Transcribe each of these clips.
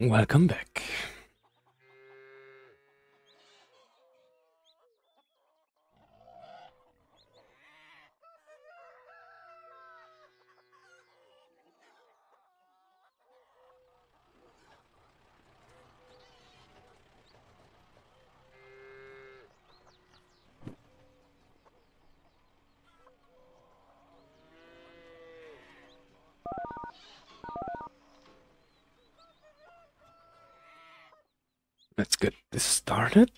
Welcome back. Started.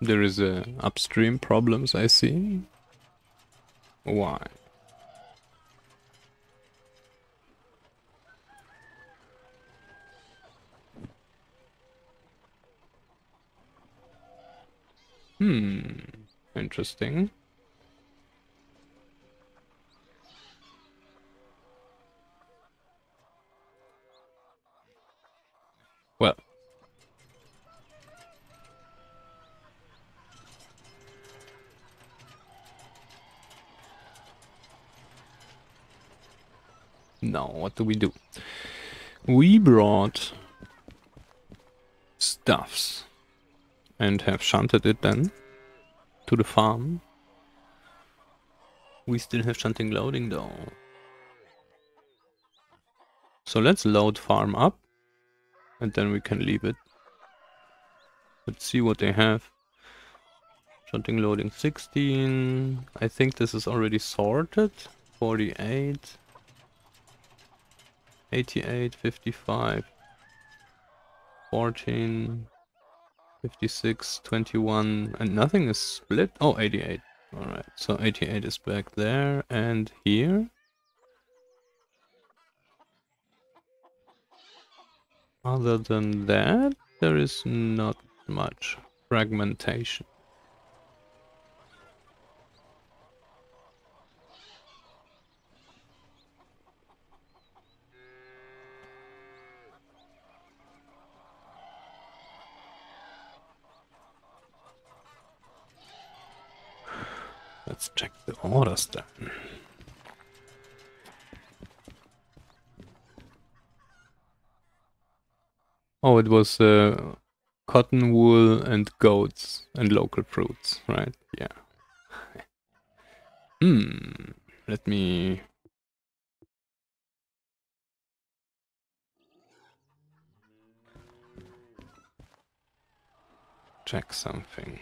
There is a upstream problems I see. Why? Hmm, interesting. Well. Now, what do we do? We brought stuffs and have shunted it then to the farm. We still have shunting loading though. So let's load farm up and then we can leave it. Let's see what they have. Shunting loading 16. I think this is already sorted. 48. 88, 55. 14. 56, 21, and nothing is split. Oh, 88. Alright, so 88 is back there and here. Other than that, there is not much fragmentation. Let's check the orders then. Oh, it was uh, cotton wool and goats and local fruits, right? Yeah. hmm. Let me. Check something.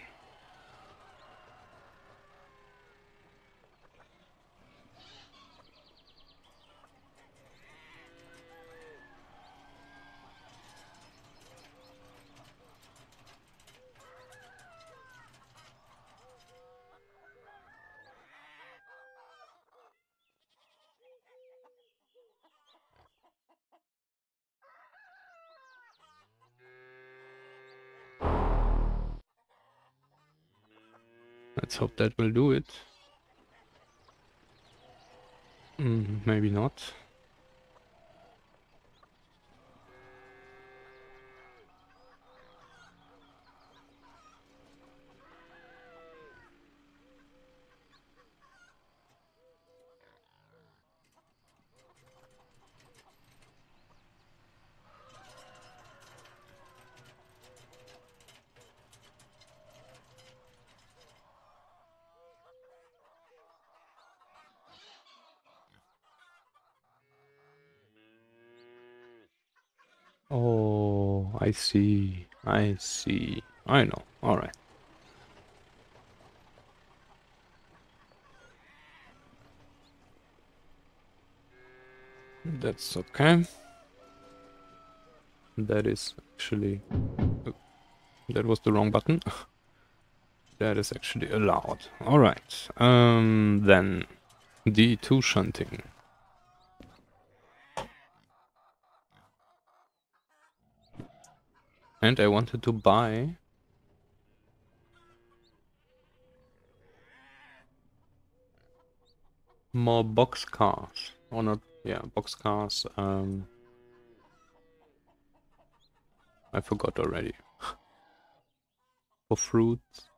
Let's hope that will do it. Mm, maybe not. Oh, I see. I see. I know. All right. That's okay. That is actually... Oh, that was the wrong button. that is actually allowed. Alright. Um, then... D2 shunting. And I wanted to buy more box cars. Or not, yeah, box cars. Um, I forgot already. For fruits.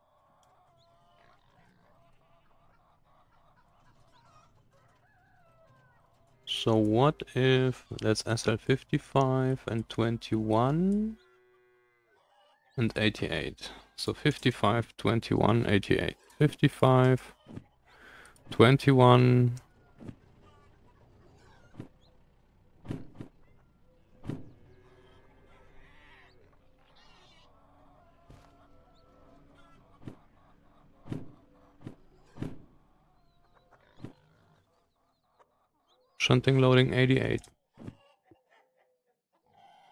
So what if that's SL55 and 21 and 88. So 55, 21, 88. 55, 21, Shunting loading 88.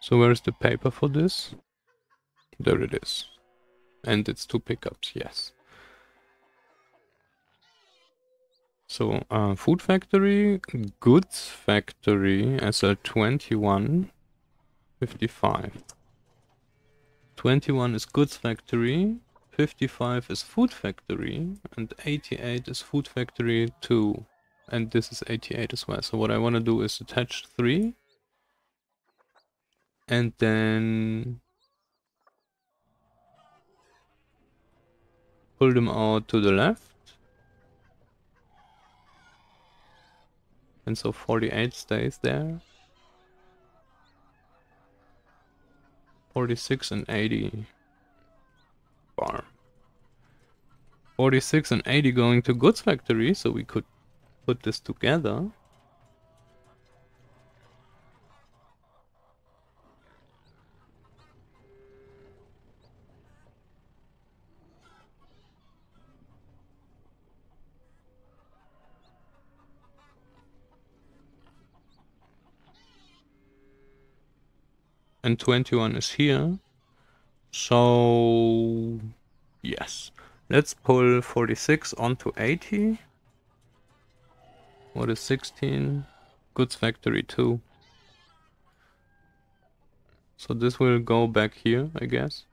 So where's the paper for this? There it is. And it's two pickups, yes. So, uh, Food Factory, Goods Factory, SL21, 55. 21 is Goods Factory, 55 is Food Factory, and 88 is Food Factory 2 and this is 88 as well. So what I want to do is attach three and then pull them out to the left. And so 48 stays there. 46 and 80 farm. 46 and 80 going to goods factory, so we could put this together. And 21 is here. So, yes. Let's pull 46 onto 80. What is 16? Goods factory 2. So this will go back here, I guess.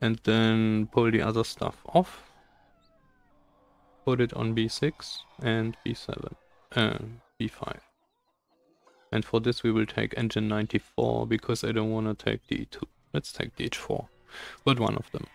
And then pull the other stuff off. Put it on B6 and B7. Uh, B5. And for this we will take engine 94 because I don't want to take the E2. Let's take the H4. But one of them.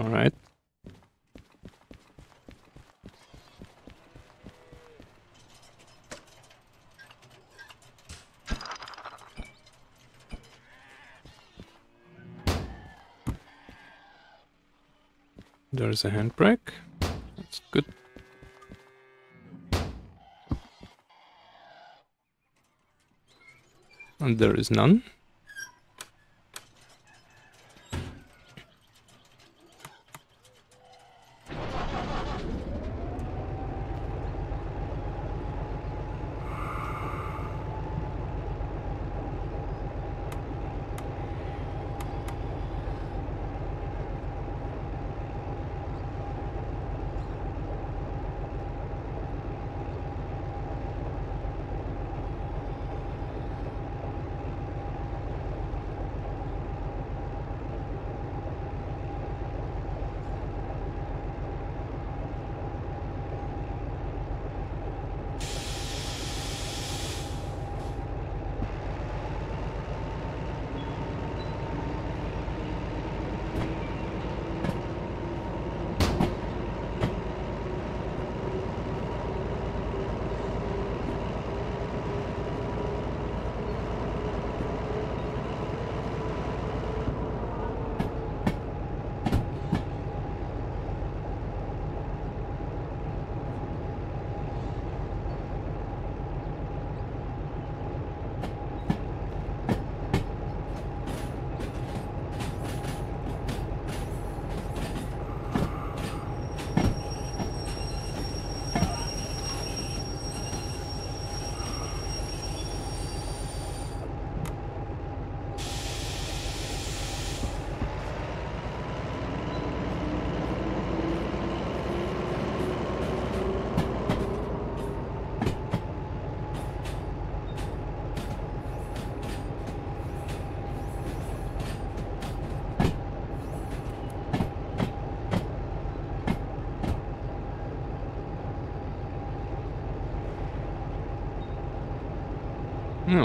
All right. There's a handbrake. That's good. And there is none.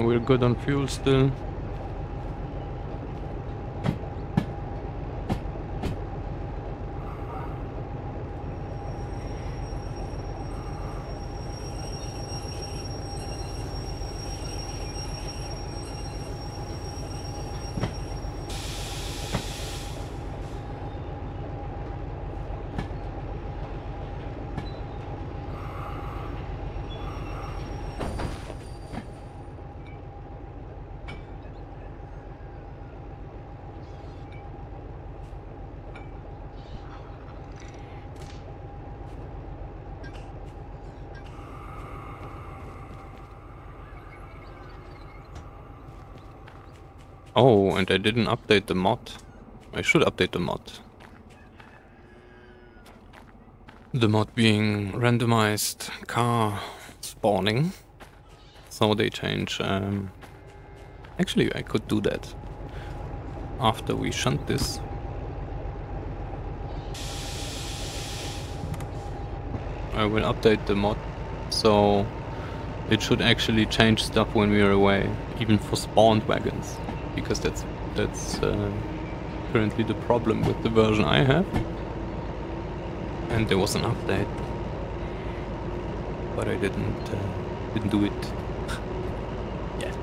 We're good on fuel still. Oh, and I didn't update the mod. I should update the mod. The mod being randomized car spawning. So they change... Um... Actually, I could do that. After we shunt this. I will update the mod. So it should actually change stuff when we are away. Even for spawned wagons because that's that's uh, currently the problem with the version I have. And there was an update, but I didn't uh, didn't do it yet.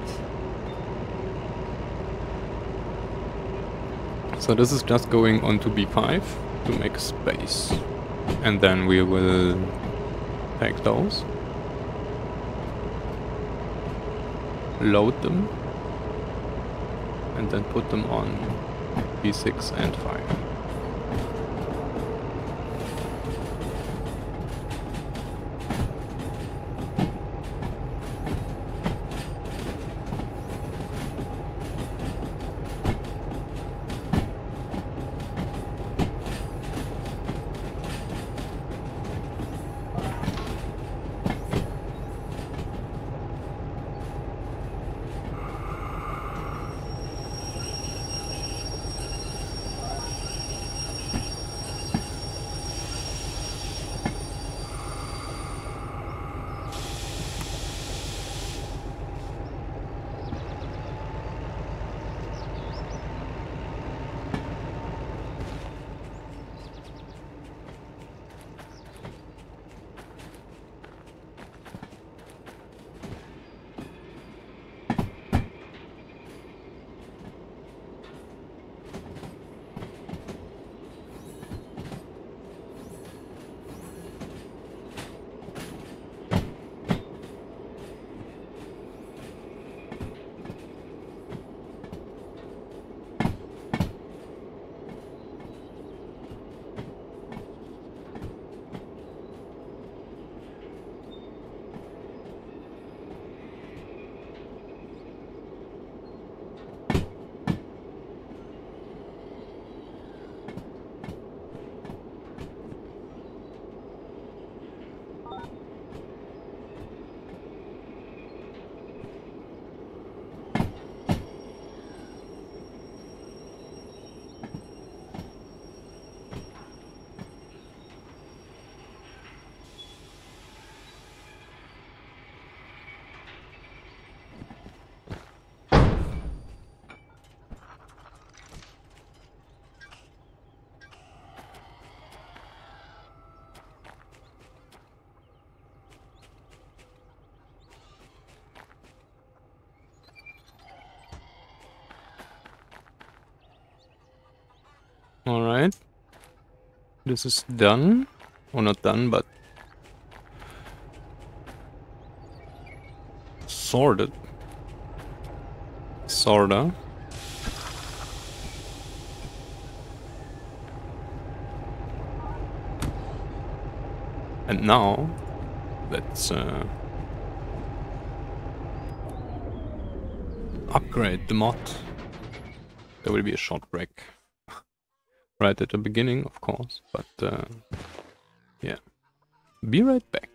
So this is just going on to B5 to make space, and then we will take those, load them and then put them on B6 and 5. This is done. Or not done, but... Sorted. Sorta. And now, let's uh, upgrade the mod. There will be a short break right at the beginning, of course, but uh, yeah. Be right back.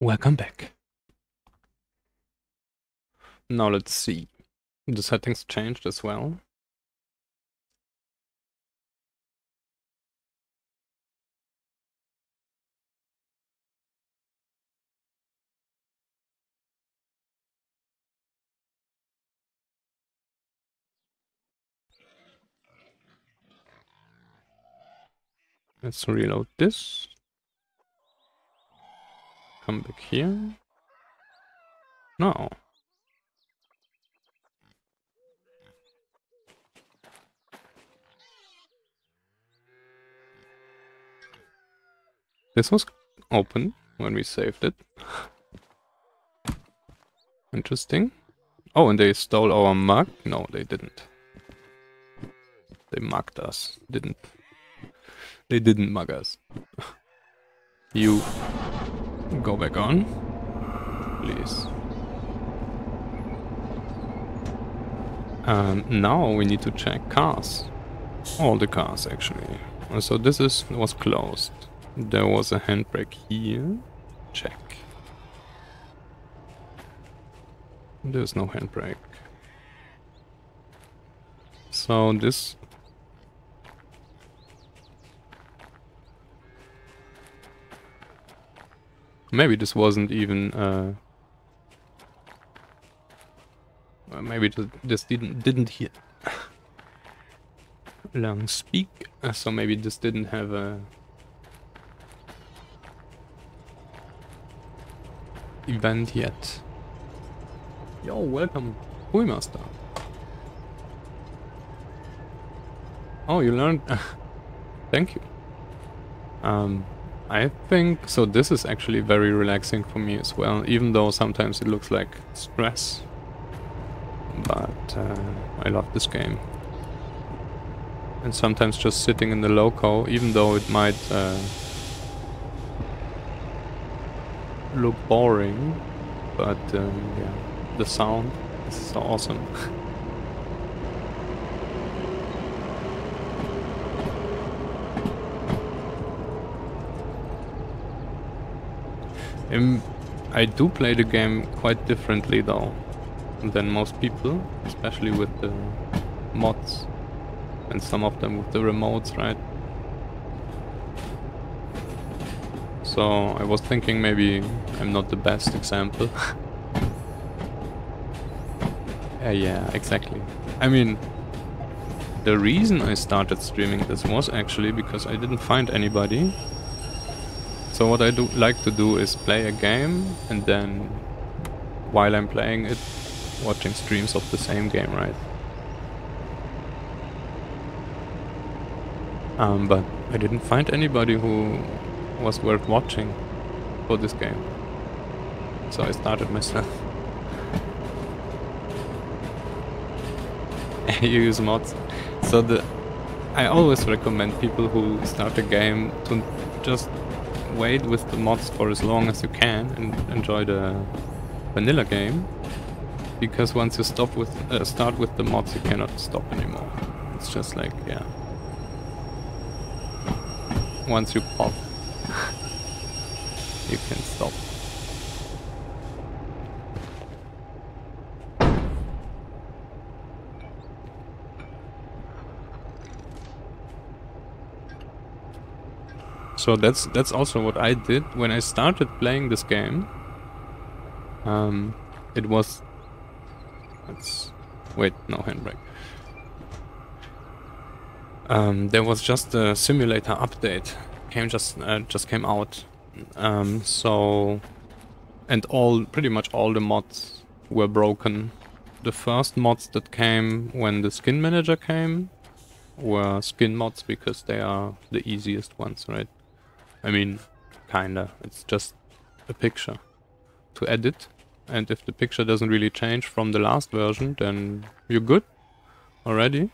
Welcome back. Now let's see. The settings changed as well. Let's reload this. Come back here. No. This was open when we saved it. Interesting. Oh, and they stole our mug? No, they didn't. They mugged us. Didn't. They didn't mug us. you go back on. Please. Um, now we need to check cars. All the cars actually. So this is was closed. There was a handbrake here. Check. There's no handbrake. So this Maybe this wasn't even uh, maybe this didn't didn't hear long speak uh, so maybe this didn't have a event yet. Yo welcome Master oh you learned thank you. Um I think, so this is actually very relaxing for me as well, even though sometimes it looks like stress. But uh, I love this game. And sometimes just sitting in the loco, even though it might uh, look boring, but um, yeah, the sound is so awesome. I do play the game quite differently though than most people, especially with the mods and some of them with the remotes, right? So I was thinking maybe I'm not the best example. yeah, yeah, exactly. I mean, the reason I started streaming this was actually because I didn't find anybody so what I do like to do is play a game and then while I'm playing it, watching streams of the same game, right? Um, but I didn't find anybody who was worth watching for this game. So I started myself. you use mods. So the I always recommend people who start a game to just wait with the mods for as long as you can and enjoy the vanilla game. Because once you stop with uh, start with the mods, you cannot stop anymore. It's just like yeah. Once you pop, you can stop. So that's that's also what I did when I started playing this game. Um, it was. Let's wait. No handbrake. Um, there was just a simulator update. Came just uh, just came out. Um, so, and all pretty much all the mods were broken. The first mods that came when the skin manager came were skin mods because they are the easiest ones, right? I mean, kinda. It's just a picture to edit. And if the picture doesn't really change from the last version, then you're good already.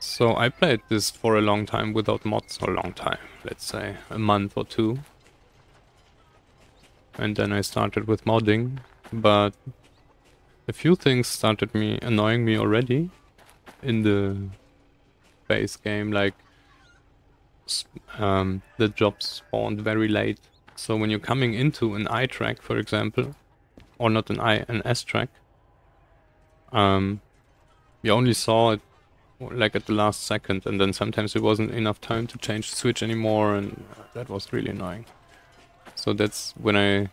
So I played this for a long time without mods, for a long time, let's say a month or two. And then I started with modding, but a few things started me annoying me already in the base game, like um, the jobs spawned very late. So when you're coming into an I track, for example, or not an I, an S track, um, you only saw it like at the last second, and then sometimes it wasn't enough time to change the switch anymore, and that was really annoying. So that's when I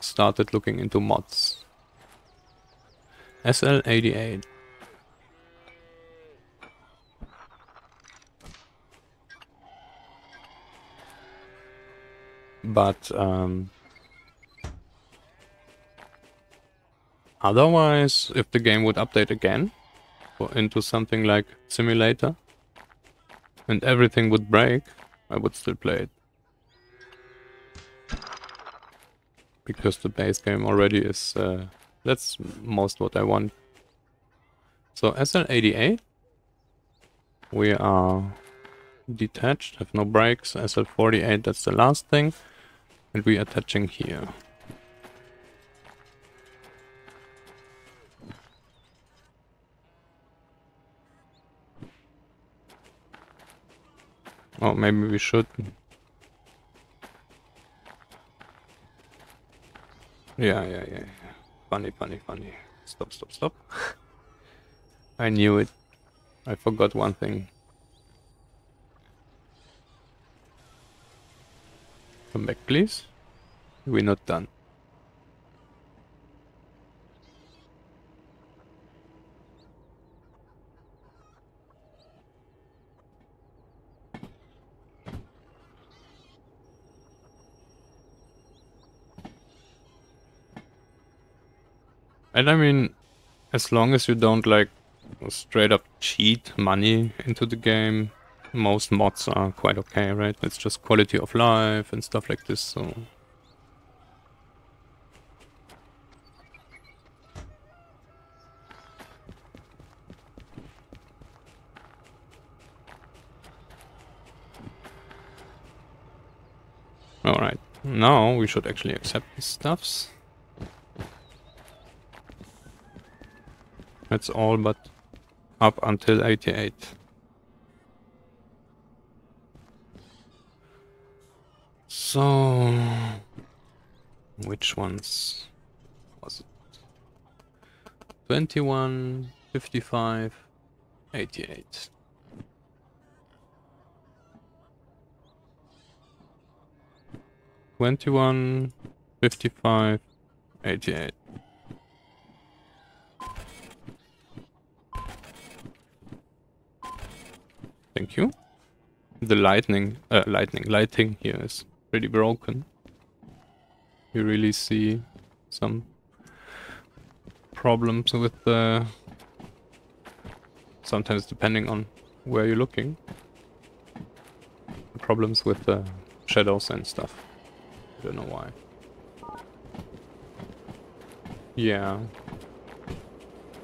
started looking into mods. SL88. But um, otherwise, if the game would update again into something like simulator and everything would break, I would still play it. Because the base game already is, uh, that's most what I want. So SL88, we are detached, have no brakes, SL48, that's the last thing and we are attaching here. Oh, maybe we should. Yeah, yeah, yeah. Funny, funny, funny. Stop, stop, stop. I knew it. I forgot one thing. Come back, please. We're not done. And I mean, as long as you don't like straight up cheat money into the game, most mods are quite okay, right? It's just quality of life and stuff like this, so... Alright, now we should actually accept these stuffs. That's all but up until 88. So, which ones was it? 21, 55, 88. Twenty-one, fifty-five, eighty-eight. Thank you. The lightning, uh, lightning, lighting here is pretty broken. You really see some problems with the... Sometimes depending on where you're looking. Problems with the shadows and stuff. I don't know why. Yeah.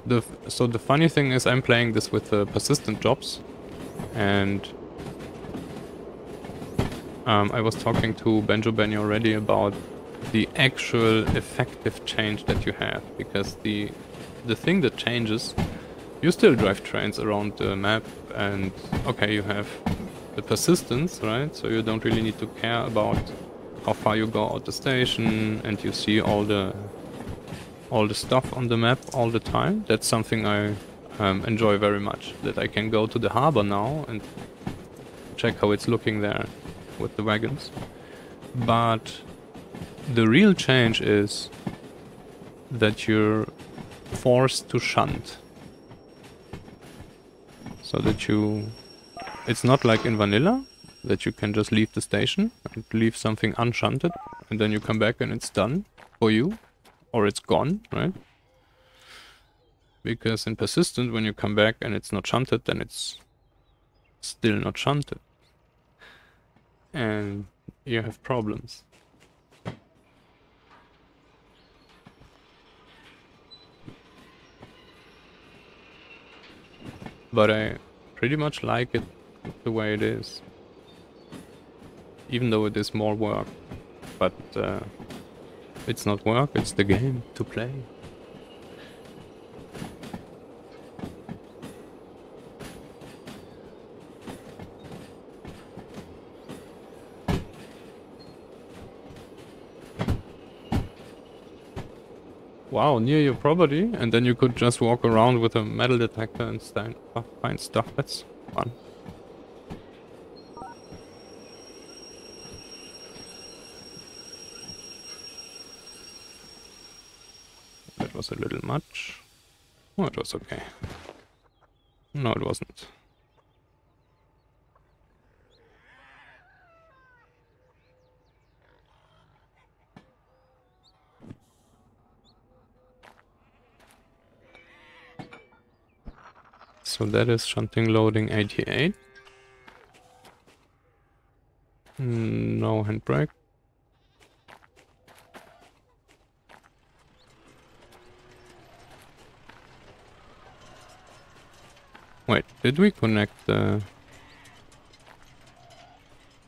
The so the funny thing is I'm playing this with the persistent jobs and um, I was talking to Benjo Benny already about the actual effective change that you have, because the the thing that changes, you still drive trains around the map, and okay, you have the persistence, right? So you don't really need to care about how far you go out the station, and you see all the all the stuff on the map all the time. That's something I um, enjoy very much. That I can go to the harbor now and check how it's looking there with the wagons. But the real change is that you're forced to shunt. So that you... It's not like in vanilla, that you can just leave the station and leave something unshunted, and then you come back and it's done for you, or it's gone, right? Because in persistent, when you come back and it's not shunted, then it's still not shunted and you have problems. But I pretty much like it the way it is. Even though it is more work. But uh, it's not work, it's the game to play. Wow, near your property, and then you could just walk around with a metal detector and stand, find stuff. That's fun. That was a little much. Oh, it was okay. No, it wasn't. So that is shunting loading 88. Mm, no handbrake. Wait, did we connect the...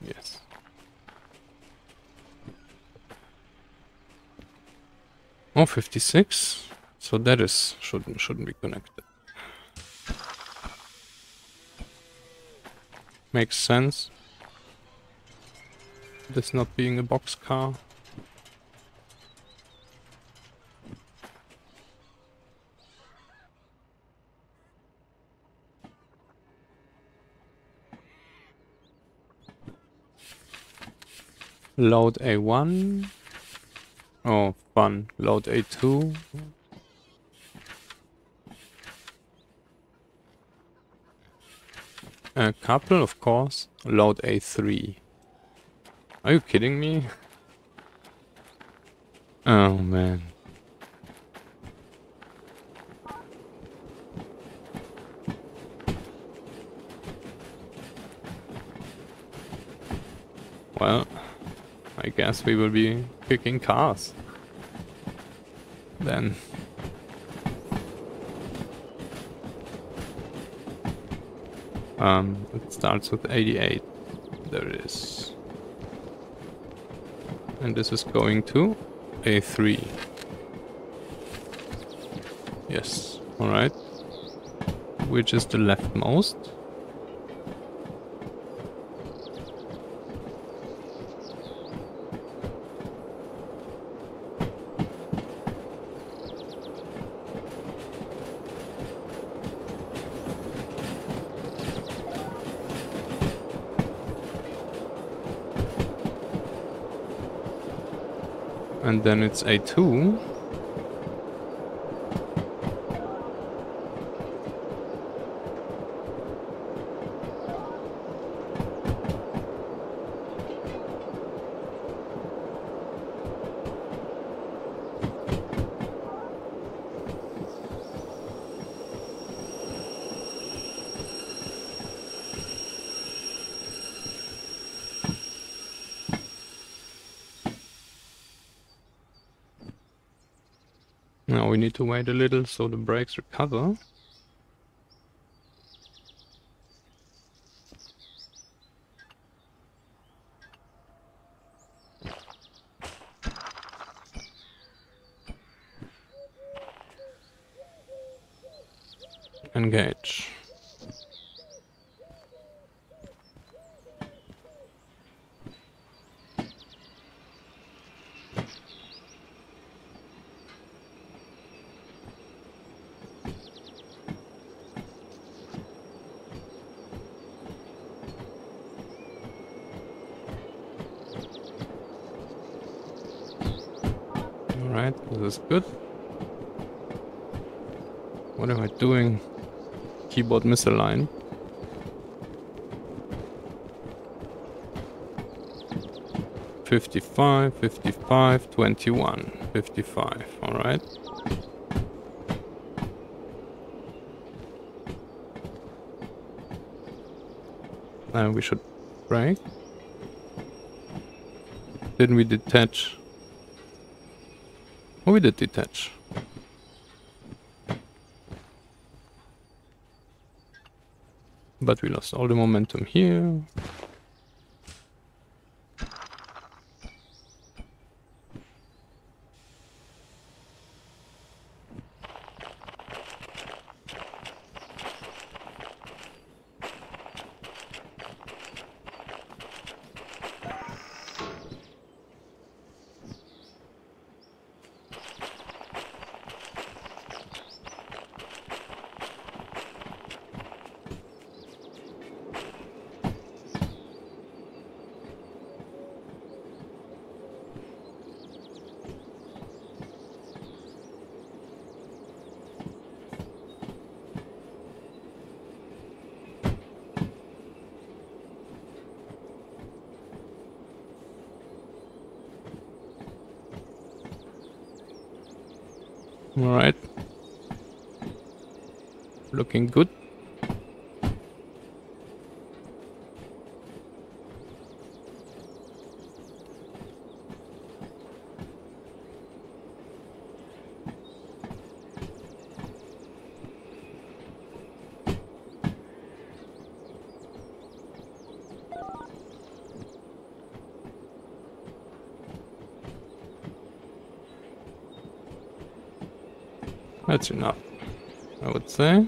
Yes. Oh, 56. So that is shouldn't shouldn't be connected. Makes sense. This not being a box car. Load A1. Oh, fun. Load A2. A couple, of course. Load A3. Are you kidding me? Oh, man. Well, I guess we will be picking cars. Then. Um, it starts with 88. There it is. And this is going to A3. Yes, alright. Which is the leftmost? and then it's A2. To wait a little so the brakes recover. Engage. Alright, this is good. What am I doing? Keyboard misaligned. Fifty-five, fifty-five, twenty-one, fifty-five. All right. Now we should brake. Didn't we detach? Oh, we did detach. But we lost all the momentum here. Enough, I would say.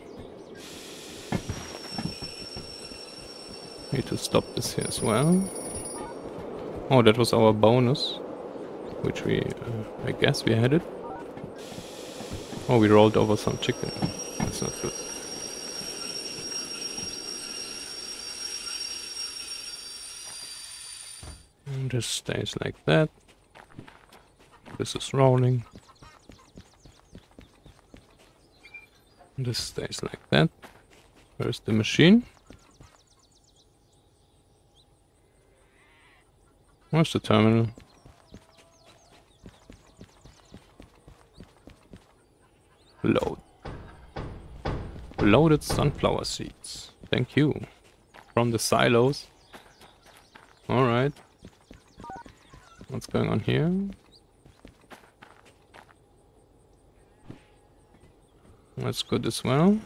Need to stop this here as well. Oh, that was our bonus, which we, uh, I guess we had it. Oh, we rolled over some chicken. That's not good. And this stays like that. This is rolling. This stays like that. Where's the machine? Where's the terminal? Load. Loaded sunflower seeds. Thank you. From the silos. Alright. What's going on here? That's good as well.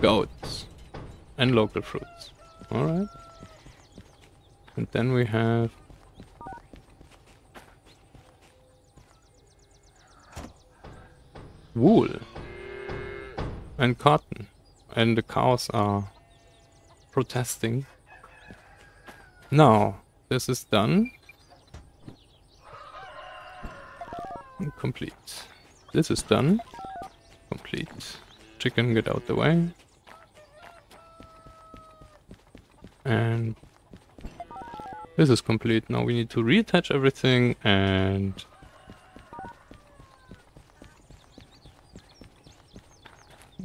Goats. And local fruits. Alright. And then we have... Wool. And cotton and the cows are protesting. Now, this is done. Complete. This is done. Complete. Chicken, get out the way. And this is complete. Now we need to reattach everything and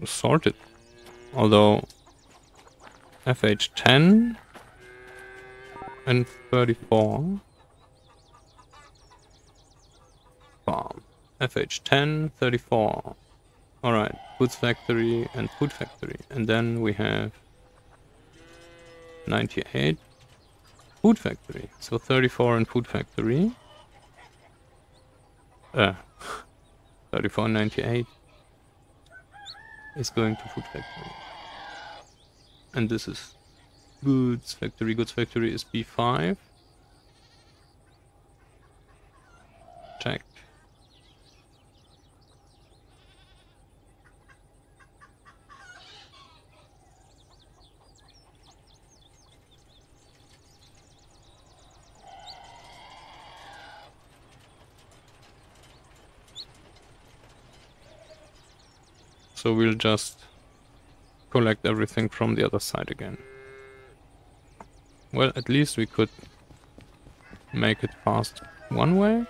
sort it. Although FH10 and 34 farm. FH10, 34. Alright, goods factory and food factory. And then we have 98 food factory. So 34 and food factory. Uh, 34 and 98 is going to food factory. And this is goods factory. Goods factory is B5. Check. So we'll just collect everything from the other side again. Well, at least we could make it fast one way.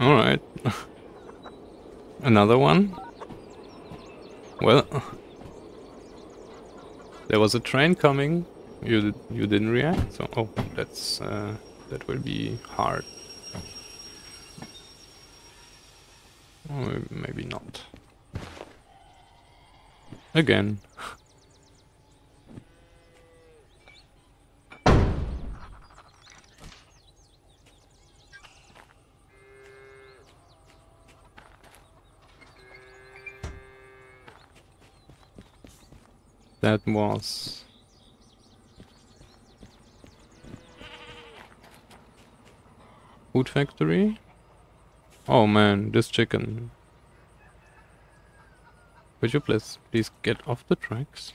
Alright. Another one. Well, there was a train coming. You you didn't react, so oh, that's uh, that will be hard. Or maybe not. Again. That was food factory? Oh man this chicken. Would you please please get off the tracks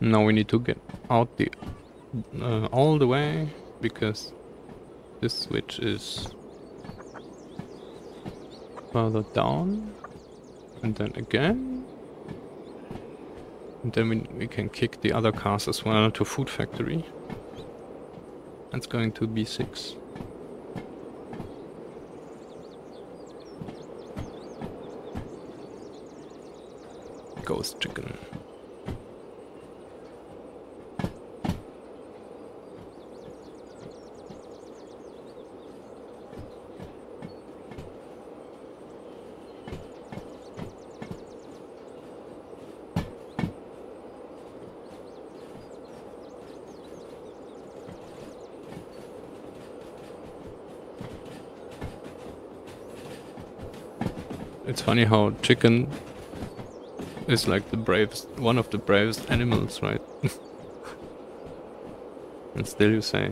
Now we need to get out the uh, all the way because this switch is further down. And then again. And then we, we can kick the other cars as well to food factory. That's going to be six ghost chicken It's funny how chicken is like the bravest, one of the bravest animals, right? and still you say.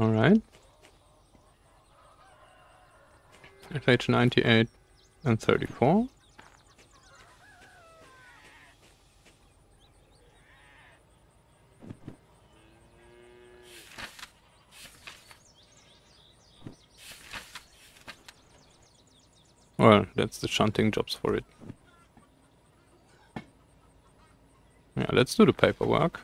Alright. FH 98 and 34. Well, that's the shunting jobs for it. Yeah, let's do the paperwork.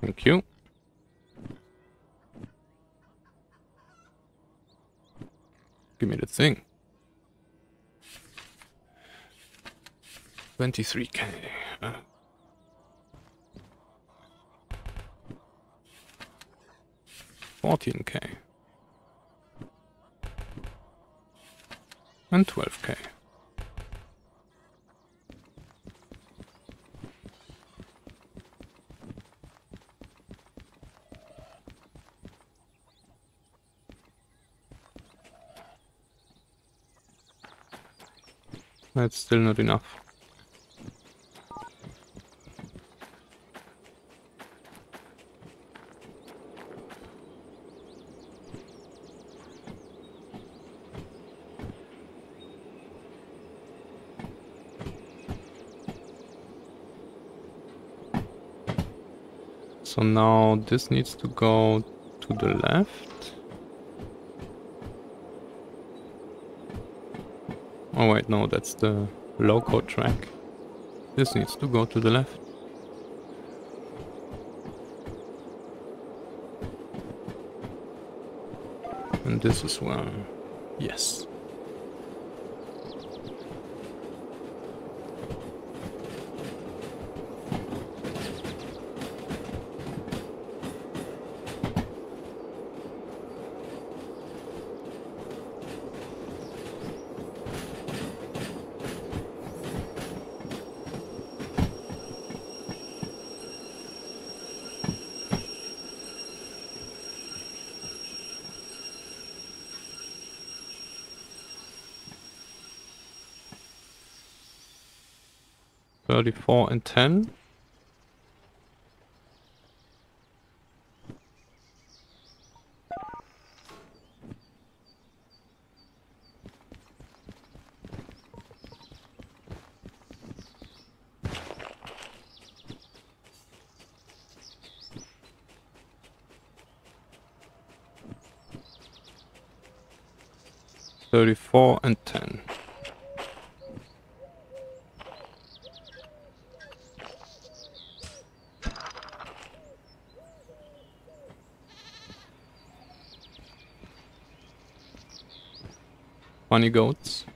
Thank you. Give me the thing. 23k. Uh. Fourteen K. And twelve K. That's still not enough. So now this needs to go to the left. Oh wait, no, that's the loco track. This needs to go to the left. And this as well. Yes. 34 and 10. Thirty-four and ten. Funny goats.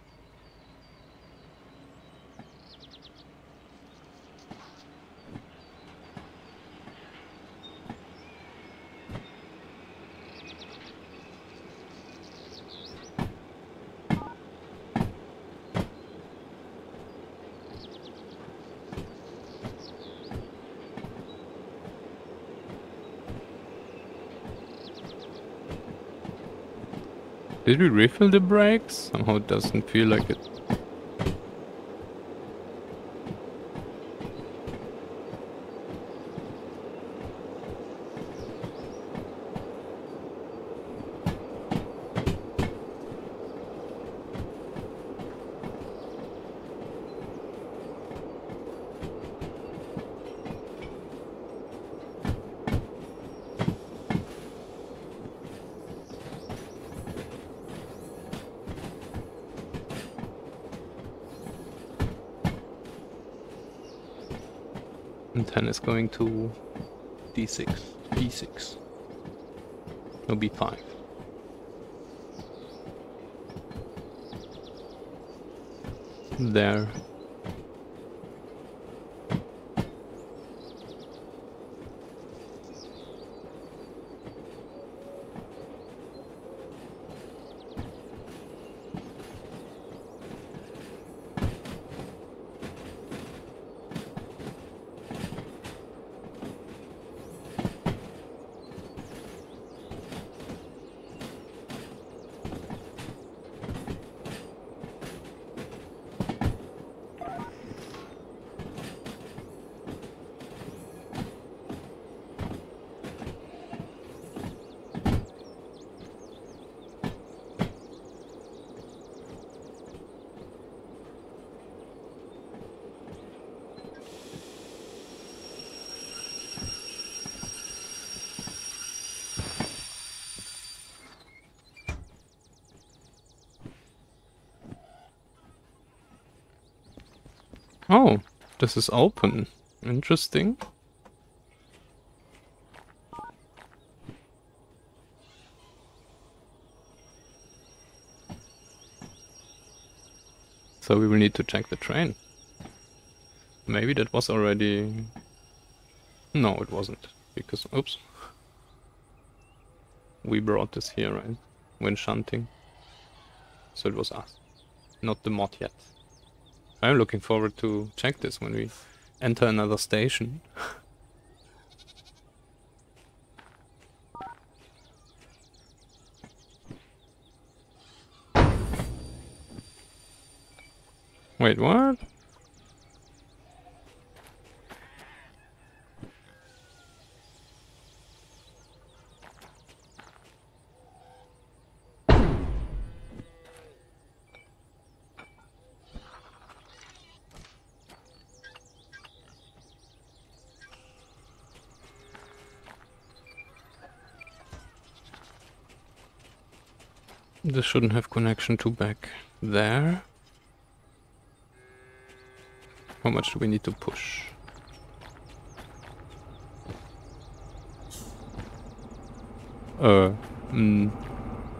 Did we refill the brakes? Somehow it doesn't feel like it. And 10 is going to d6, b6. No, b5. There. This is open. Interesting. So we will need to check the train. Maybe that was already... No, it wasn't. Because, oops. We brought this here, right? When shunting. So it was us. Not the mod yet. I'm looking forward to check this when we enter another station. Wait, what? This shouldn't have connection to back there. How much do we need to push? Uh, mm,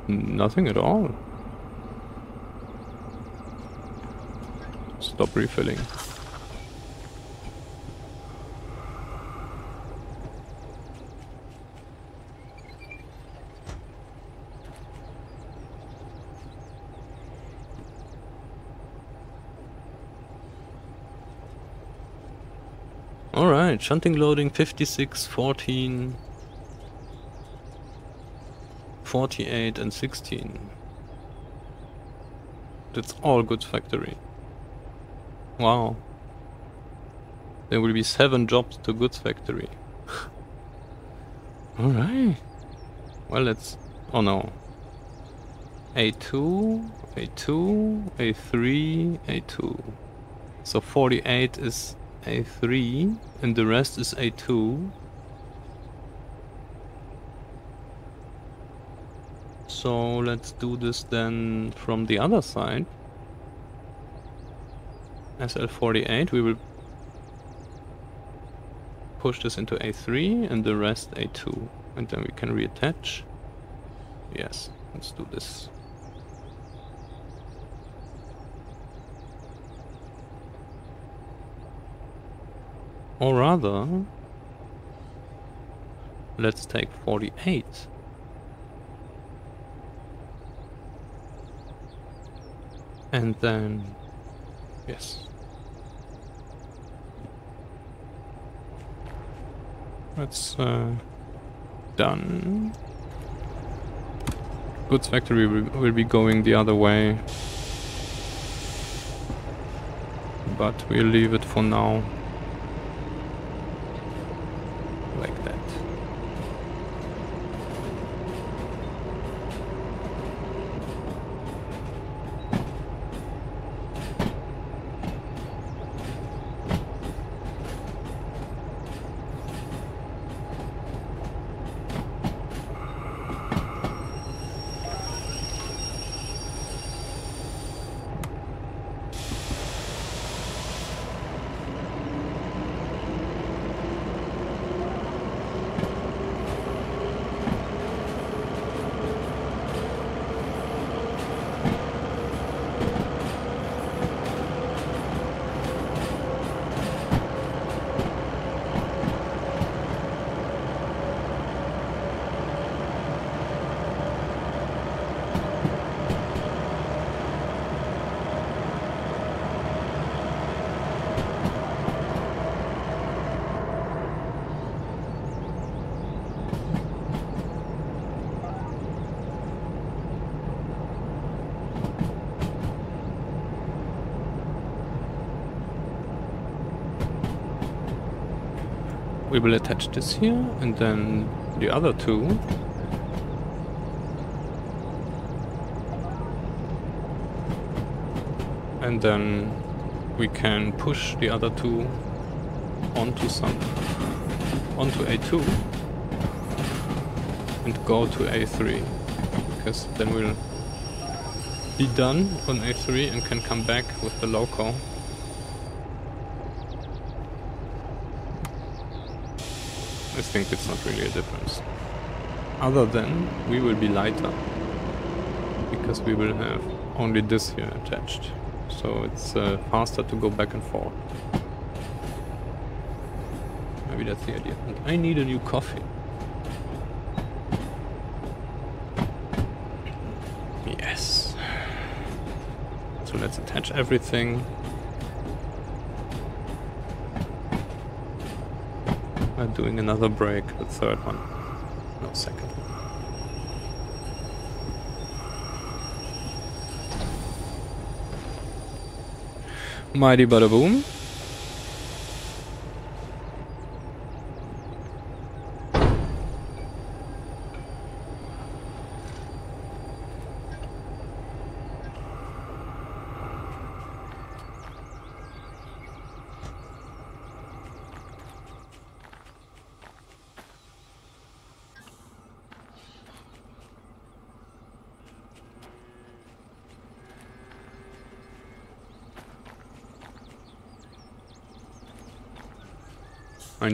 nothing at all. Stop refilling. Alright, shunting loading 56, 14, 48 and 16. That's all goods factory. Wow. There will be seven jobs to goods factory. Alright. Well, let's... Oh no. A2, A2, A3, A2. So 48 is a3 and the rest is A2. So let's do this then from the other side. SL48 we will push this into A3 and the rest A2 and then we can reattach. Yes, let's do this. Or rather, let's take 48. And then, yes. That's uh, done. Goods factory will, will be going the other way. But we'll leave it for now. we will attach this here and then the other two. And then we can push the other two onto some onto A2 and go to A3 because then we'll be done on A3 and can come back with the loco think it's not really a difference. Other than we will be lighter. Because we will have only this here attached. So it's uh, faster to go back and forth. Maybe that's the idea. And I need a new coffee. Yes. So let's attach everything. Doing another break, the third one. No, second one. Mighty Bada Boom.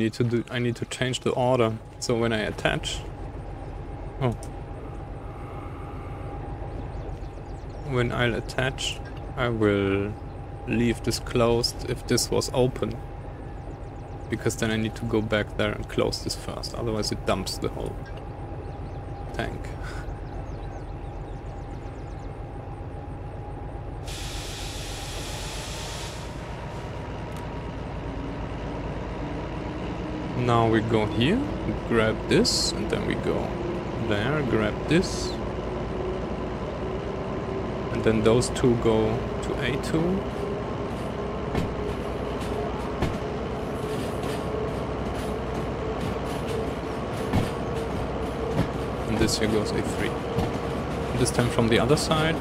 Need to do I need to change the order. So when I attach Oh. When I'll attach I will leave this closed if this was open. Because then I need to go back there and close this first, otherwise it dumps the whole tank. now we go here, grab this, and then we go there, grab this. And then those two go to A2. And this here goes A3. This time from the other side.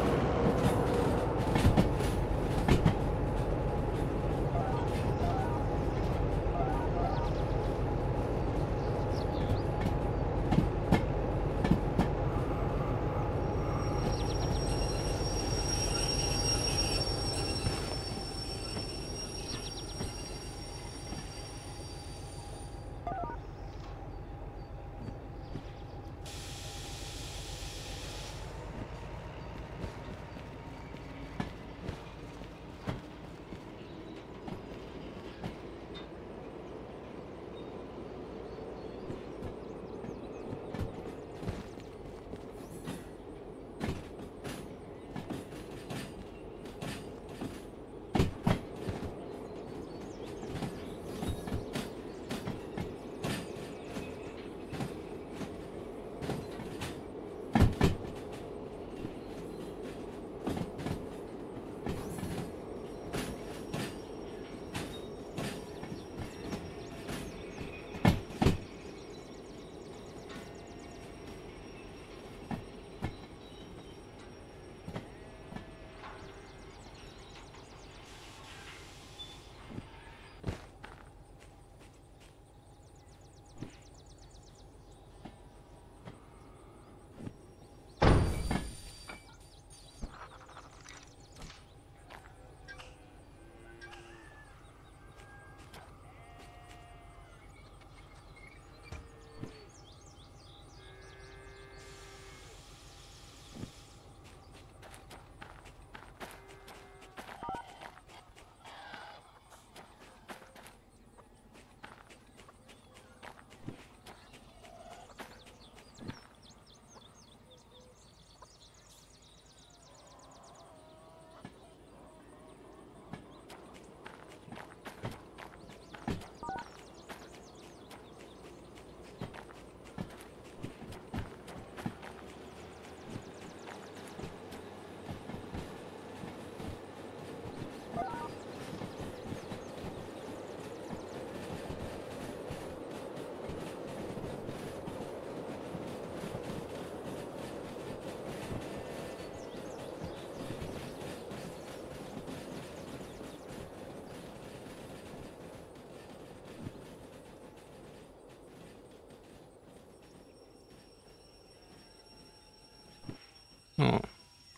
Oh,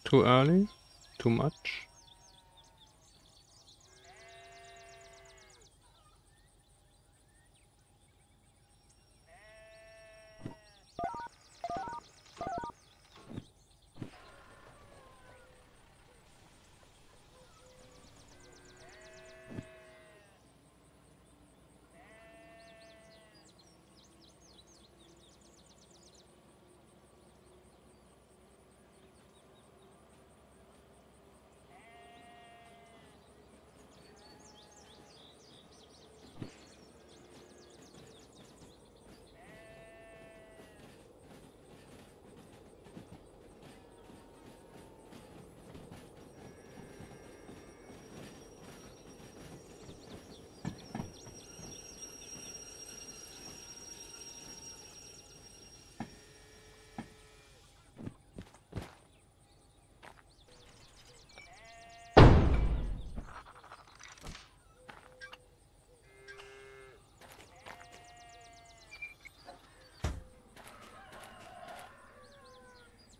too early? Too much?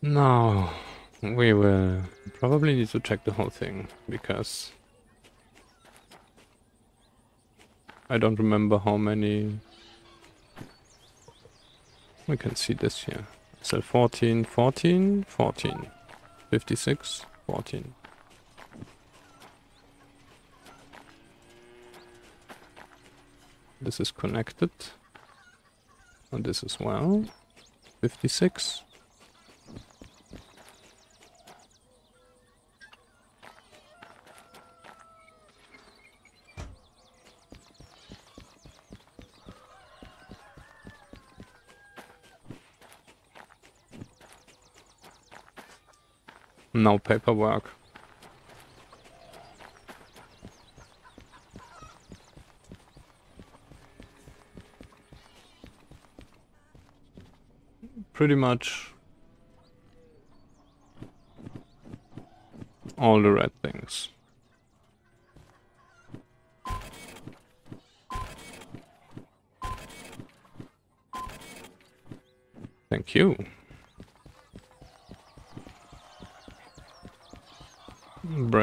Now, we will probably need to check the whole thing, because I don't remember how many... We can see this here. So 14, 14, 14, 56, 14. This is connected. And this as well. 56. No paperwork. Pretty much all the red things. Thank you.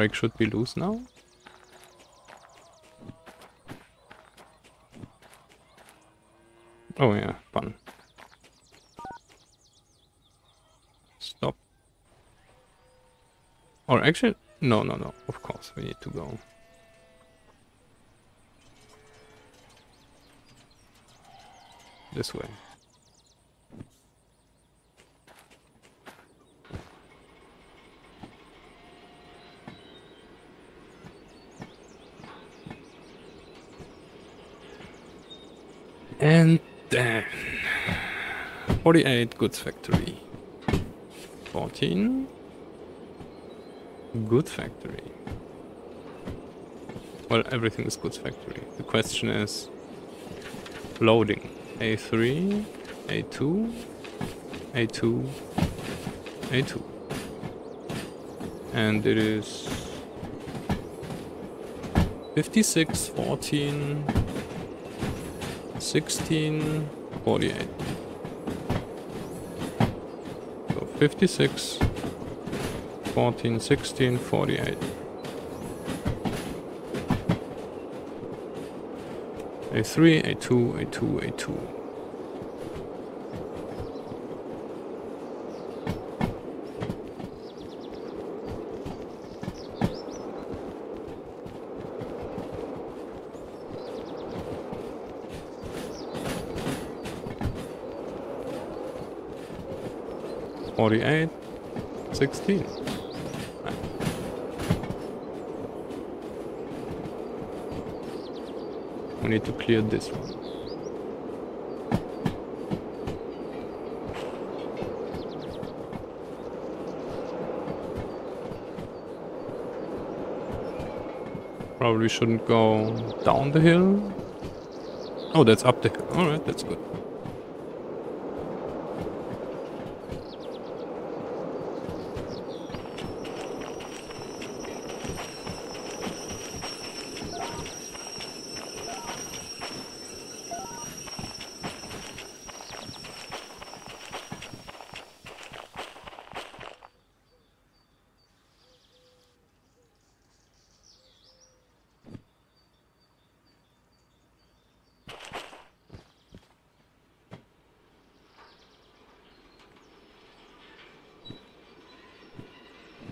Should be loose now. Oh yeah, fun. Stop. Or actually, no, no, no, of course we need to go. This way. And then 48 goods factory. 14 good factory. Well, everything is goods factory. The question is loading. A3, A2, A2, A2. And it is 56, 14, 16, 48. So 56, 14, 16, 48. A3, A2, A2, A2. Forty-eight, sixteen. We need to clear this one. Probably shouldn't go down the hill. Oh, that's up the hill. Alright, that's good.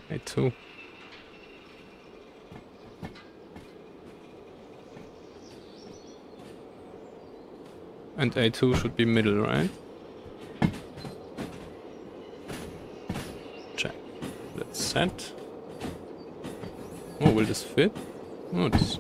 Me too. And A2 should be middle, right? Check. Let's set. Oh, will this fit? Oh, this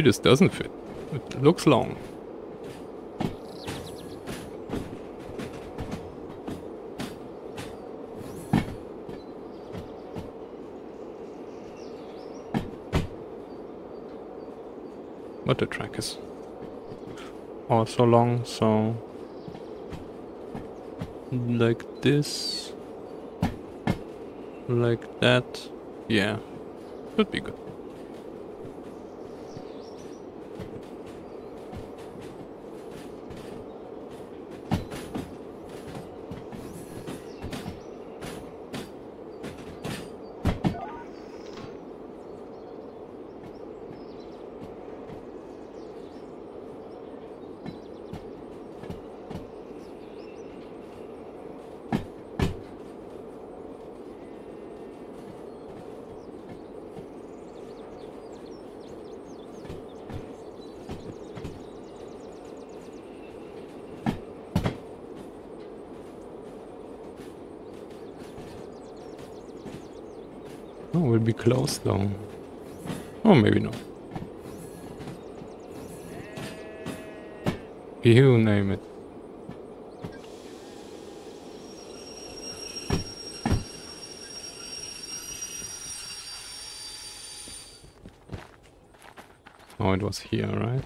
Maybe this doesn't fit. It looks long. But the track is also long, so like this, like that, yeah, should be good. Close though. Oh, maybe not. You name it. Oh, it was here, right?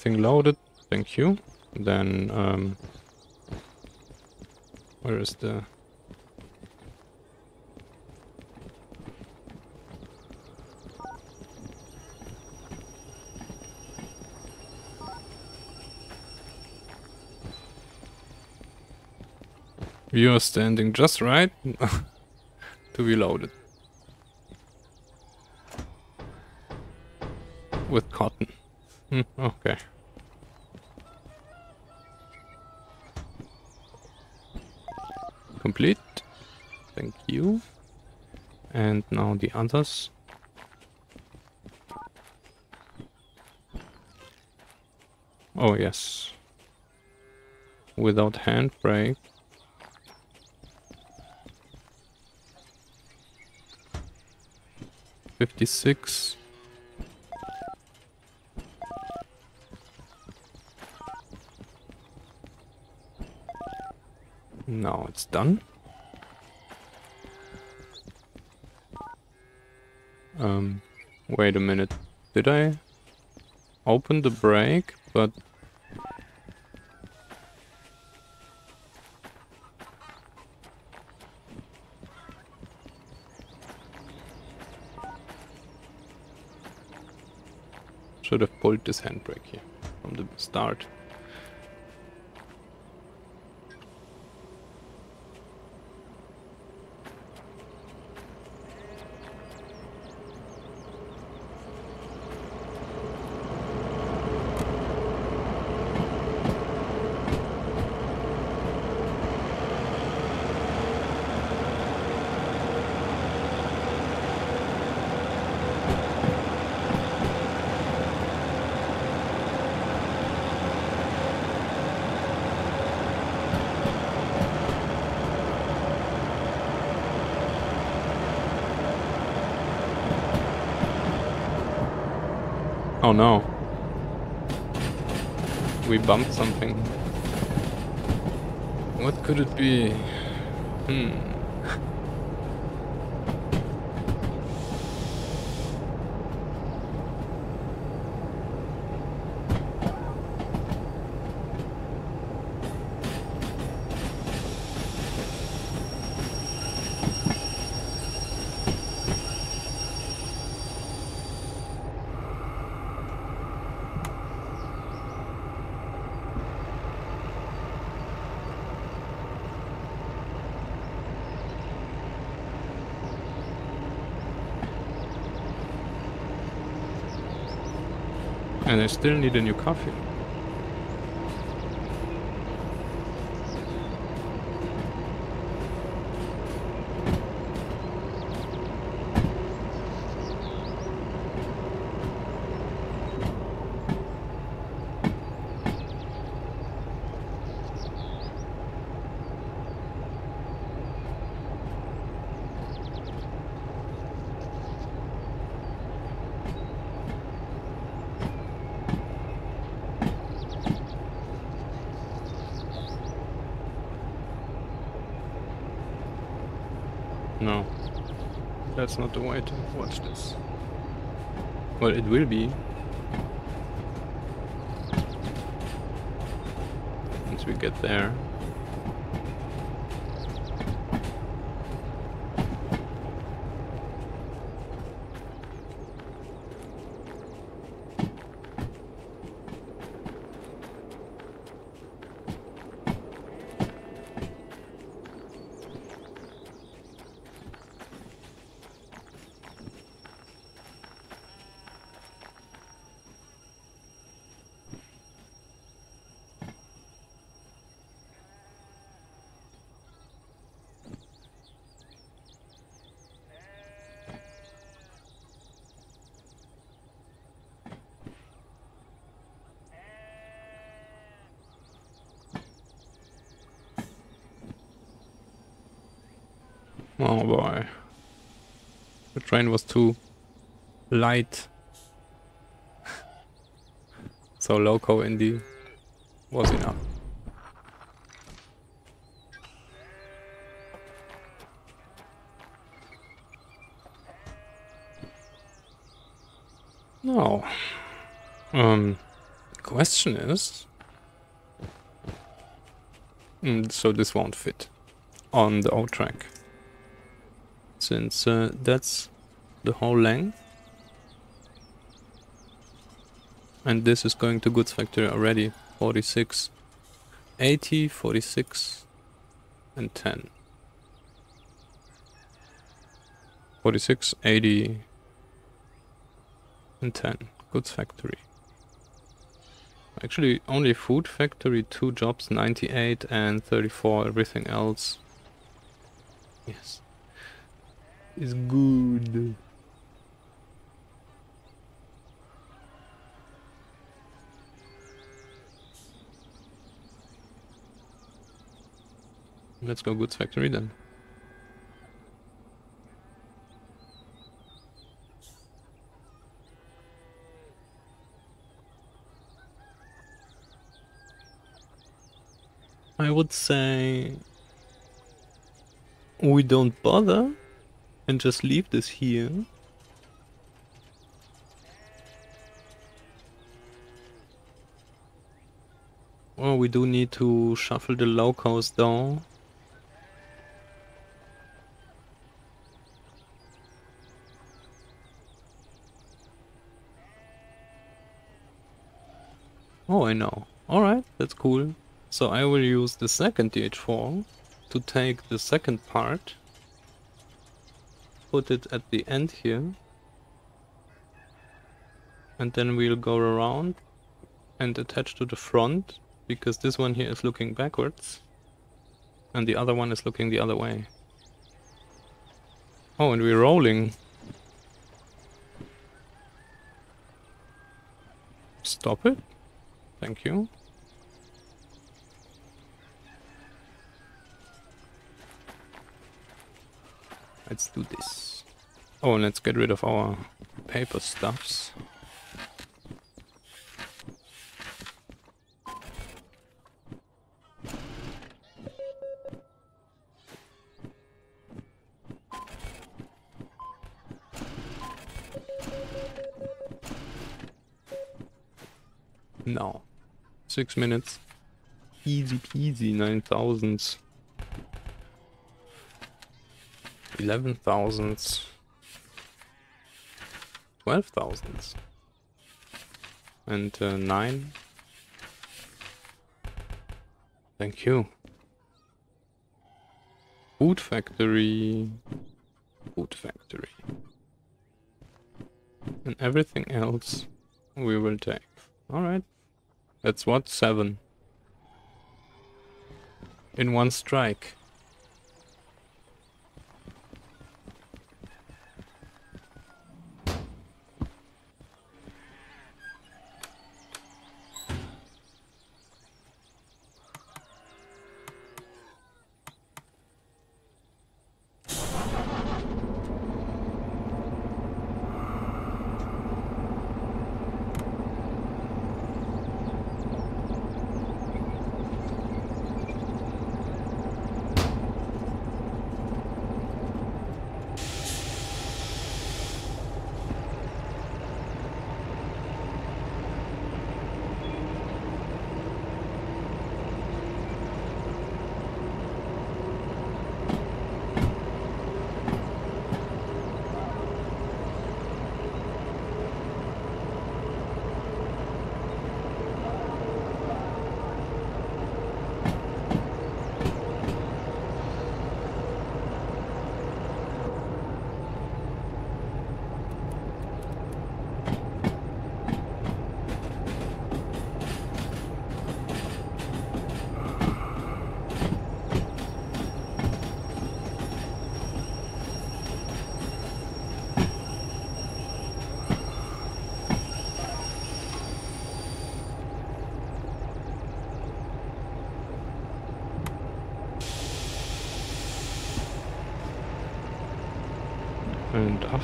Everything loaded, thank you. Then, um, where is the... You are standing just right to be loaded. The. Oh yes. Without handbrake. Fifty-six. Now it's done. Um, wait a minute. Did I open the brake, but... Should have pulled this handbrake here from the start. Oh no. We bumped something. What could it be? Hmm. And I still need a new coffee. No. That's not the way to watch this. Well, it will be. Once we get there. Oh boy. The train was too light. so loco indie was enough. No. Um, question is... Mm, so this won't fit on the old track since uh, that's the whole length. And this is going to goods factory already. 46, 80, 46, and 10. 46, 80, and 10. Goods factory. Actually, only food factory, two jobs, 98 and 34, everything else. Yes is good. Let's go goods factory then. I would say we don't bother and just leave this here. Oh, we do need to shuffle the locals down. I know. Alright, that's cool. So I will use the second DH4 to take the second part put it at the end here. And then we'll go around and attach to the front because this one here is looking backwards and the other one is looking the other way. Oh, and we're rolling. Stop it. Thank you. Let's do this. Oh, and let's get rid of our paper stuffs. No. Six minutes. Easy peasy, nine thousands. eleven thousands, twelve thousands, and uh, nine. Thank you. Food factory, food factory, and everything else we will take. All right, that's what seven in one strike.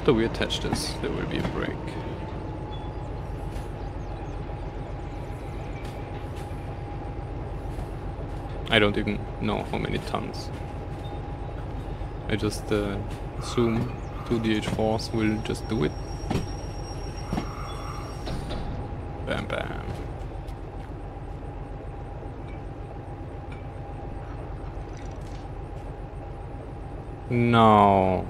After we attach this, there will be a break. I don't even know how many tons. I just uh, assume 2DH4s will just do it. Bam bam. No.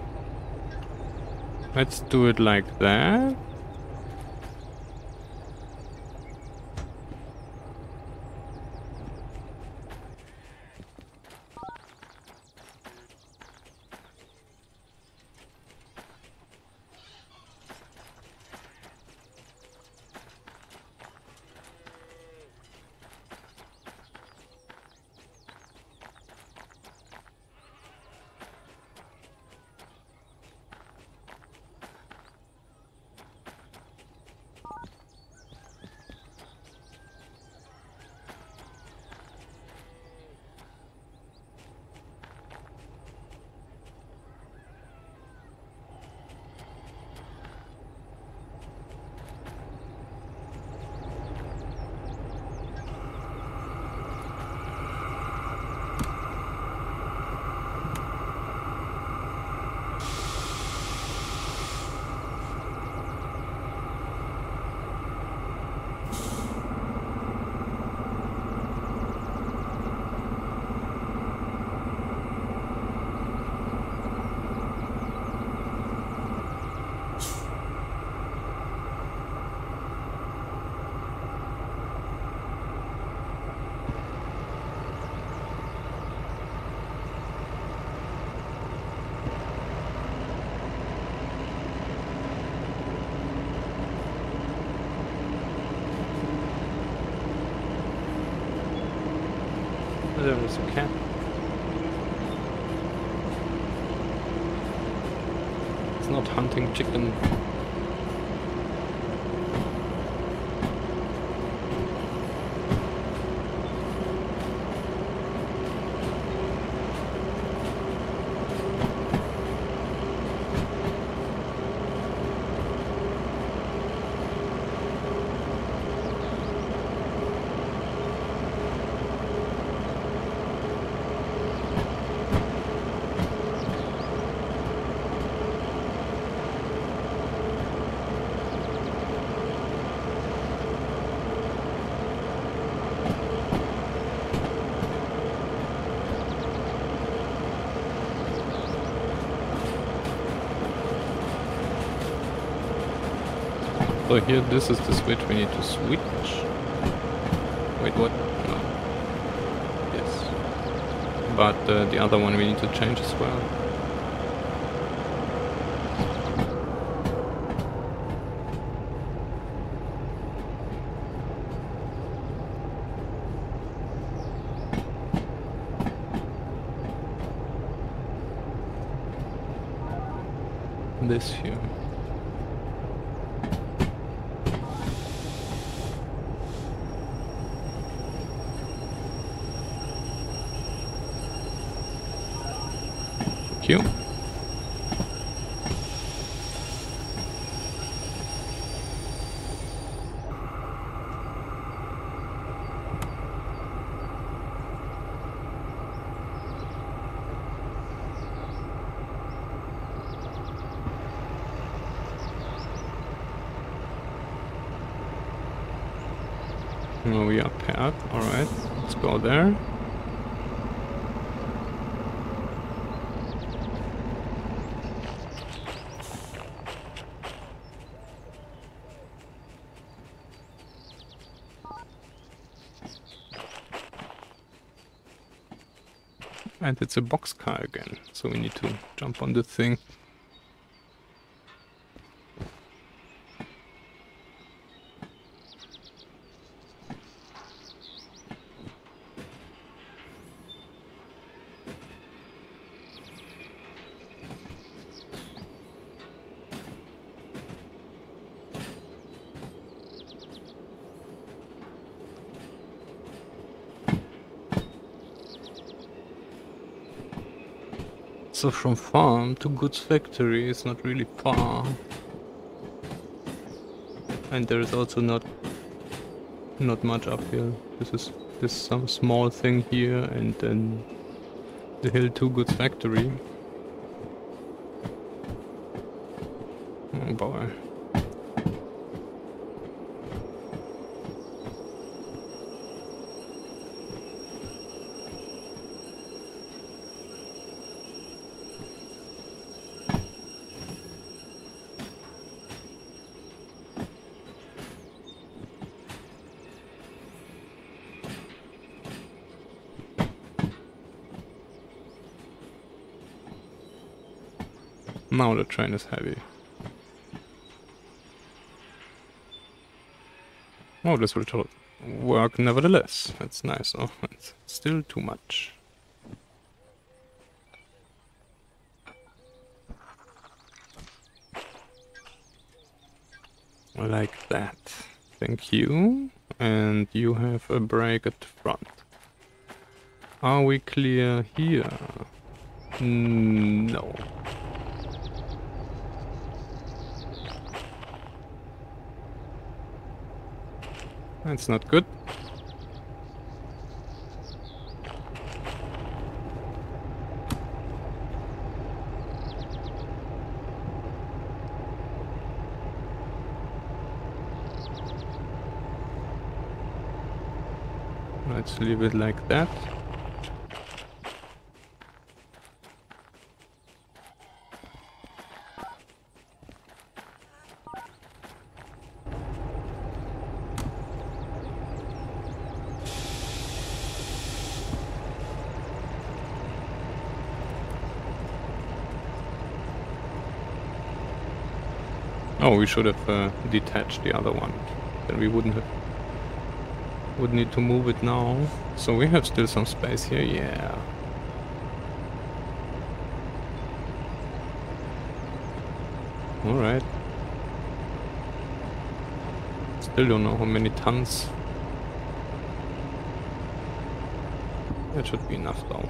Let's do it like that. So here, this is the switch we need to switch. Wait, what? No. Yes. But uh, the other one we need to change as well. This here. Thank you. We are paired. Alright, let's go there. And it's a boxcar again, so we need to jump on the thing. So from farm to goods factory is not really far. And there is also not not much uphill. This is this some small thing here and then the hill to goods factory. Oh boy. Now the train is heavy. Oh, this will work nevertheless. That's nice. Oh, it's still too much. Like that. Thank you. And you have a brake at the front. Are we clear here? No. That's not good. Let's leave it like that. We should have uh, detached the other one. Then we wouldn't have... Would need to move it now. So we have still some space here, yeah. Alright. Still don't know how many tons. That should be enough though.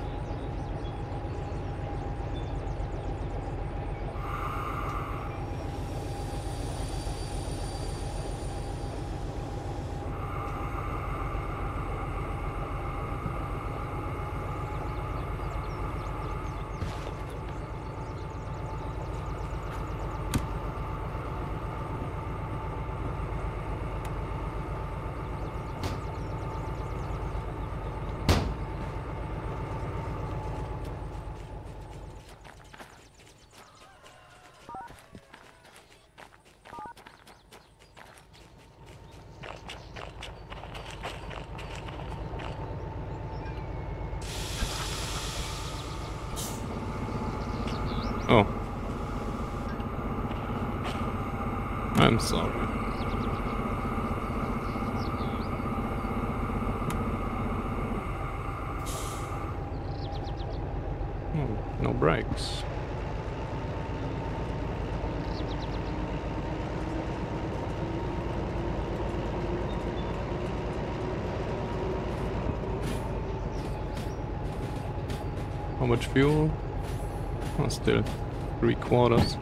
Oh. I'm sorry. Oh, no brakes. How much fuel? Oh, still three quarters.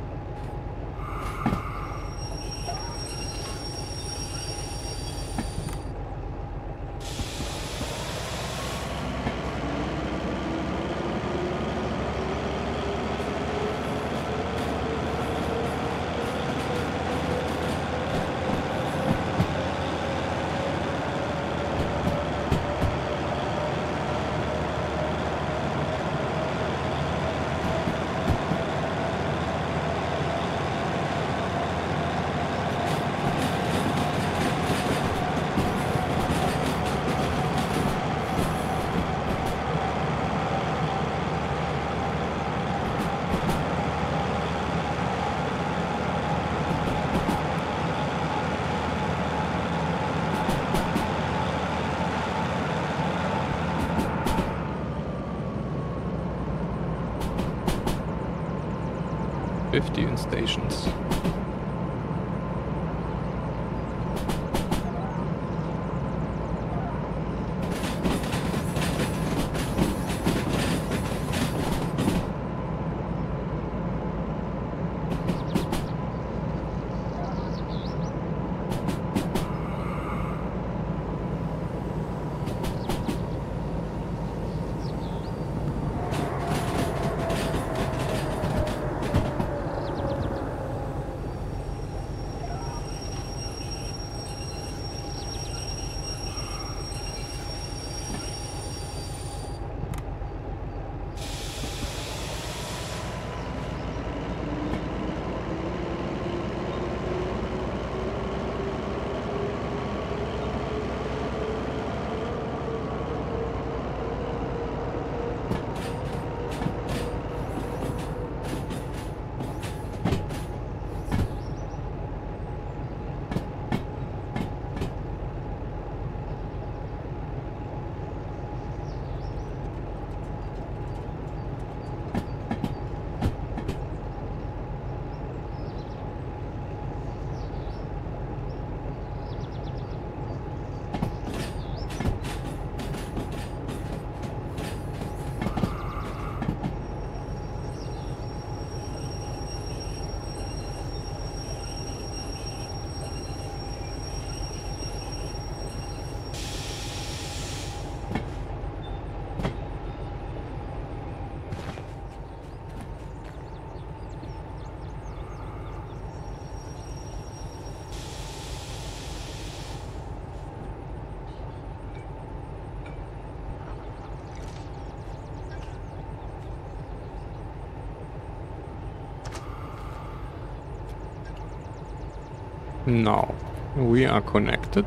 Now, we are connected.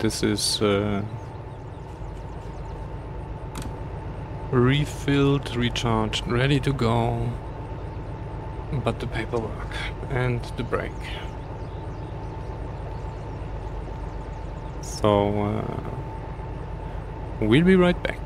This is uh, refilled, recharged, ready to go. But the paperwork and the brake. So, uh, we'll be right back.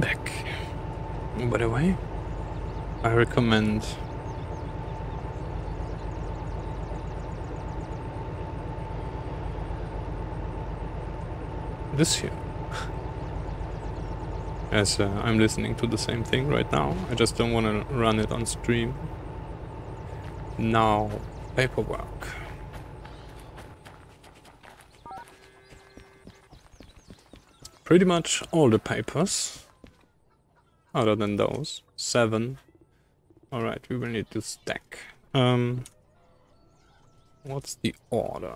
By the way, I recommend this here. As uh, I'm listening to the same thing right now, I just don't want to run it on stream. Now, paperwork. Pretty much all the papers, other than those, seven. Alright, we will need to stack. Um, what's the order?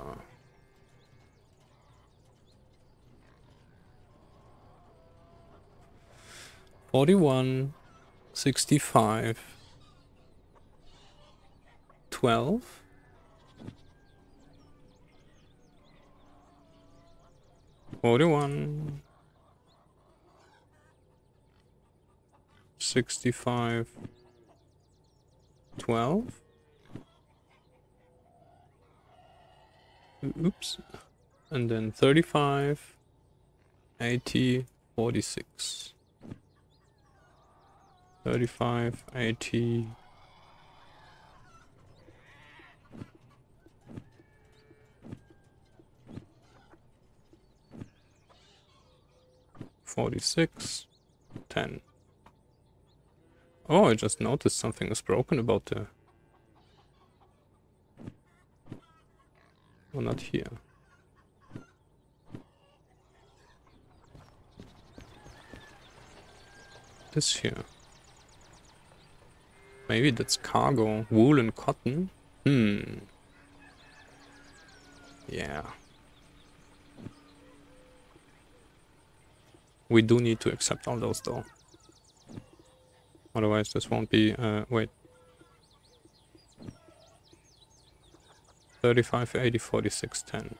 Forty-one, sixty-five, twelve. Forty-one, sixty-five, twelve. Oops. And then 35, 80, 46. 35, 80. Forty-six, ten. Oh, I just noticed something is broken about the... Oh, not here. This here. Maybe that's cargo. Wool and cotton? Hmm. Yeah. We do need to accept all those though. Otherwise this won't be, uh, wait. 35, 80, 46, 10.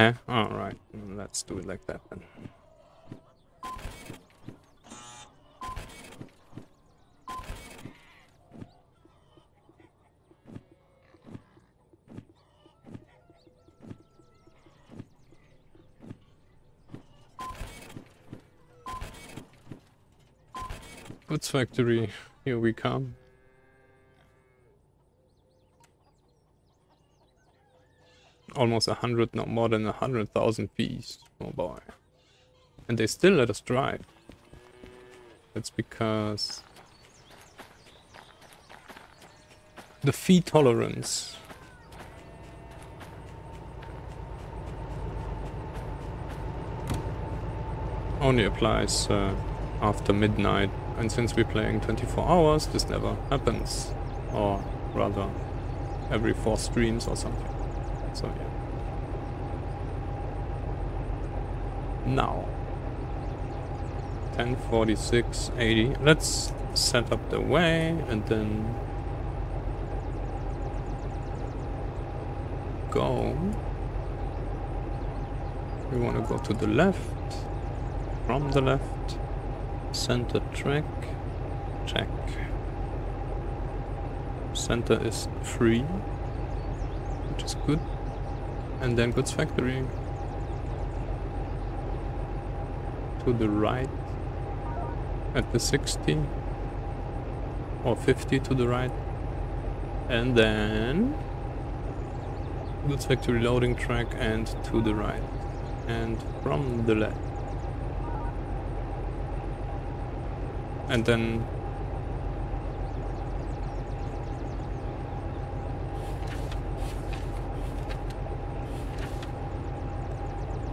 Eh? Alright, let's do it like that then. Goods factory, here we come. Almost a hundred, not more than a hundred thousand fees. Oh boy. And they still let us drive. That's because the fee tolerance only applies uh, after midnight and since we're playing 24 hours this never happens. Or rather every four streams or something. So yeah. Now 1046 80 let's set up the way and then go. We want to go to the left from the left center track. Check. Center is free which is good. And then goods factory. To the right at the 60 or 50 to the right. And then goods factory loading track and to the right. And from the left and then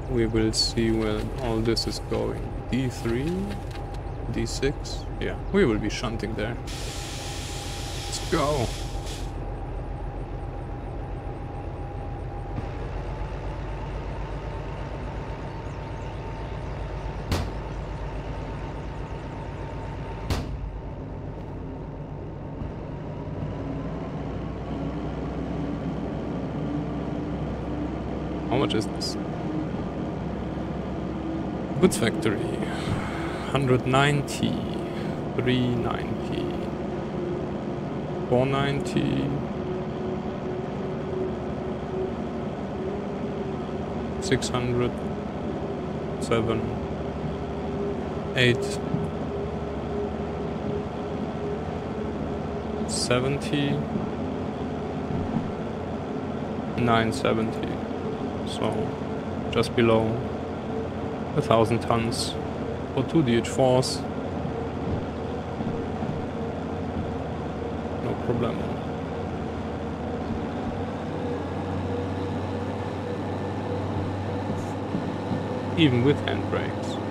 we will see where all this is going. D3, D6, yeah, we will be shunting there. Let's go. How much is this? Goods factory. 190. 390. 490. 600. 7. 8. 70. 970. So just below a thousand tons for two DH4s. No problem. Even with handbrakes.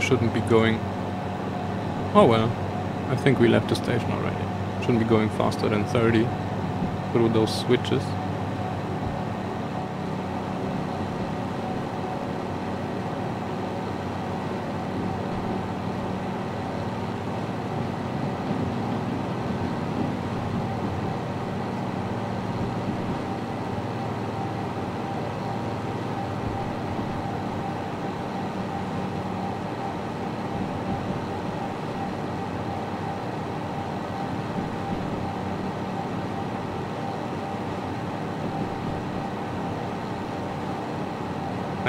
We shouldn't be going... Oh well, I think we left the station already. Shouldn't be going faster than 30 through those switches.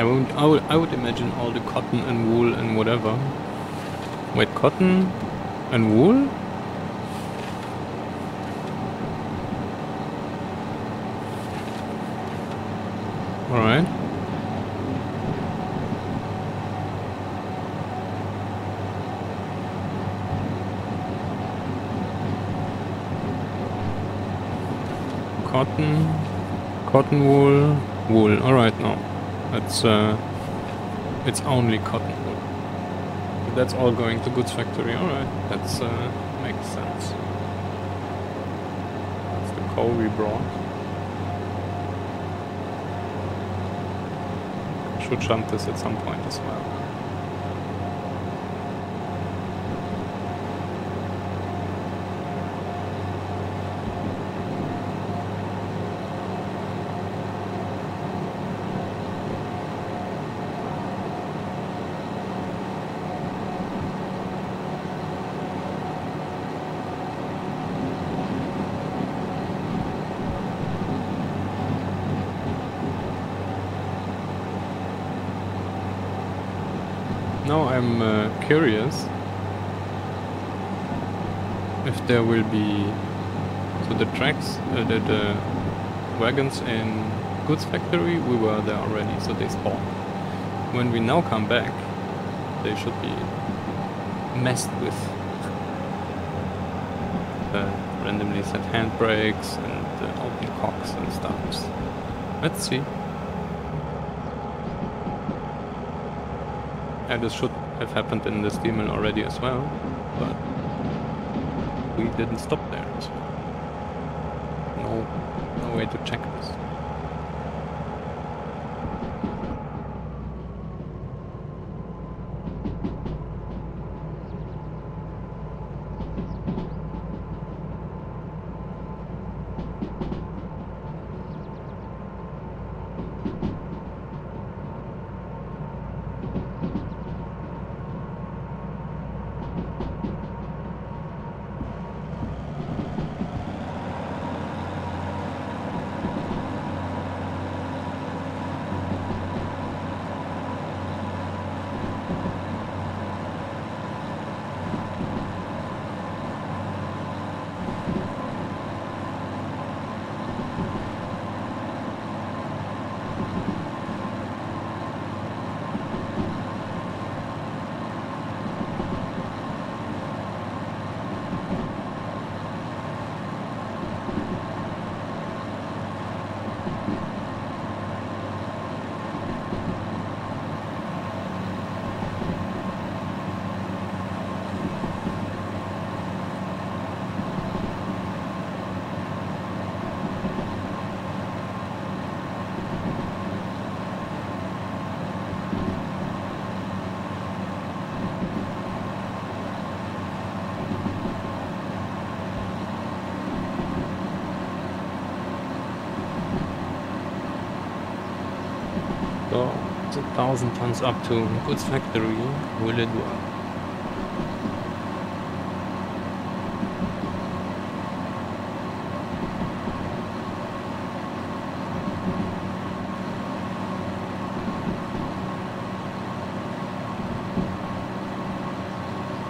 I won't. I would. I would imagine all the cotton and wool and whatever. Wait, cotton and wool? All right. Cotton, cotton wool, wool. All right, now. That's uh, it's only cotton wool. But that's all going to goods factory. All right, that's uh, makes sense. That's the coal we brought. Should shunt this at some point as well. Now I'm uh, curious if there will be so the tracks, uh, the, the wagons in goods factory. We were there already, so they spawned. When we now come back, they should be messed with uh, randomly set handbrakes and uh, open cocks and stuff. Let's see. and this should have happened in steel mill already as well, but we didn't stop there. So no, no way to check this. Thousand tons up to goods factory. Will it work?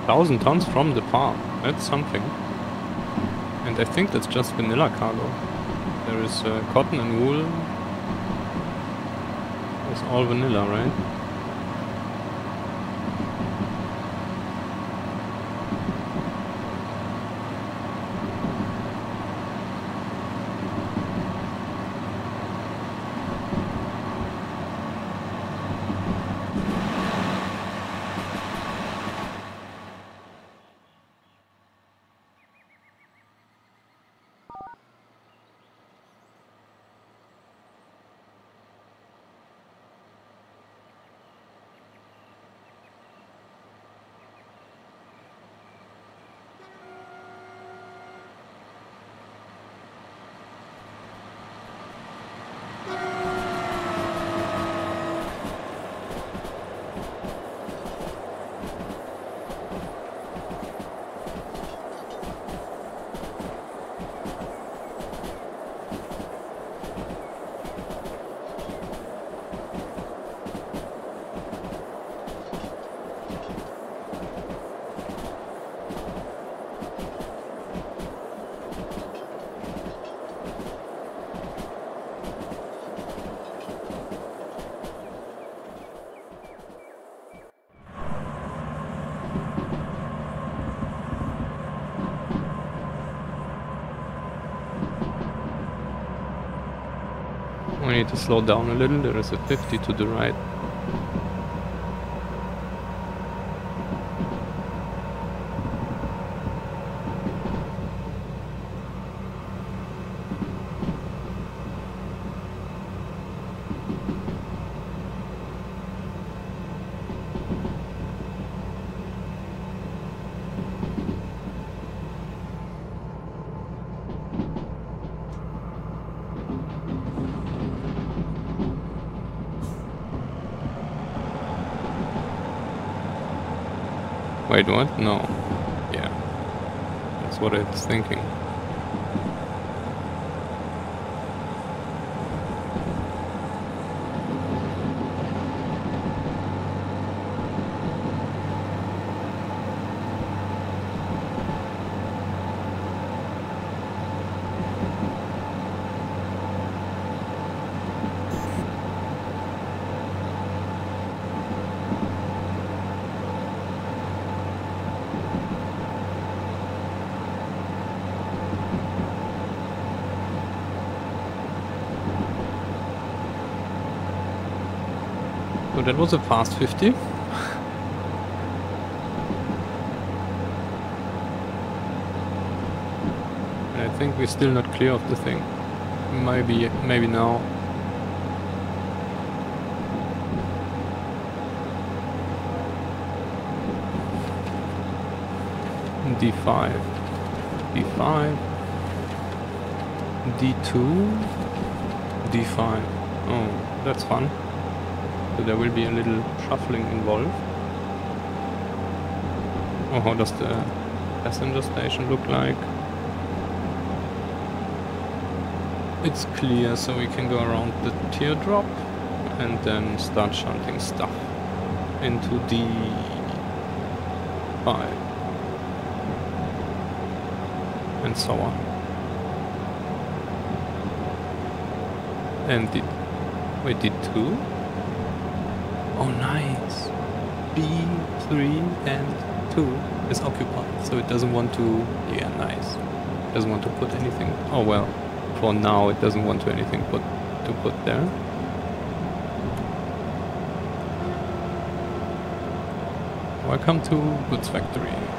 Thousand tons from the farm. That's something. And I think that's just vanilla cargo. There is uh, cotton and wool. All vanilla, right? We need to slow down a little. There is a 50 to the right. Wait, what? No. Yeah. That's what I was thinking. That was a fast 50. I think we're still not clear of the thing. Maybe, maybe now. D5, D5, D2, D5. Oh, that's fun. So there will be a little shuffling involved. Oh, how does the passenger station look like? It's clear, so we can go around the teardrop and then start shunting stuff into D5 and so on. And did wait, did two? Oh, nice. B3 and 2 is occupied, so it doesn't want to... Yeah, nice. It Doesn't want to put anything... Oh, well. For now, it doesn't want to anything put to put there. Welcome to Goods Factory.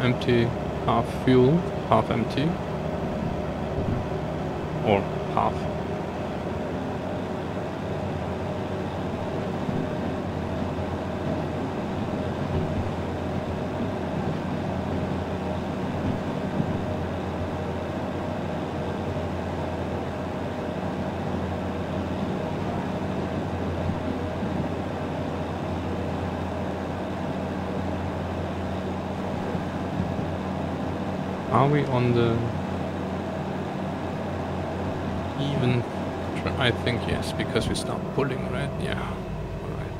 Empty, half fuel, half empty. Or half. Are we on the even? I think yes, because we start pulling, right? Yeah. All right.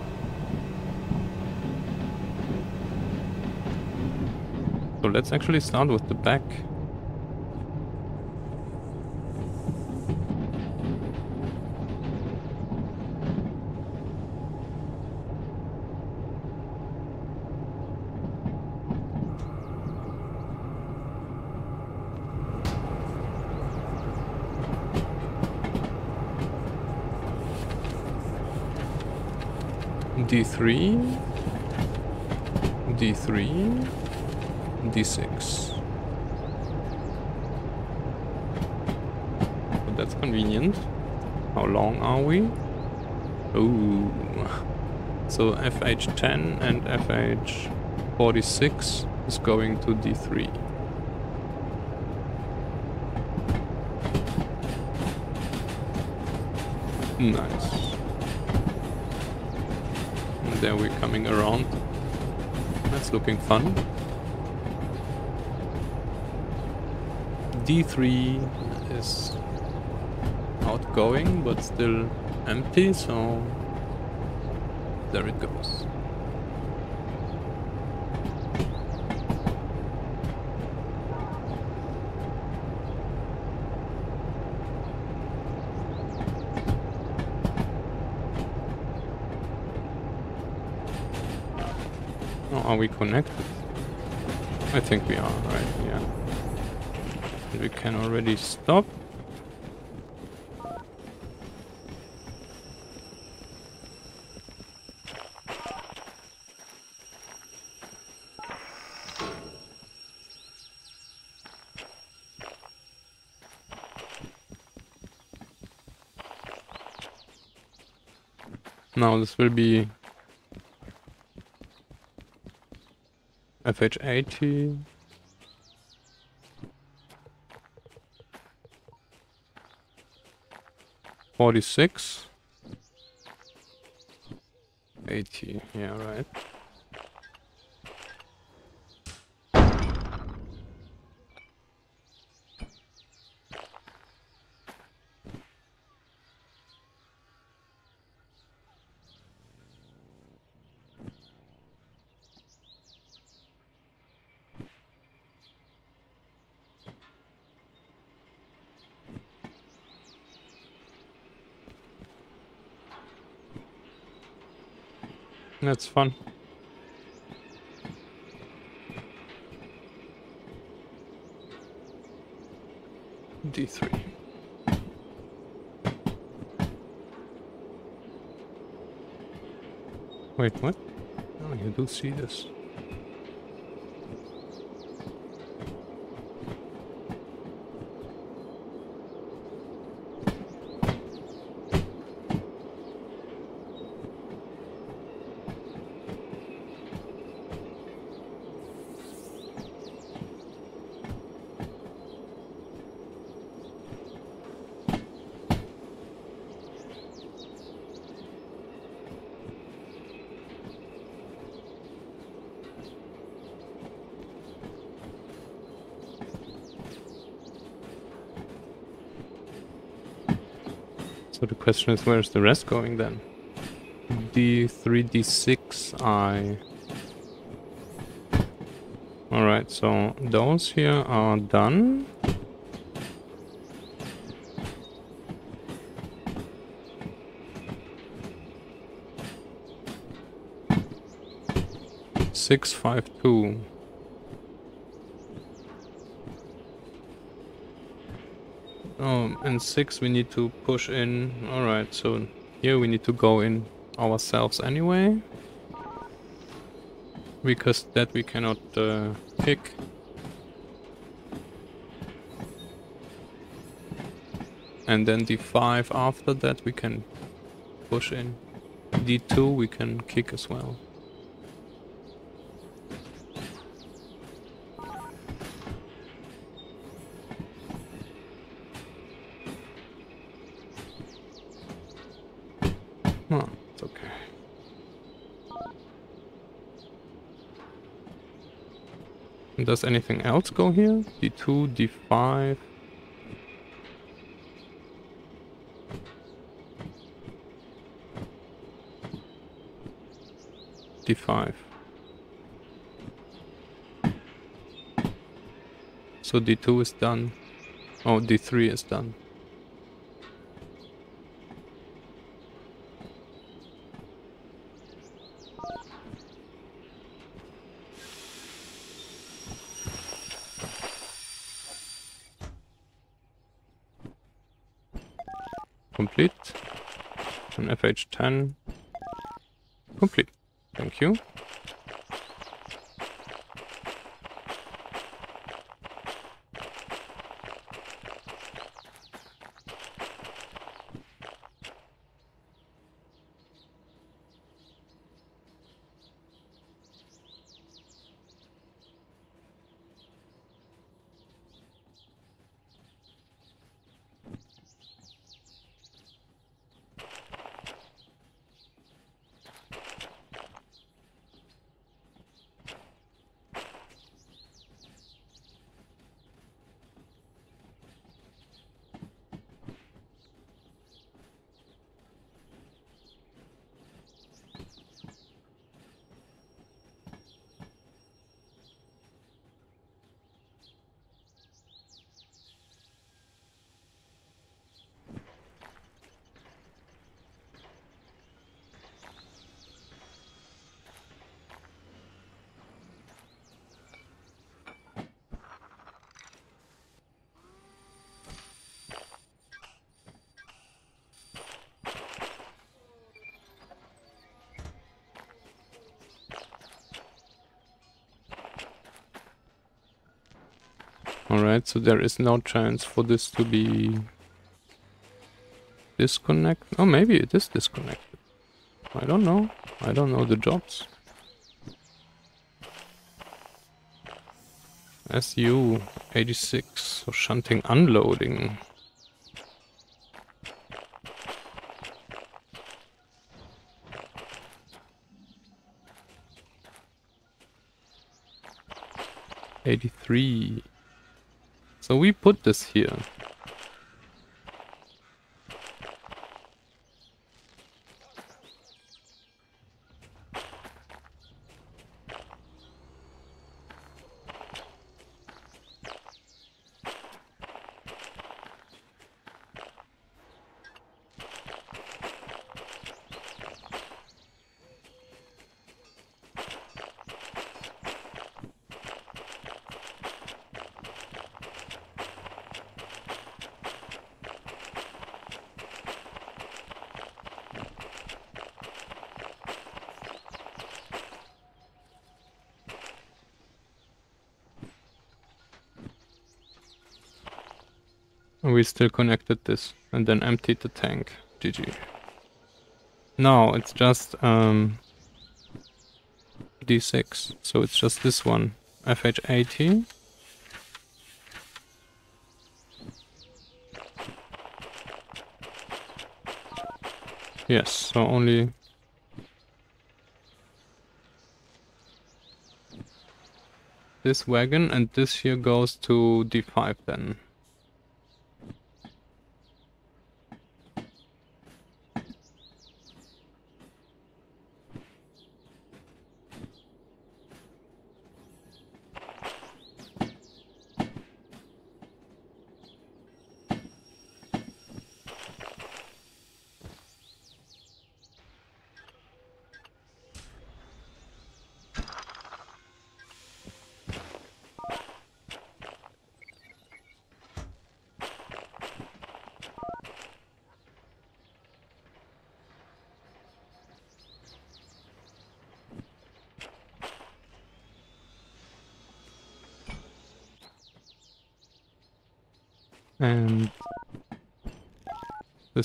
So let's actually start with the back. D3, D3, D6. But that's convenient. How long are we? Ooh. So FH10 and FH46 is going to D3. Nice. There we're coming around. That's looking fun. D3 is outgoing but still empty, so there it goes. Oh, are we connected? I think we are, right, yeah. We can already stop. Now this will be FH80. Forty-six. Eighty, yeah, right. That's fun. D3. Wait, what? Oh, you do see this. Question is, where's the rest going then? D3, D6, I. Alright, so those here are done. Six, five, two. Oh, and six we need to push in. Alright, so here we need to go in ourselves anyway. Because that we cannot uh, kick. And then d5 after that we can push in. d2 we can kick as well. Huh, it's okay. Does anything else go here? d2, d5. d5. So d2 is done. Oh, d3 is done. Complete. And FH10. Complete. Thank you. Alright, so there is no chance for this to be disconnected. Oh, maybe it is disconnected. I don't know. I don't know the jobs. SU 86, so shunting unloading. Eighty-three. So we put this here. We still connected this and then emptied the tank. GG. Now it's just um, D6, so it's just this one. FH80. Yes, so only this wagon and this here goes to D5 then.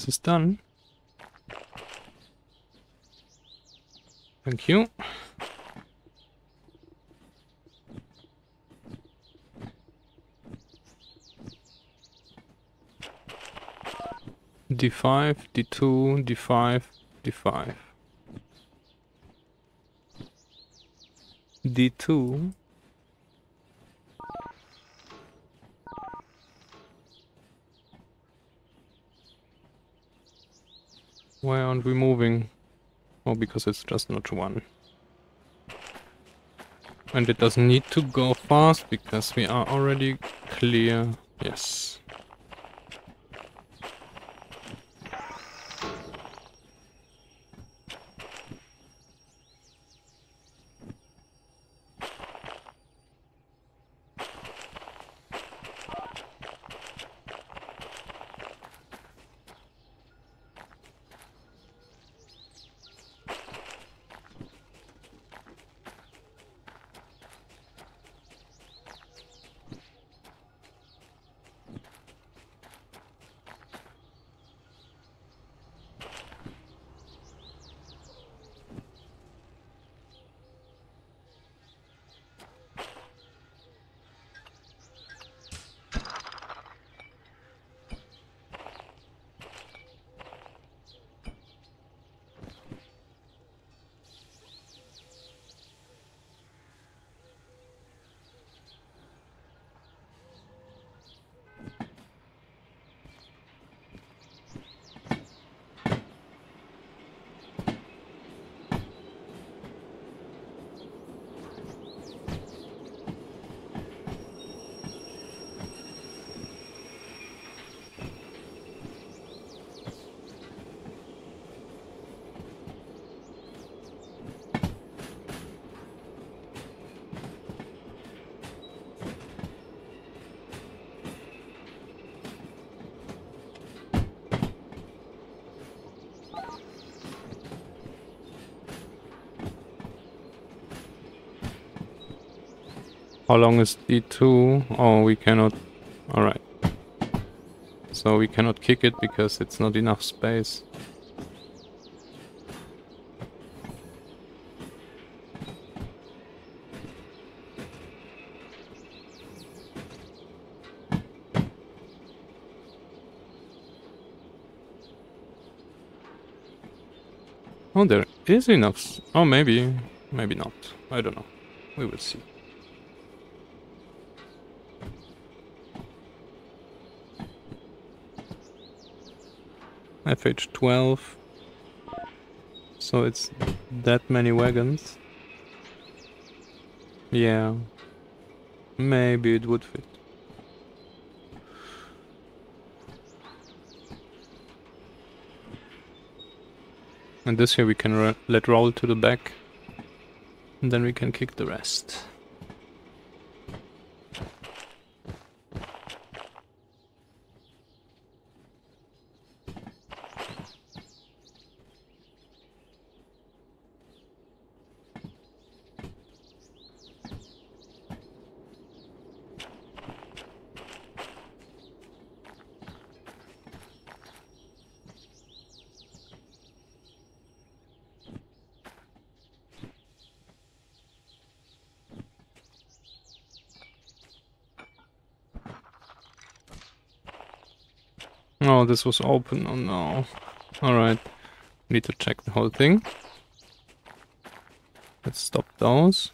This is done. Thank you. D5, D2, D5, D5. D2. We moving? Oh, because it's just not one. And it doesn't need to go fast because we are already clear. Yes. How long is D2? Oh, we cannot... Alright. So we cannot kick it because it's not enough space. Oh, there is enough. Oh, maybe. Maybe not. I don't know. We will see. FH12. So it's that many wagons. Yeah. Maybe it would fit. And this here we can let roll to the back. And then we can kick the rest. This was open. Oh no. Alright. Need to check the whole thing. Let's stop those.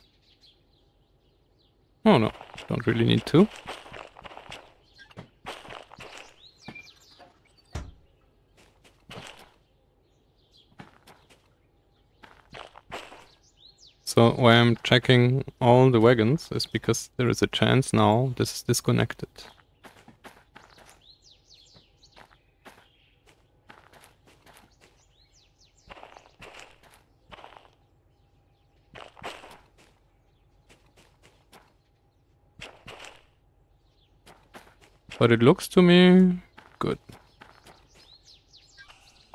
Oh no, don't really need to. So why I'm checking all the wagons is because there is a chance now this is disconnected. But it looks to me good.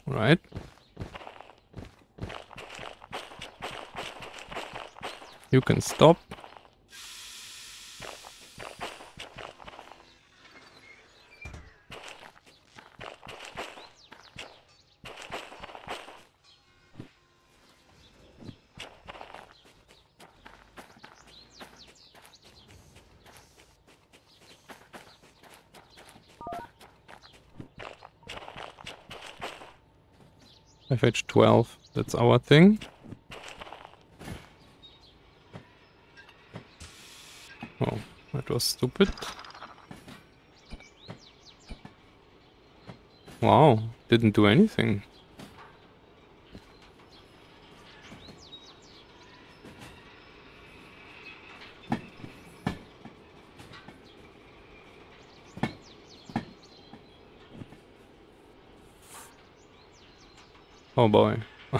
Right. You can stop. FH12, that's our thing. Oh, that was stupid. Wow, didn't do anything. Oh boy.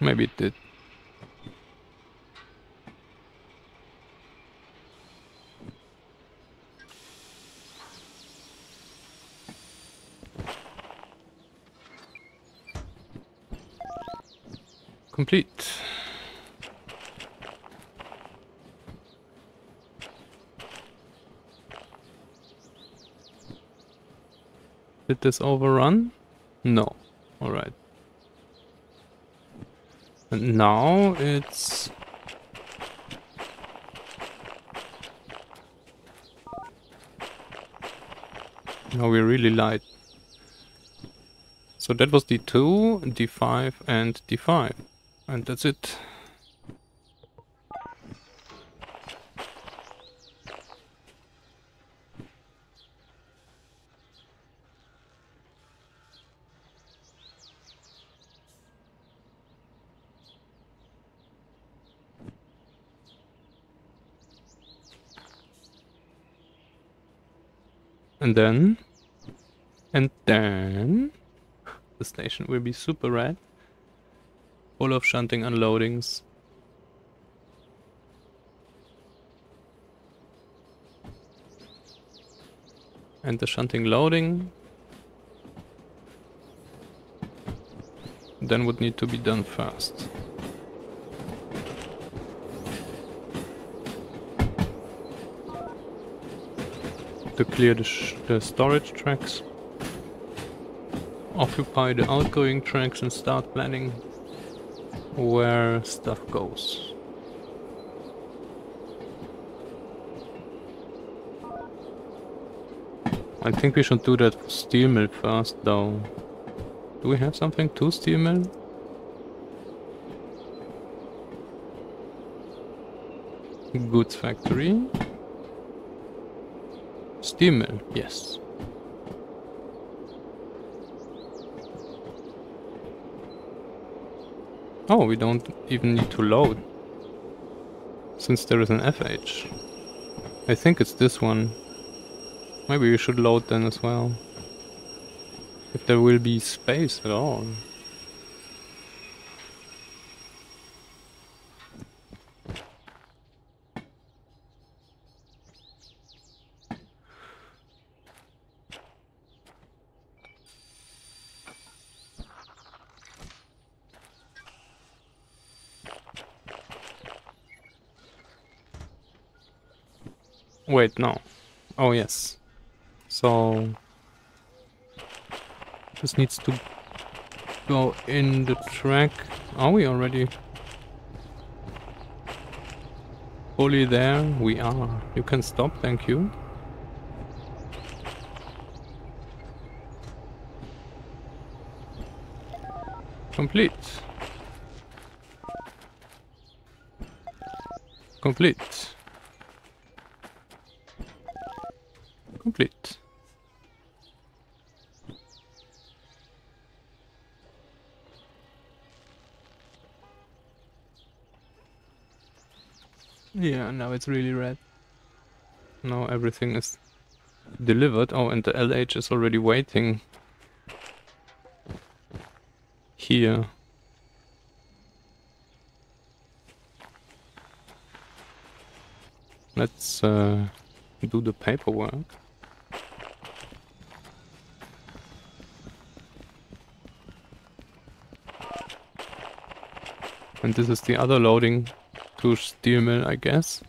Maybe it did. Complete. Did this overrun? No. Alright. And now it's... Now we're really light. So that was D2, D5 and D5. And that's it. And then... And then... The station will be super red. Full of shunting unloadings. And the shunting loading then would need to be done first. To clear the, the storage tracks, occupy the outgoing tracks and start planning where stuff goes. I think we should do that for steel mill first though. Do we have something to steel mill? Goods factory. Mill, yes. Oh, we don't even need to load. Since there is an FH. I think it's this one. Maybe we should load then as well. If there will be space at all. Wait, no. Oh, yes. So... Just needs to go in the track. Are we already fully there? We are. You can stop, thank you. Complete. Complete. complete. Yeah, it's really red. Now everything is delivered. Oh, and the LH is already waiting. Here. Let's uh, do the paperwork. And this is the other loading to steel mill, I guess.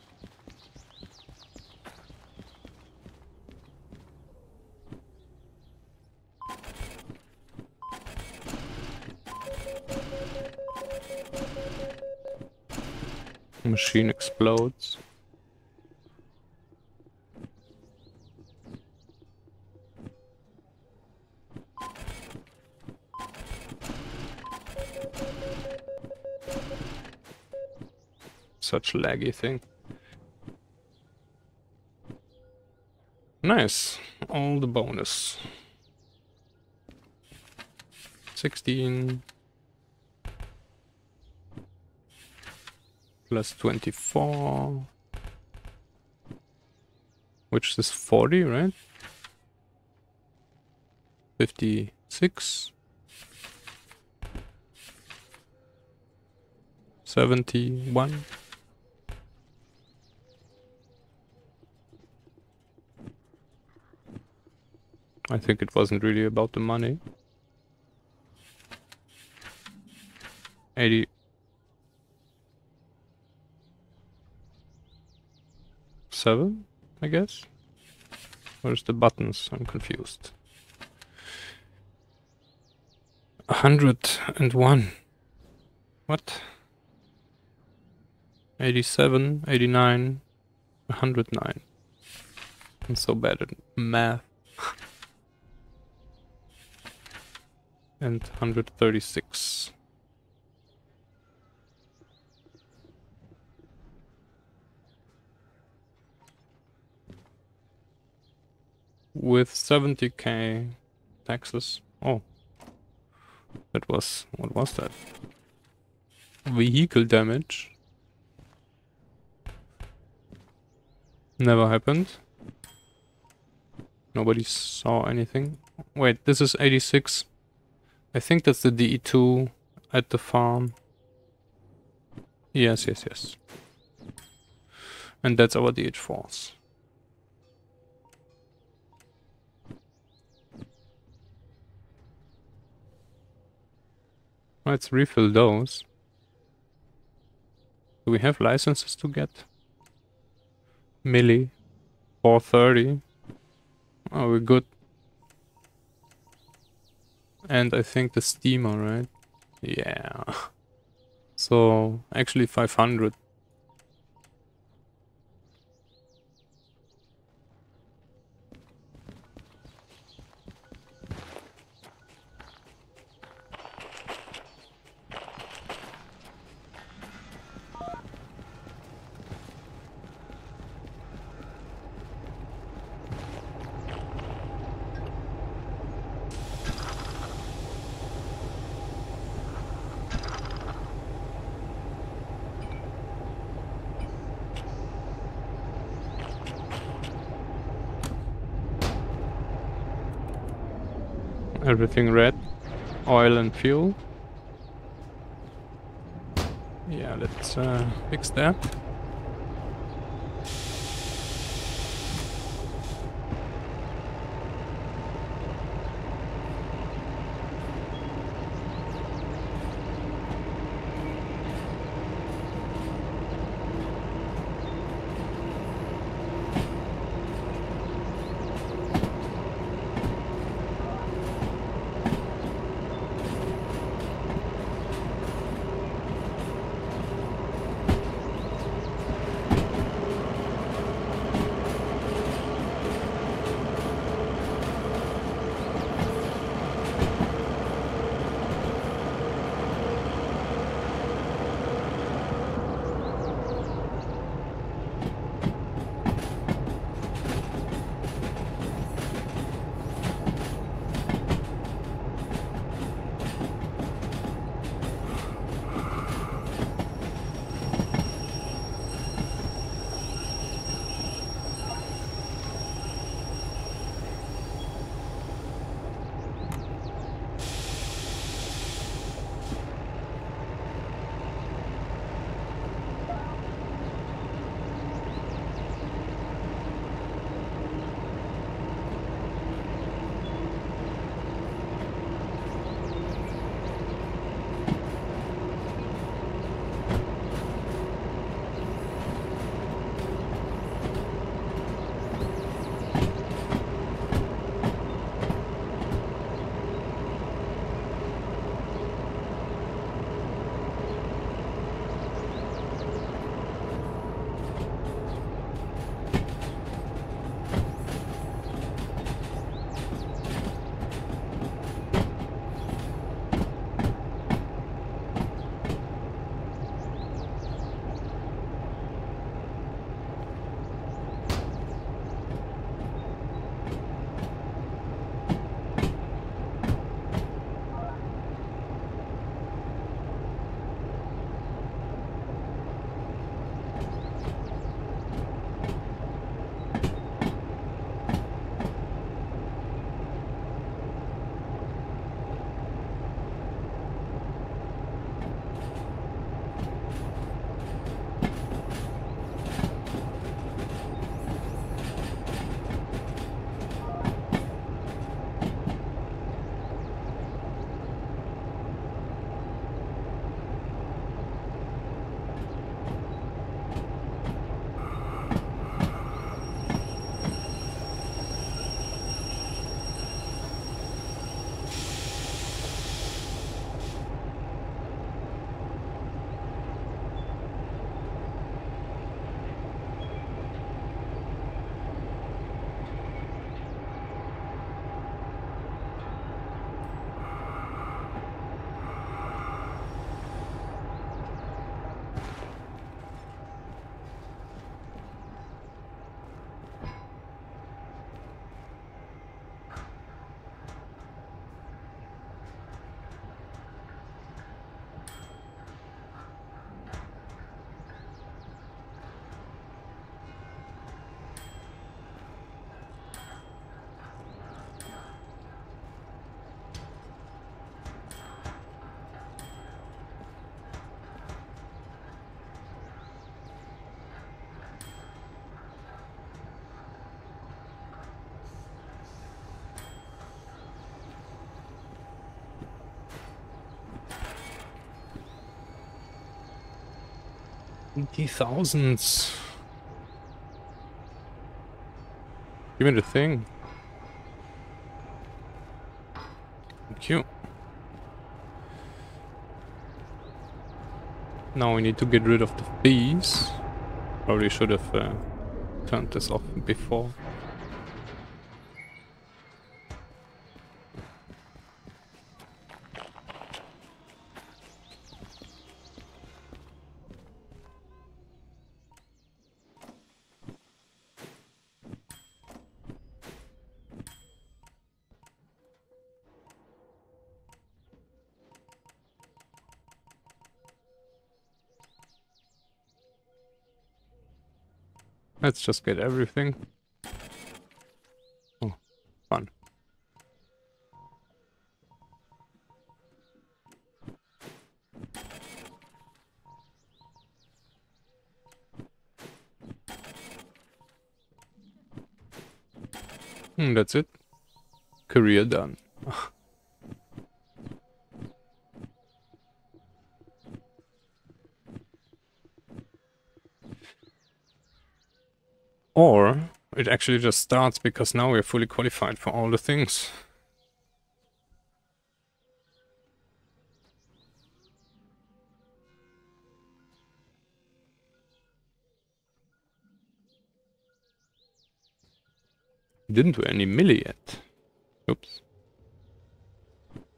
machine explodes. Such laggy thing. Nice, all the bonus. 16, plus 24 which is 40 right? 56 71 I think it wasn't really about the money. 80 seven, I guess. Where's the buttons? I'm confused. Hundred and one. What? 87, 89, 109. I'm so bad at math. and 136. With 70k taxes. Oh. That was... what was that? Vehicle damage. Never happened. Nobody saw anything. Wait, this is 86. I think that's the DE2 at the farm. Yes, yes, yes. And that's our DH4s. Let's refill those. Do we have licenses to get? Millie. 430. Oh, we're good. And I think the steamer, right? Yeah. So, actually 500. Everything red. Oil and fuel. Yeah, let's uh, fix that. Eighty thousands. Give me the thing. Thank you. Now we need to get rid of the bees. Probably should have uh, turned this off before. Let's just get everything. Oh, fun. Hmm, that's it. Career done. Or it actually just starts because now we're fully qualified for all the things. Didn't do any milli yet. Oops.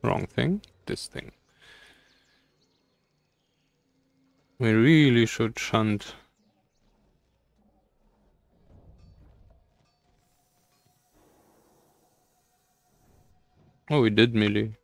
Wrong thing. This thing. We really should shunt Oh, we did melee.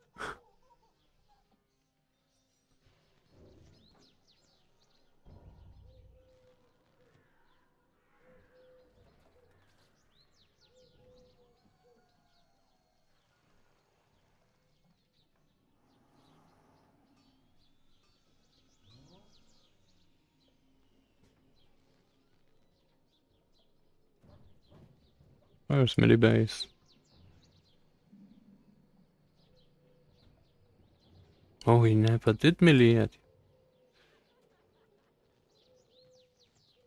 Where's melee base? Oh, he never did melee yet.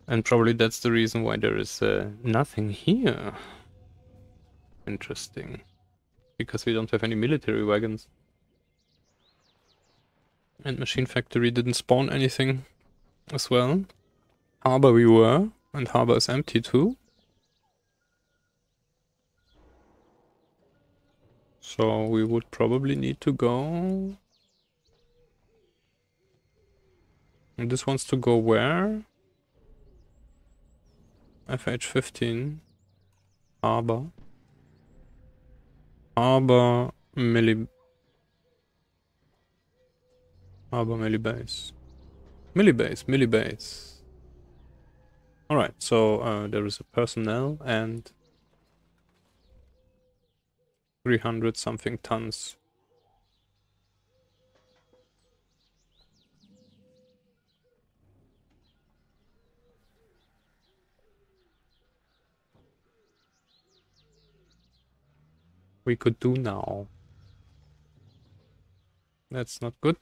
And probably that's the reason why there is uh, nothing here. Interesting. Because we don't have any military wagons. And Machine Factory didn't spawn anything as well. Harbor we were, and Harbor is empty too. So we would probably need to go And this wants to go where? FH15. Harbor. Harbor milli... Harbor milli base. Milli base, milli base. Alright, so uh, there is a personnel and 300 something tons we could do now. That's not good.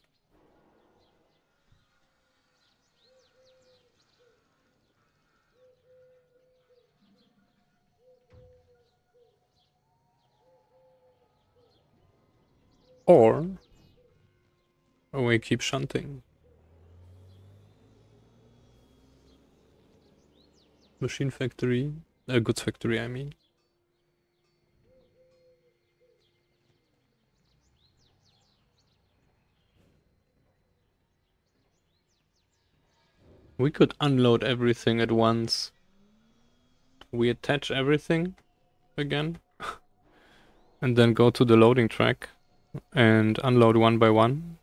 Or we keep shunting. Machine factory, a uh, goods factory I mean. We could unload everything at once. We attach everything again. and then go to the loading track and unload one by one.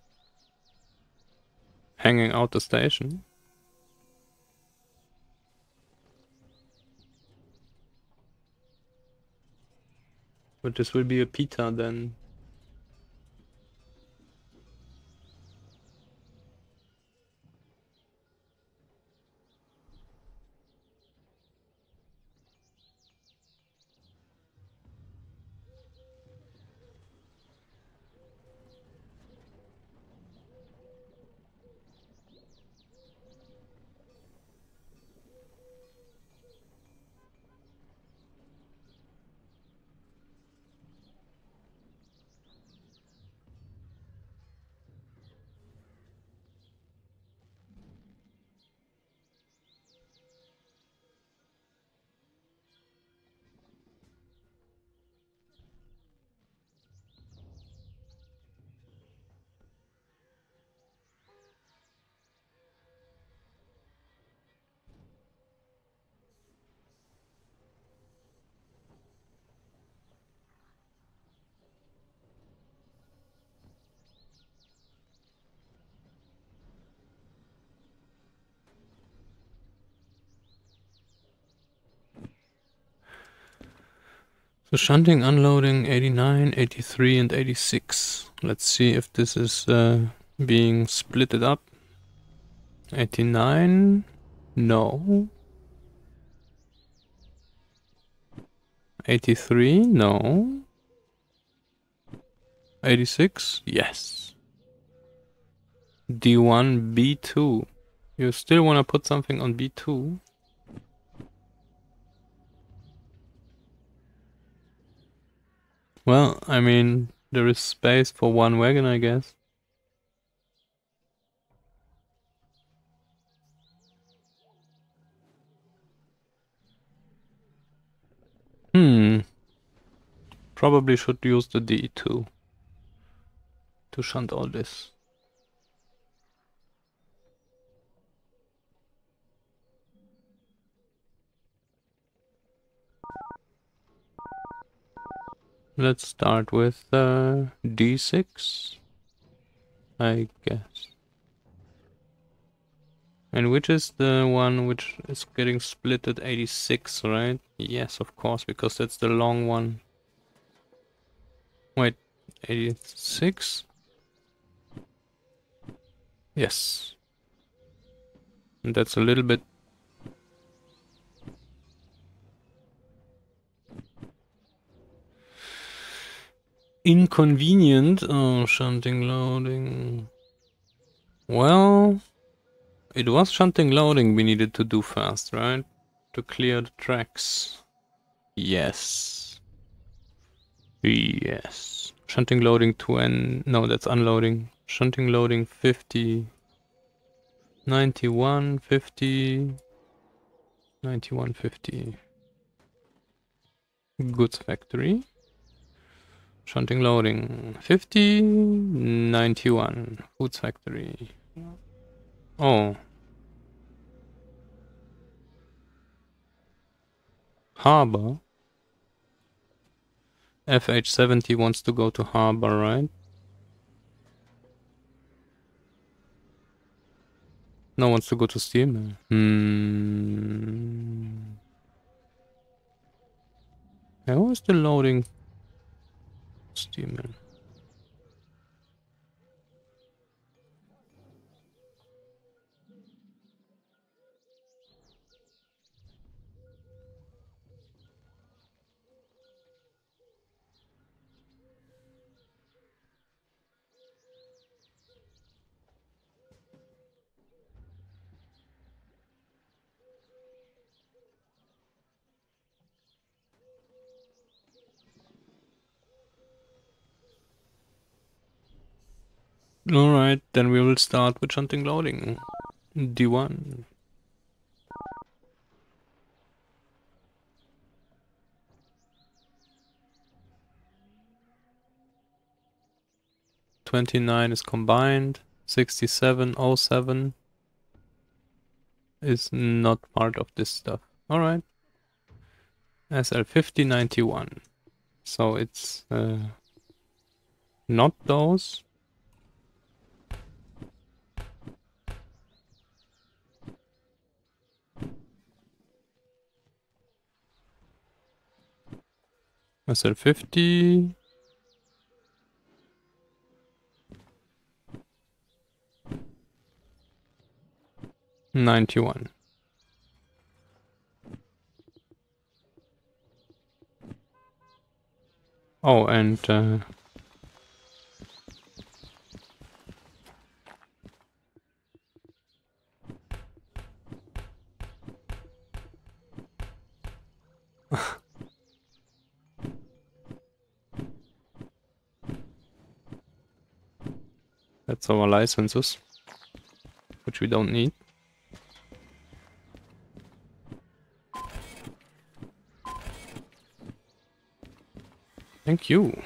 Hanging out the station. But this will be a pita then. So shunting, unloading, 89, 83 and 86. Let's see if this is uh, being splitted up. 89, no. 83, no. 86, yes. D1, B2. You still want to put something on B2? Well, I mean, there is space for one wagon, I guess. Hmm. Probably should use the D2 to shunt all this. Let's start with uh, D6, I guess. And which is the one which is getting split at 86, right? Yes, of course, because that's the long one. Wait, 86? Yes. And that's a little bit inconvenient. Oh, shunting loading. Well, it was shunting loading we needed to do first, right? To clear the tracks. Yes. Yes. Shunting loading to n. No, that's unloading. Shunting loading 50. 91, 50. 91, 50. Goods factory. Shunting loading 50, 91. Goods factory. Oh. Harbor. FH70 wants to go to harbor, right? No wants to go to steamer. Hmm. How is the loading steamer? Alright, then we will start with shunting loading. D1. Twenty-nine is combined. Sixty-seven oh seven is not part of this stuff. Alright. SL fifty ninety-one. So it's uh, not those. SL fifty. Ninety one. Oh, and uh, That's our licenses, which we don't need. Thank you.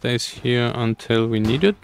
Stays here until we need it.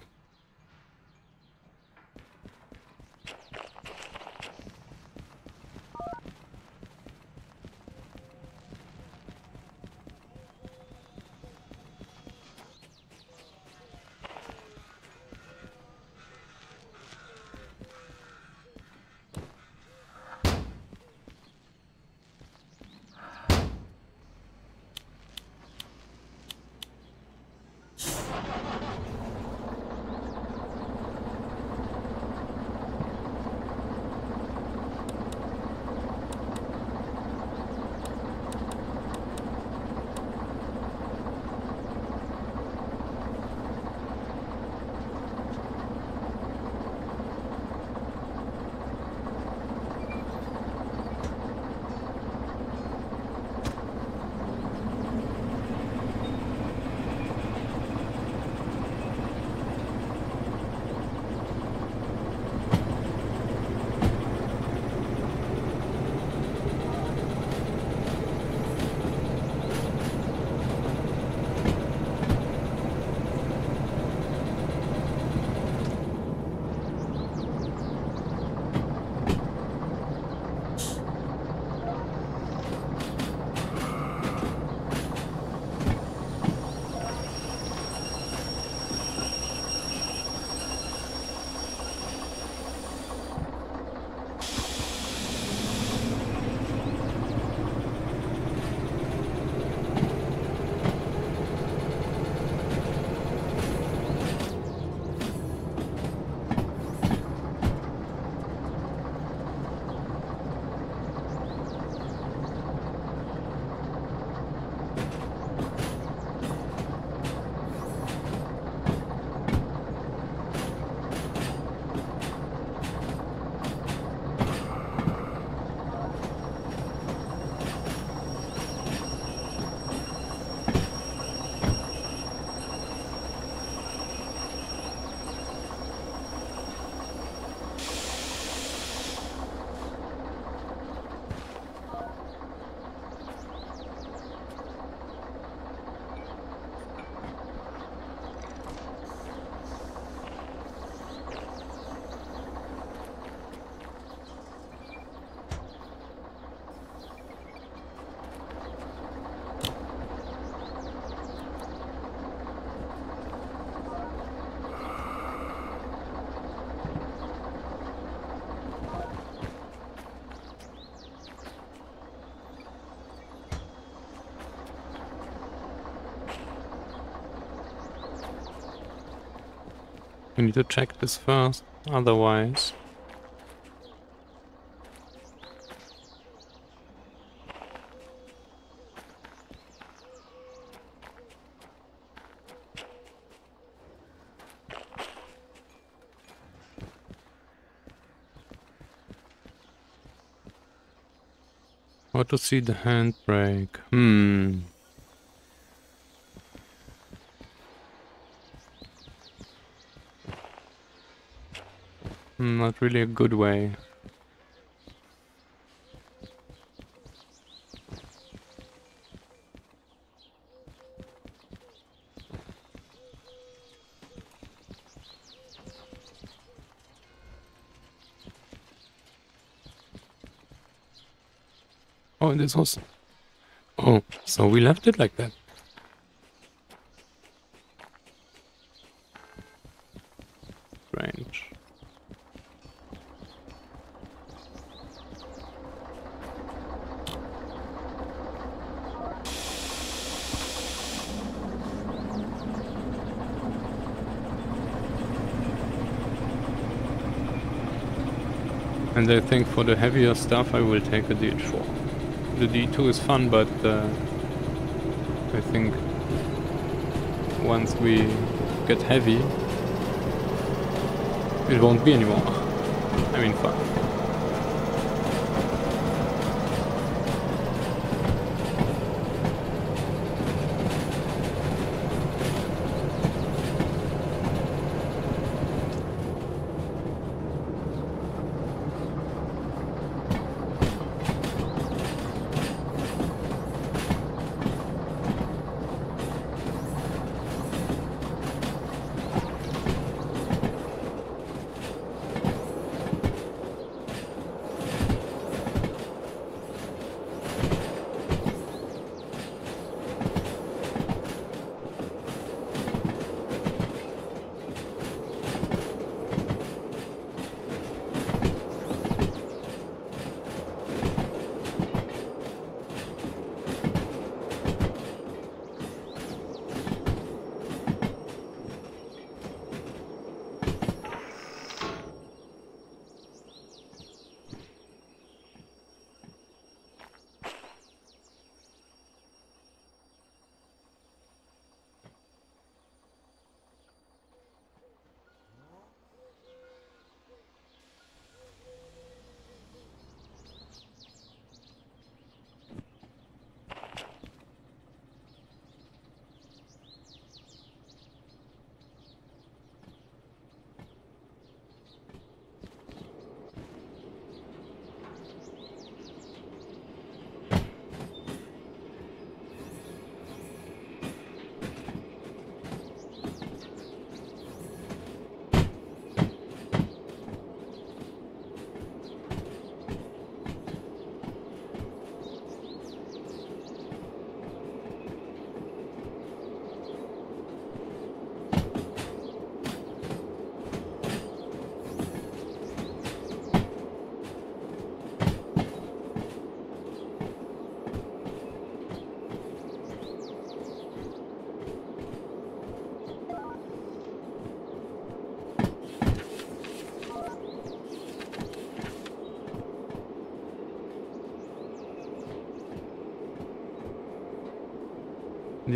Need to check this first, otherwise... How to see the handbrake? Hmm. Not really a good way. Oh, this was... Oh, so we left it like that. Strange. And I think for the heavier stuff I will take a DH4. The D2 is fun, but uh, I think once we get heavy, it won't be anymore. I mean fun.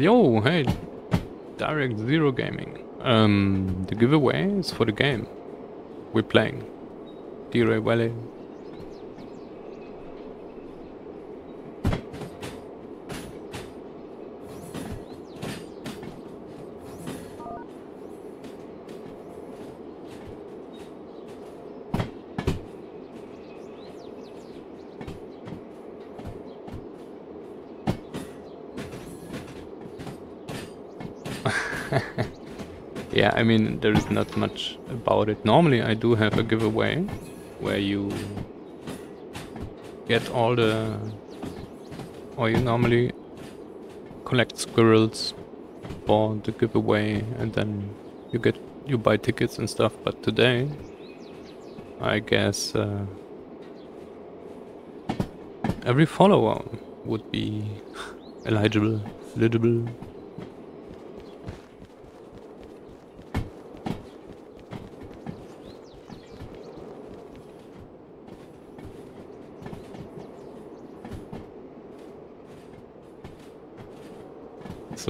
Yo, hey, Direct Zero Gaming. Um, the giveaway is for the game we're playing. Derail Valley. yeah, I mean, there is not much about it. Normally I do have a giveaway where you get all the... or you normally collect squirrels for the giveaway and then you get you buy tickets and stuff but today I guess uh, every follower would be eligible eligible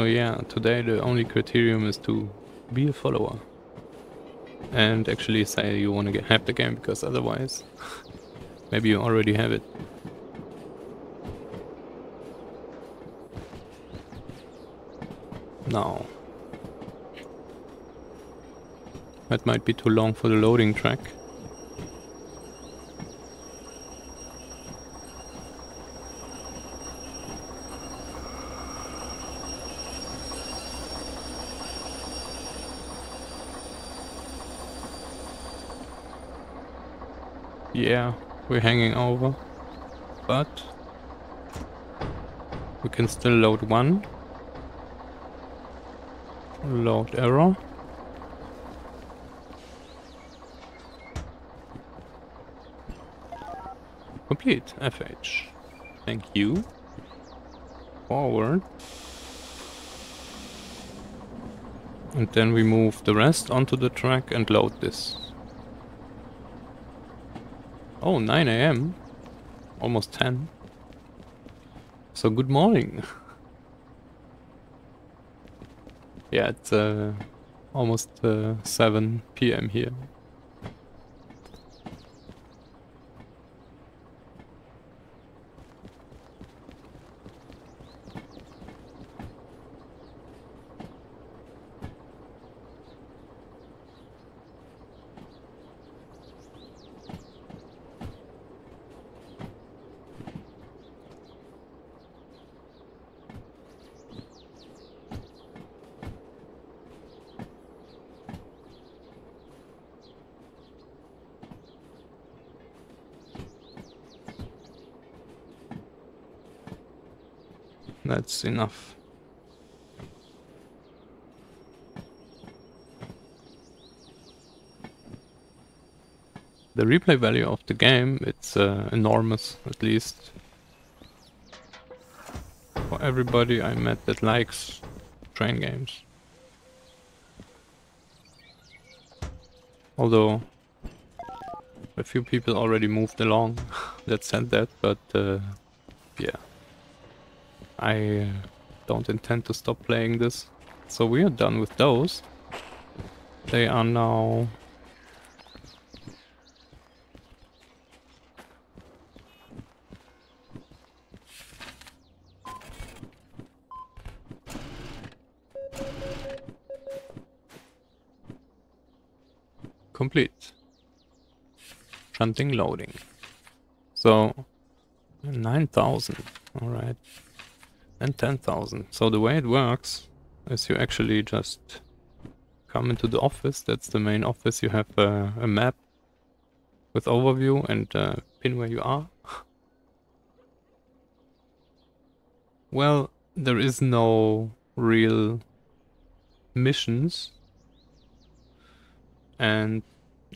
So yeah, today the only criterion is to be a follower. And actually say you want to have the game, because otherwise maybe you already have it. No. That might be too long for the loading track. Yeah, we're hanging over. But we can still load one. Load error. Complete FH. Thank you. Forward. And then we move the rest onto the track and load this. Oh, 9 a.m. Almost 10. So good morning. yeah, it's uh, almost uh, 7 p.m. here. Enough. The replay value of the game, it's uh, enormous, at least. For everybody I met that likes train games. Although a few people already moved along that said that, but uh. I uh, don't intend to stop playing this. So we are done with those. They are now... Complete. Shunting loading. So, 9,000. Alright and 10,000. So the way it works is you actually just come into the office. That's the main office. You have a, a map with overview and uh, pin where you are. well, there is no real missions and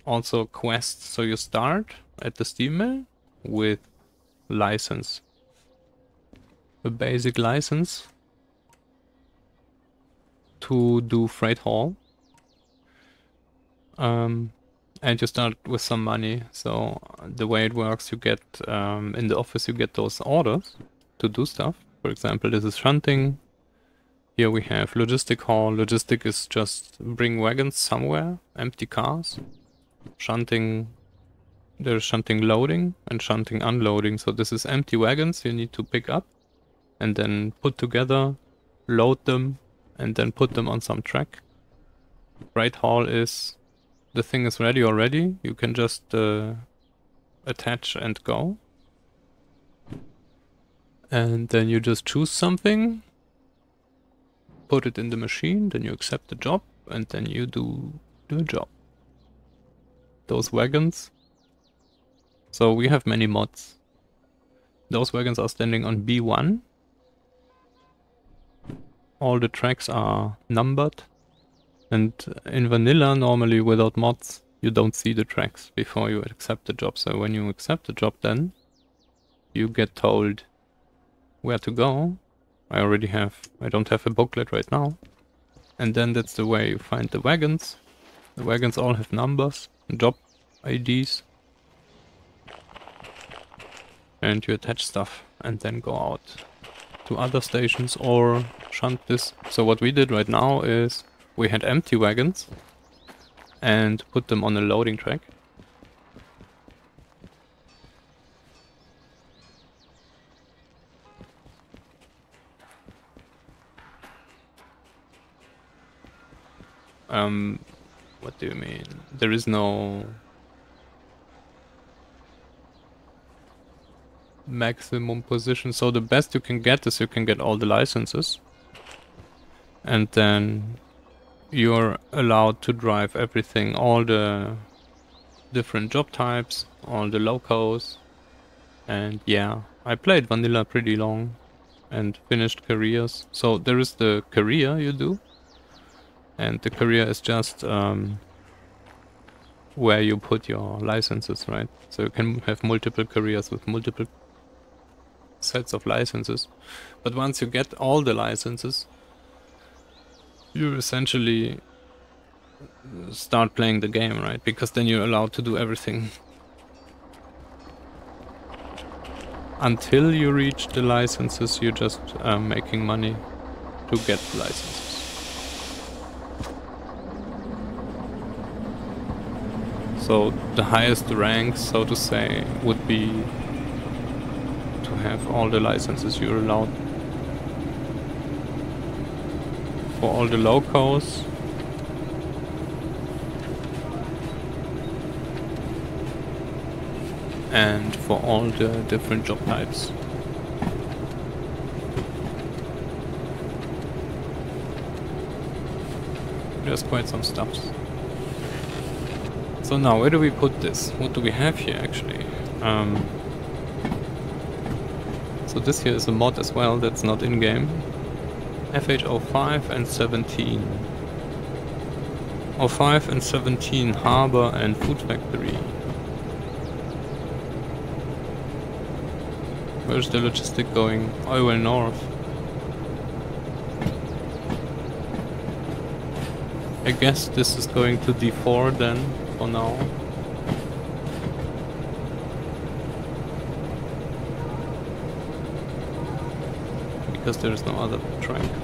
also quests. So you start at the Steam mill with license a basic license to do freight haul. Um, and you start with some money. So the way it works, you get um, in the office, you get those orders to do stuff. For example, this is shunting. Here we have logistic haul. Logistic is just bring wagons somewhere, empty cars. Shunting, there's shunting loading and shunting unloading. So this is empty wagons you need to pick up and then put together, load them, and then put them on some track. Freight haul is, the thing is ready already. You can just uh, attach and go. And then you just choose something, put it in the machine, then you accept the job, and then you do the job. Those wagons. So we have many mods. Those wagons are standing on B1. All the tracks are numbered. And in vanilla, normally without mods, you don't see the tracks before you accept the job. So when you accept the job then, you get told where to go. I already have, I don't have a booklet right now. And then that's the way you find the wagons. The wagons all have numbers, job IDs. And you attach stuff and then go out to other stations or shunt this. So what we did right now is we had empty wagons and put them on a loading track. Um, what do you mean? There is no maximum position. So the best you can get is you can get all the licenses. And then you're allowed to drive everything, all the different job types, all the locos. And yeah, I played vanilla pretty long and finished careers. So there is the career you do. And the career is just um, where you put your licenses, right? So you can have multiple careers with multiple sets of licenses. But once you get all the licenses, you essentially start playing the game, right? Because then you're allowed to do everything. Until you reach the licenses, you're just uh, making money to get licenses. So the highest rank, so to say, would be to have all the licenses you're allowed for all the locos. And for all the different job types. There's quite some stuff. So now, where do we put this? What do we have here actually? Um, so this here is a mod as well that's not in-game. FH05 and 17. 05 and 17 Harbor and Food Factory. Where's the logistic going? Oh, Oil North. I guess this is going to D4 then, for now. Because there is no other track.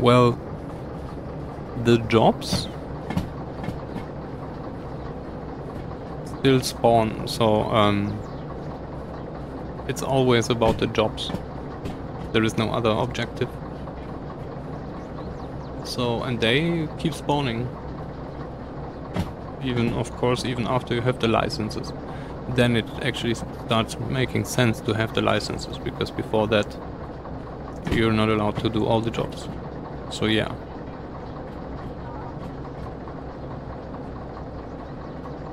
Well, the jobs still spawn, so um, it's always about the jobs. There is no other objective. So, and they keep spawning. Even, of course, even after you have the licenses. Then it actually starts making sense to have the licenses, because before that, you're not allowed to do all the jobs. So yeah.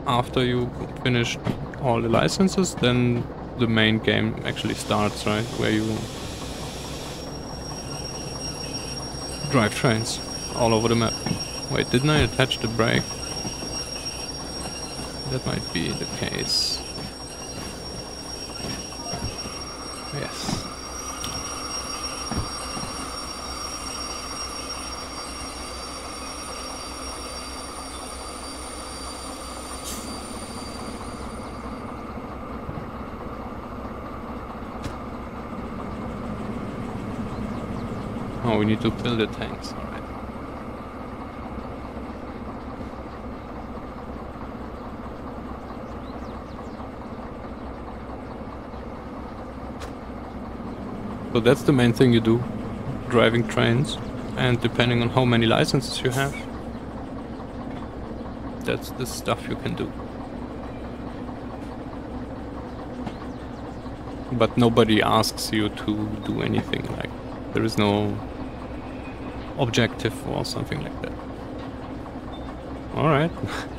After you finish all the licenses, then the main game actually starts, right? Where you drive trains all over the map. Wait, didn't I attach the brake? That might be the case. Yes. Oh, we need to fill the tanks. Alright. So that's the main thing you do, driving trains. And depending on how many licenses you have, that's the stuff you can do. But nobody asks you to do anything like there is no objective or something like that. Alright.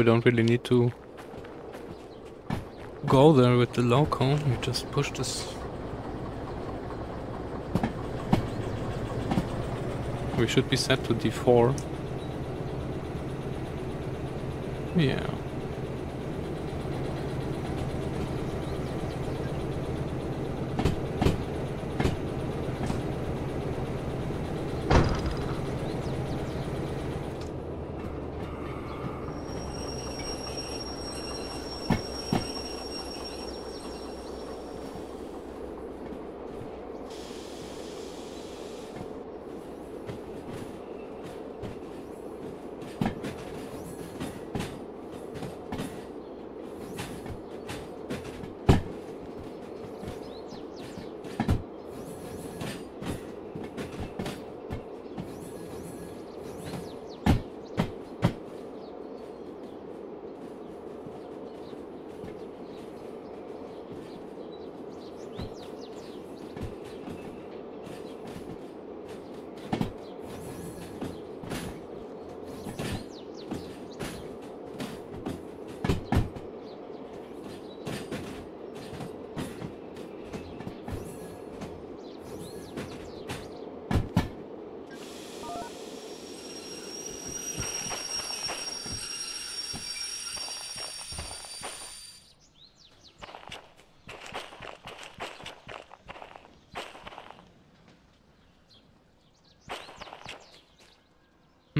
we don't really need to go there with the loco. We just push this. We should be set to D4. Yeah.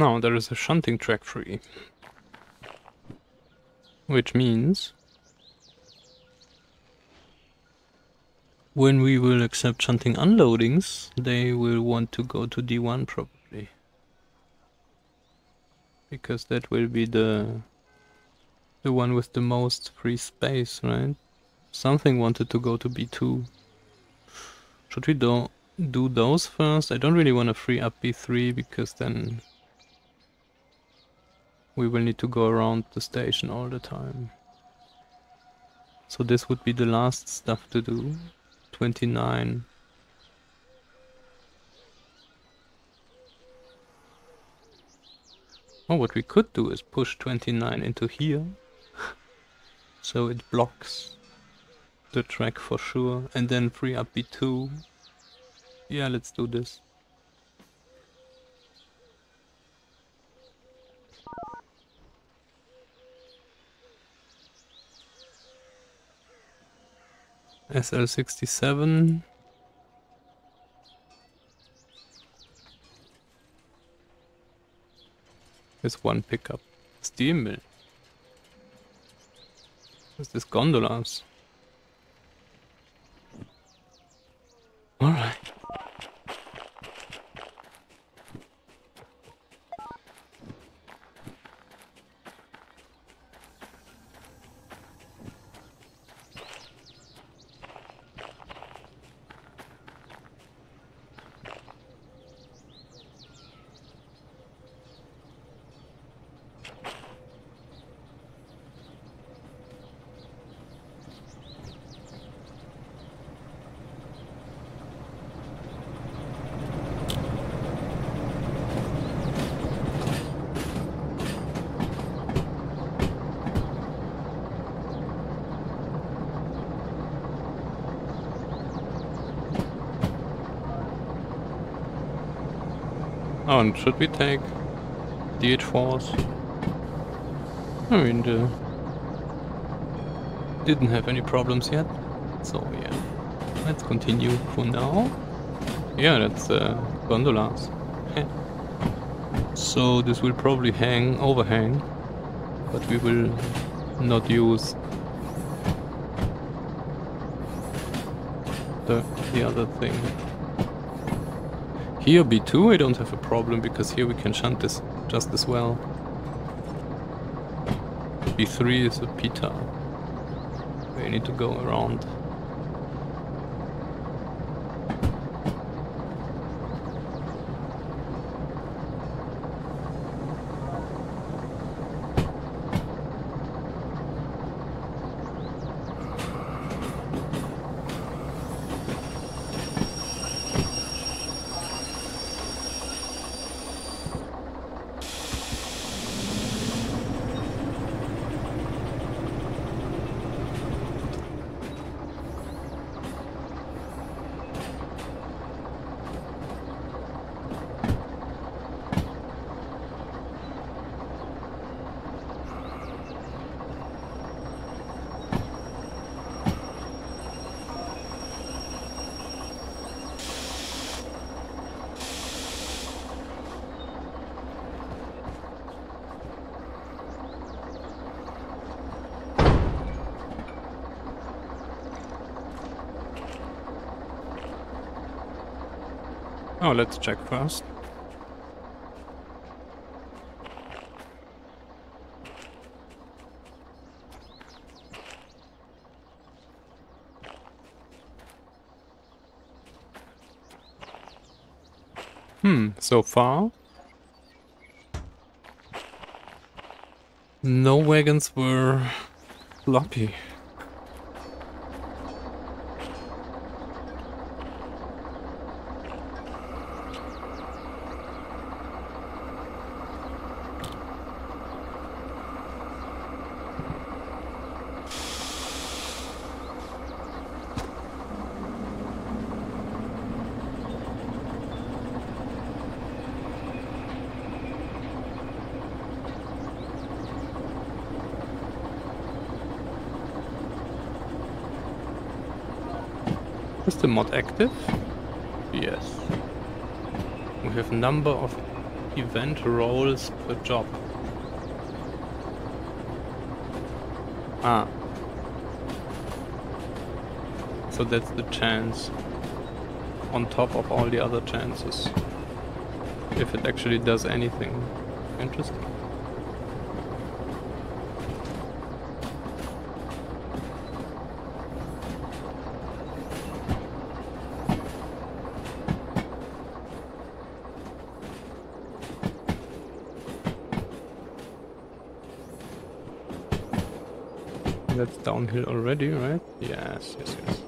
Now there is a shunting track free. Which means when we will accept shunting unloadings, they will want to go to D1 probably. Because that will be the the one with the most free space, right? Something wanted to go to B2. Should we do, do those first? I don't really want to free up B3 because then we will need to go around the station all the time. So this would be the last stuff to do. 29. Oh, what we could do is push 29 into here. so it blocks the track for sure. And then free up B2. Yeah, let's do this. SL67. There's one pickup. Steel mill. What's this gondolas? And should we take DH4s? I mean, the didn't have any problems yet, so yeah. Let's continue for now. Yeah, that's uh, gondolas. so this will probably hang, overhang, but we will not use the, the other thing. Here B2 I don't have a problem because here we can shunt this just as well. B3 is a pita. We need to go around. Oh, let's check first. Hmm, so far no wagons were floppy. Mod active? Yes. We have number of event rolls per job. Ah. So that's the chance on top of all the other chances. If it actually does anything. Interesting. That's downhill already, right? Yes, yes, yes.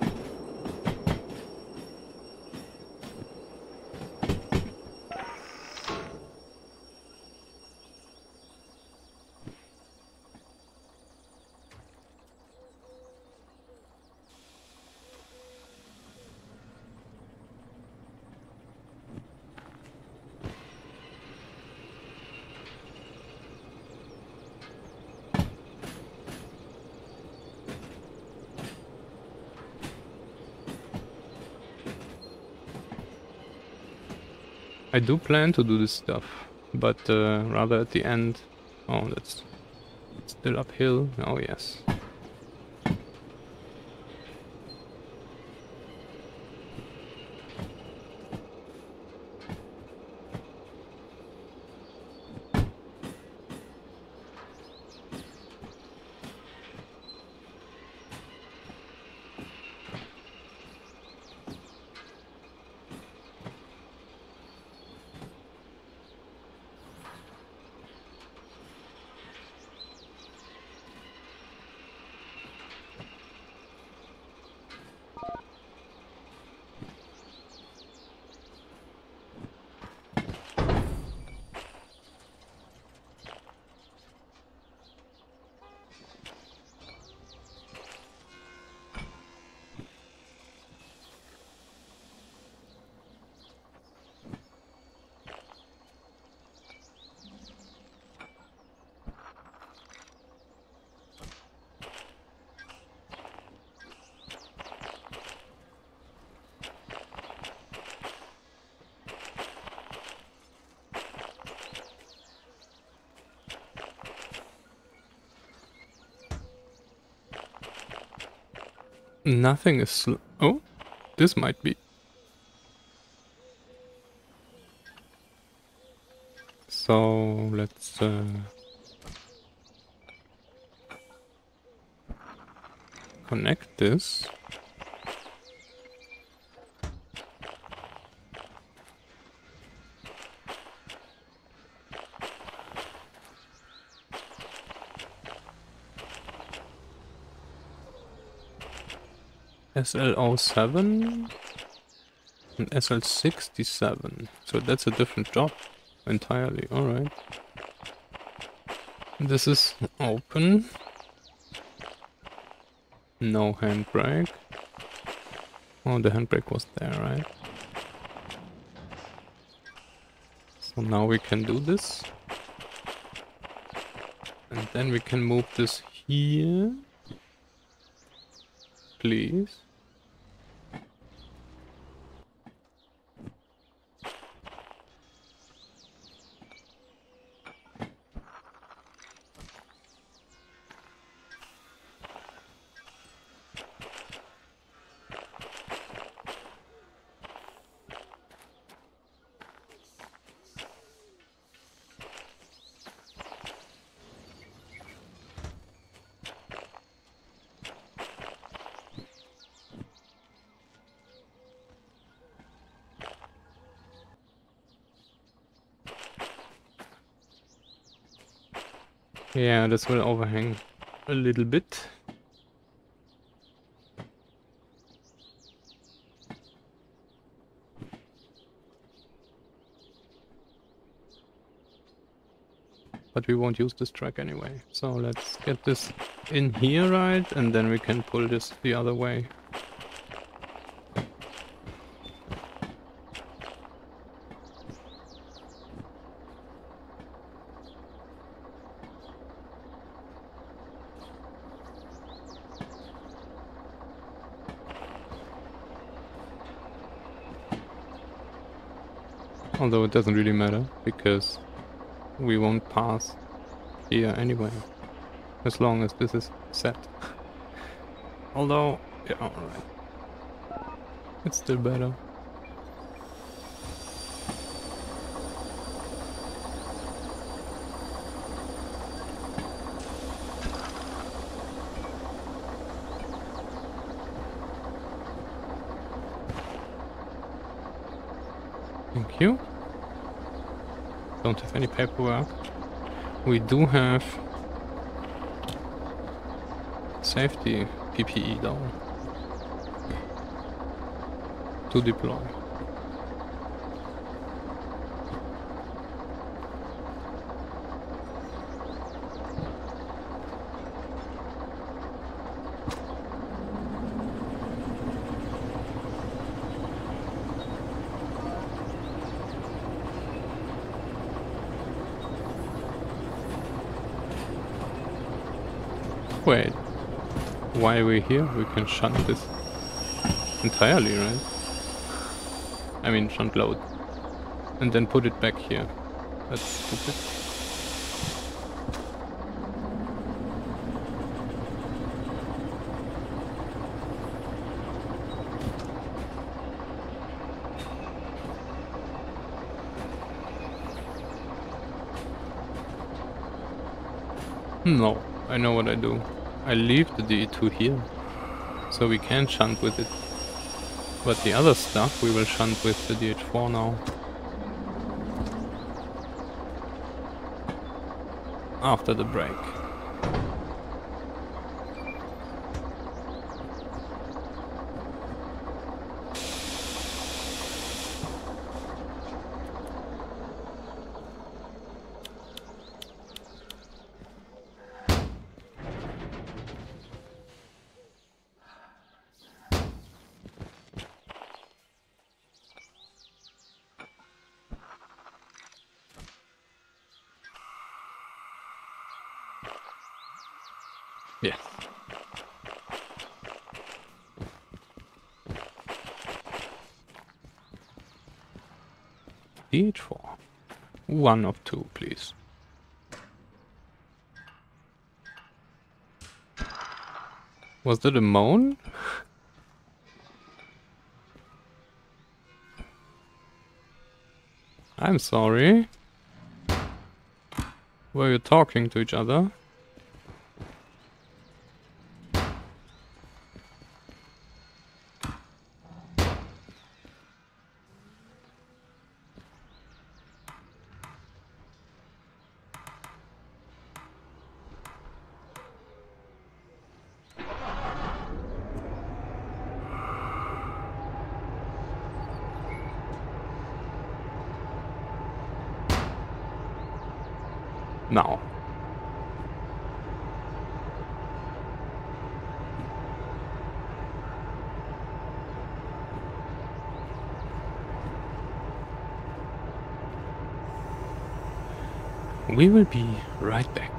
I do plan to do this stuff, but uh, rather at the end. Oh, that's still uphill. Oh, yes. Nothing is Oh, this might be. So let's uh, connect this. SL07 and SL67. So that's a different job entirely. Alright. This is open. No handbrake. Oh, the handbrake was there, right? So now we can do this. And then we can move this here. Please. Yeah, this will overhang a little bit. But we won't use this track anyway. So let's get this in here, right? And then we can pull this the other way. Although it doesn't really matter, because we won't pass here anyway. As long as this is set. Although, yeah, alright. It's still better. Thank you don't have any paperwork. We do have safety PPE though to deploy. Wait. Why we're we here? We can shunt this entirely, right? I mean, shunt load. And then put it back here. That's stupid. Hmm, no. I know what I do. I leave the D2 here. So we can shunt with it. But the other stuff we will shunt with the DH4 now. After the break. one of two, please. Was that a moan? I'm sorry. Were you talking to each other? We will be right back.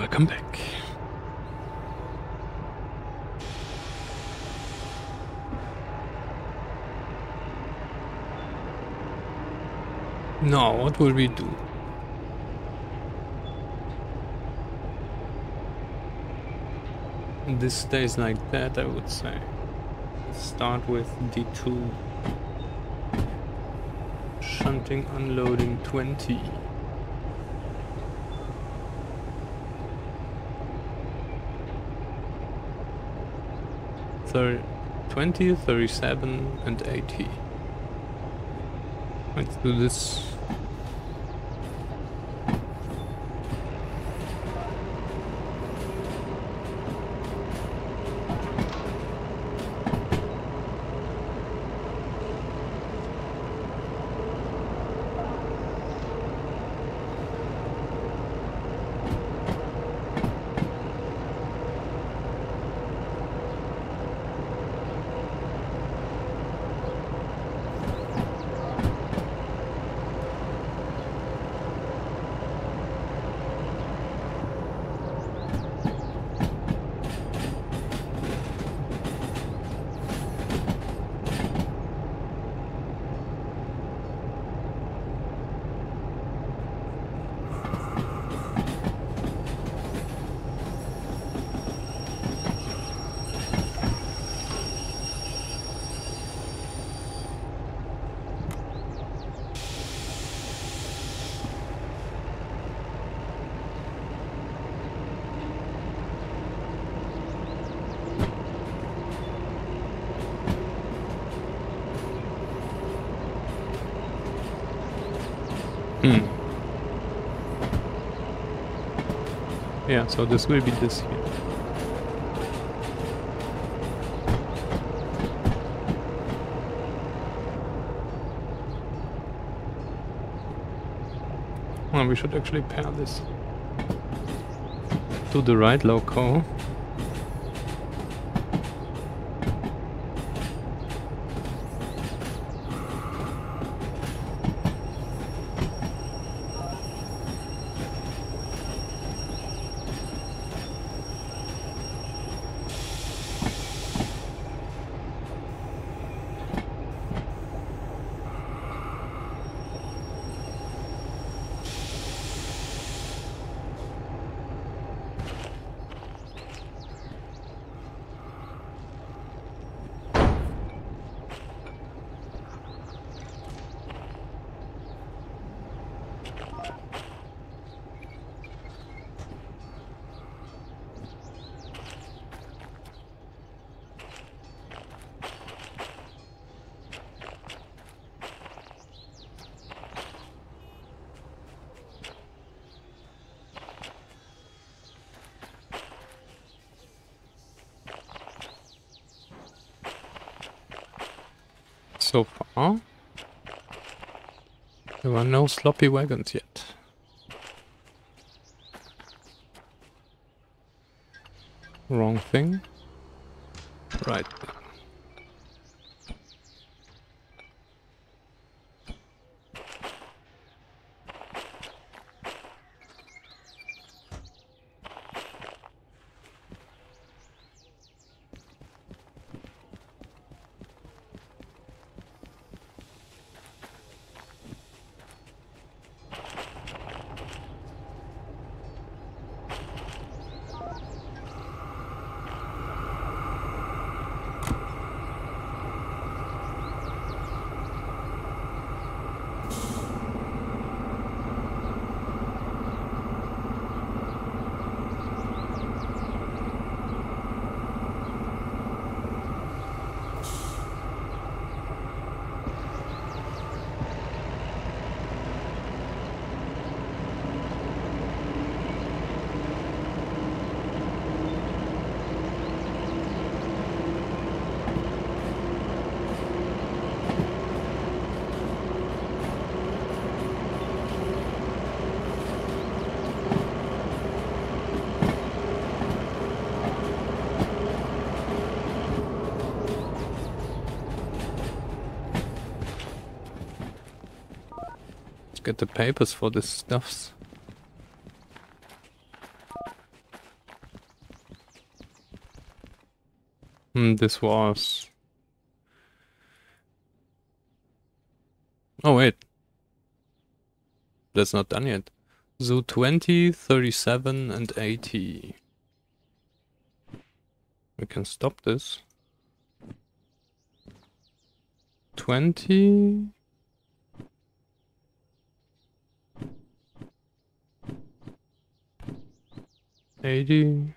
Welcome back. Now, what will we do? This stays like that, I would say. Start with D2. Shunting, unloading 20. Thir 20, 37 and 80. Let's do this. So this will be this here. Well, we should actually pair this to the right loco. so far. There are no sloppy wagons yet. Wrong thing. the papers for this stuffs. Hmm, this was... Oh wait. That's not done yet. So 20, 37 and 80. We can stop this. 20... Eighty.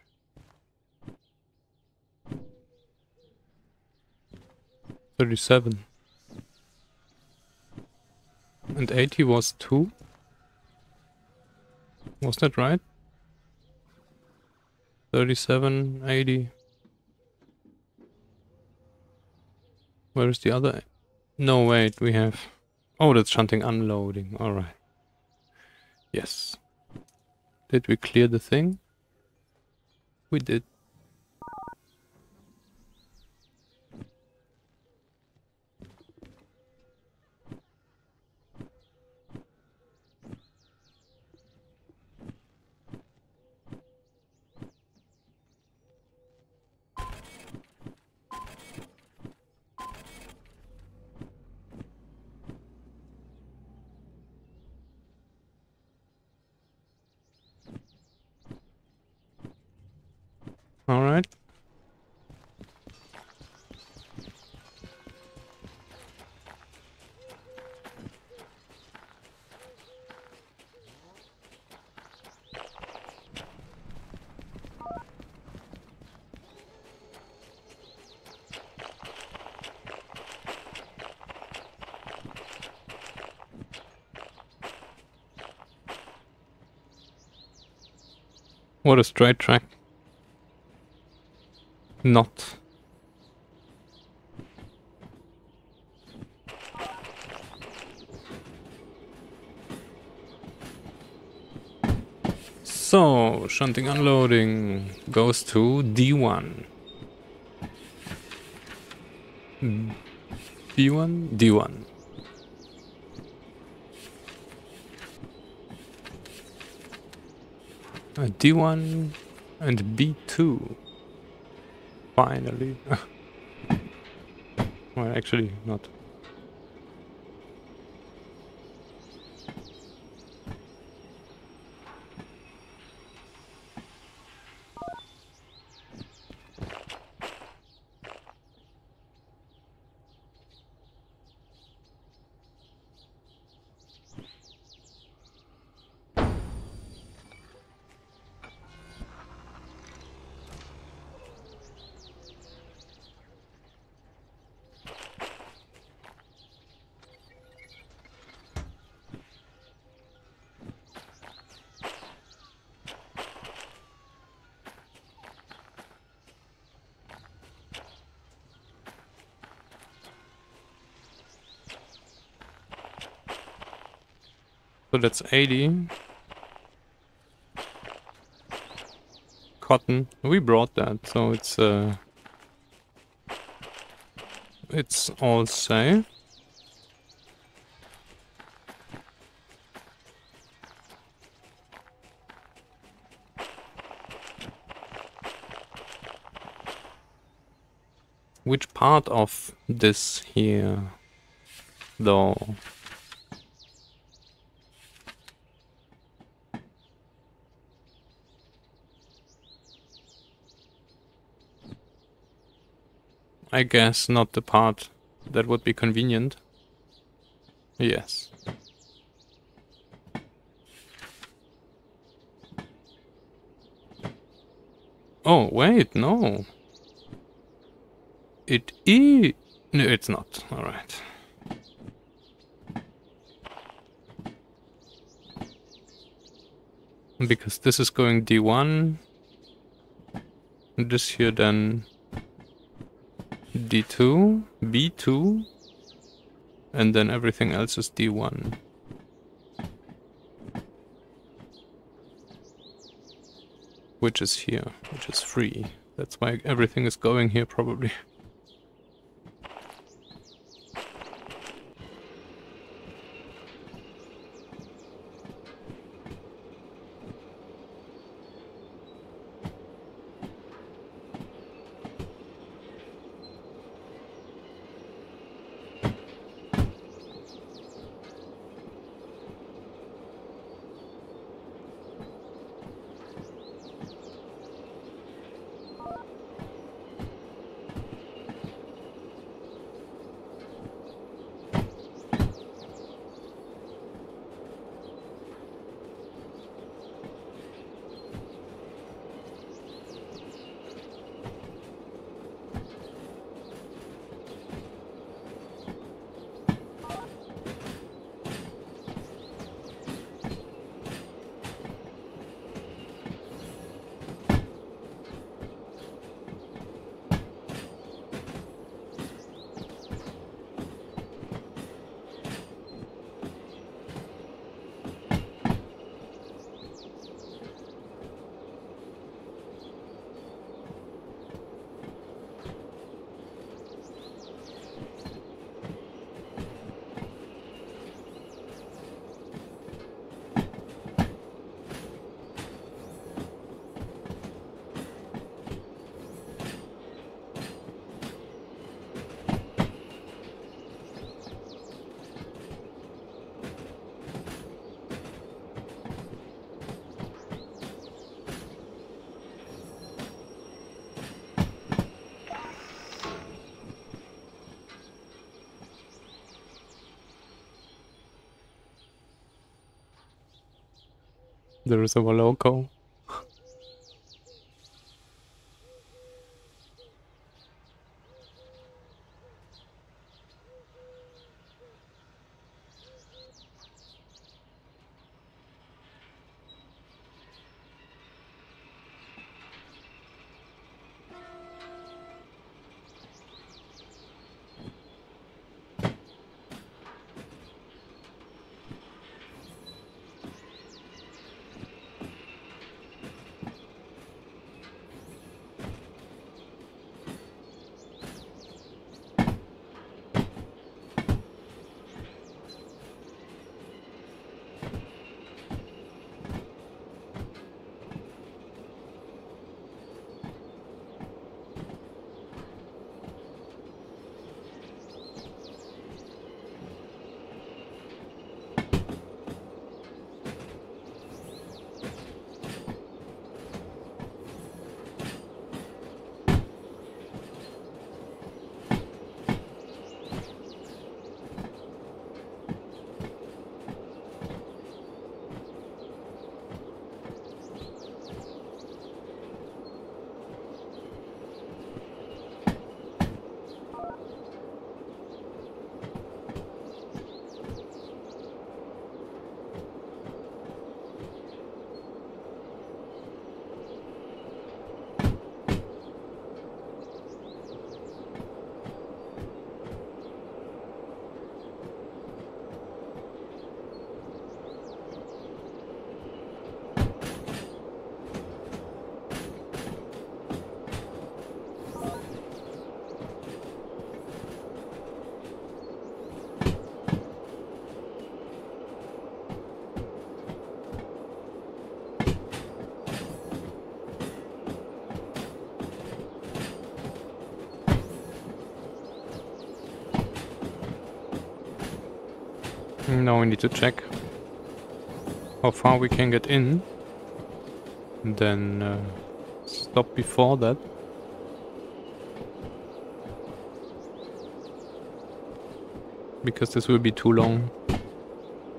Thirty-seven. And eighty was two? Was that right? Thirty-seven, eighty. Where is the other? No, wait, we have... Oh, that's shunting unloading, alright. Yes. Did we clear the thing? We did. Alright. What a straight track. Not. So, shunting unloading goes to D1. B1? D1. Uh, D1 and B2. Finally. well, actually, not. That's 80. Cotton. We brought that, so it's uh it's all safe. Which part of this here though? I guess not the part that would be convenient. Yes. Oh, wait, no. It is... No, it's not. Alright. Because this is going D1. This here then D2, B2, and then everything else is D1. Which is here, which is free. That's why everything is going here probably. There is a loco. Now we need to check how far we can get in. And then uh, stop before that. Because this will be too long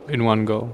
in one go.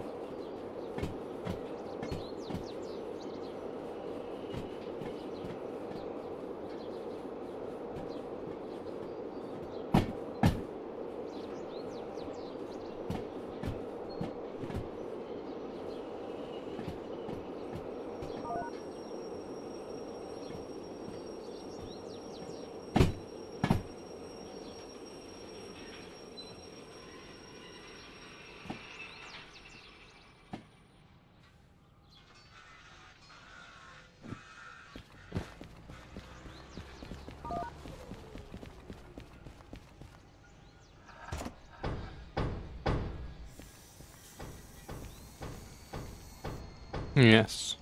Yes.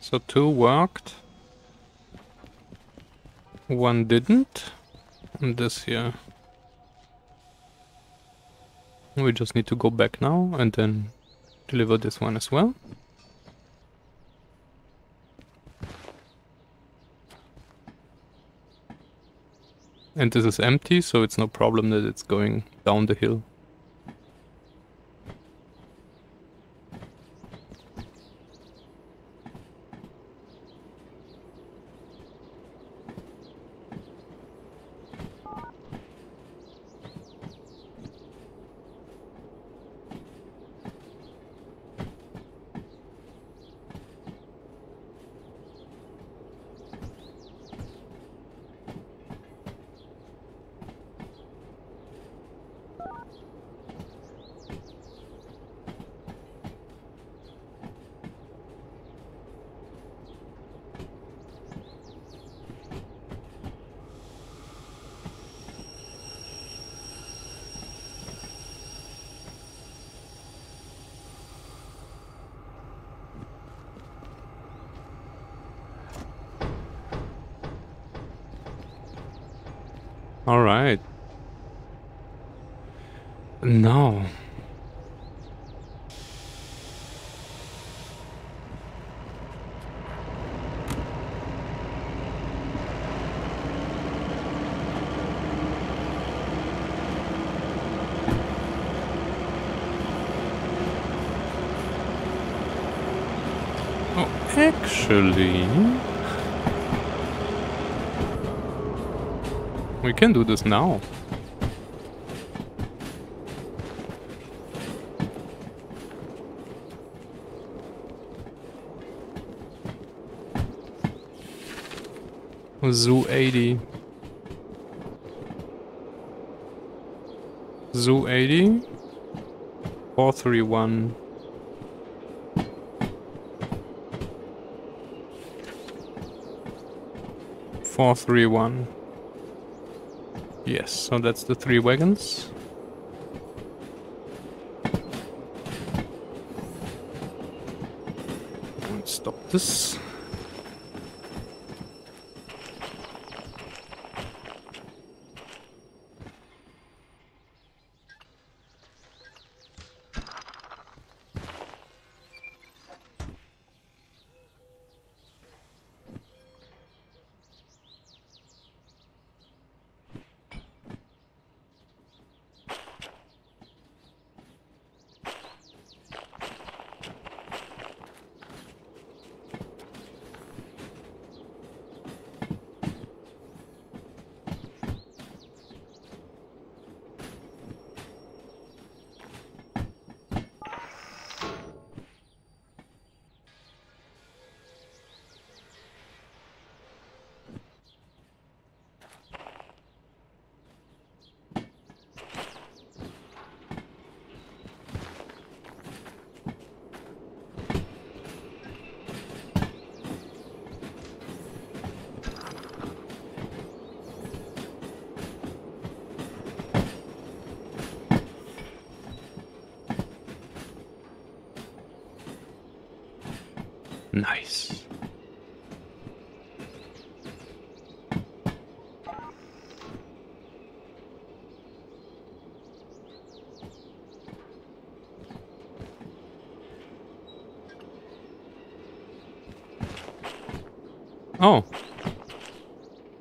So two worked. One didn't. And this here. We just need to go back now and then deliver this one as well. And this is empty, so it's no problem that it's going down the hill. All right. No. Actually... We can do this now. Zoo 80. Zoo 80. 431. Four, three, one. Yes, so that's the three wagons. Let's stop this. Nice. Oh.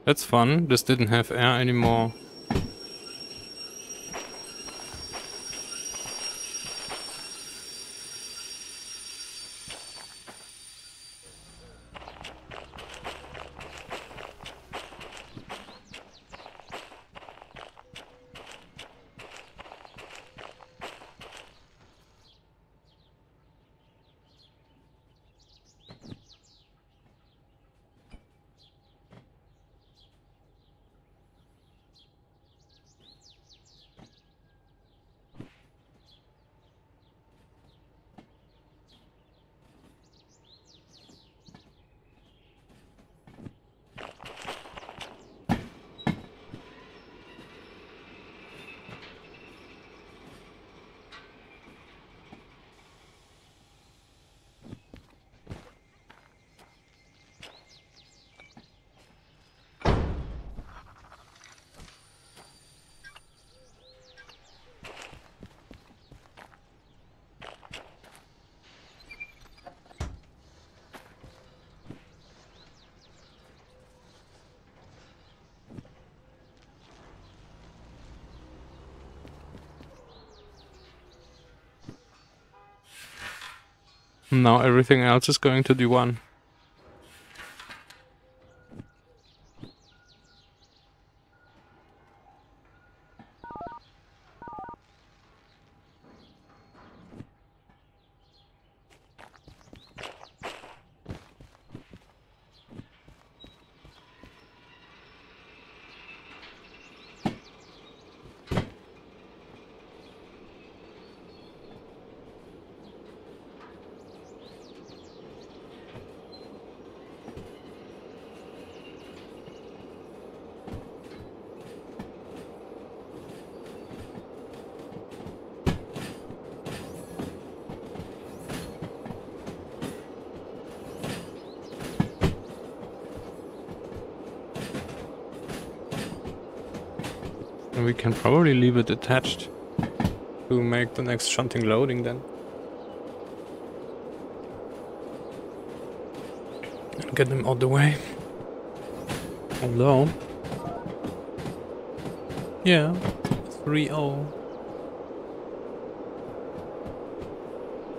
That's fun. This didn't have air anymore. Now everything else is going to D1. we can probably leave it attached to make the next shunting loading then. And get them out the way. Although... Yeah, 3-0.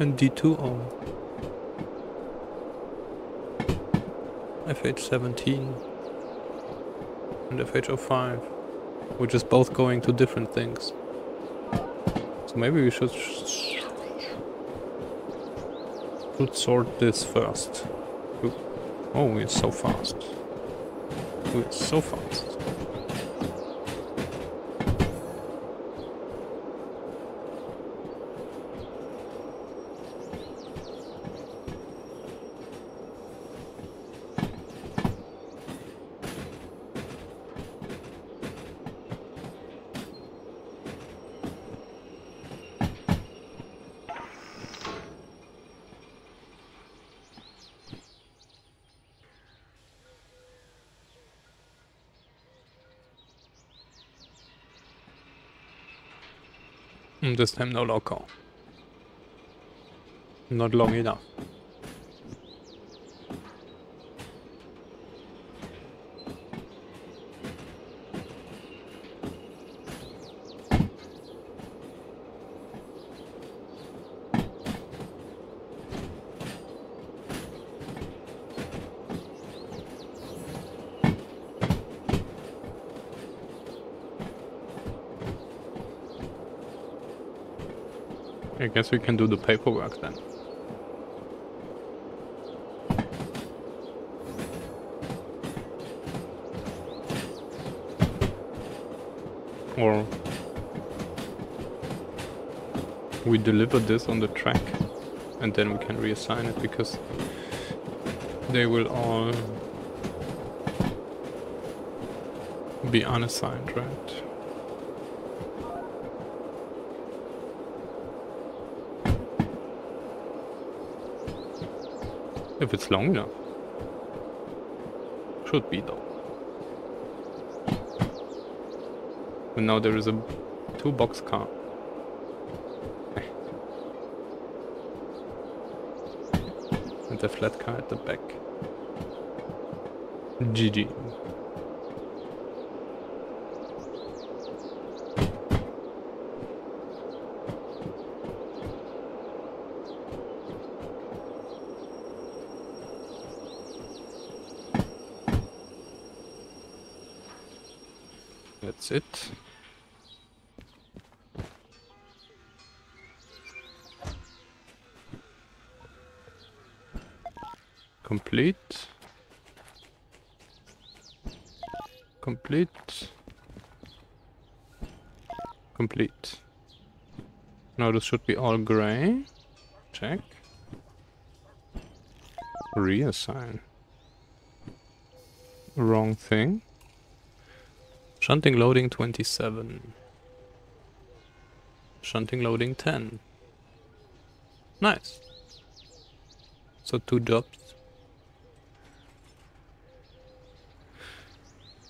And D2-0. FH17 and FH05, which is both going to different things. So maybe we should should sort this first. Oh, we're so fast. We're so fast. Time no local. Not long enough. I guess we can do the paperwork then. Or we deliver this on the track and then we can reassign it because they will all be unassigned, right? If it's long enough. Should be though. And now there is a two box car. and a flat car at the back. GG. That's it. Complete. Complete. Complete. Now this should be all gray. Check. Reassign. Wrong thing. Shunting loading 27. Shunting loading 10. Nice. So two jobs.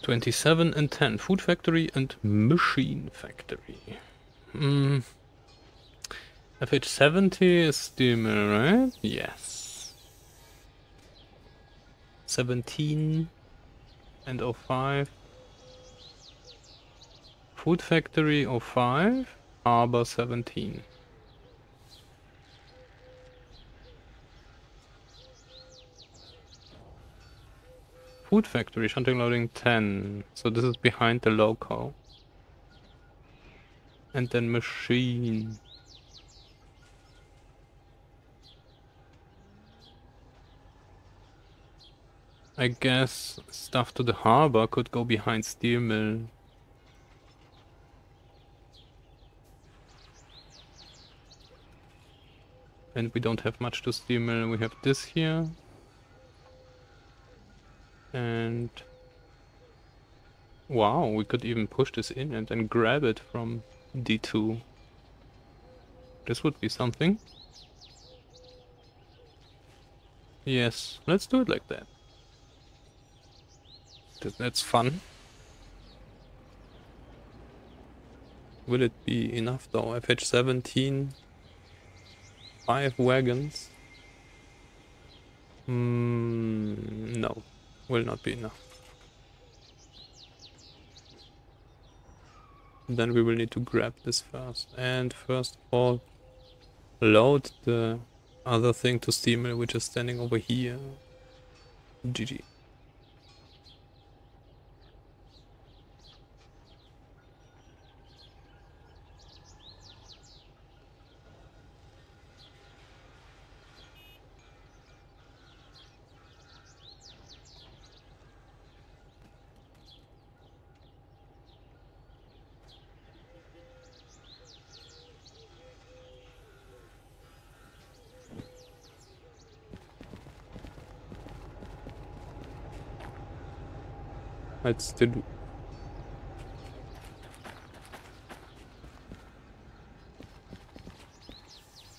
27 and 10. Food factory and machine factory. Hmm. FH70 is steamer, right? Yes. 17 and 05. Food Factory of 05, Harbor 17. Food Factory, shunting loading 10. So this is behind the loco. And then machine. I guess stuff to the harbor could go behind steel mill. And we don't have much to steel mill. We have this here. And wow, we could even push this in and then grab it from D2. This would be something. Yes, let's do it like that. Th- That's fun. Will it be enough though? FH17, five wagons. Mm, no, will not be enough. Then we will need to grab this first. And first of all, load the other thing to steamer which is standing over here. GG.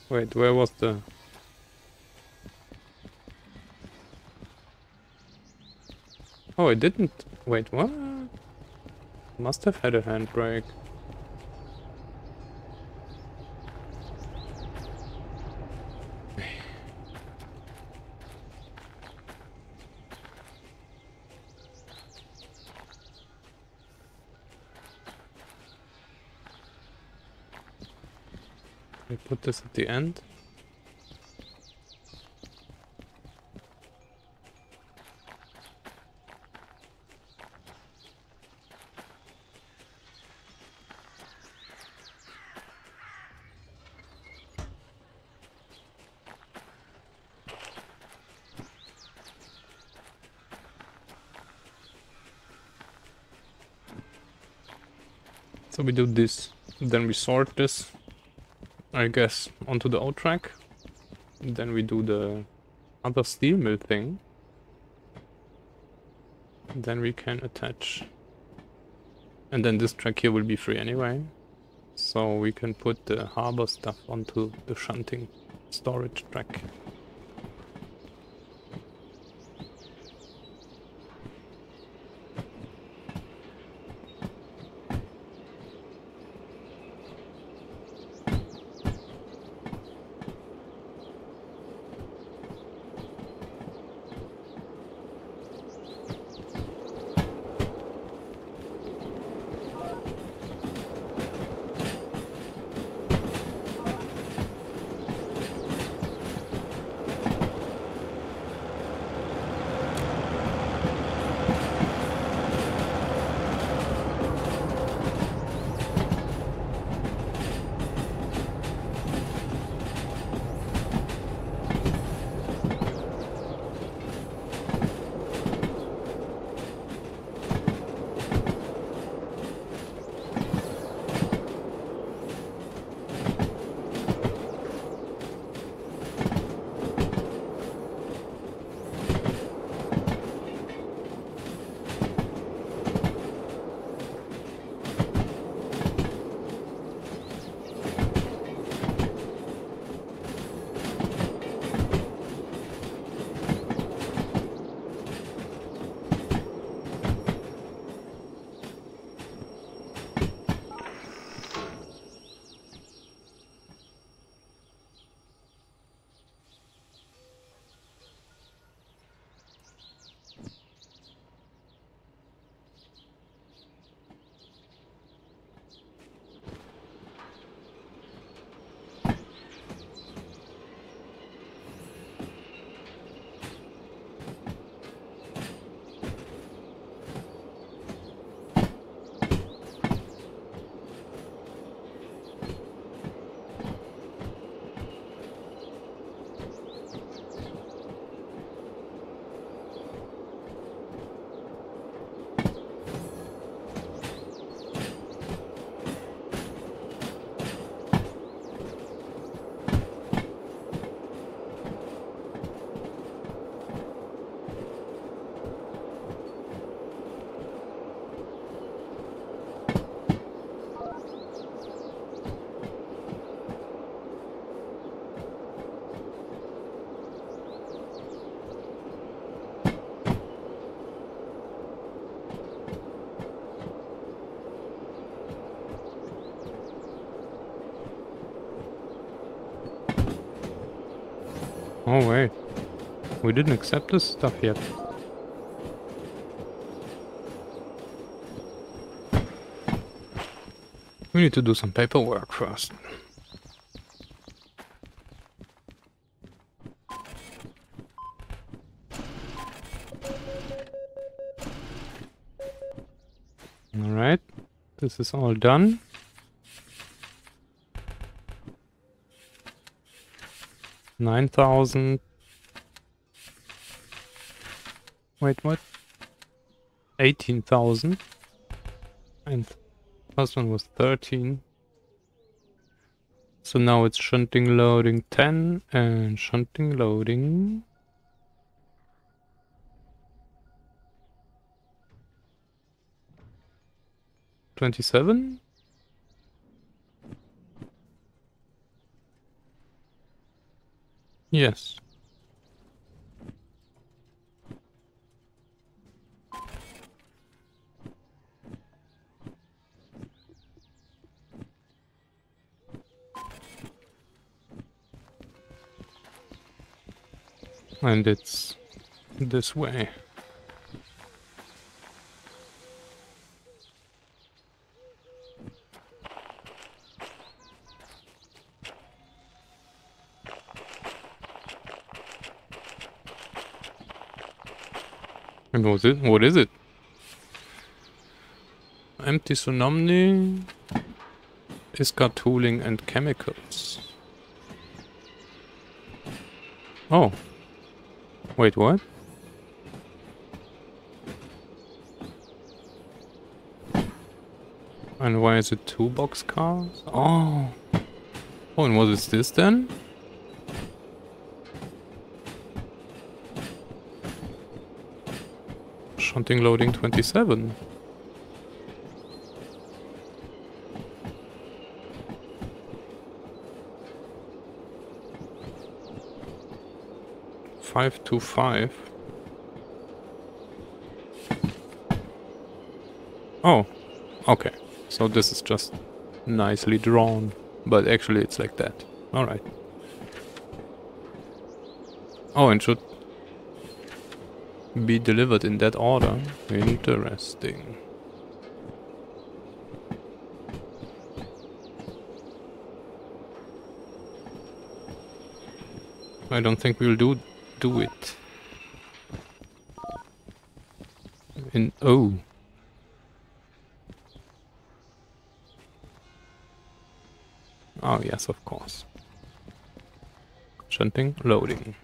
Wait, where was the... Oh, it didn't... Wait, what? Must have had a handbrake. We put this at the end. So we do this, then we sort this I guess, onto the old track. Then we do the other steel mill thing. Then we can attach. And then this track here will be free anyway. So we can put the harbor stuff onto the shunting storage track. We didn't accept this stuff yet. We need to do some paperwork first. Alright, this is all done. Nine thousand. Wait, what? Eighteen thousand. And first one was thirteen. So now it's shunting loading 10 and shunting loading 27? Yes. And it's this way. And what is it? What is it? Empty Sunomi, Iskar tooling and chemicals. Oh. Wait, what? And why is it two box cars? Oh. Oh, and what is this then? Shunting loading 27. Five to five. Oh, okay. So this is just nicely drawn, but actually it's like that. Alright. Oh, and should be delivered in that order. Interesting. I don't think we'll do do it. In oh. Oh yes, of course. Shunting, loading.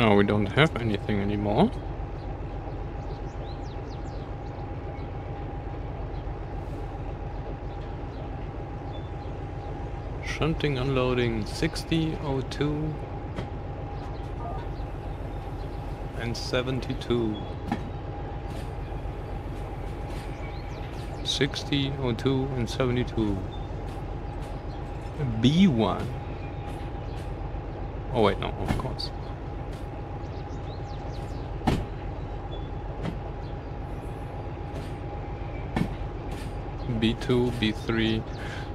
No, we don't have anything anymore. Shunting, unloading, 60, 02, and 72. 60, 02, and 72. B1. Oh wait, no, of course. B2, B3.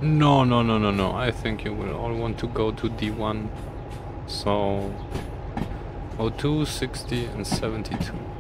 No, no, no, no, no. I think you will all want to go to D1. So 02, 60 and 72.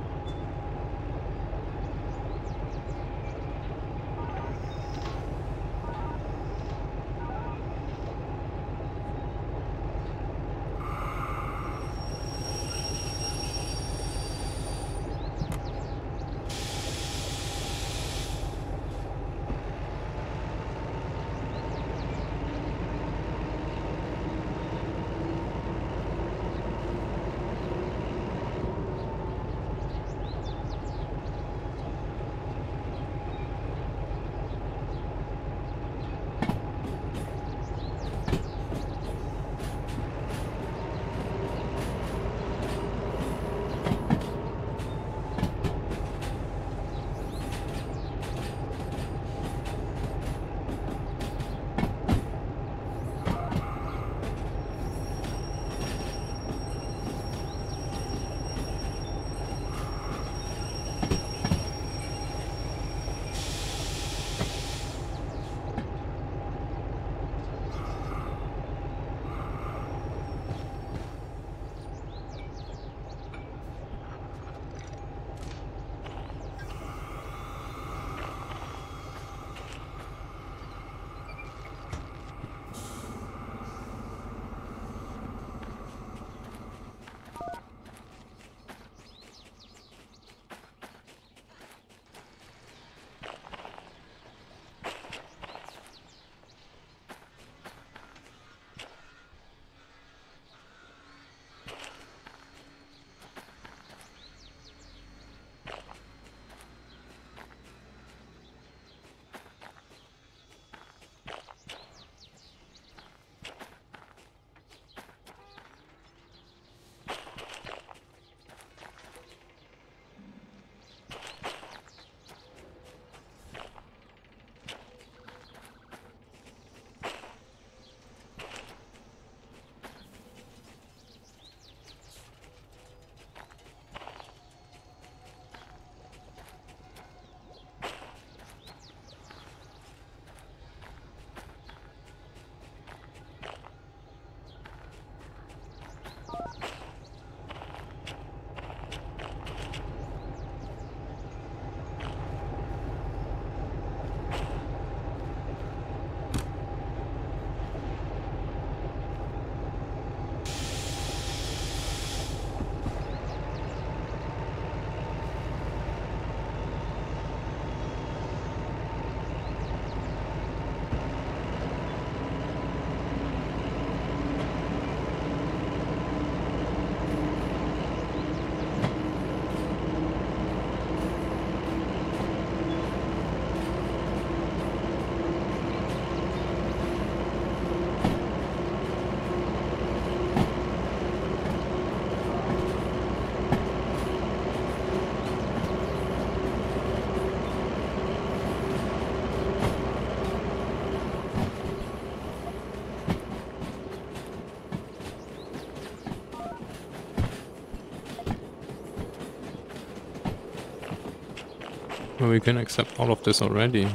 We can accept all of this already.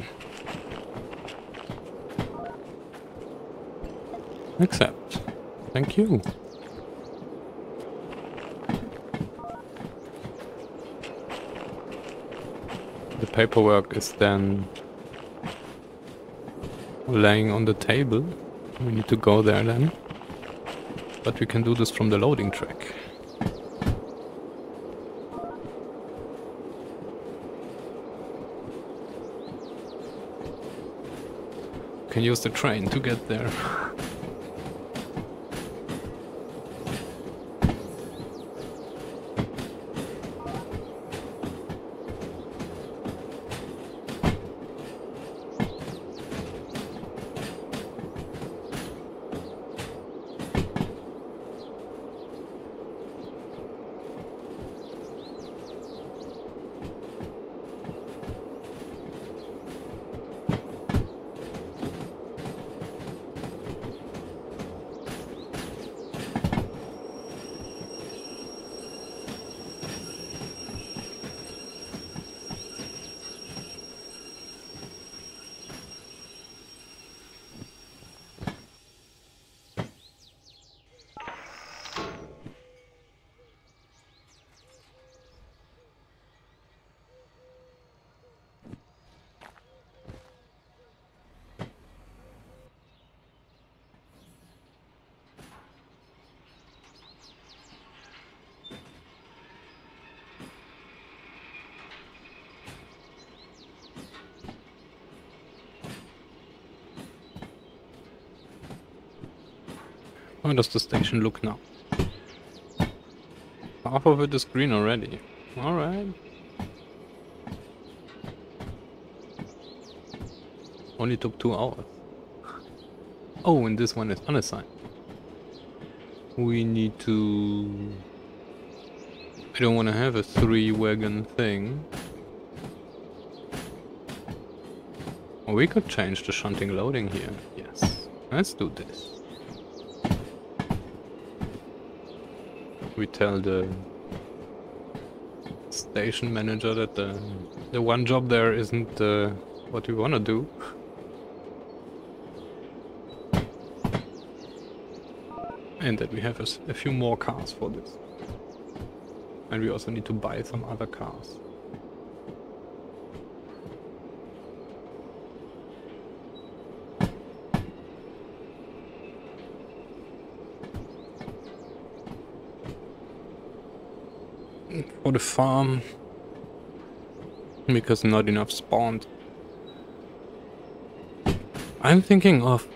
Accept. Thank you. The paperwork is then laying on the table. We need to go there then. But we can do this from the loading track. Can use the train to get there. How does the station look now? Half of it is green already. Alright. Only took two hours. Oh, and this one is unassigned. We need to... I don't want to have a three wagon thing. We could change the shunting loading here. Yes. Let's do this. We tell the station manager that the the one job there isn't uh, what we want to do. And that we have a, a few more cars for this. And we also need to buy some other cars. For the farm. Because not enough spawned. I'm thinking of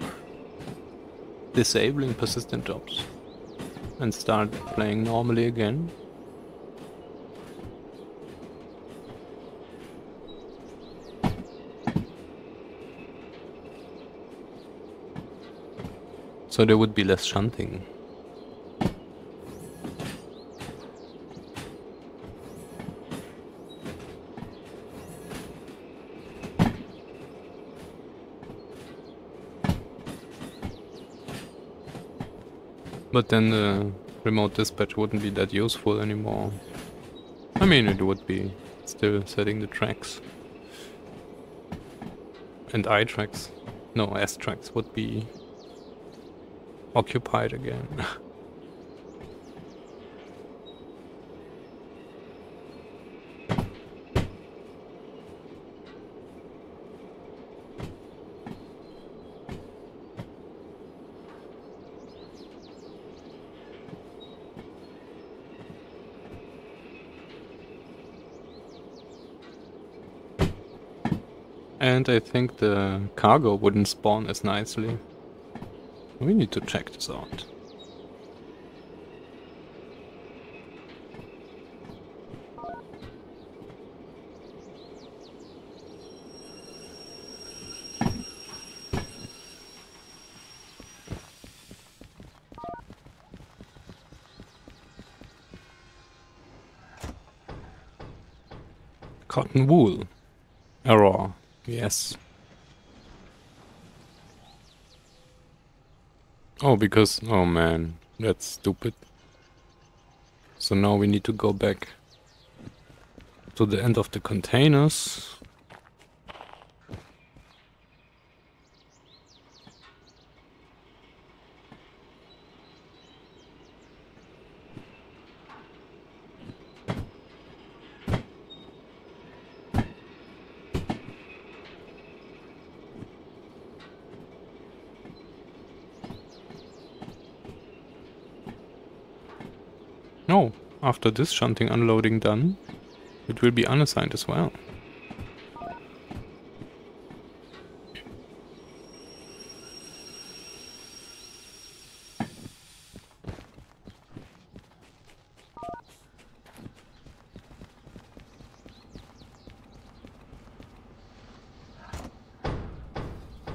disabling persistent jobs and start playing normally again. So there would be less shunting. But then the remote dispatch wouldn't be that useful anymore. I mean, it would be still setting the tracks. And I tracks, no, S tracks would be occupied again. And I think the cargo wouldn't spawn as nicely. We need to check this out. Cotton wool. Yes. Oh, because... Oh man, that's stupid. So now we need to go back to the end of the containers. No, after this shunting unloading done, it will be unassigned as well.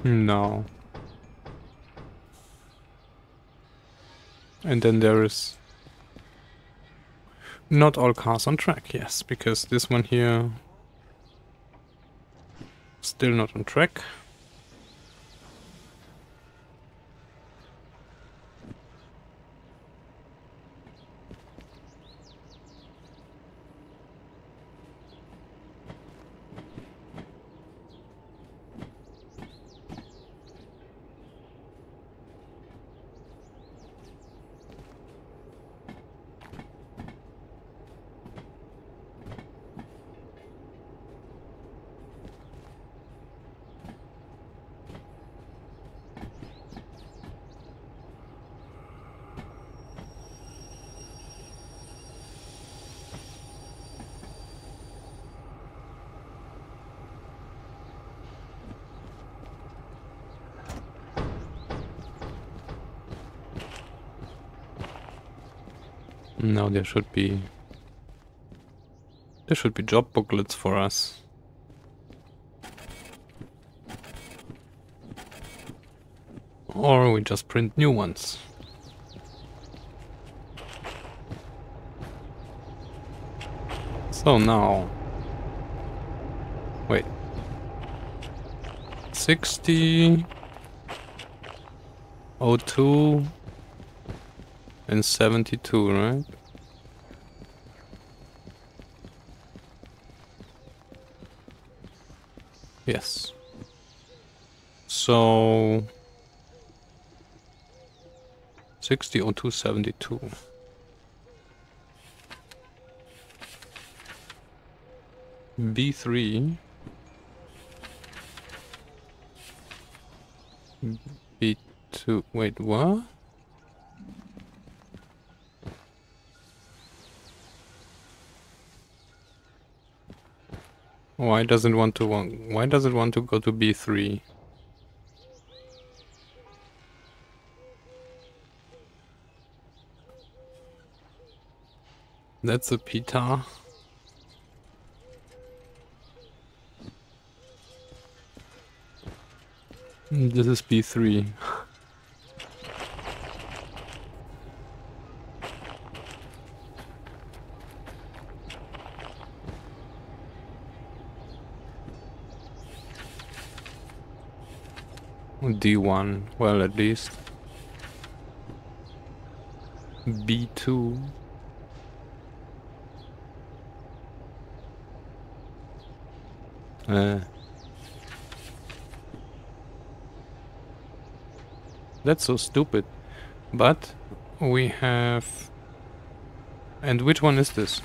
No. And then there is not all cars on track, yes, because this one here still not on track. There should be... There should be job booklets for us. Or we just print new ones. So now... Wait. 60... 02 and 72, right? Yes. So... 60 or 272. B3 B2 wait what? Why does it want to want why does it want to go to B3? That's a pita. This is B3. D1, well at least. B2. Uh, that's so stupid. But we have... And which one is this?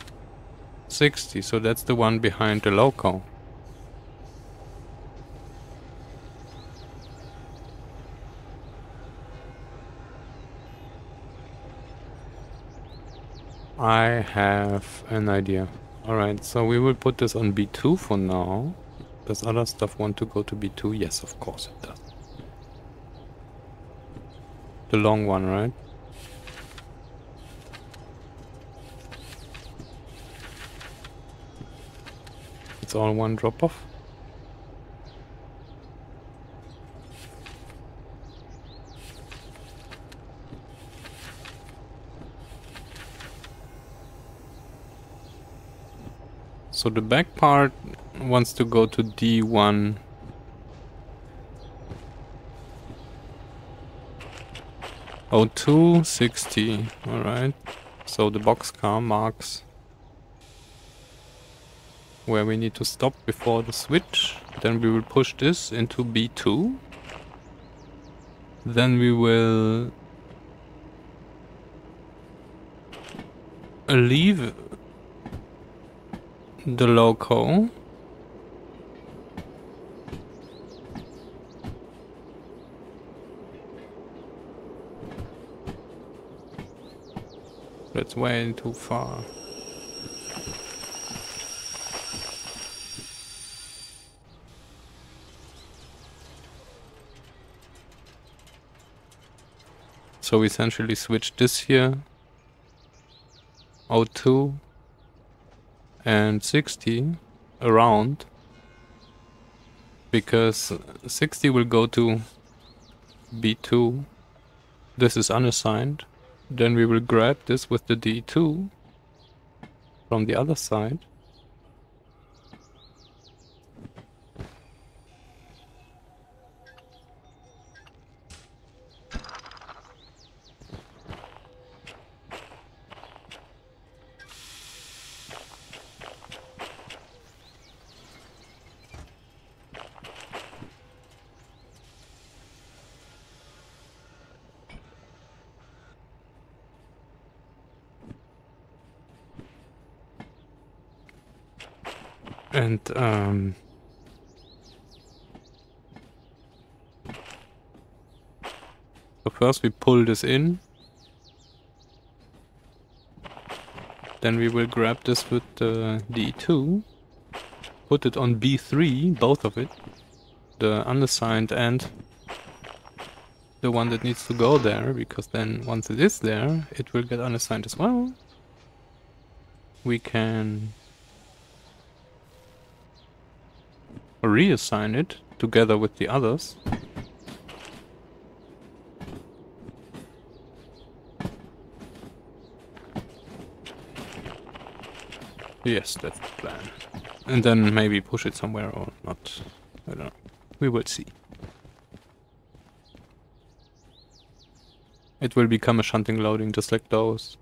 60, so that's the one behind the loco. I have an idea. Alright, so we will put this on B2 for now. Does other stuff want to go to B2? Yes, of course it does. The long one, right? It's all one drop So the back part wants to go to D1. Oh, 260. Alright. So the boxcar marks where we need to stop before the switch. Then we will push this into B2. Then we will leave the local. That's way too far. So we essentially switch this here. O2 and 60 around because 60 will go to B2 this is unassigned. Then we will grab this with the D2 from the other side And, um... So first we pull this in. Then we will grab this with uh, the D2. Put it on B3, both of it. The unassigned and the one that needs to go there, because then once it is there, it will get unassigned as well. we can reassign it together with the others. Yes, that's the plan. And then maybe push it somewhere or not. I don't know. We will see. It will become a shunting loading just like those.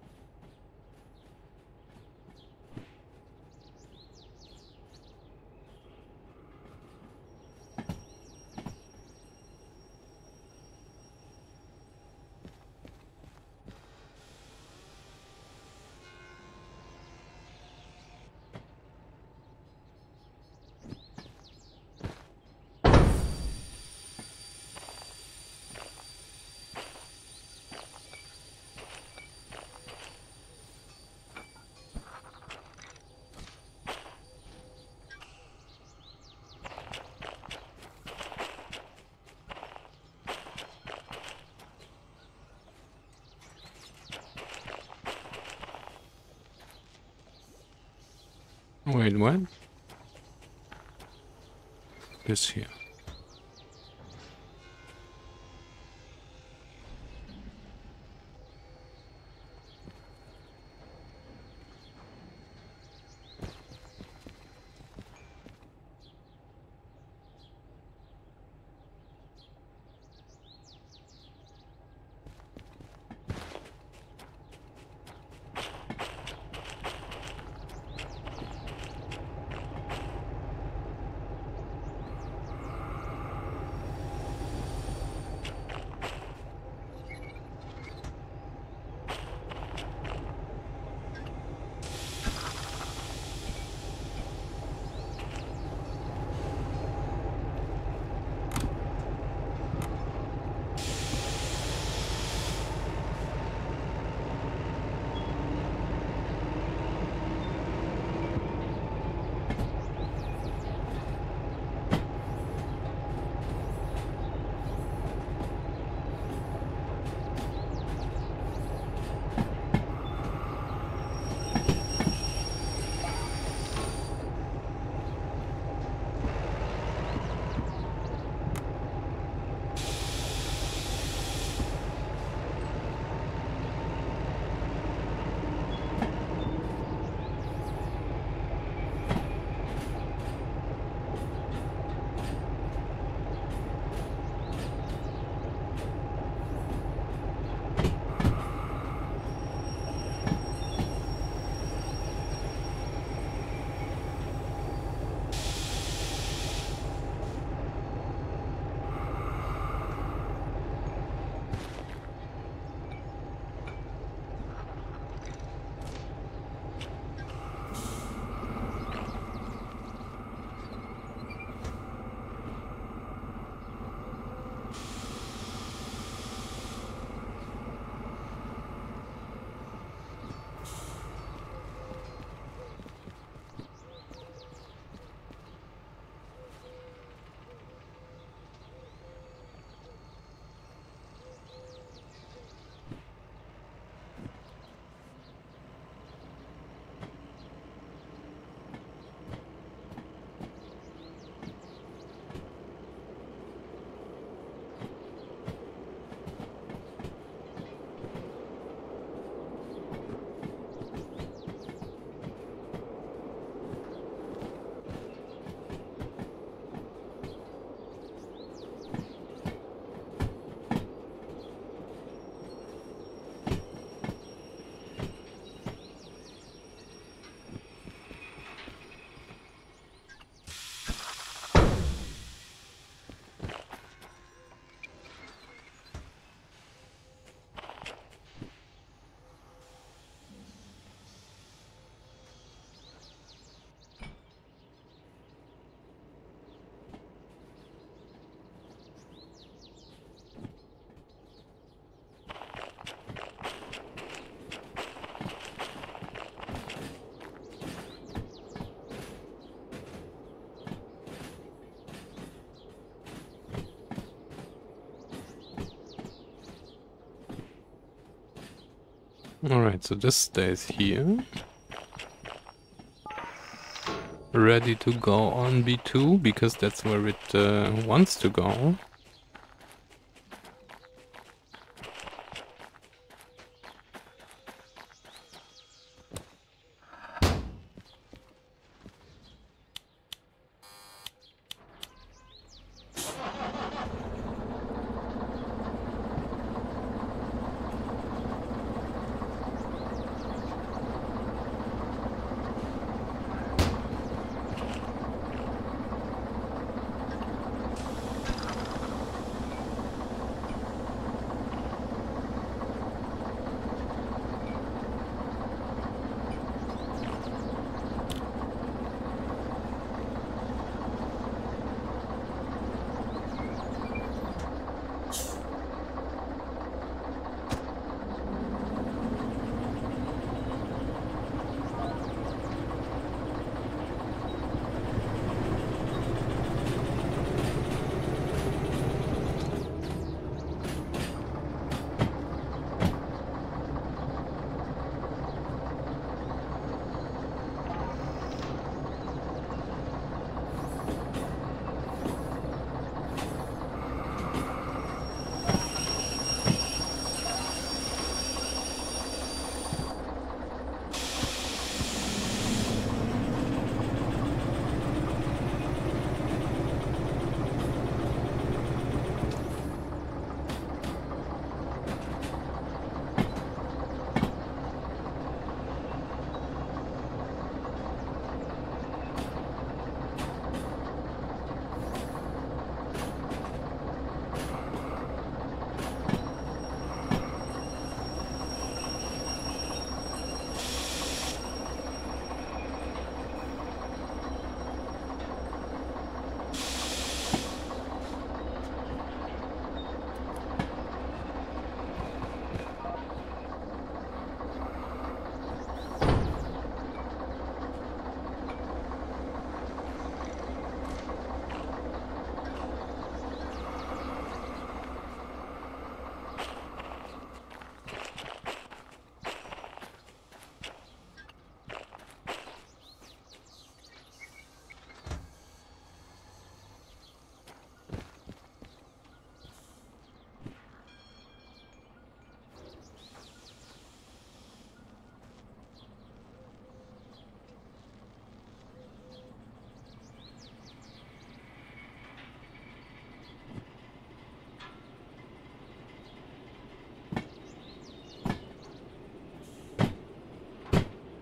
Wait, what? This here. Alright, so this stays here. Ready to go on B2, because that's where it uh, wants to go.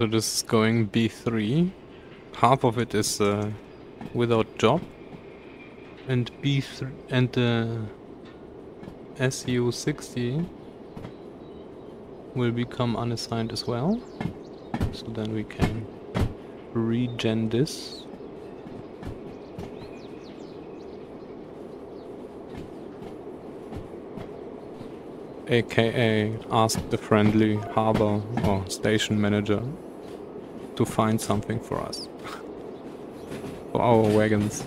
So this is going B3. Half of it is uh, without job. And B3 and the uh, SU60 will become unassigned as well. So then we can regen this. aka ask the friendly harbor or station manager to find something for us. for our wagons.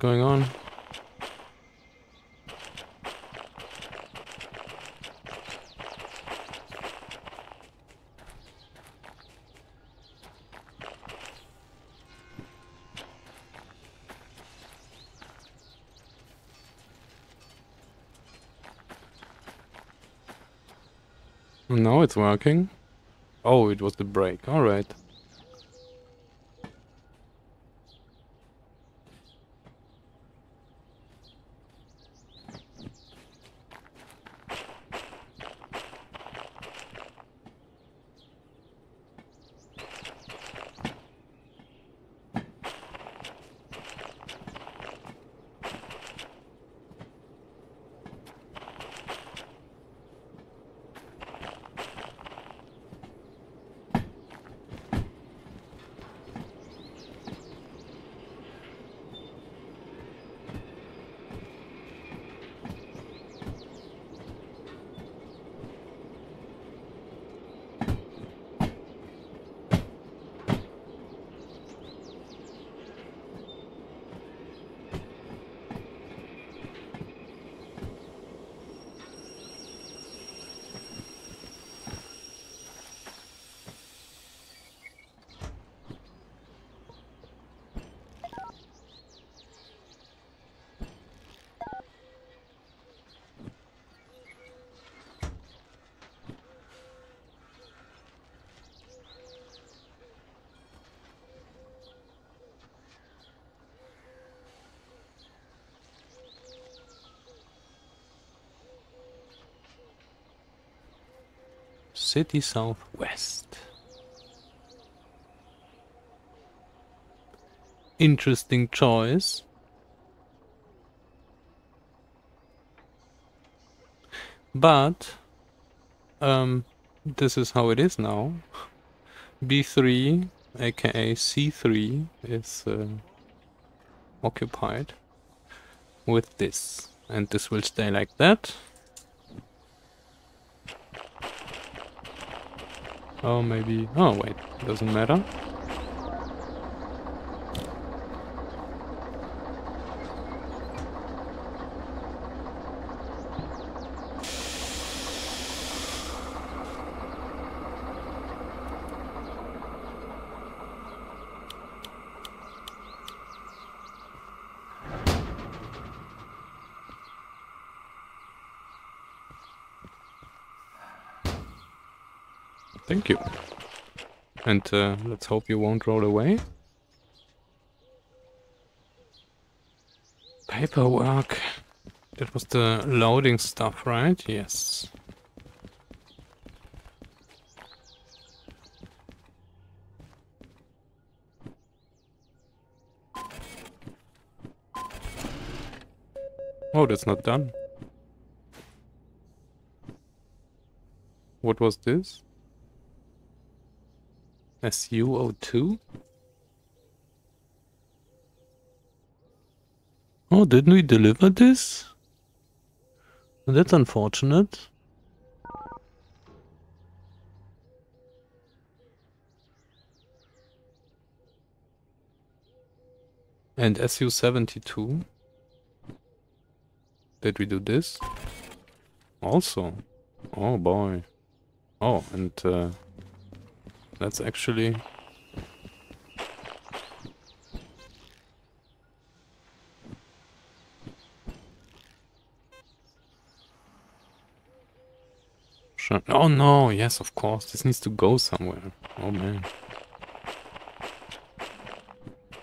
Going on? Now it's working. Oh, it was the brake. Alright. City Southwest. Interesting choice. But um, this is how it is now. B3, aka C3, is uh, occupied with this. And this will stay like that. Oh, maybe... Oh, wait. Doesn't matter. Thank you. And uh, let's hope you won't roll away. Paperwork. That was the loading stuff, right? Yes. Oh, that's not done. What was this? SuO2? Oh, didn't we deliver this? That's unfortunate. And SU-72. Did we do this? Also. Oh boy. Oh, and uh, that's actually... Sure. Oh no, yes, of course. This needs to go somewhere. Oh man.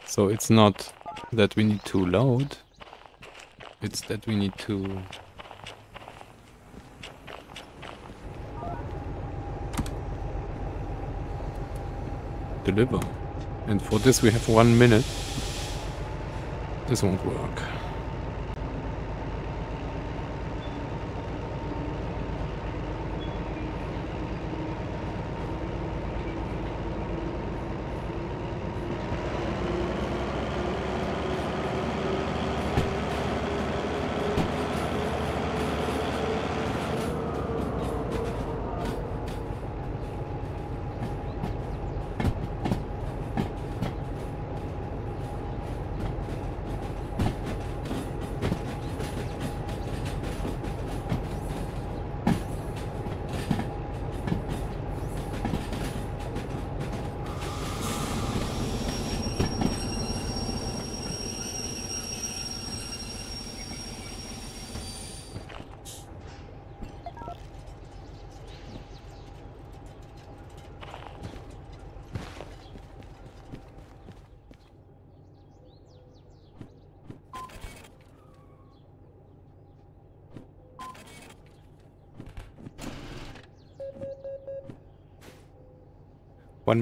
So it's not that we need to load. It's that we need to deliver. And for this we have one minute. This won't work.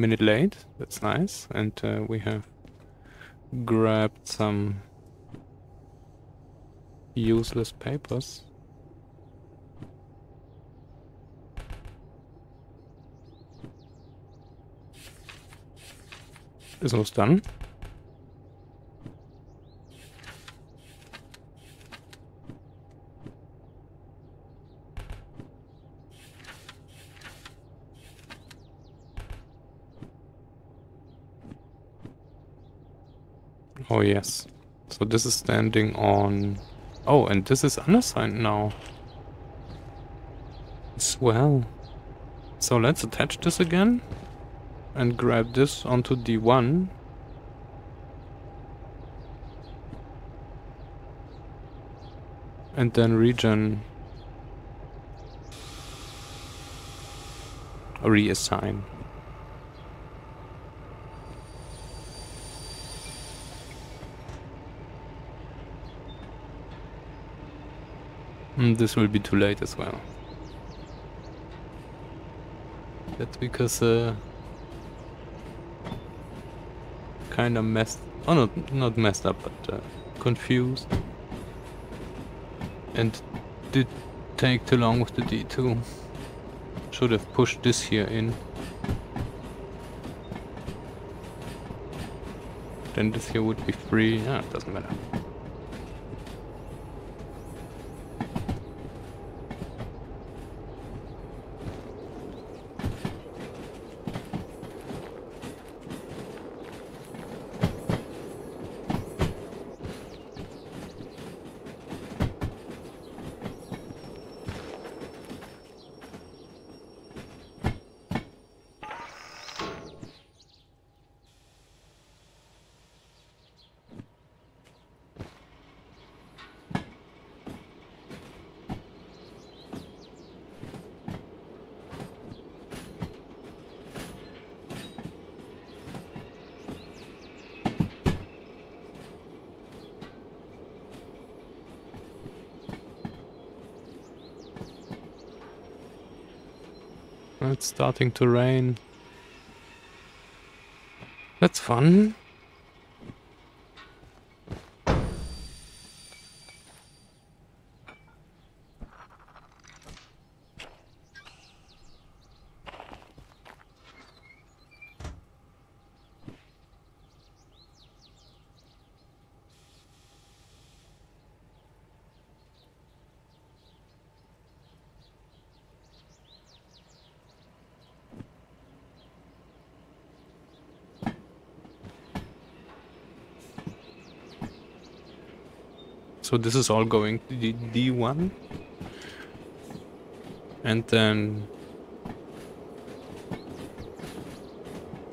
Minute late. That's nice. And uh, we have grabbed some useless papers. Is almost done. Oh yes. So this is standing on... Oh, and this is unassigned now. As well. So let's attach this again. And grab this onto D1. And then regen... Reassign. Mm, this will be too late as well. That's because uh, kind of messed, oh not, not messed up, but uh, confused. And did take too long with the D2. Should have pushed this here in. Then this here would be free. Ah, it doesn't matter. It's starting to rain. That's fun. So this is all going to the D1. And then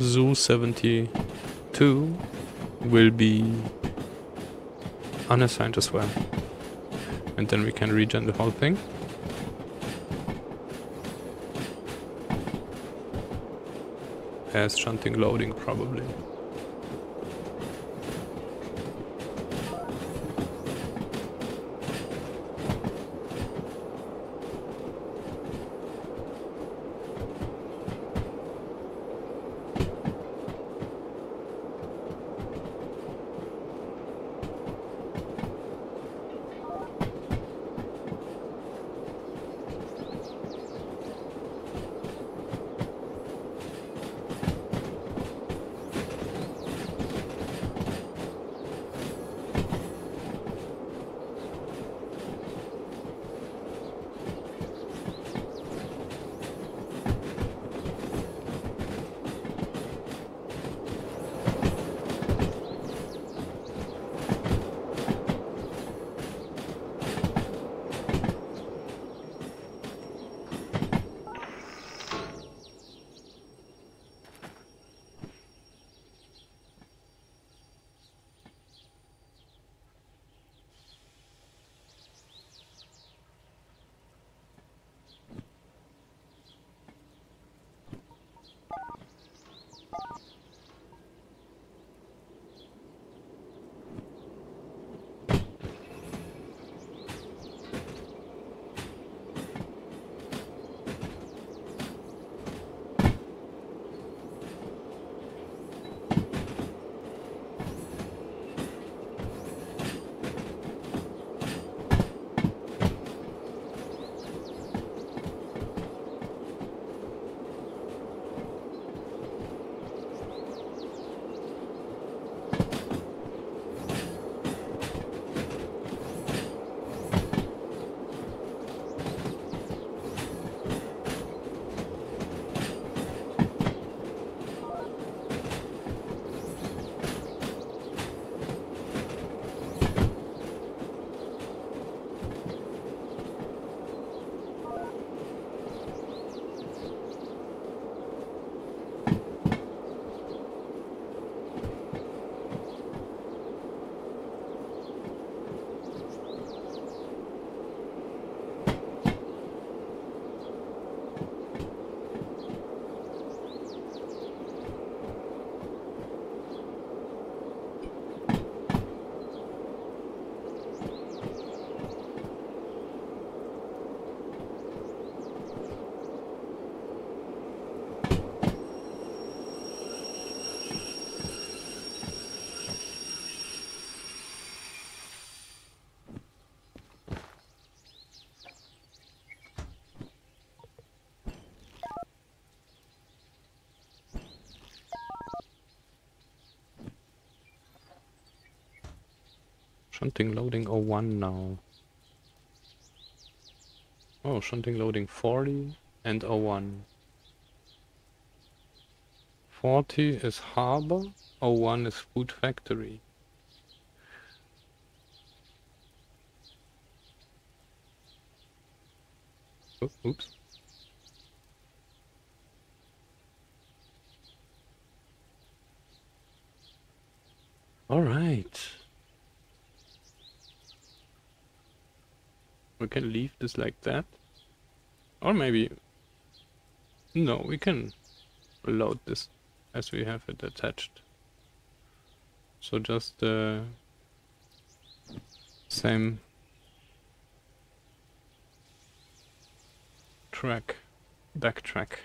Zoo 72 will be unassigned as well. And then we can regen the whole thing. As shunting loading probably. Shunting loading 01 now. Oh, shunting loading 40 and 01. 40 is harbor, 01 is food factory. Oh, oops. All right. We can leave this like that. Or maybe... No, we can load this as we have it attached. So just the uh, same track, backtrack.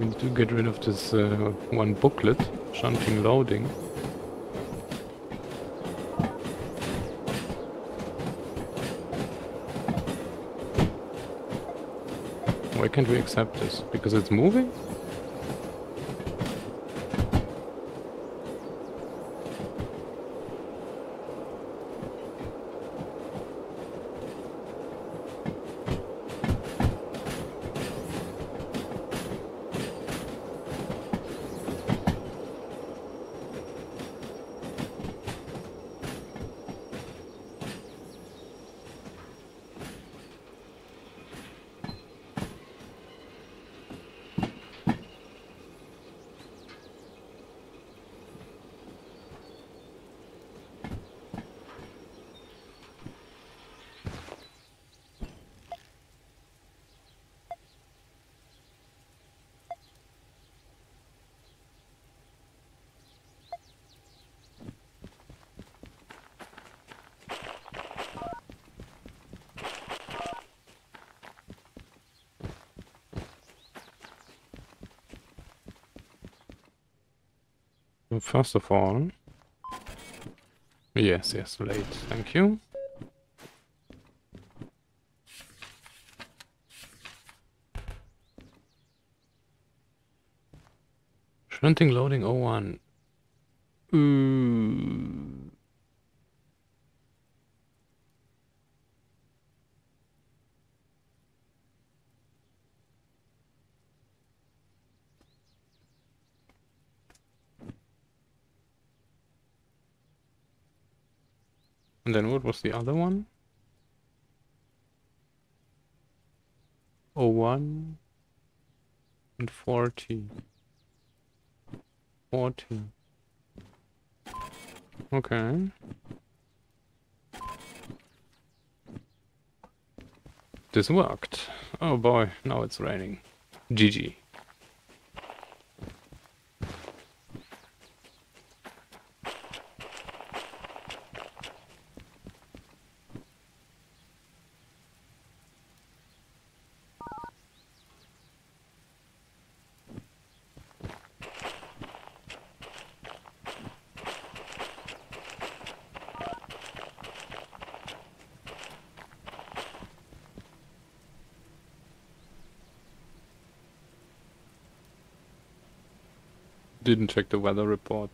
We need to get rid of this uh, one booklet, shunting loading. Why can't we accept this? Because it's moving? First of all... Yes, yes, late. Thank you. Shunting loading 01. Ooh. And then what was the other one? Oh, one and 40. 40. Okay. This worked. Oh boy, now it's raining. GG. Didn't check the weather report.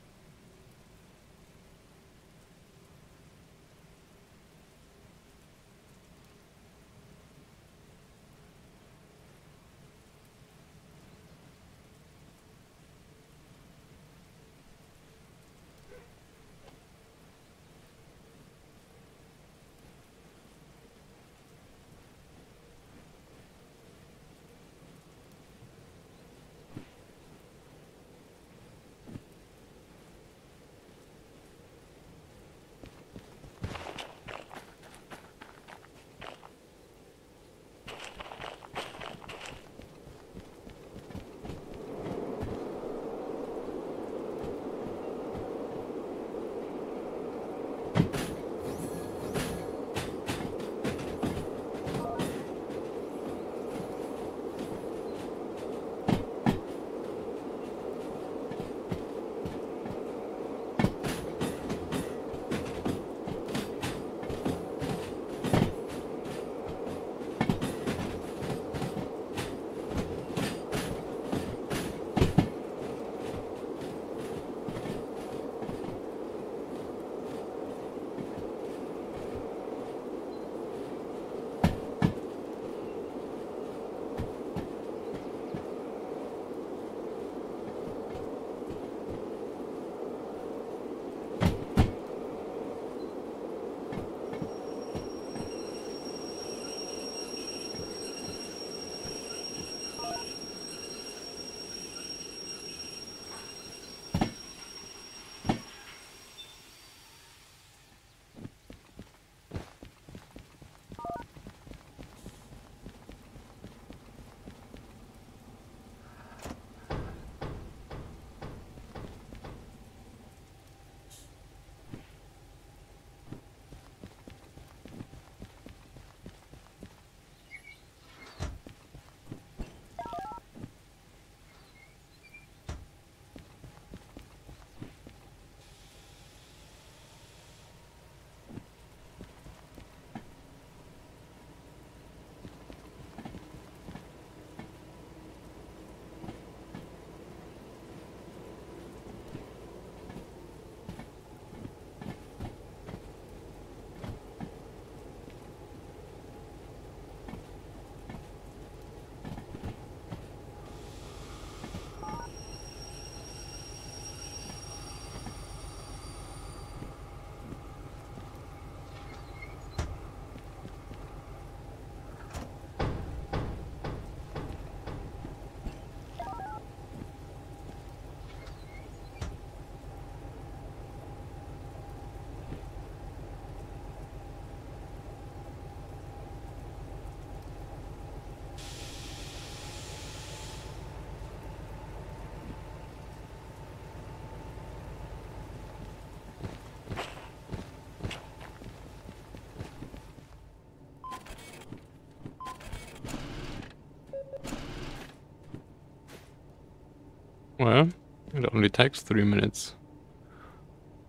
Well, it only takes three minutes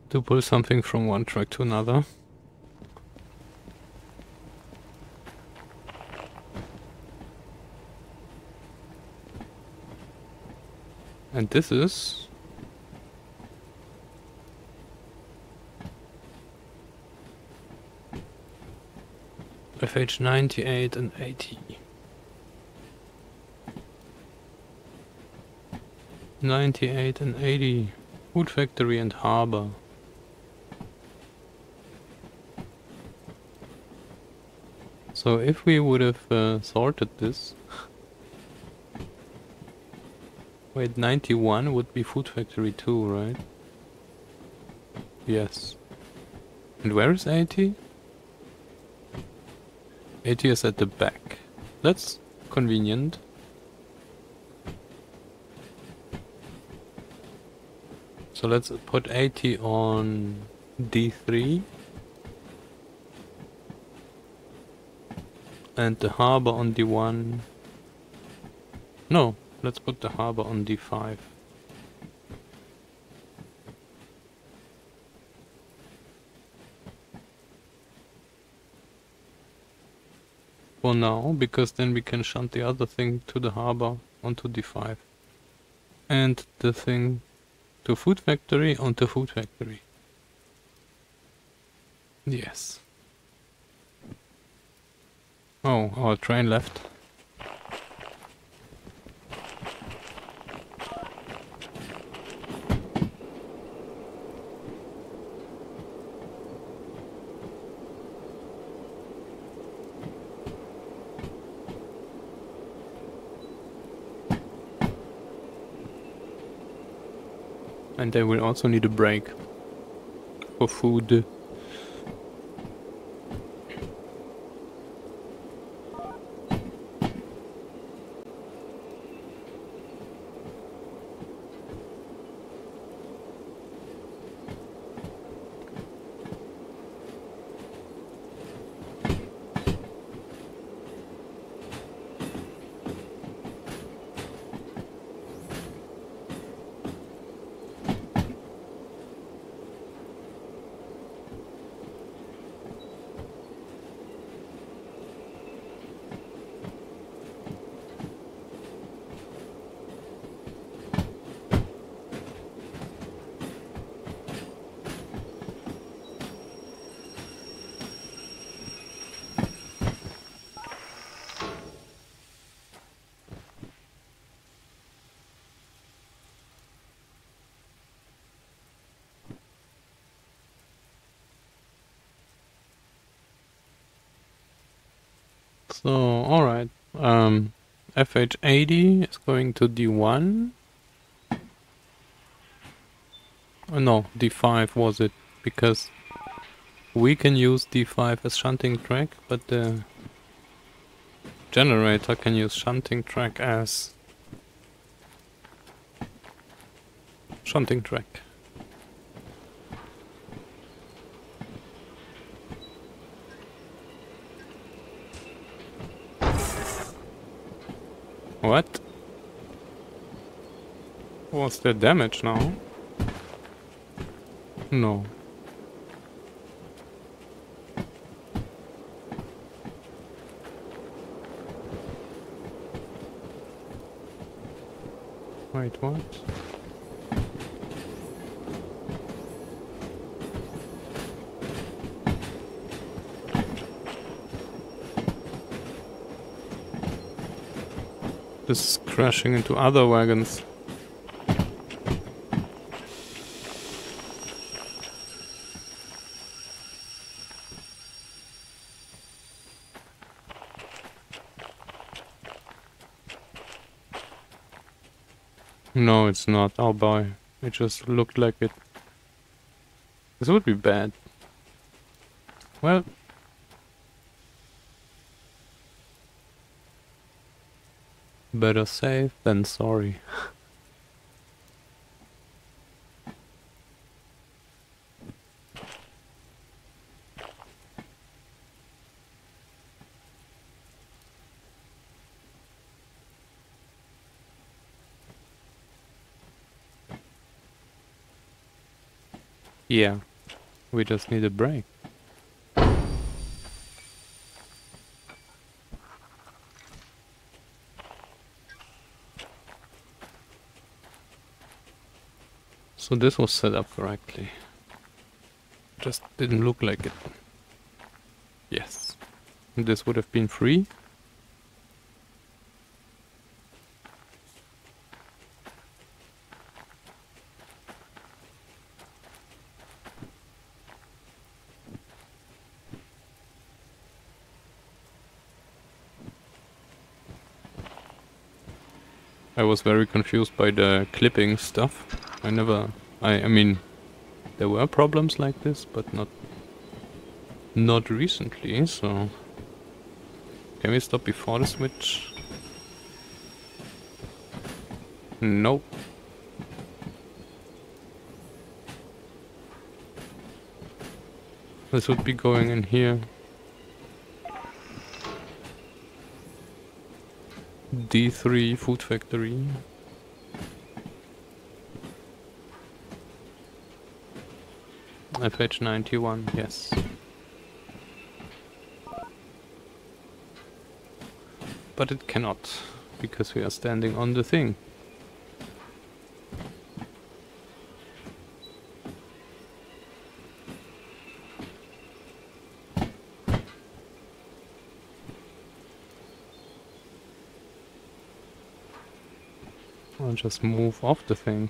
to pull something from one track to another. And this is FH 98 and 80. 98 and 80. Food factory and harbor. So if we would have uh, sorted this... Wait, 91 would be food factory too, right? Yes. And where is 80? 80 is at the back. That's convenient. So let's put 80 on D3. And the harbor on D1. No, let's put the harbor on D5. For now, because then we can shunt the other thing to the harbor onto D5. And the thing to food factory onto food factory. Yes. Oh, our train left. And they will also need a break for food. So, alright. Um, FH80 is going to D1. Oh, uh, no, D5 was it, because we can use D5 as shunting track, but the generator can use shunting track as shunting track. What? What's the damage now? No. Wait, what? This is crashing into other wagons. No, it's not. Oh boy. It just looked like it. This would be bad. Well, Better safe than sorry. Yeah, we just need a break. So this was set up correctly. Just didn't look like it. Yes. This would have been free. Very confused by the clipping stuff. I never... I, I mean, there were problems like this, but not... Not recently, so... Can we stop before the switch? Nope. This would be going in here. D3 Food Factory. FH91, yes. But it cannot, because we are standing on the thing. I'll just move off the thing.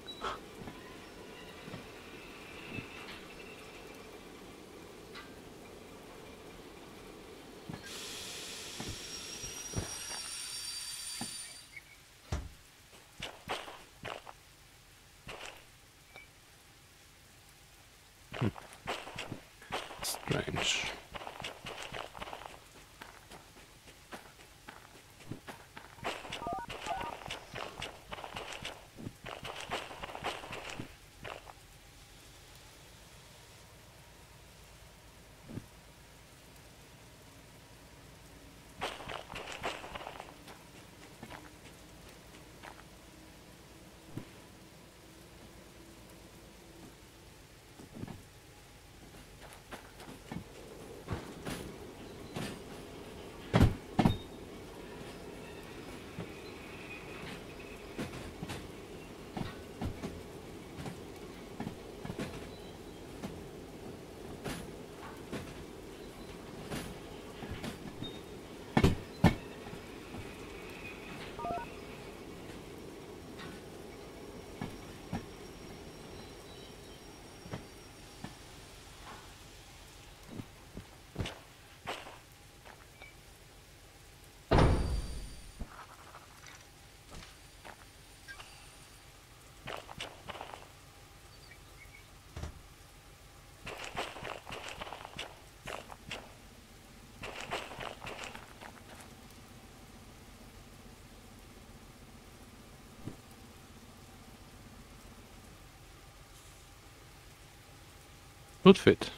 Would fit.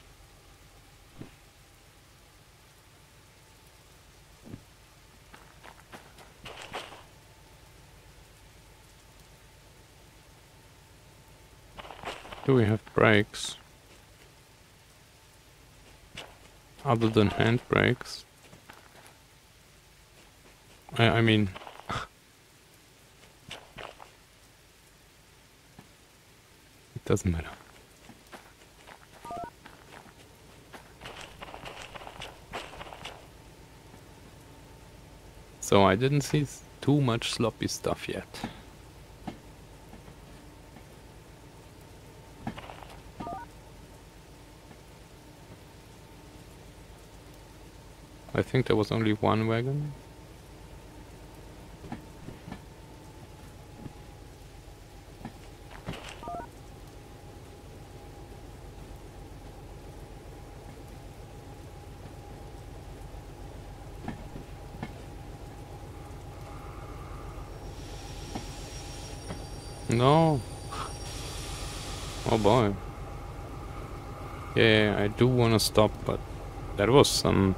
Do we have brakes? Other than hand brakes? I, I mean... it doesn't matter. So I didn't see too much sloppy stuff yet. I think there was only one wagon. No. Oh boy. Yeah, I do want to stop, but that was some...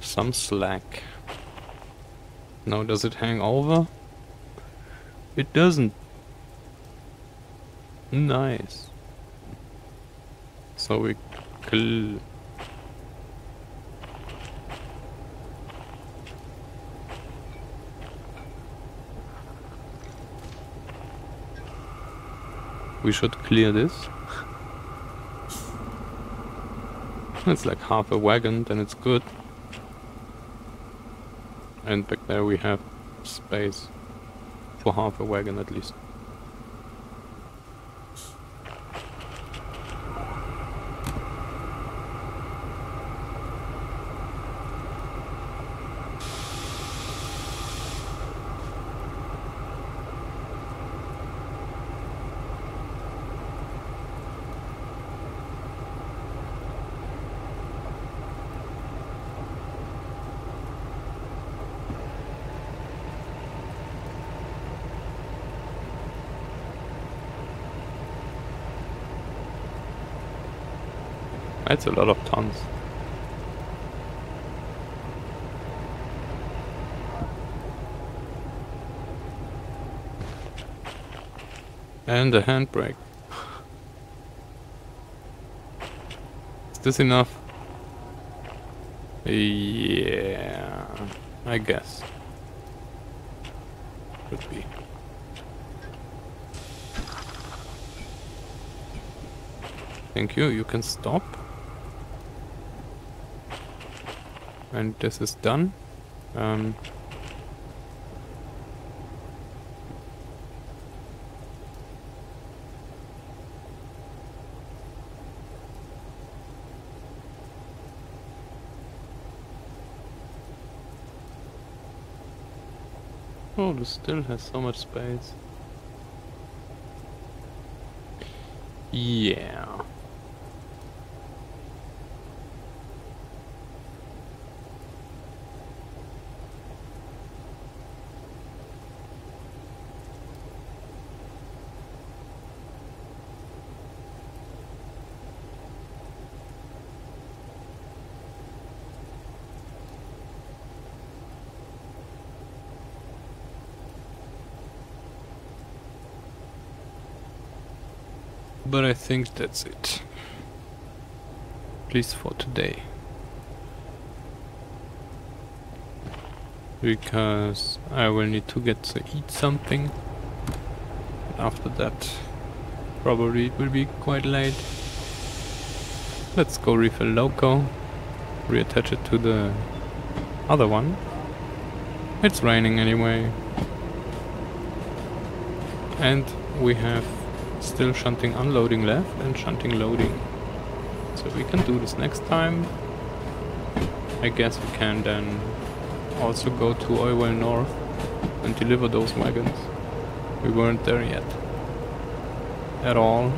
some slack. Now does it hang over? It doesn't. Nice. So we We should clear this. It's like half a wagon, then it's good. And back there we have space for half a wagon at least. That's a lot of tons. And a handbrake. Is this enough? Yeah, I guess. Could be. Thank you, you can stop. And this is done. Um, oh, this still has so much space. Yeah. But I think that's it. At least for today. Because I will need to get to eat something. After that, probably it will be quite late. Let's go refill loco. Reattach it to the other one. It's raining anyway. And we have Still shunting unloading left and shunting loading. So we can do this next time. I guess we can then also go to Oilwell North and deliver those wagons. We weren't there yet. At all.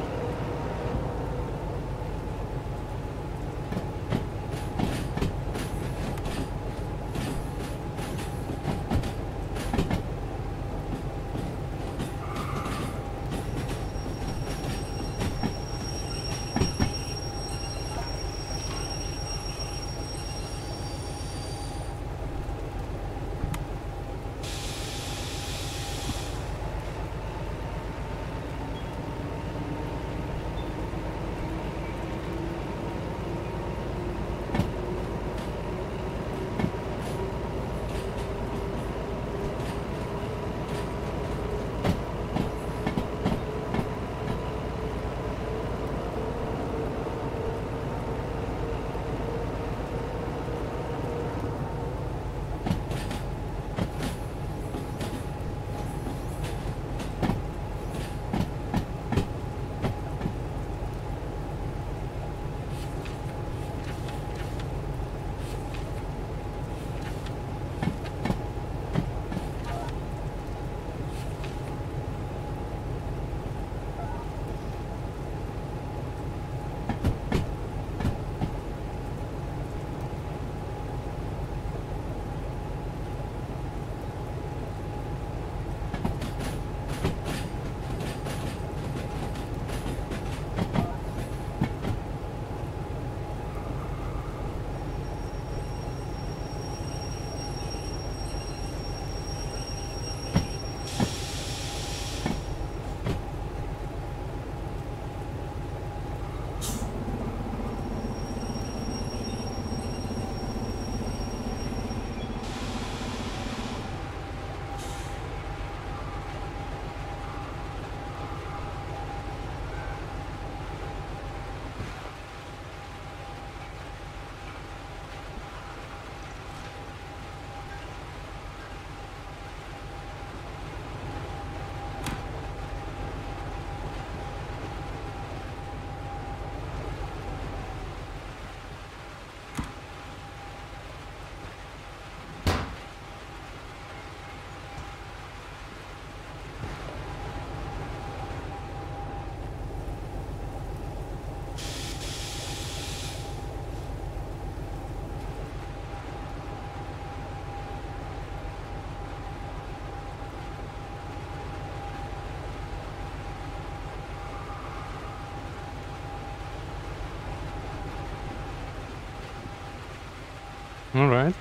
Alright.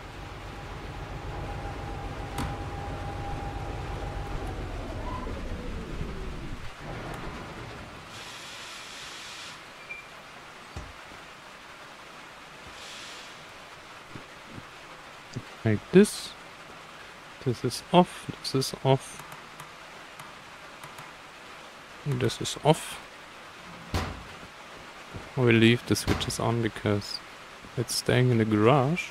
Like this. This is off, this is off. This is off. We'll leave the switches on because it's staying in the garage.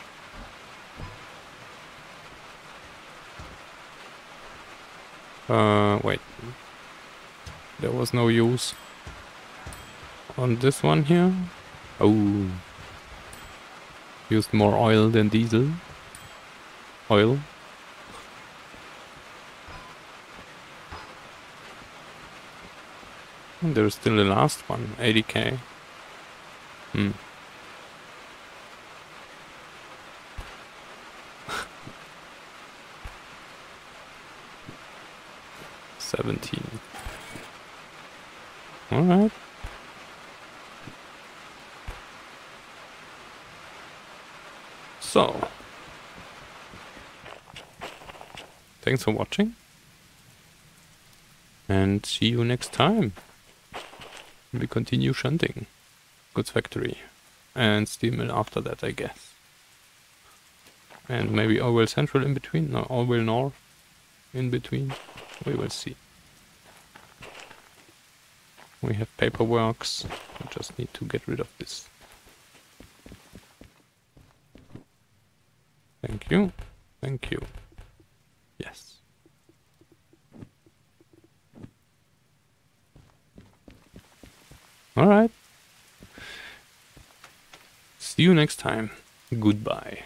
Uh, wait. There was no use on this one here. Oh. Used more oil than diesel. Oil. And there's still the last one, 80k. Hmm. Seventeen. Alright. So. Thanks for watching. And see you next time. We continue shunting. Goods Factory. And Steel Mill after that, I guess. And maybe Oilwell Central in between? No, Oilwell North in between. We will see. We have paperworks. We just need to get rid of this. Thank you. Thank you. Yes. Alright. See you next time. Goodbye.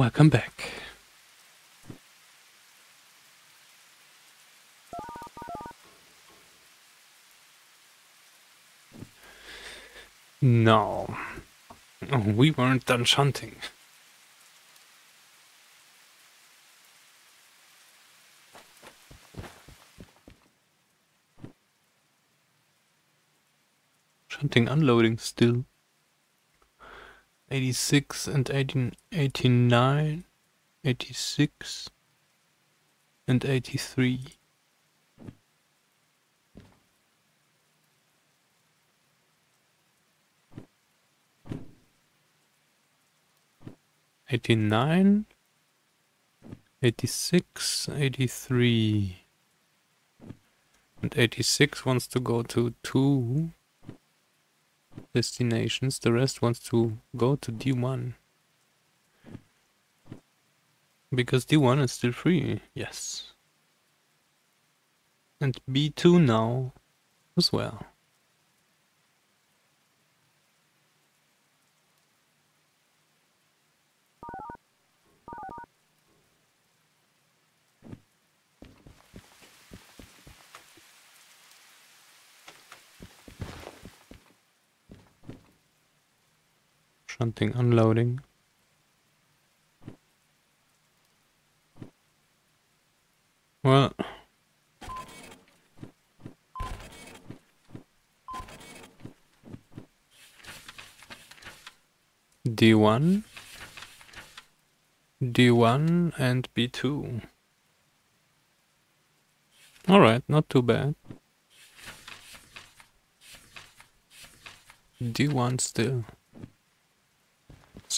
Welcome back. No. We weren't done shunting. Shunting unloading still. 86 and 18, 89, 86 and 83. Eighty-nine, eighty-six, eighty-three, and eighty-six wants to go to two destinations. The rest wants to go to D1. Because D1 is still free, yes. And B2 now as well. Shunting, unloading. Well... D1, D1 and B2. Alright, not too bad. D1 still.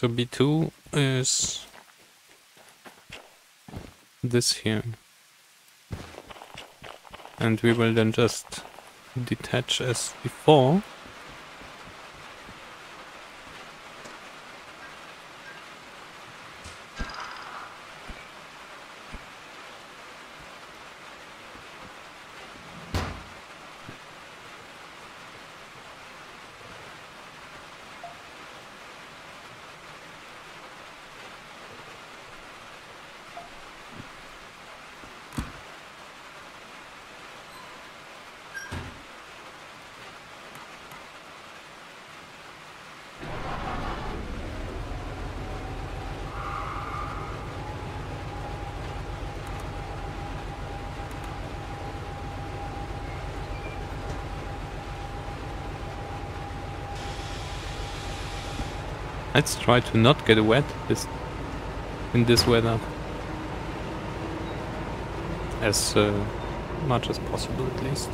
So B2 is this here. And we will then just detach as before. Let's try to not get wet this in this weather. As uh, much as possible at least.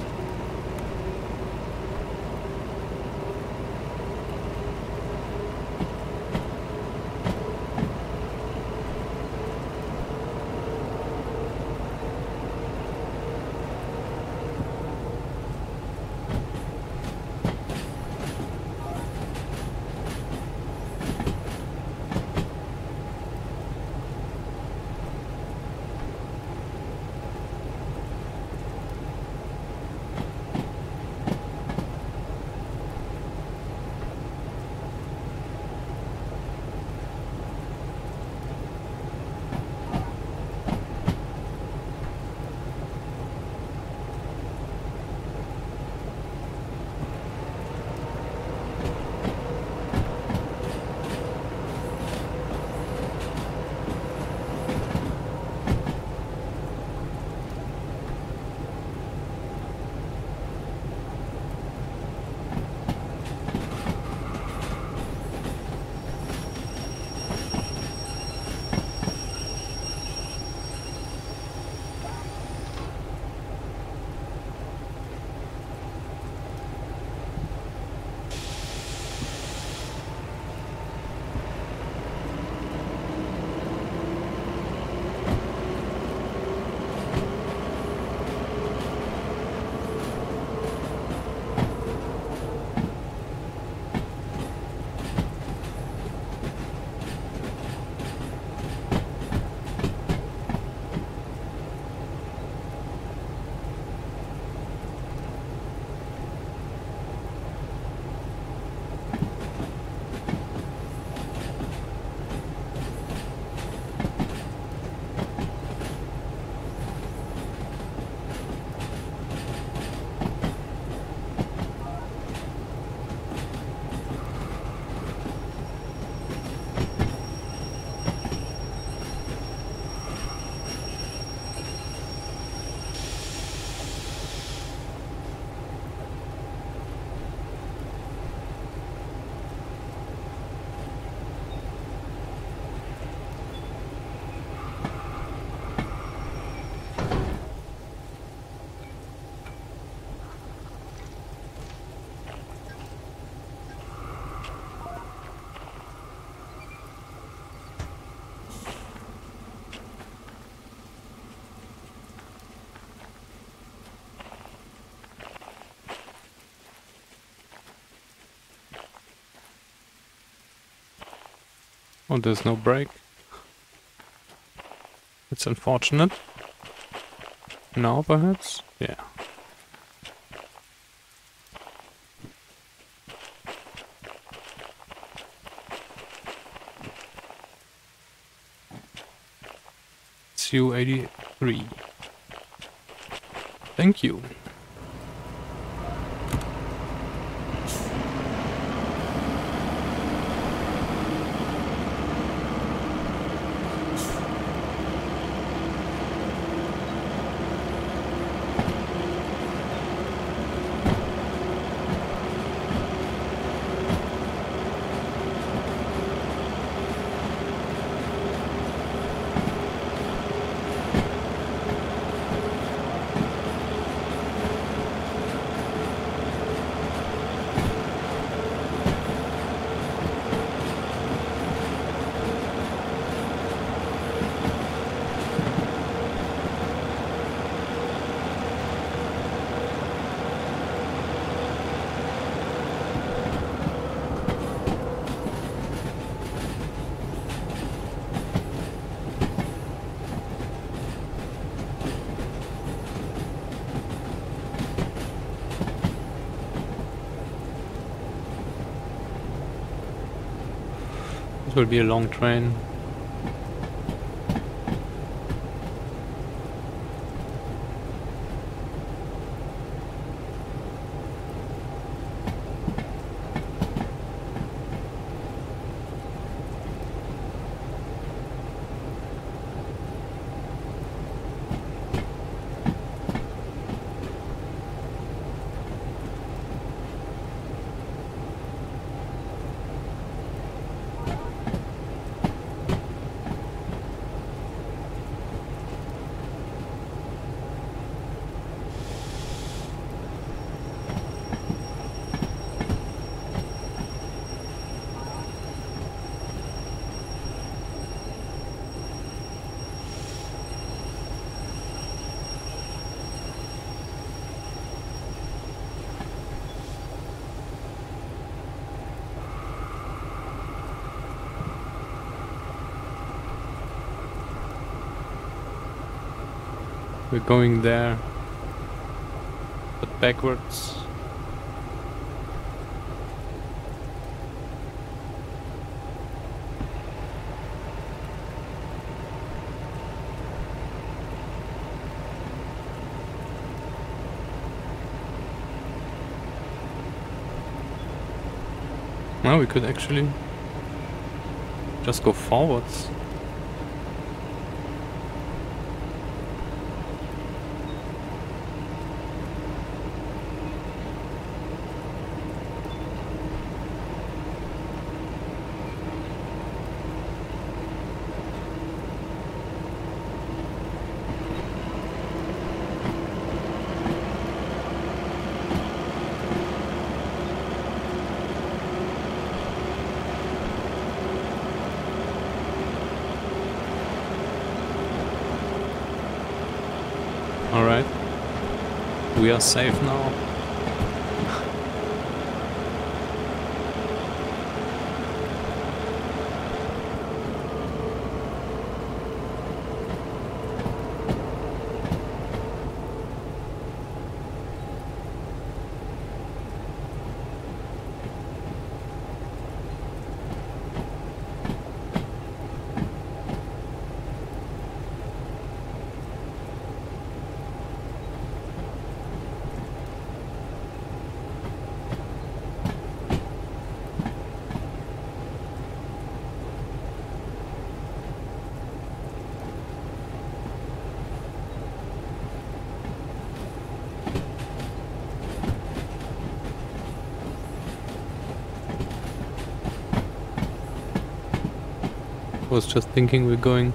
Oh, there's no brake. It's unfortunate. Now, perhaps? Yeah. Su-83. Thank you. Will be a long train. We're going there. But backwards. Well, we could actually just go forwards. Alright. We are safe now. Was just thinking we're going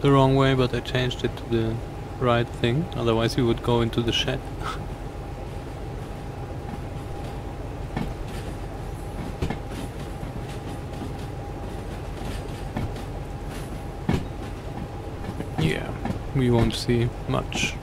the wrong way, but I changed it to the right thing. Otherwise we would go into the shed. yeah, we won't see much.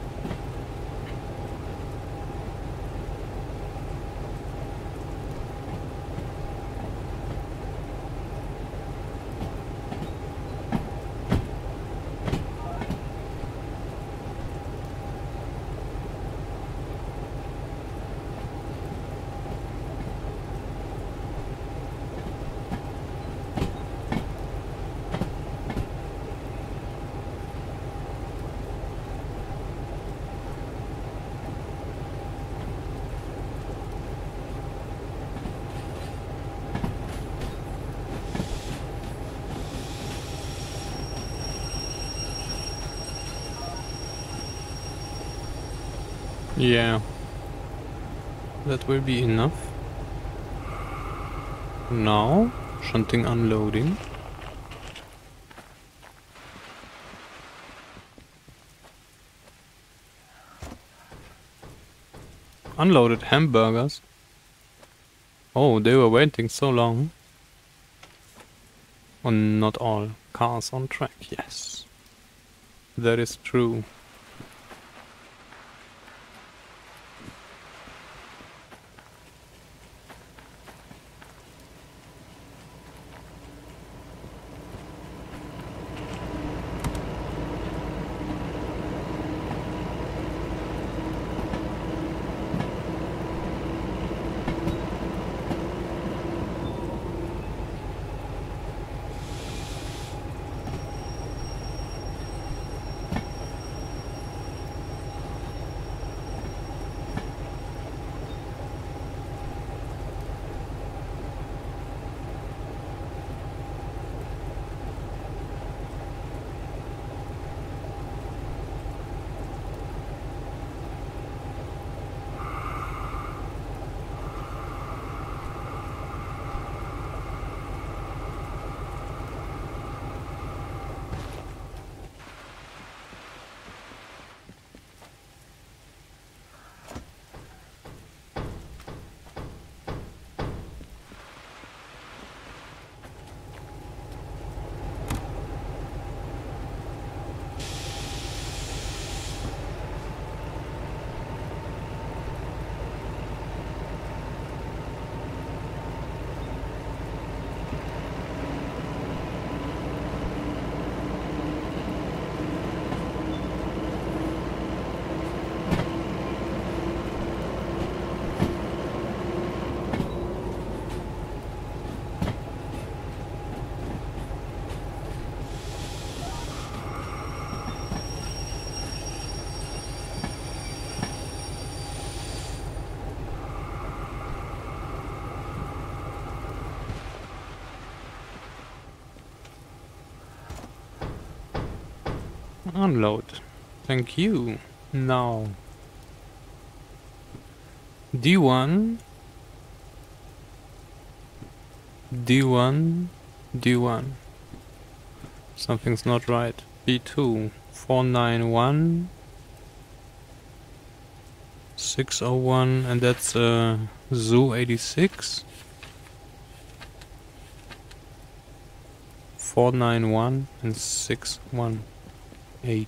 Yeah. That will be enough. Now, shunting unloading. Unloaded hamburgers. Oh, they were waiting so long. Oh, not all cars on track, yes. That is true. Unload. Thank you. Now. D1. D1. D1. Something's not right. B2. 491. 601 and that's uh, Zoo 86. 491 and 618.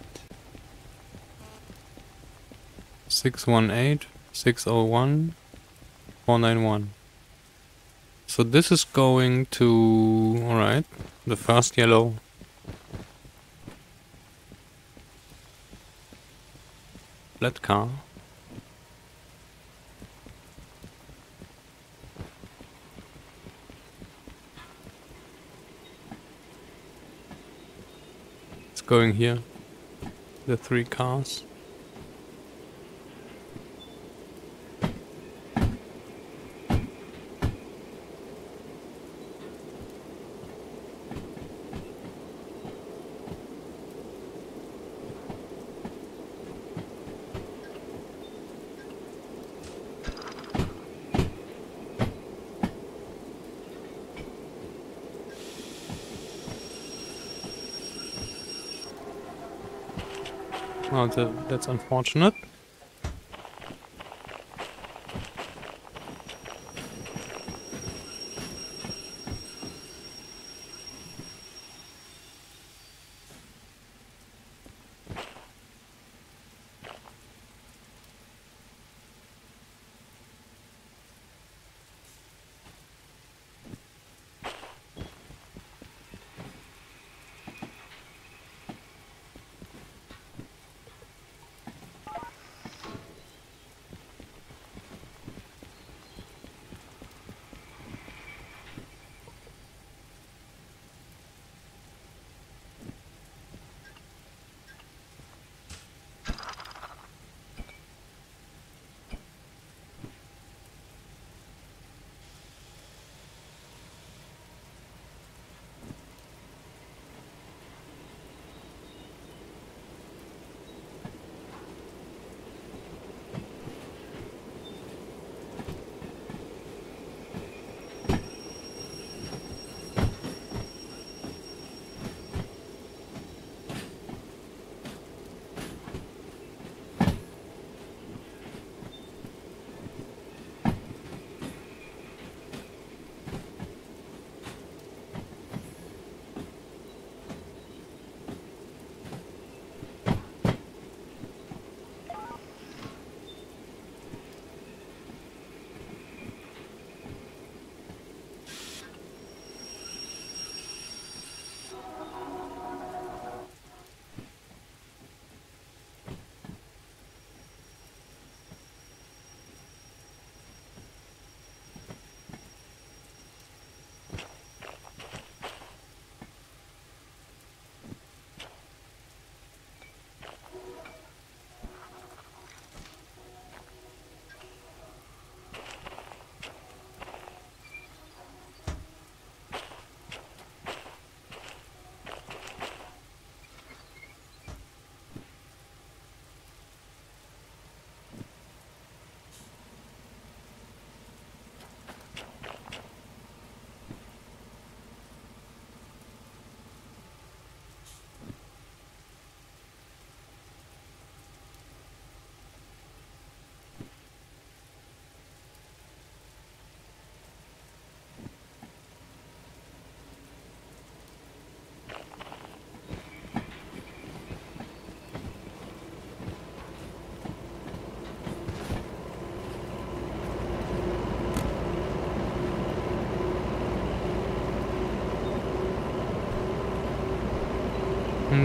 618, 601, 491. So this is going to, alright, the first yellow. Flat car. It's going here. The three cars. Oh, that's unfortunate.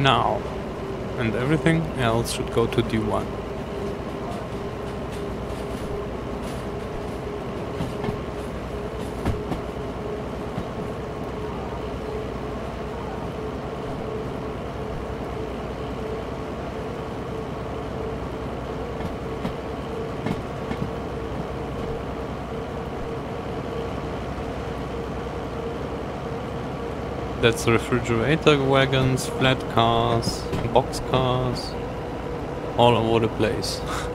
Now. And everything else should go to D1. That's refrigerator wagons, flat cars, box cars, all over the place.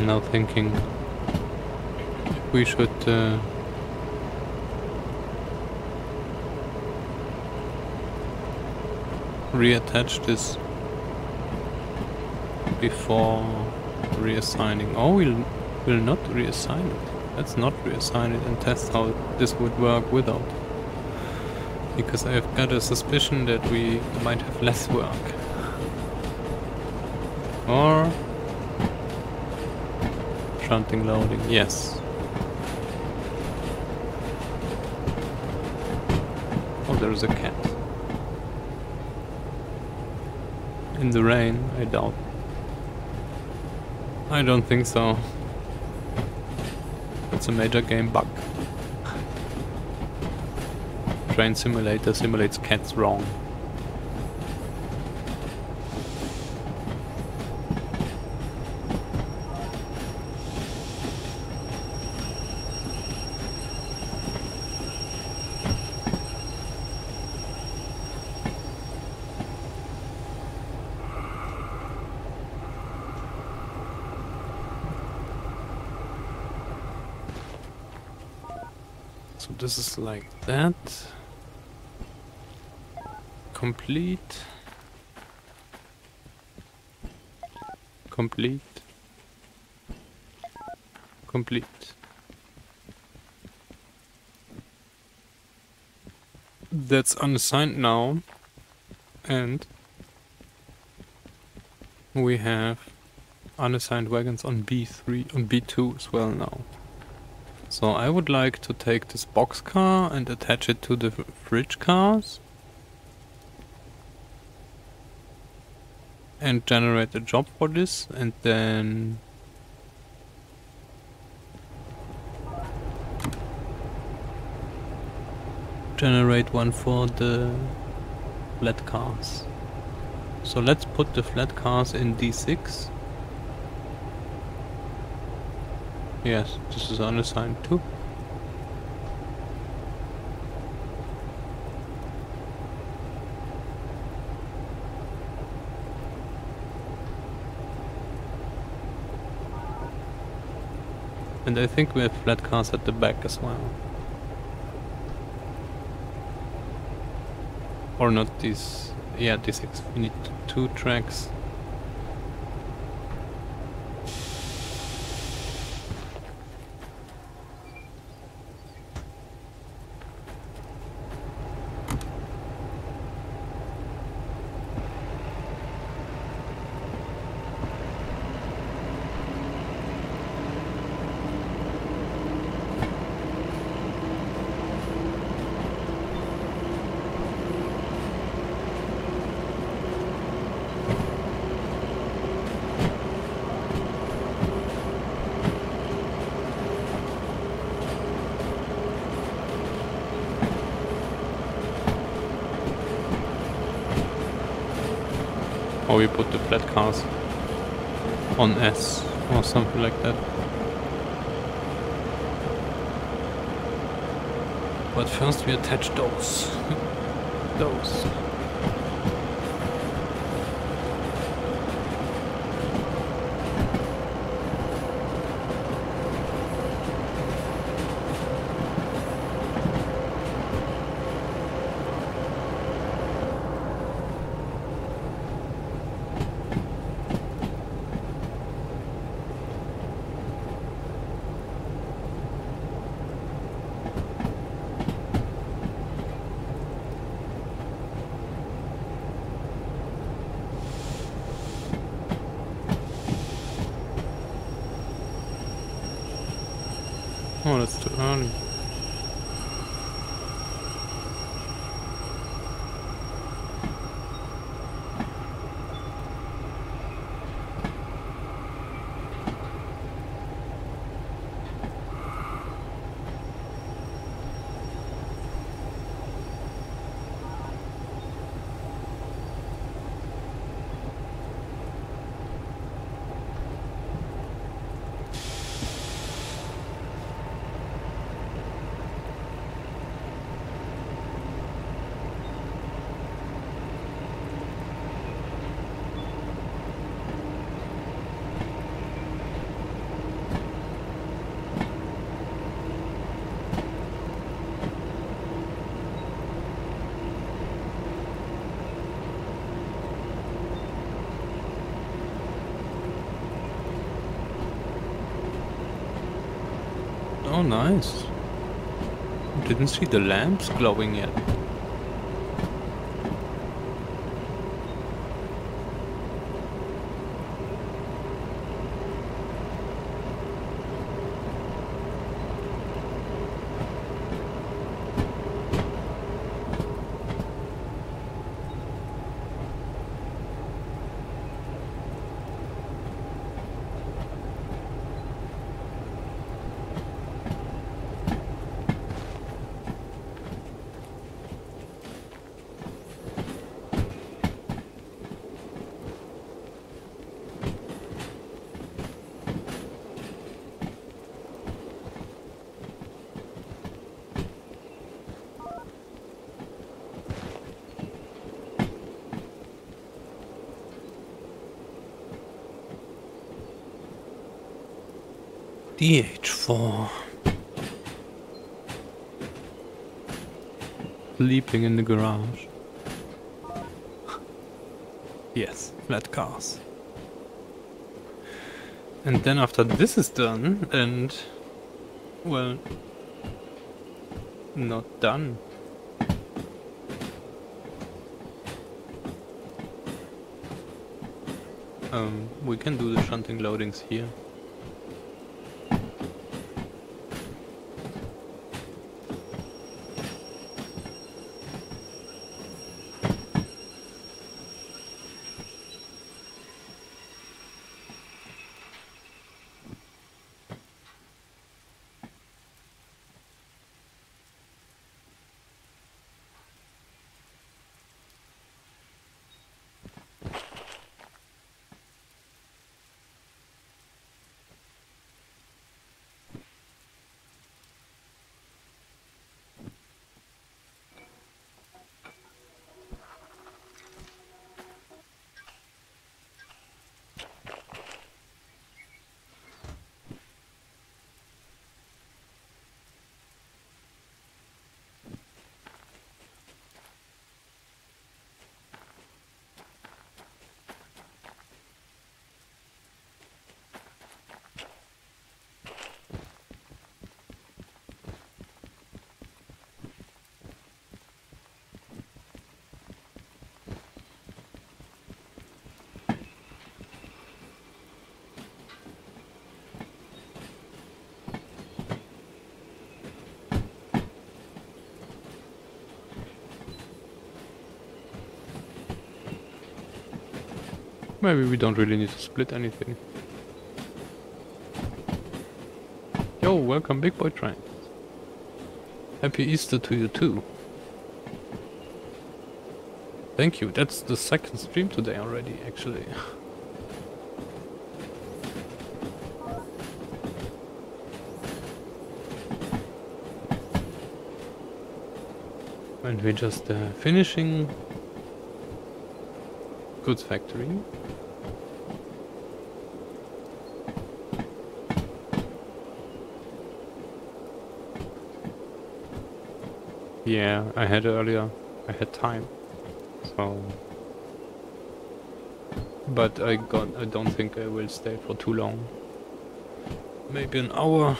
now thinking we should uh, reattach this before reassigning. Oh, we'll, we'll not reassign it. Let's not reassign it and test how this would work without. Because I've got a suspicion that we might have less work. Or shunting loading, yes. Oh, there's a cat. In the rain, I doubt. I don't think so. It's a major game bug. Train Simulator simulates cats wrong. This is like that. Complete. Complete. Complete. That's unassigned now. And we have unassigned wagons on B3, on B2 as well now. So I would like to take this box car and attach it to the fridge cars. And generate a job for this and then generate one for the flat cars. So let's put the flat cars in D6 Yes, this is unassigned too. And I think we have flat cars at the back as well. Or not these, yeah, these, we need two tracks the flat cars on S or something like that. But first we attach those. those. Oh, that's too early. Oh, nice. Didn't see the lamps glowing yet. DH4. Sleeping in the garage. yes, flat cars. And then after this is done, and... Well... Not done. Um, we can do the shunting loadings here. Maybe we don't really need to split anything. Yo, welcome Big Boy Train. Happy Easter to you too. Thank you. That's the second stream today already, actually. and we're just uh, finishing goods factory. Yeah, I had earlier. I had time. So but I got I don't think I will stay for too long. Maybe an hour.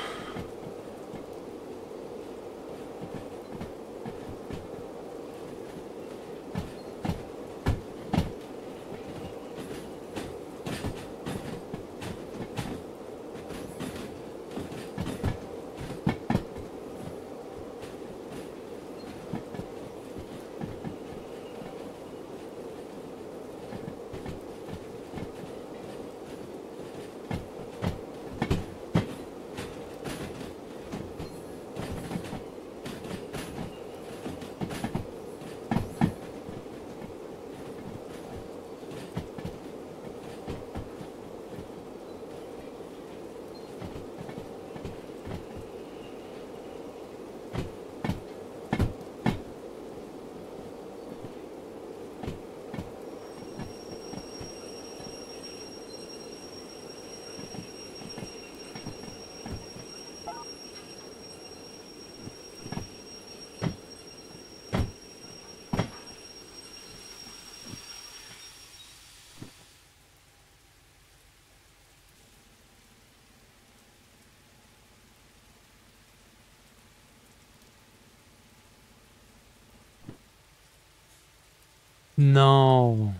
No.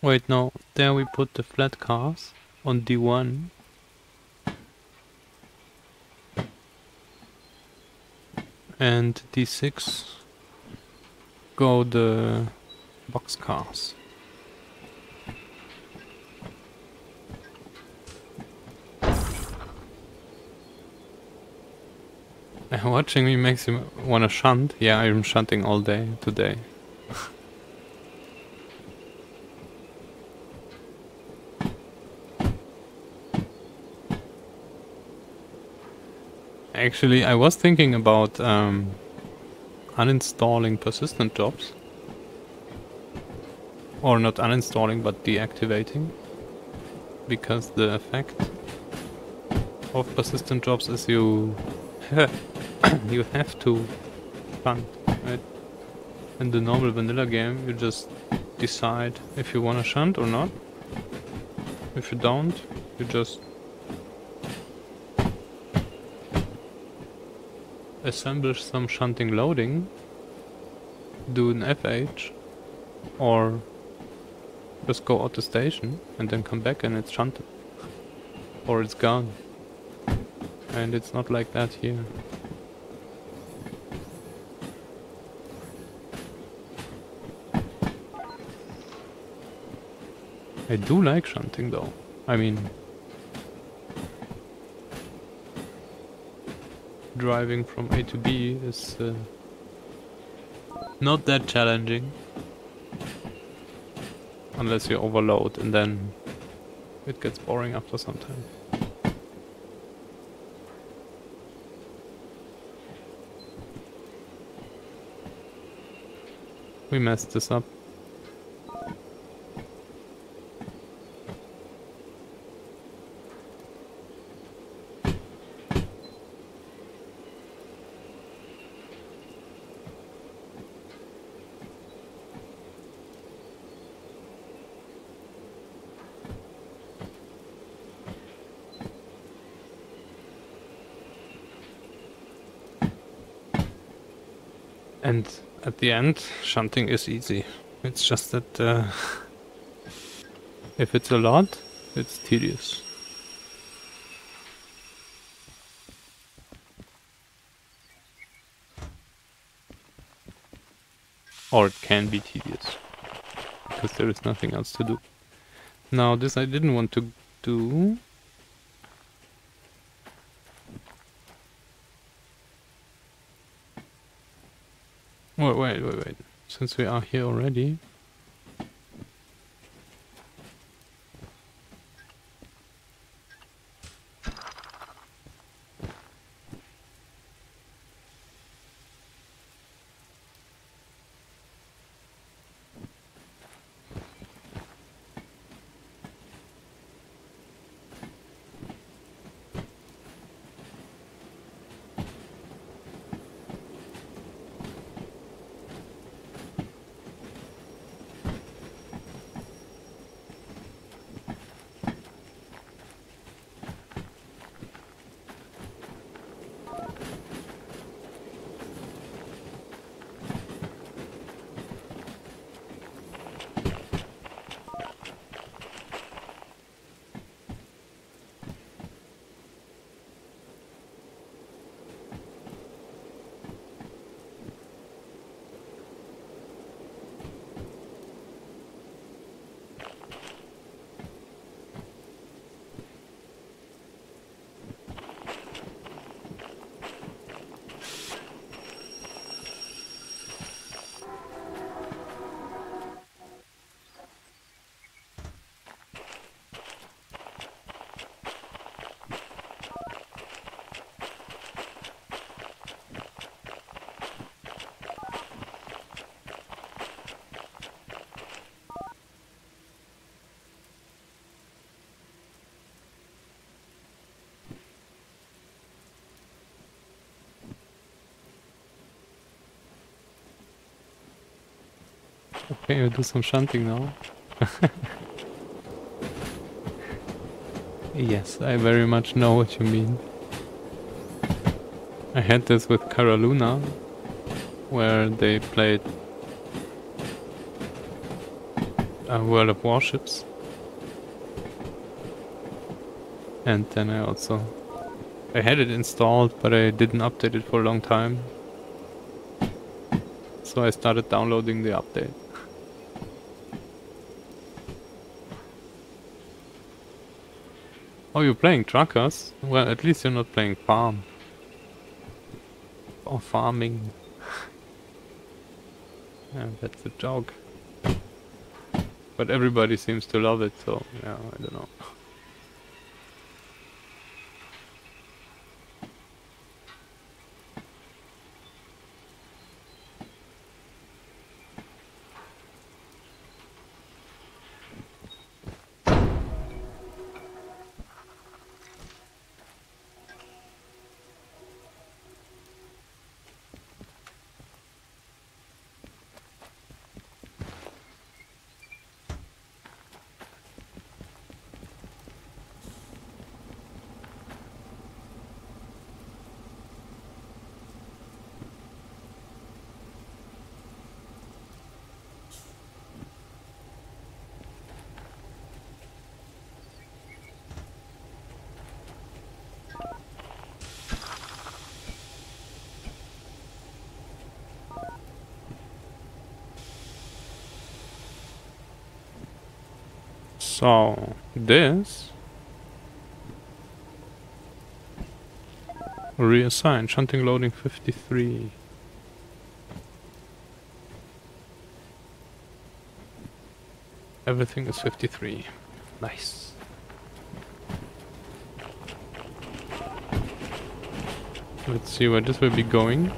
Wait, no. There we put the flat cars on D1. And D6 go the box cars. Watching me makes you wanna shunt. Yeah, I'm shunting all day today. Actually, I was thinking about um, uninstalling persistent jobs. Or not uninstalling, but deactivating. Because the effect of persistent jobs is you you have to fund, right? In the normal vanilla game, you just decide if you want to shunt or not. If you don't, you just assemble some shunting loading, do an FH, or just go out the station and then come back and it's shunted. Or it's gone. And it's not like that here. I do like shunting though. I mean... Driving from A to B is uh, not that challenging. Unless you overload and then it gets boring after some time. We messed this up. And at the end, shunting is easy. It's just that uh, if it's a lot, it's tedious. Or it can be tedious. Because there is nothing else to do. Now this I didn't want to do. Wait, wait, wait, wait. Since we are here already. Okay, we'll do some shunting now. yes, I very much know what you mean. I had this with Caraluna, where they played a World of Warships. And then I also... I had it installed, but I didn't update it for a long time. So I started downloading the update. Oh, you're playing truckers? Well, at least you're not playing farm. Or farming. yeah, that's a joke. But everybody seems to love it, so yeah, I don't know. So, this... Reassign, shunting loading 53. Everything is 53. Nice. Let's see where this will be going.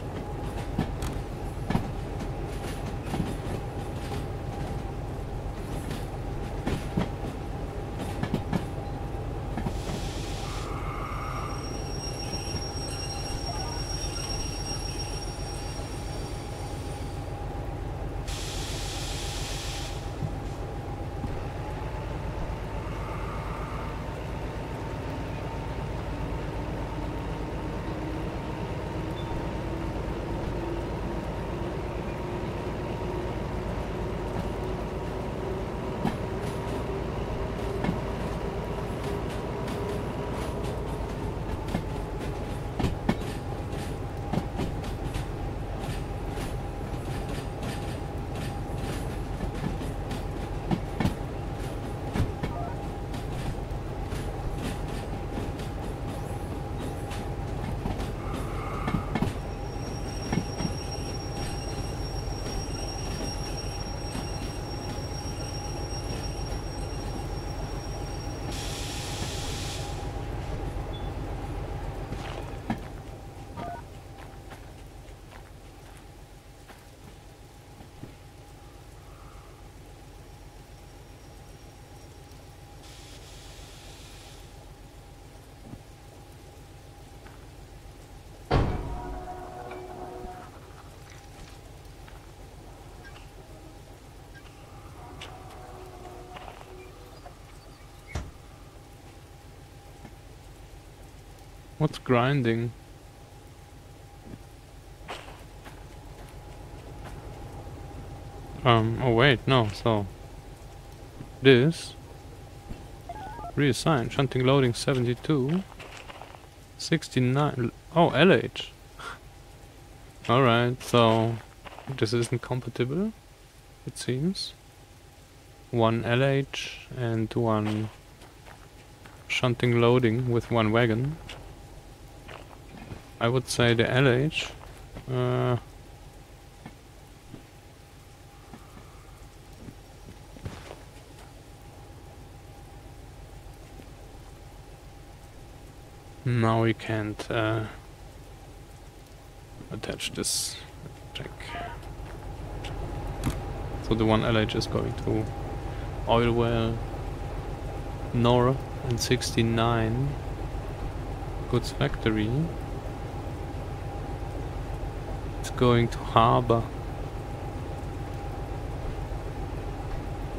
What's grinding? Um, oh wait, no, so... This... Reassign, shunting loading 72... 69... Oh, LH! Alright, so... This isn't compatible, it seems. One LH and one shunting loading with one wagon. I would say the LH. Uh, now we can't uh, attach this check. So the one LH is going to oil well Nora and 69 goods factory it's going to harbor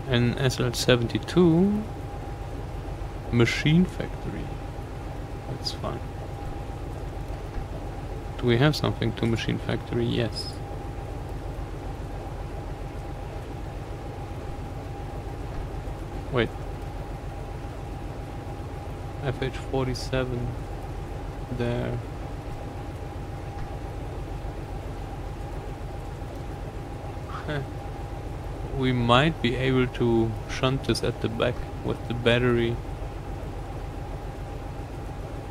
and SL72 machine factory. That's fine. Do we have something to machine factory? Yes. Wait. FH47 there. We might be able to shunt this at the back with the battery.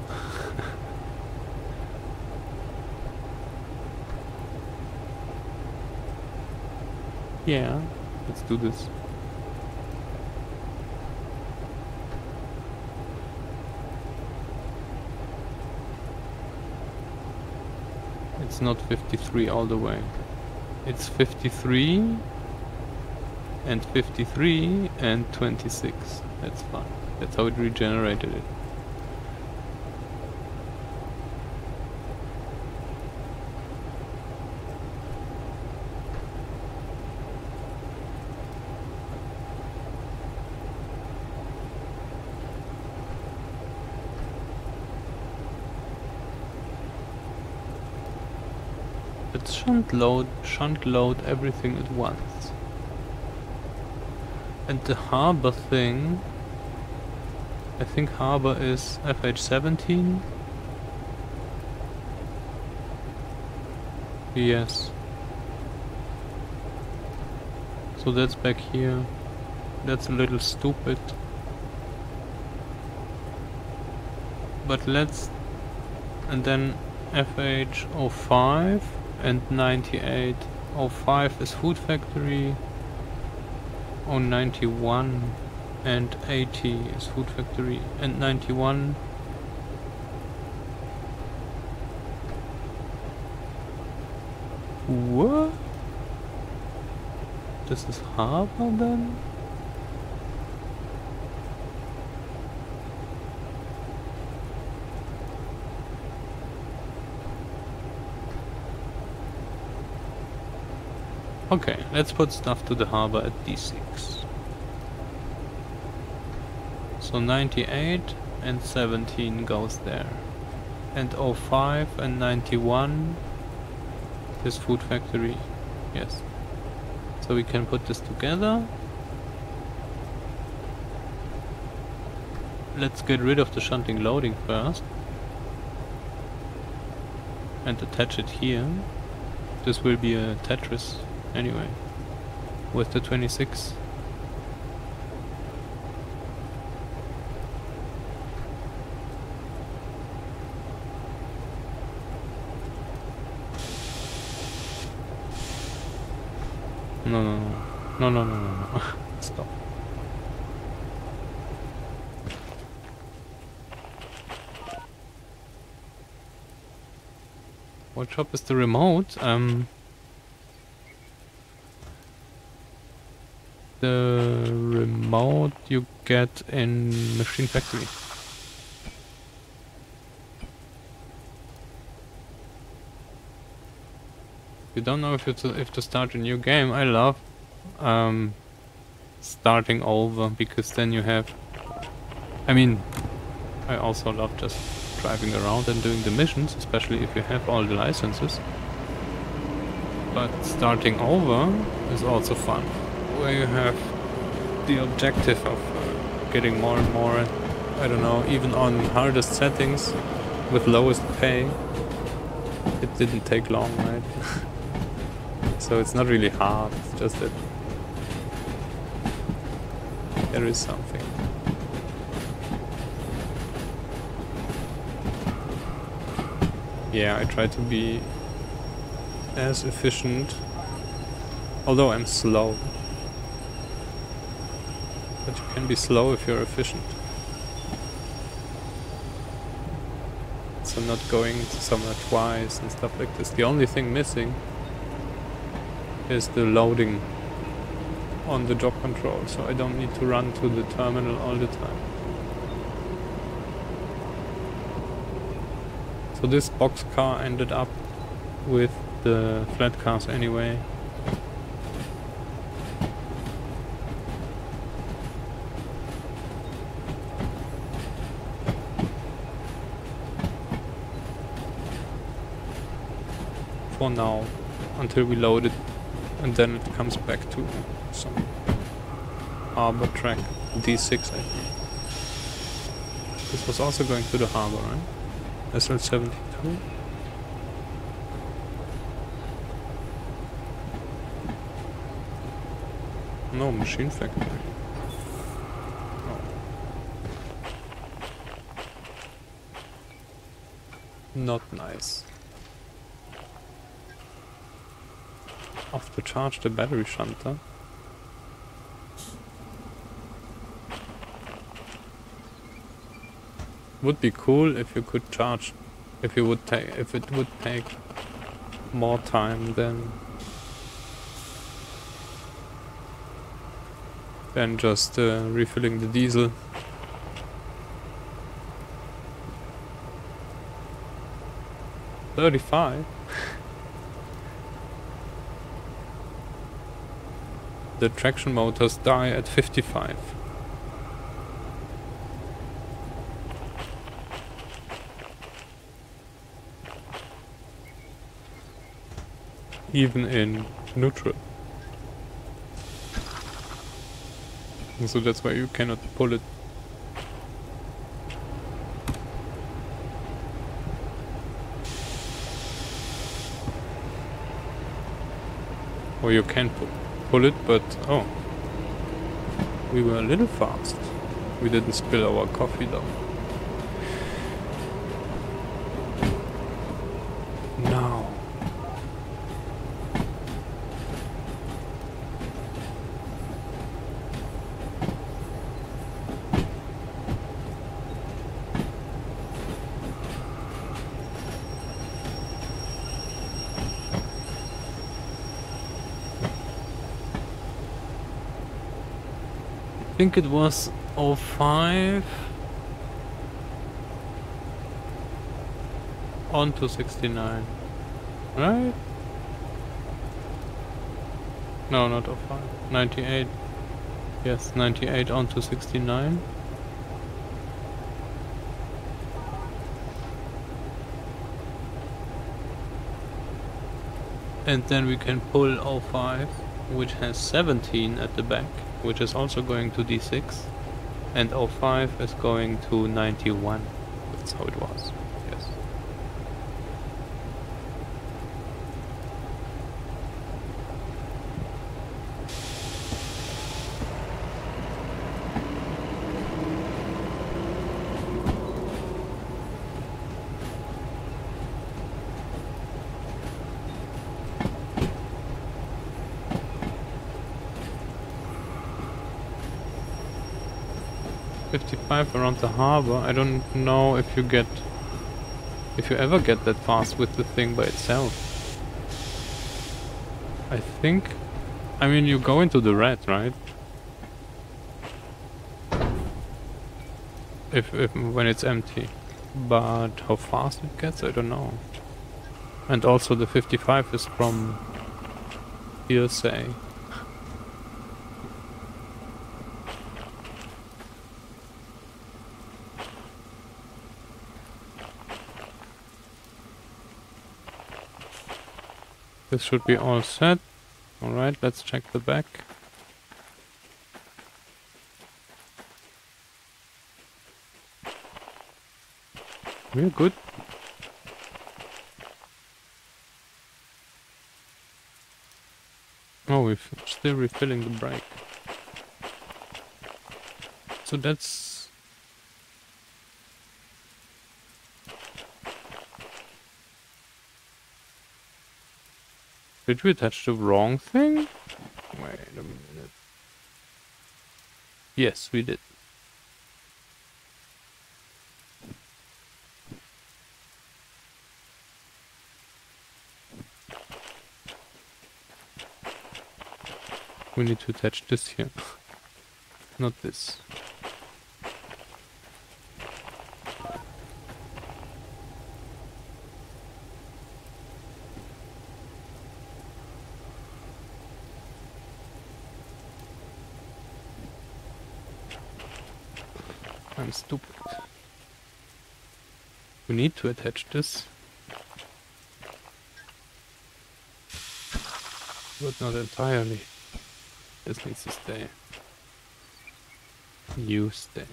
yeah, let's do this. it's not 53 all the way. It's 53 and 53 and 26. That's fine. That's how it regenerated it. shunt load, shunt load everything at once. And the harbor thing, I think harbor is FH17. Yes. So that's back here. That's a little stupid. But let's... And then FH05 and 98. 05 is Food Factory. 091 and 80 is Food Factory. And 91 What? This is Harbor then? Okay, let's put stuff to the harbor at D6. So 98 and 17 goes there. And 05 and 91 this food factory. Yes. So we can put this together. Let's get rid of the shunting loading first. And attach it here. This will be a Tetris anyway with the 26 No, no, no. No, no, no, no, no. Stop. What shop is the remote? Um... the remote you get in Machine Factory. you don't know if you to, if to start a new game, I love um, starting over because then you have. I mean, I also love just driving around and doing the missions, especially if you have all the licenses. But starting over is also fun, where you have the objective of getting more and more, I don't know, even on hardest settings with lowest pay. It didn't take long, right? so it's not really hard, it's just that there is something. Yeah, I try to be as efficient, although I'm slow. Can be slow if you're efficient. So not going somewhere twice and stuff like this. The only thing missing is the loading on the job control, so I don't need to run to the terminal all the time. So this box car ended up with the flat cars anyway. For now, until we load it and then it comes back to some harbor track, D6 I think. This was also going to the harbor, right? SL72? No, machine factory. Oh. Not nice. To charge the battery shunter. would be cool if you could charge if you would take if it would take more time than than just uh, refilling the diesel. Thirty-five. the traction motors die at fifty-five. even in neutral. So that's why you cannot pull it. Or you can pu pull it, but oh. We were a little fast. We didn't spill our coffee though. Think it was 05 on to 69 right? No not 05 98 yes 98 on to 69 and then we can pull 05 which has 17 at the back which is also going to d6 and 05 is going to 91 that's how it was 55 around the harbor. I don't know if you get... If you ever get that fast with the thing by itself. I think... I mean, you go into the red, right? If, if when it's empty. But how fast it gets, I don't know. And also the 55 is from hearsay. This should be all set. Alright, let's check the back. We're good. Oh, we're still refilling the brake. So that's... Did we attach the wrong thing? Wait a minute. Yes, we did. We need to attach this here. Not this. I'm stupid. We need to attach this. But not entirely. This needs to stay. You stay.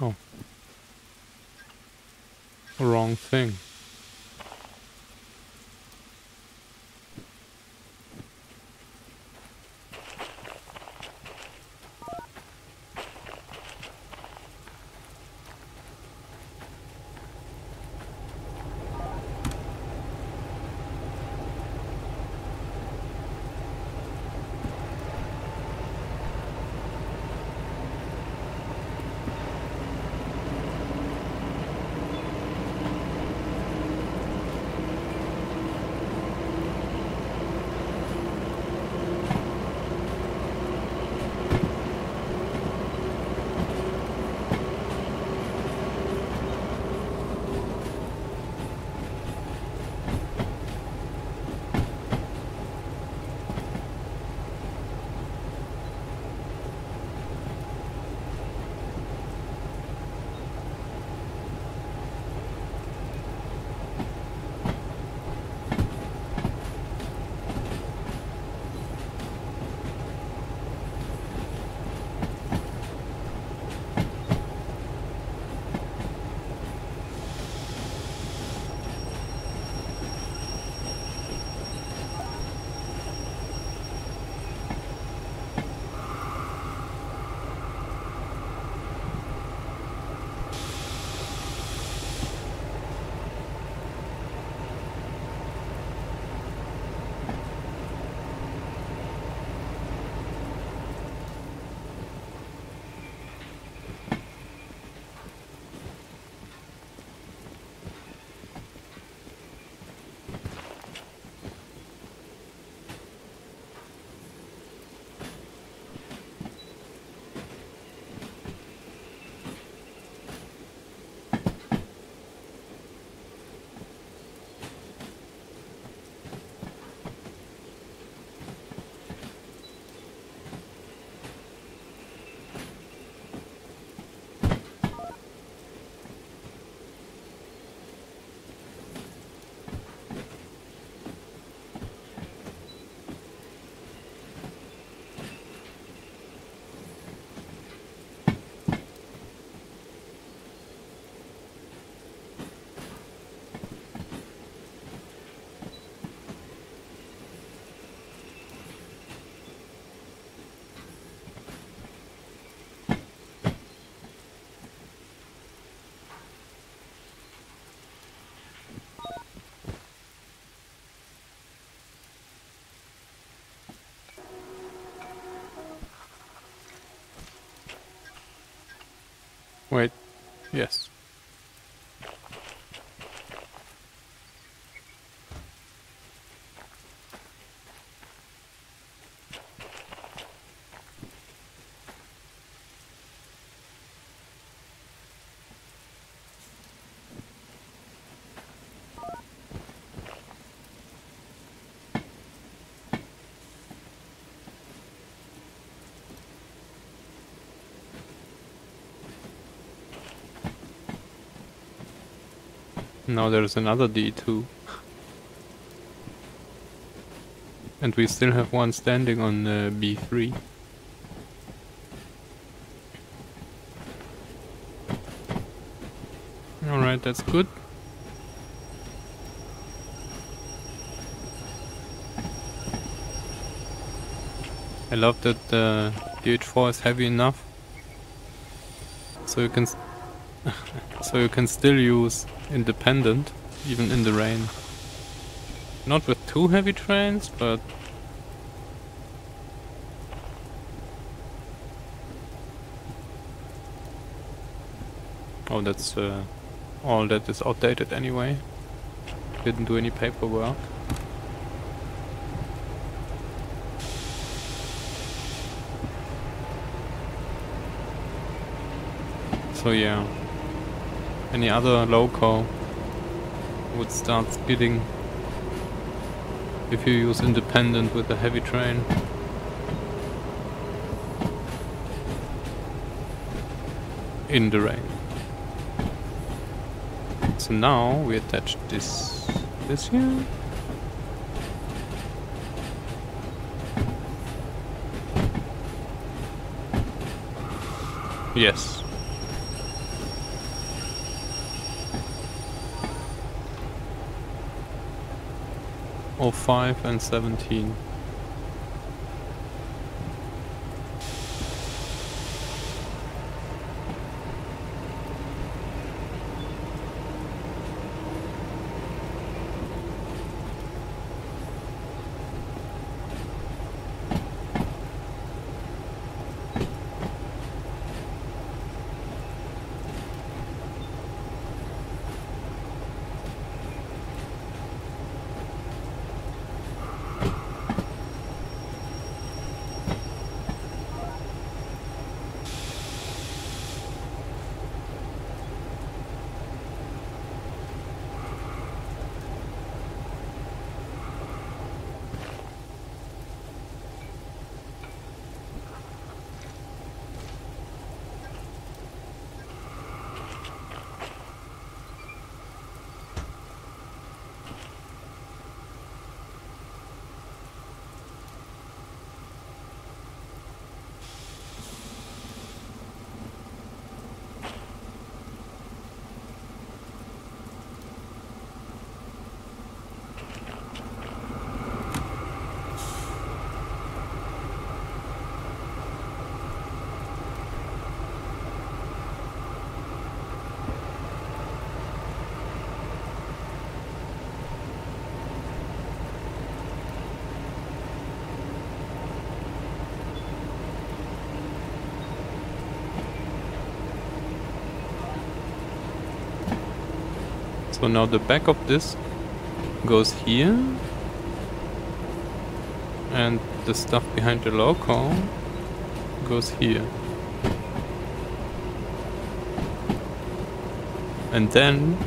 Oh. Wrong thing. Wait. Yes. Now there's another D2. And we still have one standing on uh, B3. Alright, that's good. I love that the DH4 is heavy enough so you can so you can still use independent even in the rain. Not with two heavy trains, but Oh, that's uh, all that is outdated anyway. Didn't do any paperwork. So yeah, any other loco would start skidding if you use independent with a heavy train. In the rain. So now we attach this this here. Yes. Oh five and 17. So now the back of this goes here. And the stuff behind the loco goes here. And then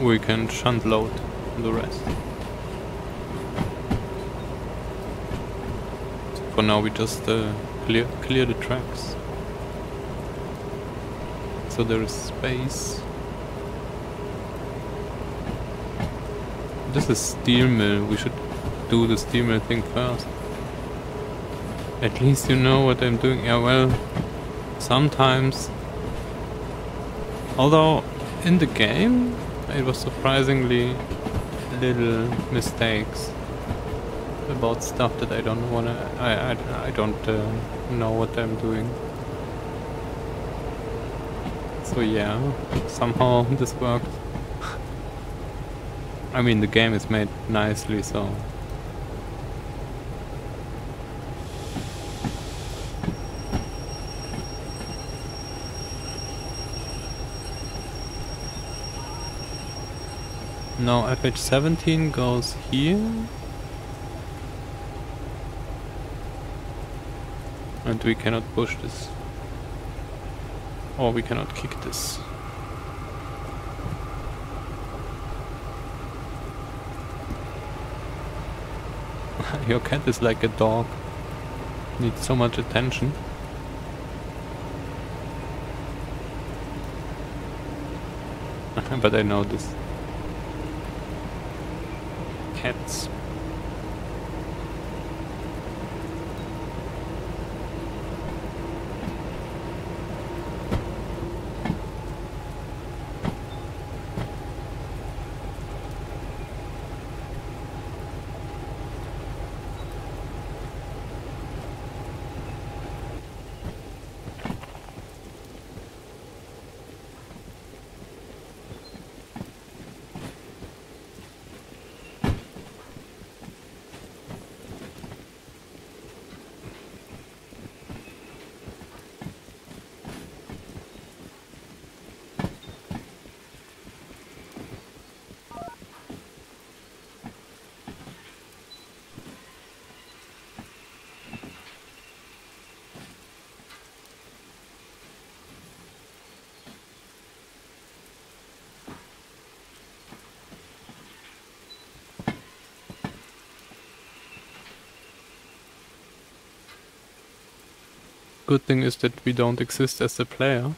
we can shunt load the rest. So for now we just uh, clear clear the tracks. So there is space This is steel mill. We should do the steel mill thing first. At least you know what I'm doing. Yeah, well, sometimes. Although in the game it was surprisingly little mistakes about stuff that I don't wanna. I I I don't uh, know what I'm doing. So yeah, somehow this worked. I mean, the game is made nicely, so... Now FH17 goes here. And we cannot push this. Or we cannot kick this. Your cat is like a dog. Needs so much attention. but I know this. Cats. Good thing is that we don't exist as a player.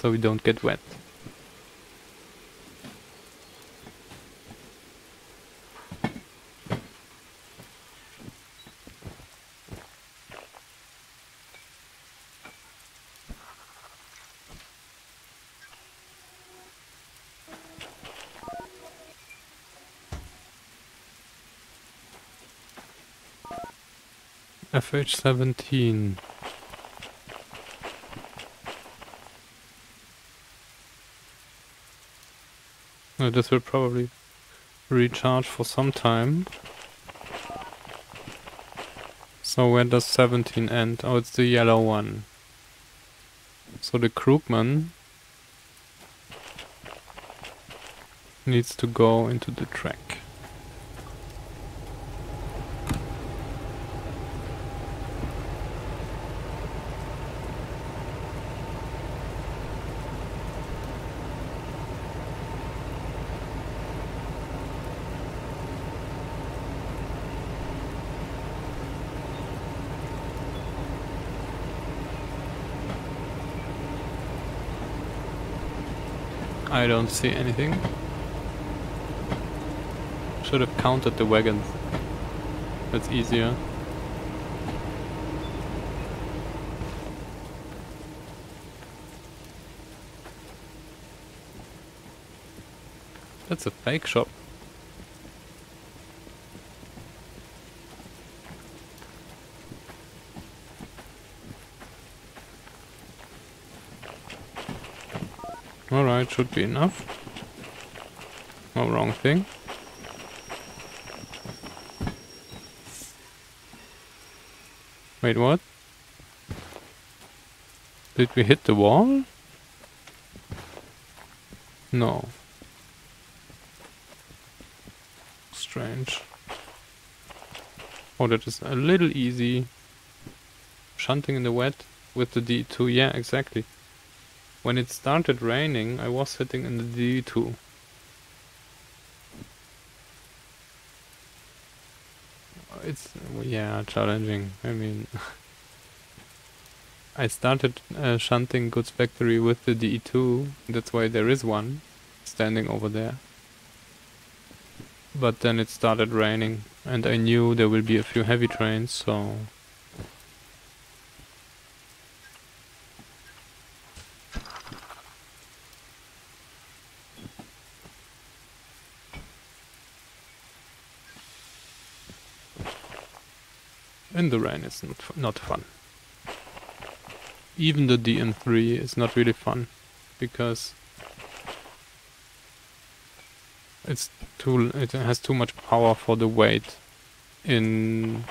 so we don't get wet. FH17. Uh, this will probably recharge for some time. So where does 17 end? Oh, it's the yellow one. So the Krugman needs to go into the track. I don't see anything. Should have counted the wagons. That's easier. That's a fake shop. Alright, should be enough. No wrong thing. Wait, what? Did we hit the wall? No. Strange. Oh, that is a little easy. Shunting in the wet with the D2. Yeah, exactly. When it started raining, I was sitting in the D2. It's, yeah, challenging. I mean, I started uh, shunting Goods Factory with the D2, that's why there is one standing over there. But then it started raining, and I knew there will be a few heavy trains, so the rain is not, not fun. Even the DM3 is not really fun because it's too it has too much power for the weight in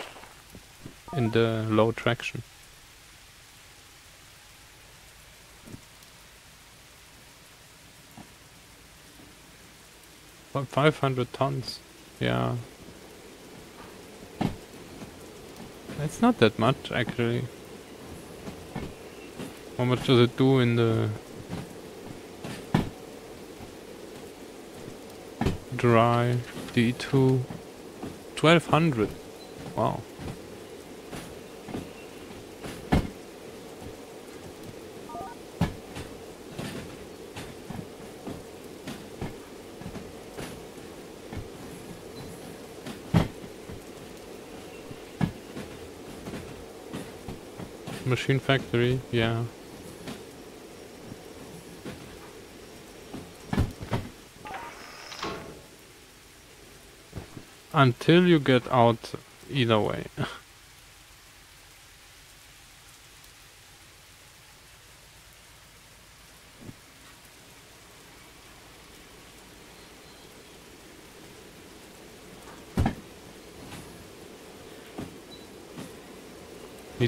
in the low traction. But 500 tons, yeah. It's not that much actually. How much does it do in the dry D2? 1200. Wow. Machine factory, yeah. Until you get out either way.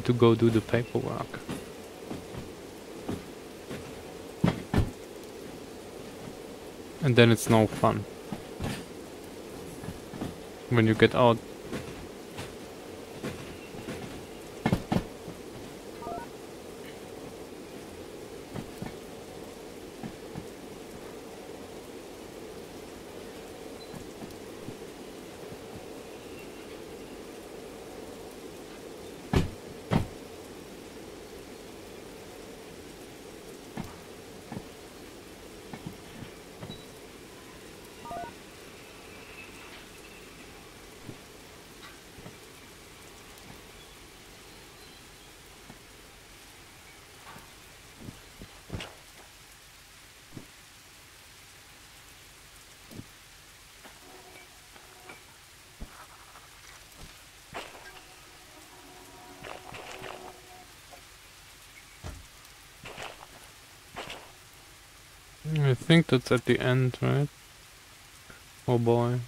Need to go do the paperwork. And then it's no fun. When you get out I think that's at the end, right? Oh boy.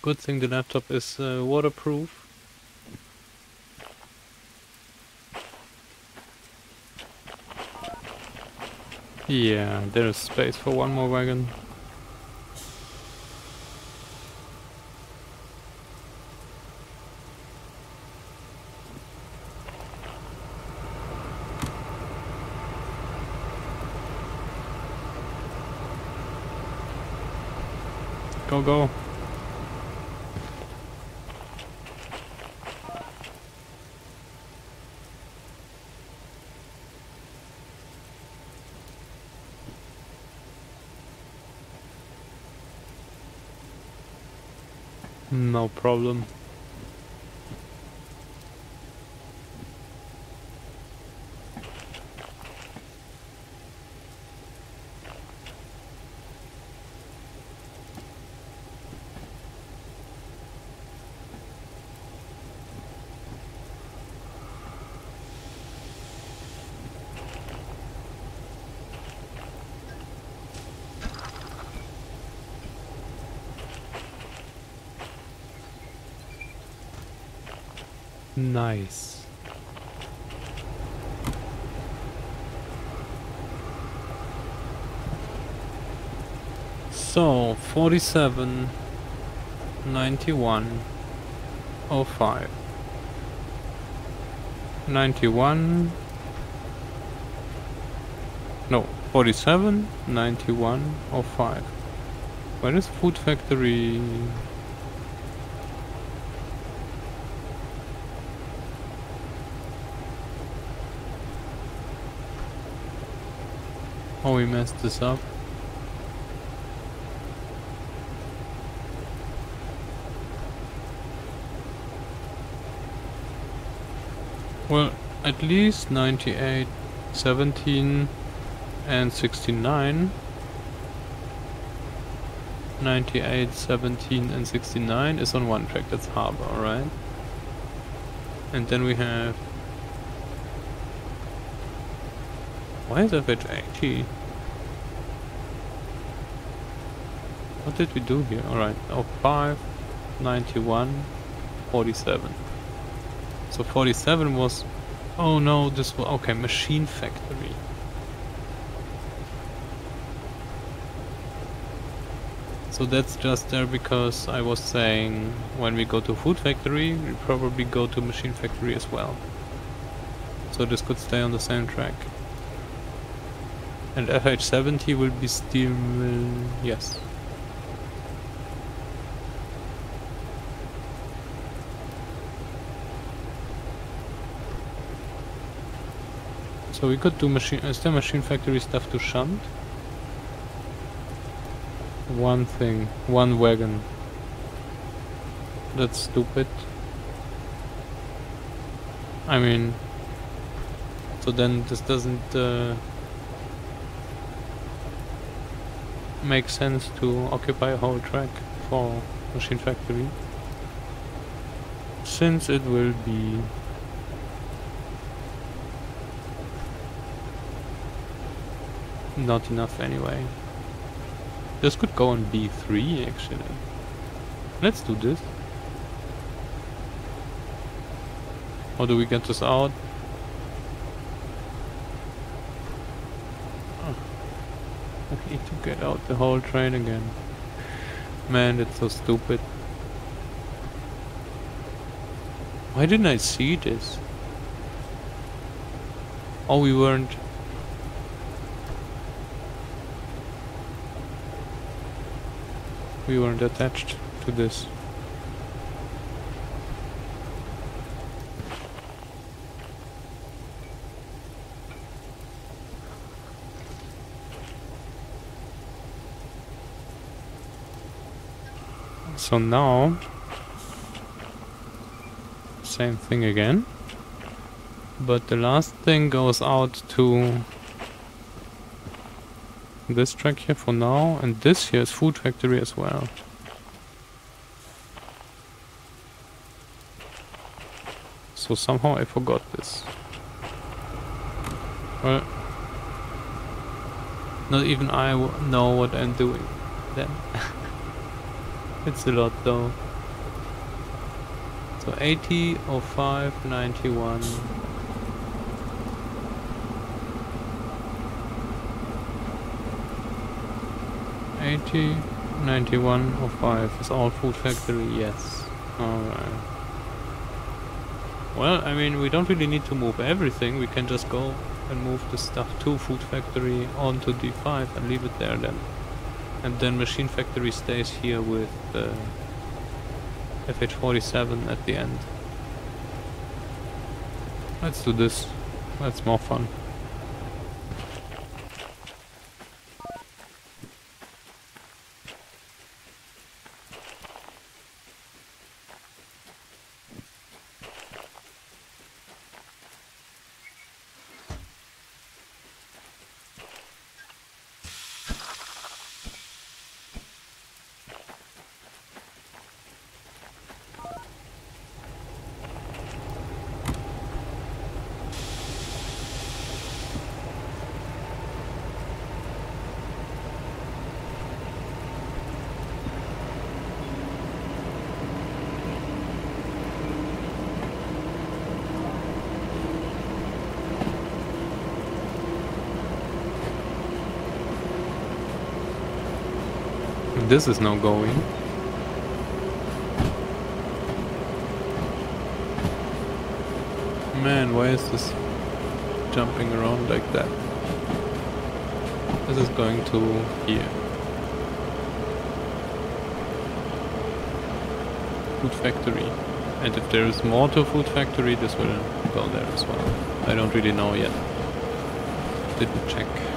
Good thing the laptop is uh, waterproof. Yeah, there is space for one more wagon. Go, go. No problem. Nice. So, 47, 91, 05. 91, no, 47, 91, 05. Where is Food Factory? Oh, we messed this up. Well, at least 98, 17 and 69. 98, 17 and 69 is on one track, that's Harbor, alright? And then we have... Why is FH80? What did we do here? Alright, oh, 05, 91, 47. So 47 was... Oh no, this was... Okay, Machine Factory. So that's just there because I was saying when we go to Food Factory, we probably go to Machine Factory as well. So this could stay on the same track. And FH70 will be still... yes. So we could do machine... Is there machine factory stuff to shunt? One thing. One wagon. That's stupid. I mean, so then this doesn't uh, make sense to occupy a whole track for Machine Factory. Since it will be not enough anyway. This could go on B3 actually. Let's do this. How do we get this out? Oh. I need to get out the whole train again. Man, that's so stupid. Why didn't I see this? Oh, we weren't we weren't attached to this. So now, same thing again, but the last thing goes out to this track here for now, and this here is Food Factory as well. So somehow I forgot this. Well, not even I know what I'm doing then. it's a lot though. So 80, 05, 91. 80, 91 or 5 is all food factory, yes. Alright. Well, I mean, we don't really need to move everything, we can just go and move the stuff to food factory onto D5 and leave it there then. And then machine factory stays here with uh, the FH47 at the end. Let's do this, that's more fun. This is not going. Man, why is this jumping around like that? This is going to here. Food factory. And if there is more to food factory, this will go there as well. I don't really know yet. Didn't check.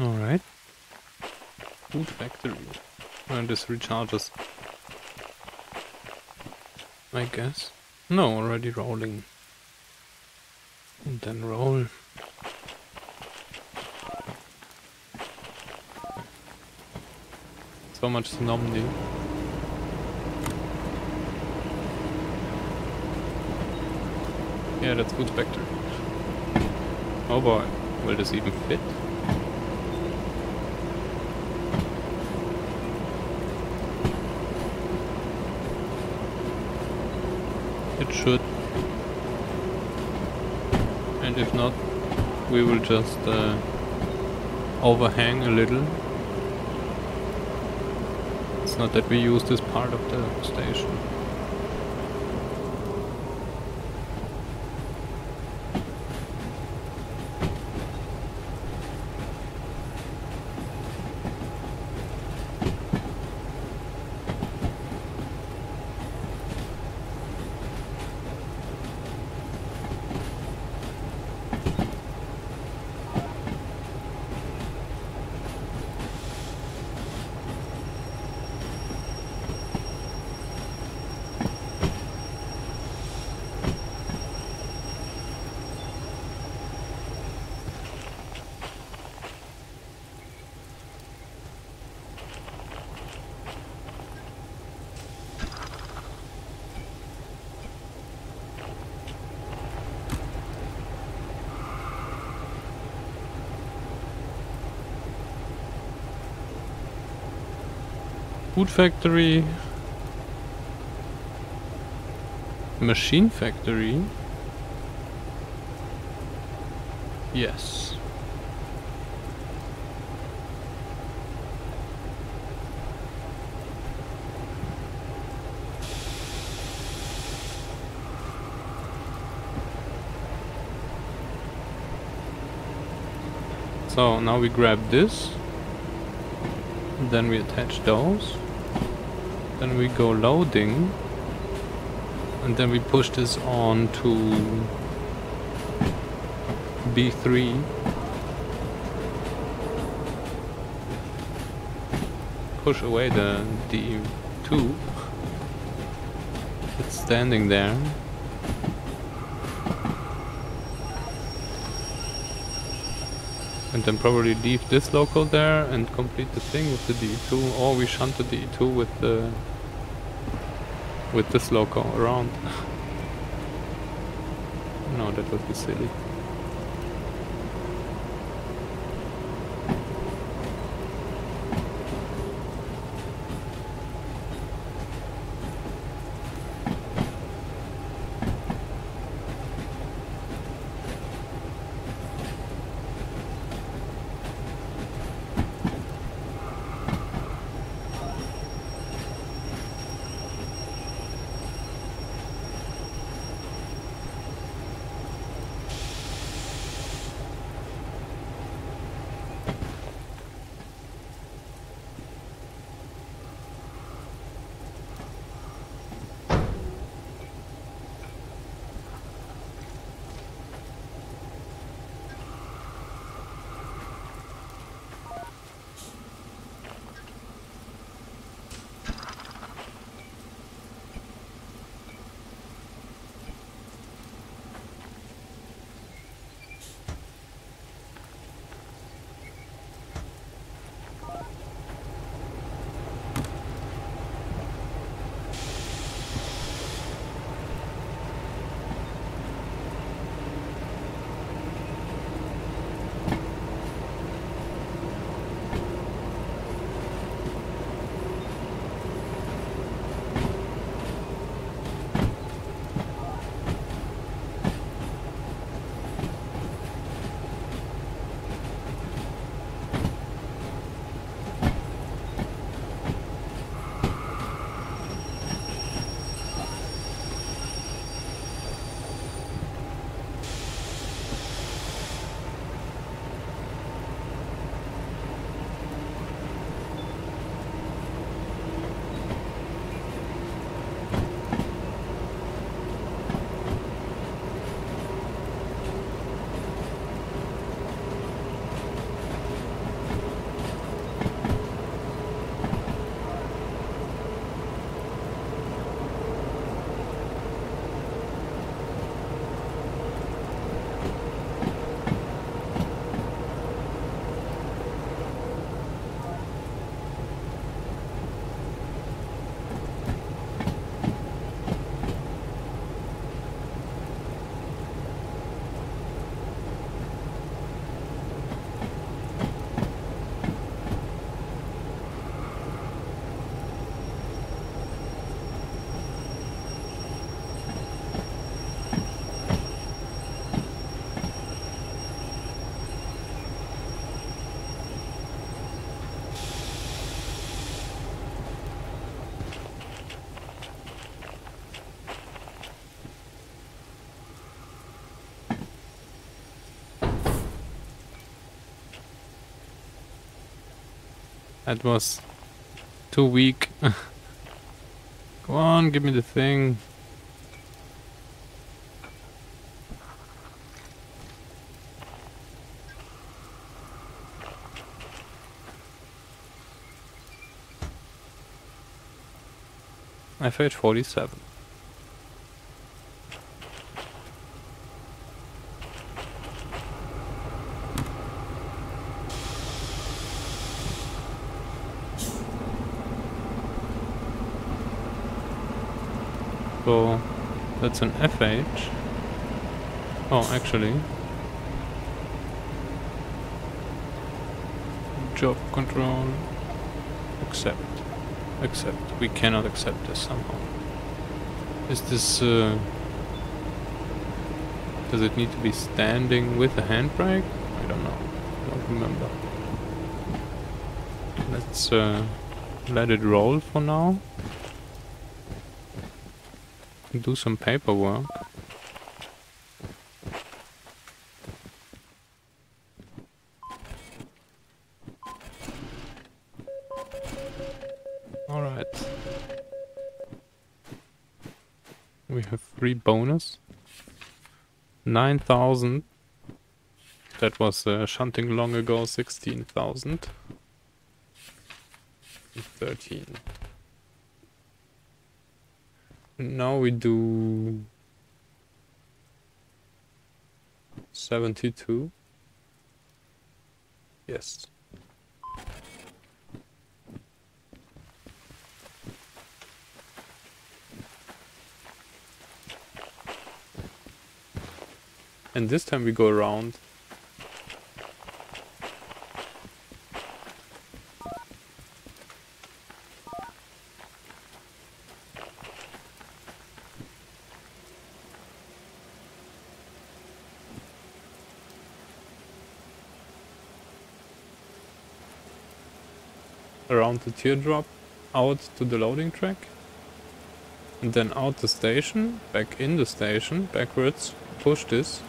Alright. Food factory. And this recharges. I guess. No, already rolling. And then roll. So much Nomdi. Yeah, that's good Factory. Oh boy, will this even fit? It should. And if not, we will just uh, overhang a little. It's not that we use this part of the station. Food factory. Machine factory. Yes. So now we grab this, then we attach those, then we go loading, and then we push this on to B3. Push away the D2. It's standing there. And then probably leave this local there and complete the thing with the D2 or we shunt the D2 with the with this local around. no, that would be silly. That was too weak. Come on, give me the thing. I FH47. So that's an FH. Oh, actually. Job control. Accept. Accept. We cannot accept this somehow. Is this... Uh, does it need to be standing with a handbrake? I don't know. I don't remember. Let's uh, let it roll for now. Do some paperwork. Alright. We have three bonus. 9,000. That was uh, shunting long ago, 16,000. 13. Now we do 72. Yes. And this time we go around. Around the teardrop, out to the loading track. And then out the station, back in the station, backwards, push this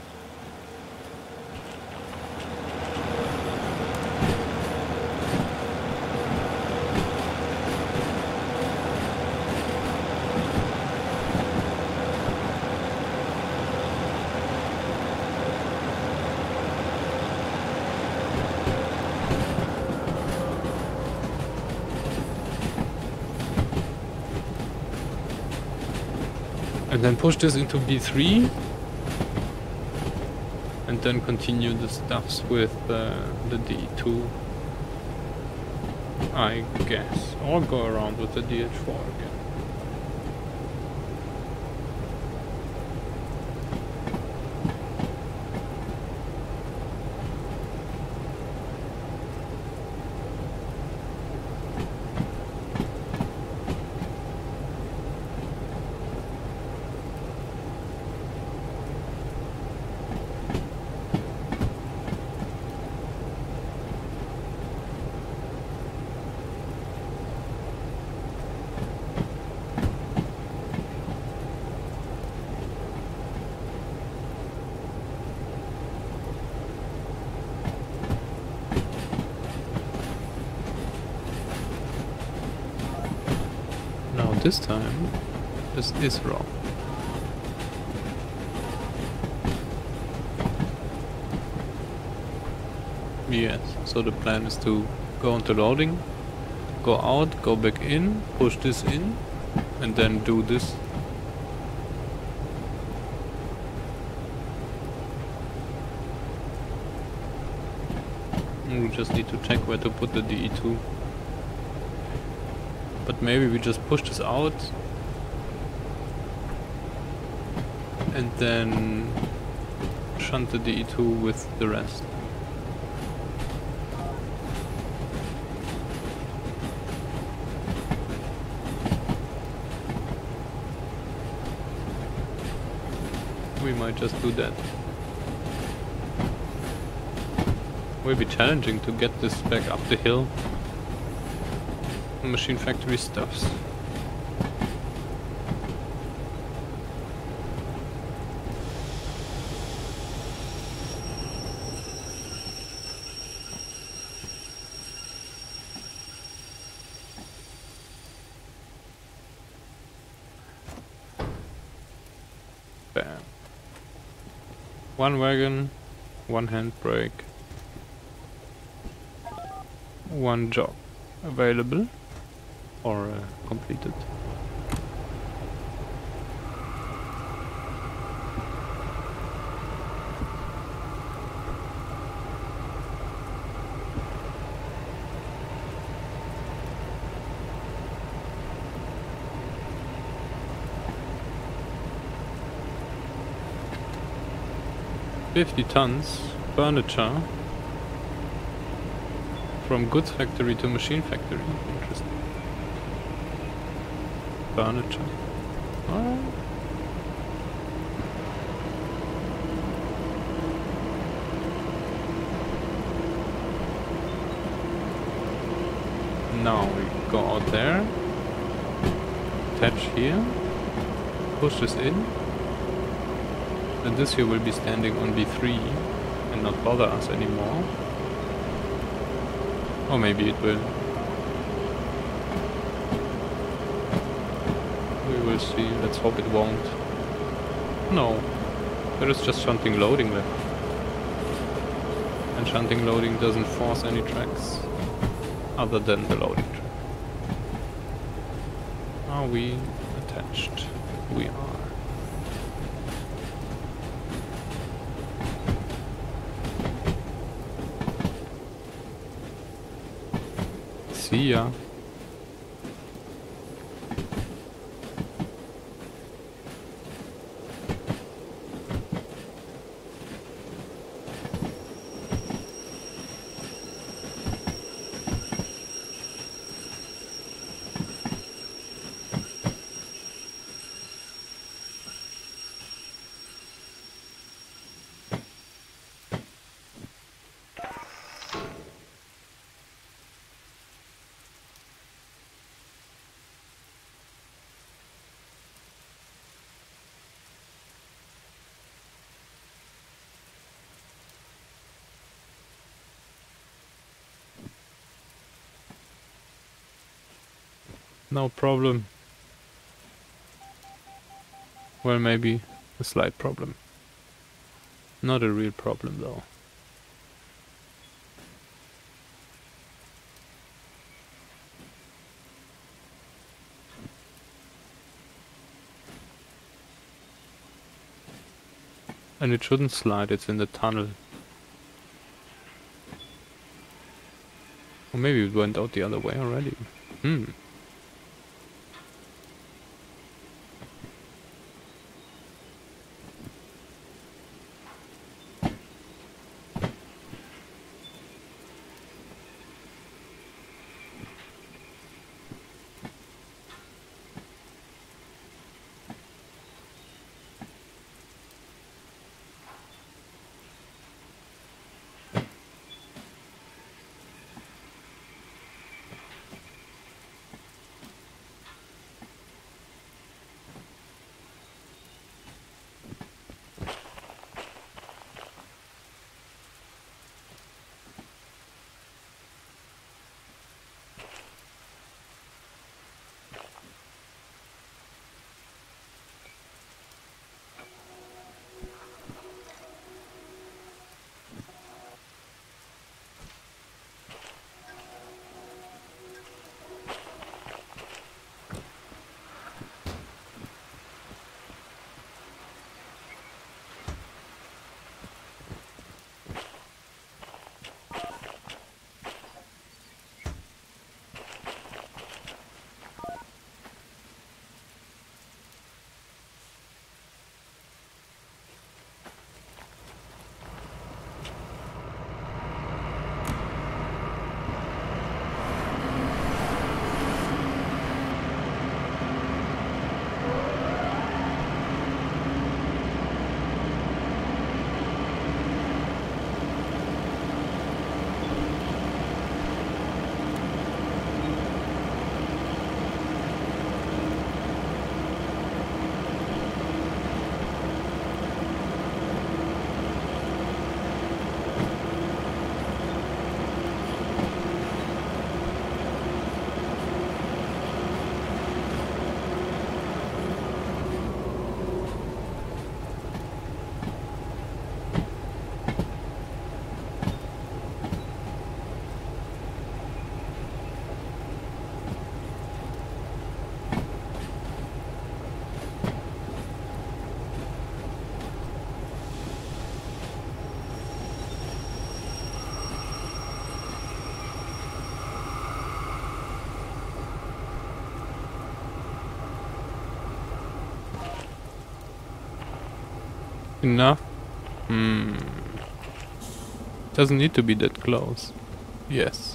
push this into B3. And then continue the stuffs with uh, the D2. I guess. Or go around with the DH4 again. Now this time, this is wrong. Yes, so the plan is to go into loading, go out, go back in, push this in, and then do this. We just need to check where to put the DE2. But maybe we just push this out and then shunt the DE2 with the rest. We might just do that. Will be challenging to get this back up the hill machine factory stuffs. Bam. One wagon, one handbrake, one job available or uh, completed. Fifty tons furniture from goods factory to machine factory. Interesting. Furniture. Now we go out there. Attach here. Push this in. And this here will be standing on B3 and not bother us anymore. Or maybe it will. We will see. Let's hope it won't. No. There is just shunting loading left. And shunting loading doesn't force any tracks other than the loading track. Are we attached? We are. See ya. No problem. Well, maybe a slight problem. Not a real problem though. And it shouldn't slide, it's in the tunnel. Or maybe it went out the other way already. Hmm. Enough? Hmm. Doesn't need to be that close. Yes.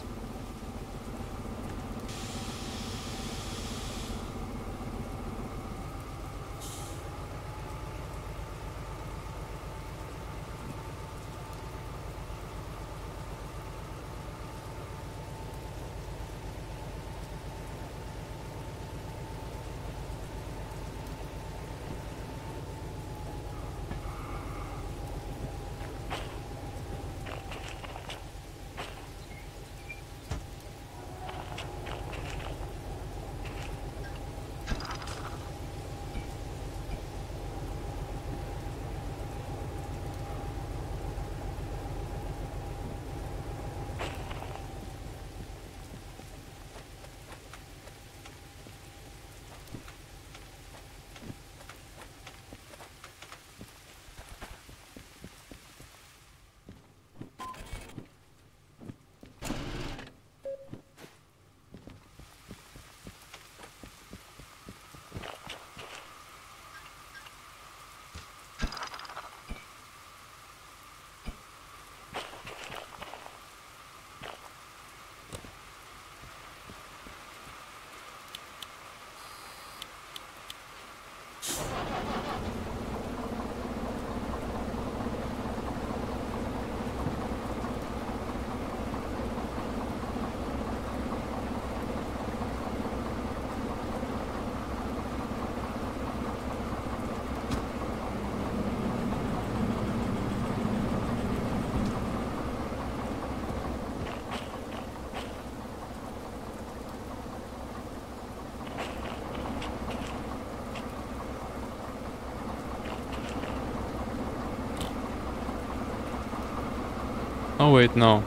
Oh wait, no.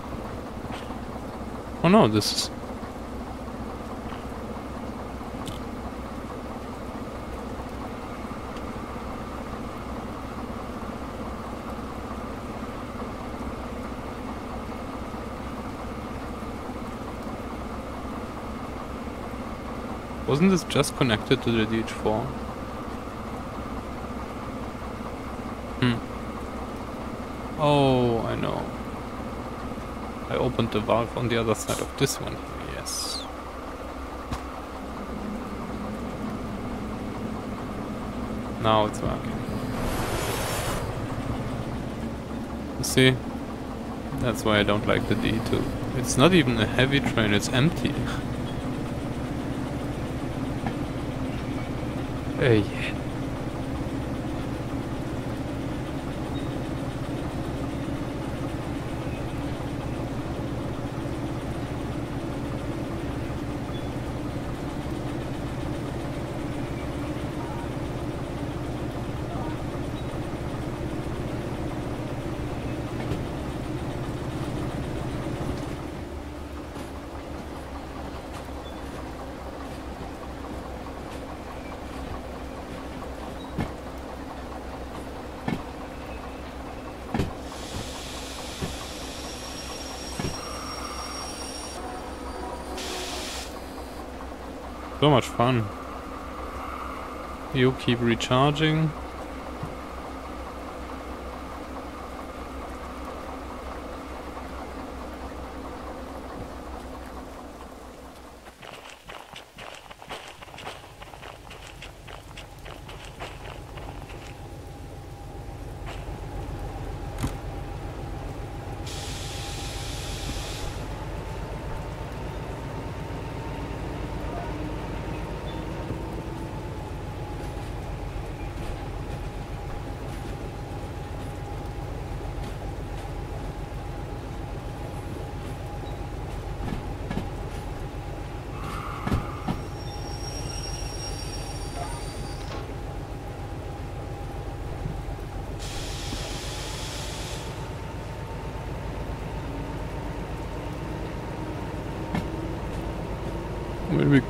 Oh no, this is... Wasn't this just connected to the DH4? Hmm. Oh, opened the valve on the other side of this one. Yes. Now it's working. You see? That's why I don't like the D2. It's not even a heavy train, it's empty. hey. So much fun. You keep recharging.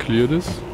Clear this?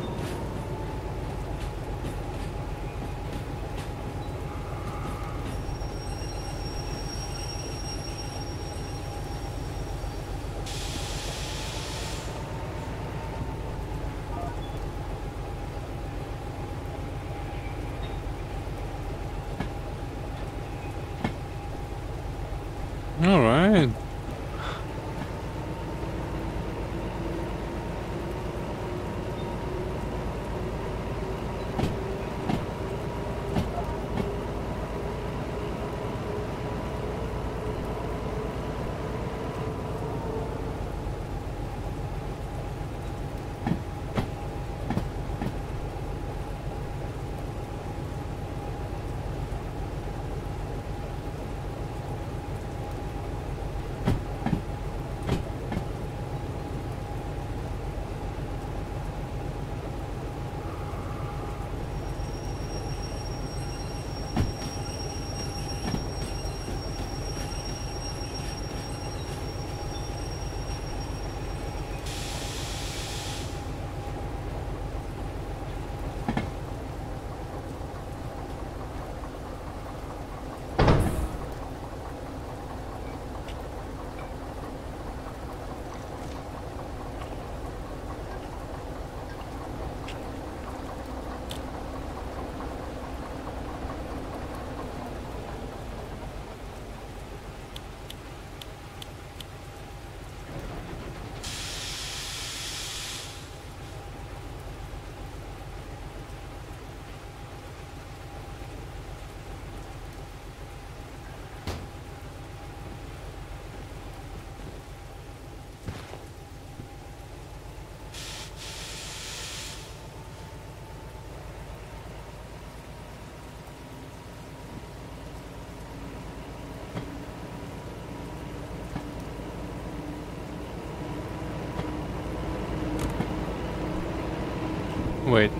Wait,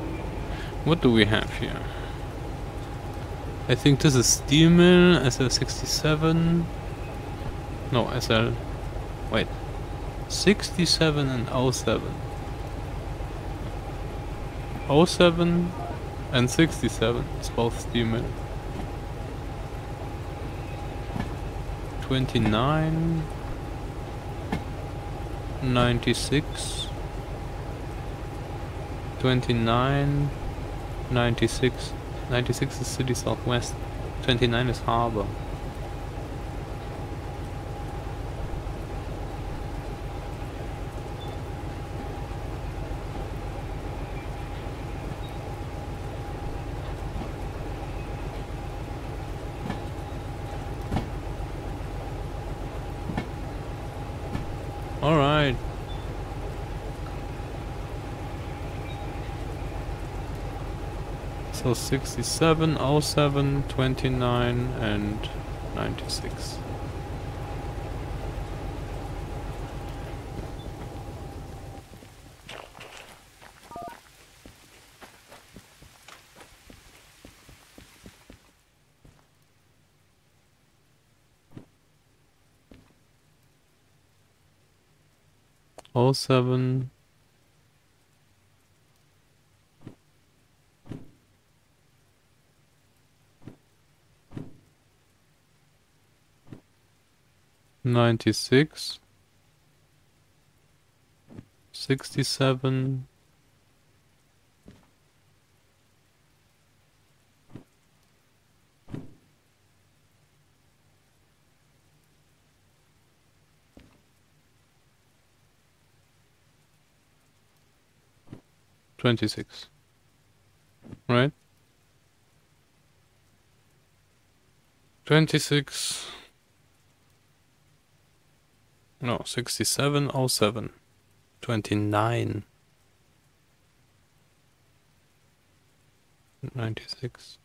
what do we have here? I think this is steel mill, SL67. No, SL. Wait. 67 and 07. 07 and 67 is both steel mill. 29. 96. 29, 96, 96 is City Southwest, 29 is Harbor. Alright. So 67, 07, 29 and 96. Oh seven 96 67 26 right? 26 no, 6707. 29. 96.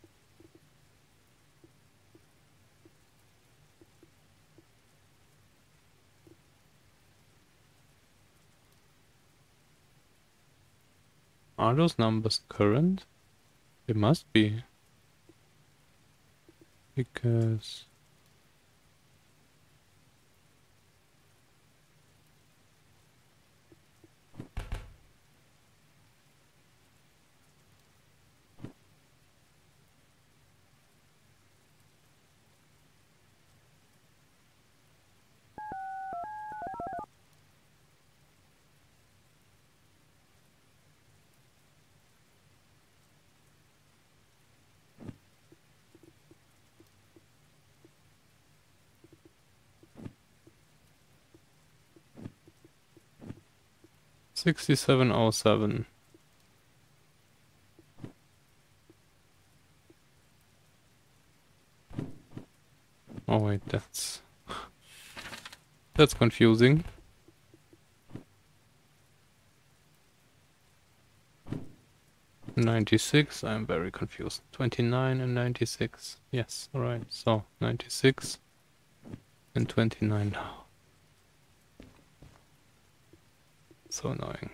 Are those numbers current? They must be. Because... 6707. Oh wait, that's... That's confusing. Ninety-six, I'm very confused. Twenty-nine and ninety-six. Yes, alright, so ninety-six and twenty-nine now. So annoying.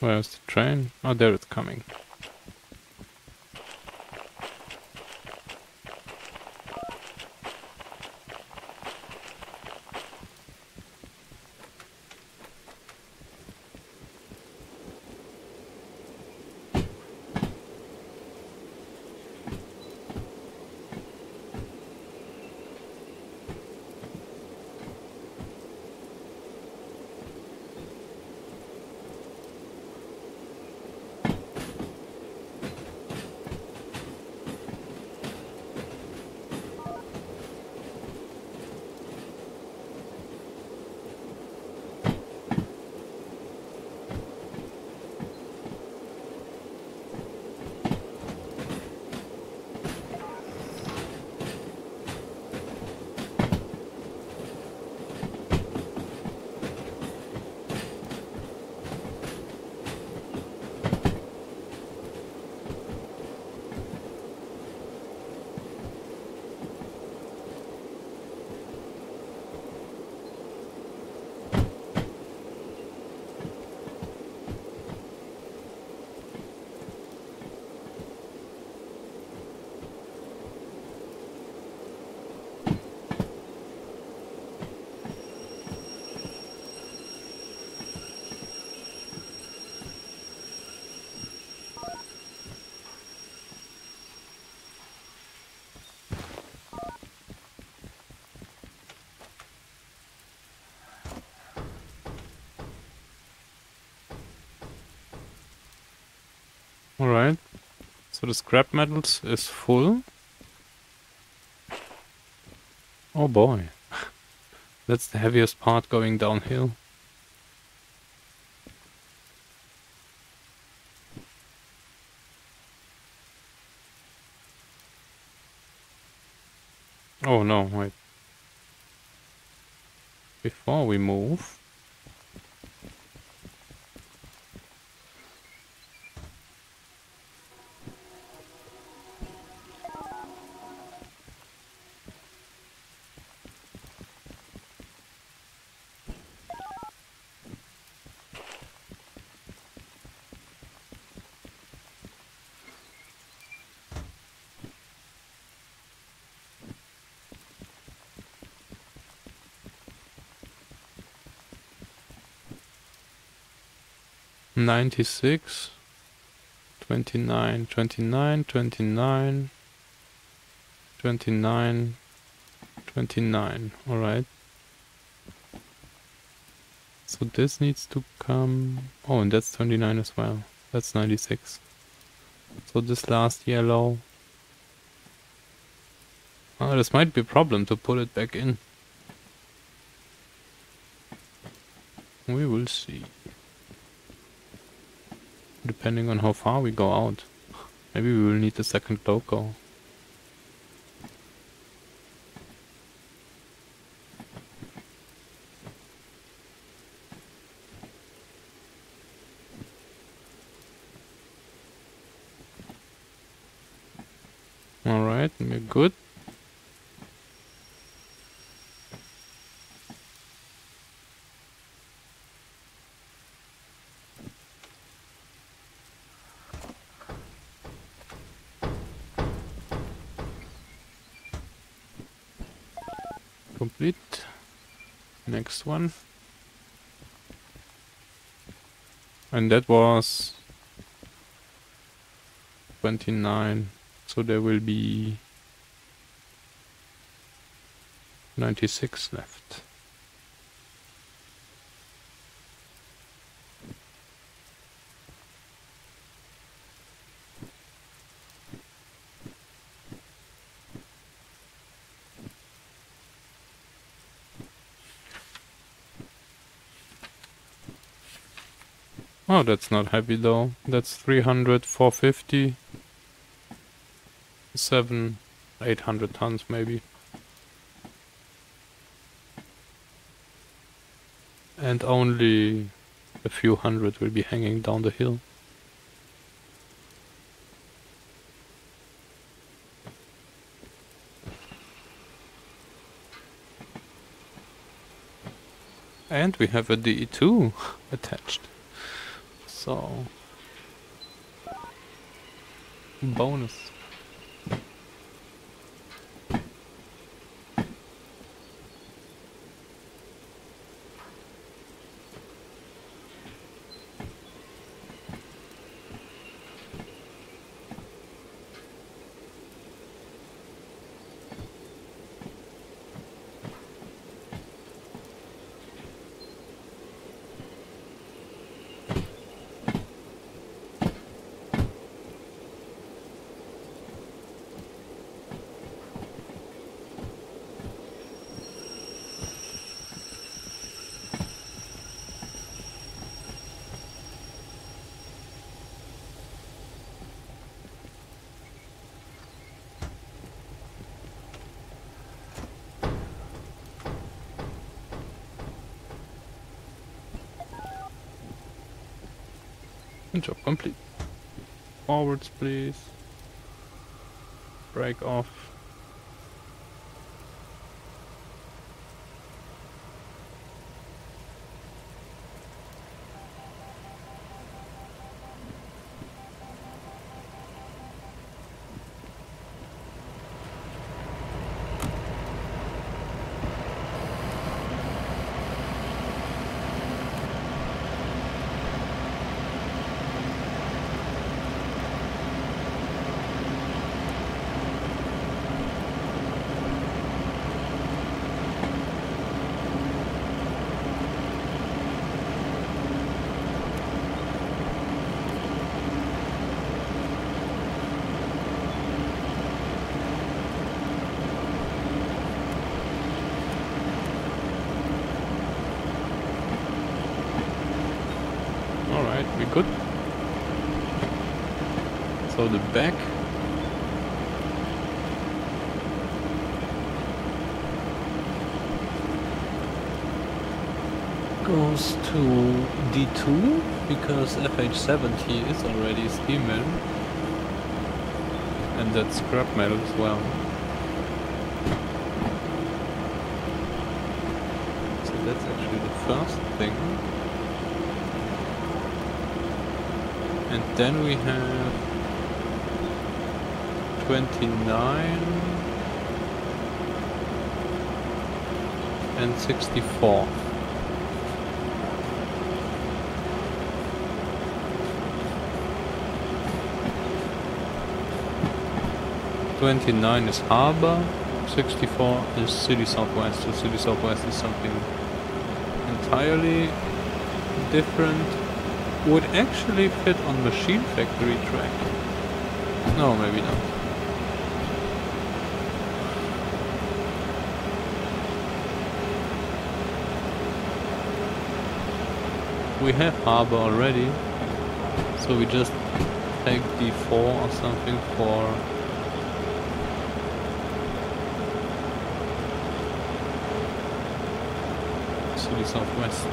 Where's the train? Oh, there it's coming. The scrap metals is full. Oh boy. That's the heaviest part going downhill. Oh no, wait. Before we move... 96, 29, 29, 29, 29, 29. Alright. So this needs to come... Oh, and that's 29 as well. That's 96. So this last yellow... Oh, this might be a problem to put it back in. We will see depending on how far we go out. Maybe we will need a second loco. Alright, we're good. complete. Next one. And that was 29. So there will be 96 left. Oh, that's not heavy though. That's 300, 450, 7, 800 tons maybe. And only a few hundred will be hanging down the hill. And we have a DE2 attached. So... Um bonus. Job complete. Forwards, please. Brake off. the back. Goes to D2 because FH70 is already steel mill. And that's scrap metal as well. So that's actually the first thing. And then we have 29 and 64. Twenty-nine is harbor, sixty-four is city southwest. So city southwest is something entirely different. Would actually fit on machine factory track. No, maybe not. we have harbor already, so we just take D4 or something for city southwest.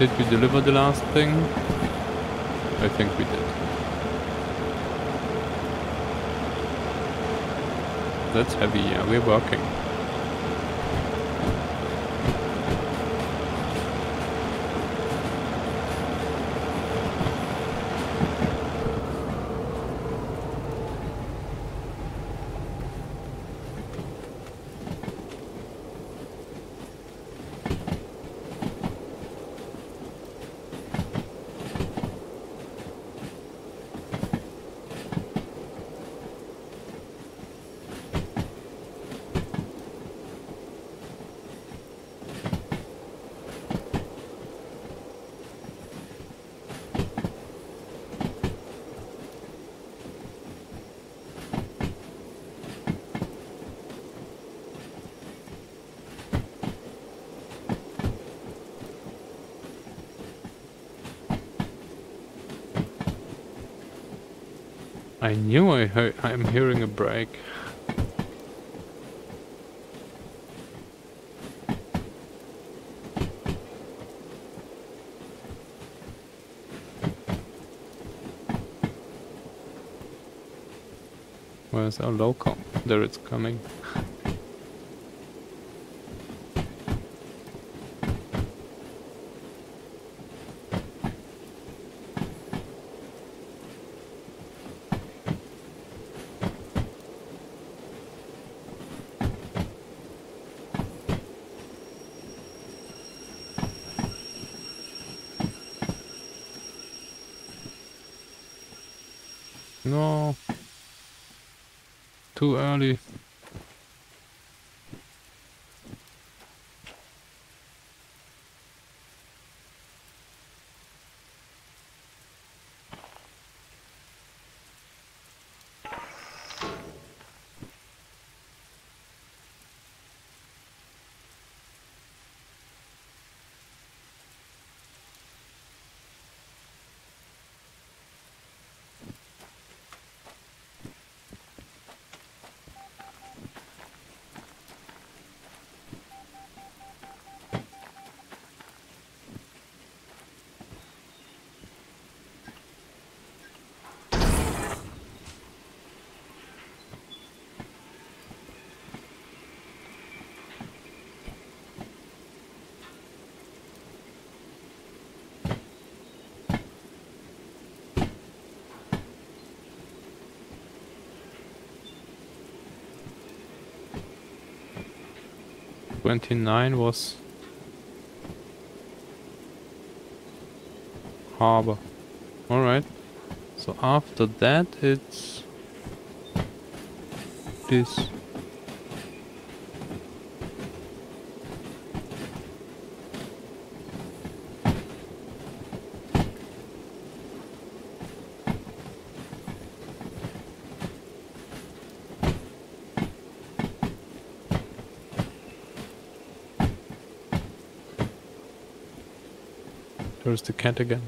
Did we deliver the last thing? I think we did. that's heavy, yeah, we're working. I knew I heard I'm hearing a brake. Where's our loco? There it's coming. 29 was harbor. Alright. So after that it's this. There's the cat again.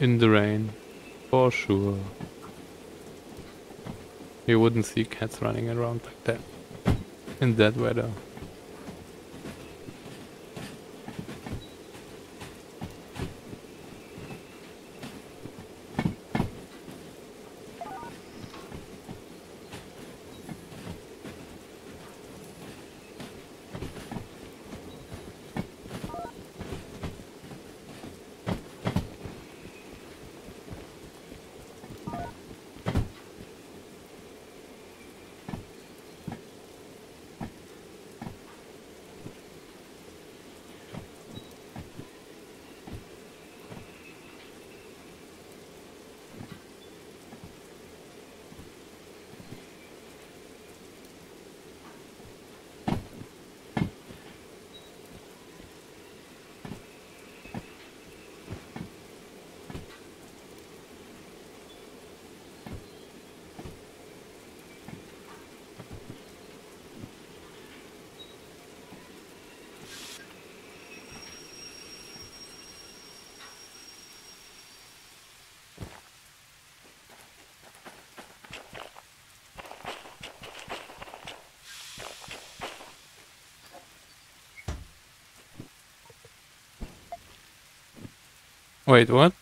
In the rain. For sure. You wouldn't see cats running around like that. In that weather. Wait, what?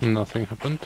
Nothing happened.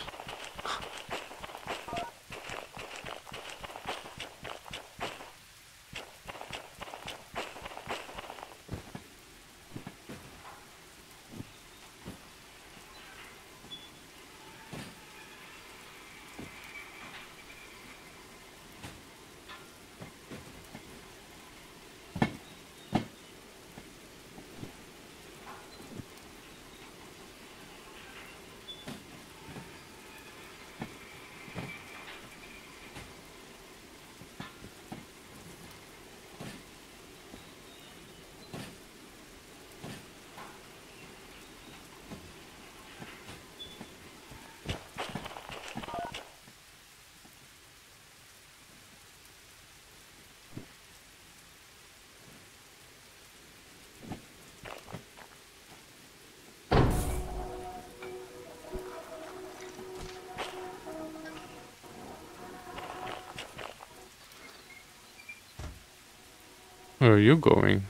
Where are you going?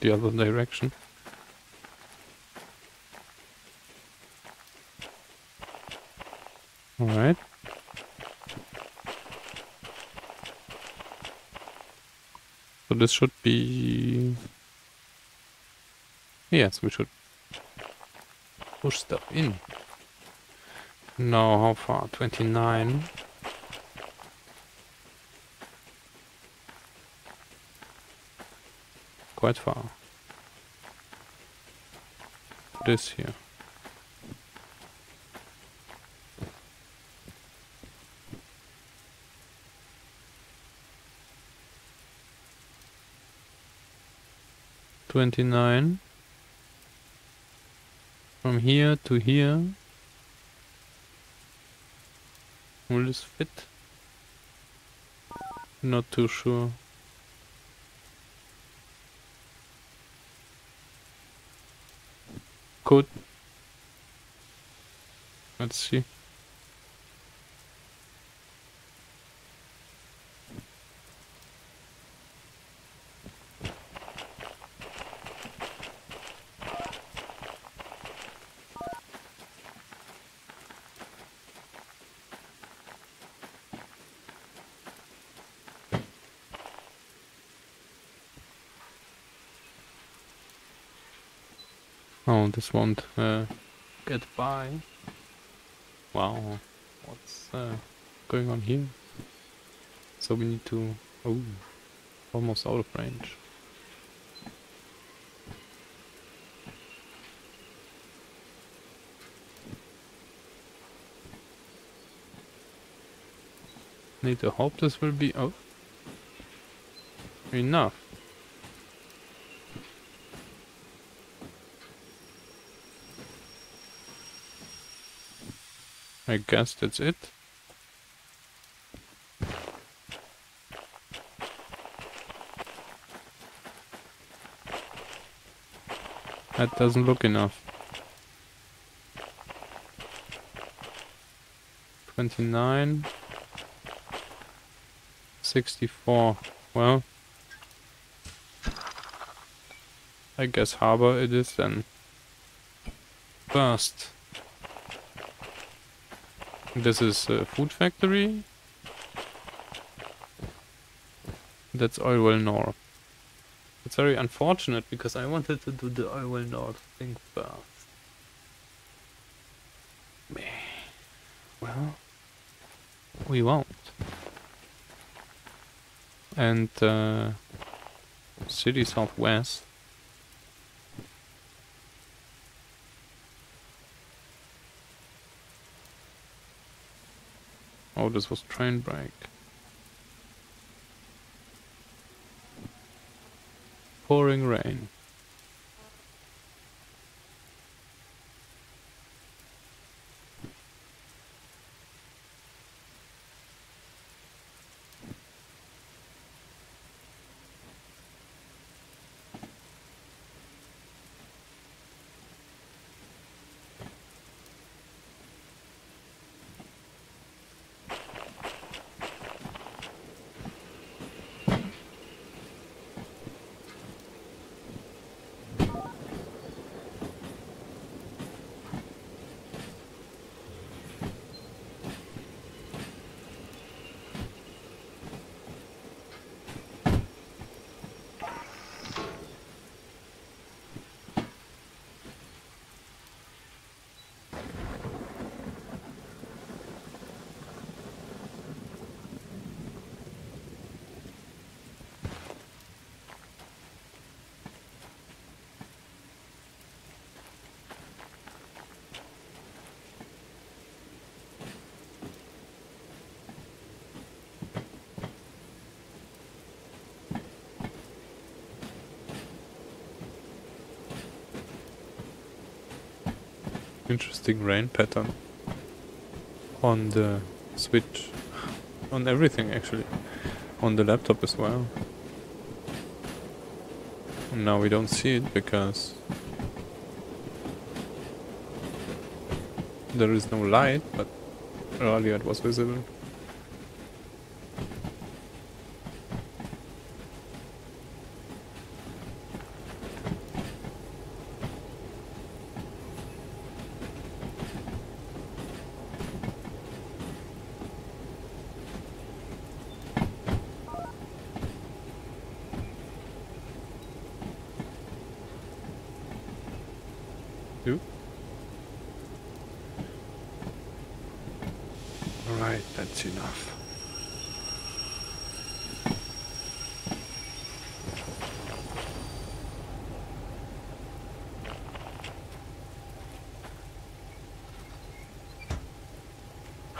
The other direction. Alright. So this should be... Yes, we should push stuff in. Now, how far? 29. Quite far. This here. Twenty-nine. From here to here. Will this fit? Not too sure. Could. Let's see. Oh, this won't uh, get by. Wow, what's uh, going on here? So we need to... Oh, almost out of range. Need to hope this will be... Oh. Enough. I guess that's it. That doesn't look enough. 29 64 well I guess harbor it is then first this is a food factory. That's Oilwell North. It's very unfortunate because I wanted to do the Oilwell North thing first. Well, we won't. And uh, City Southwest This was train brake. Pouring rain. Interesting rain pattern on the switch on everything actually. On the laptop as well. Now we don't see it because there is no light but earlier it was visible do. Alright, that's enough.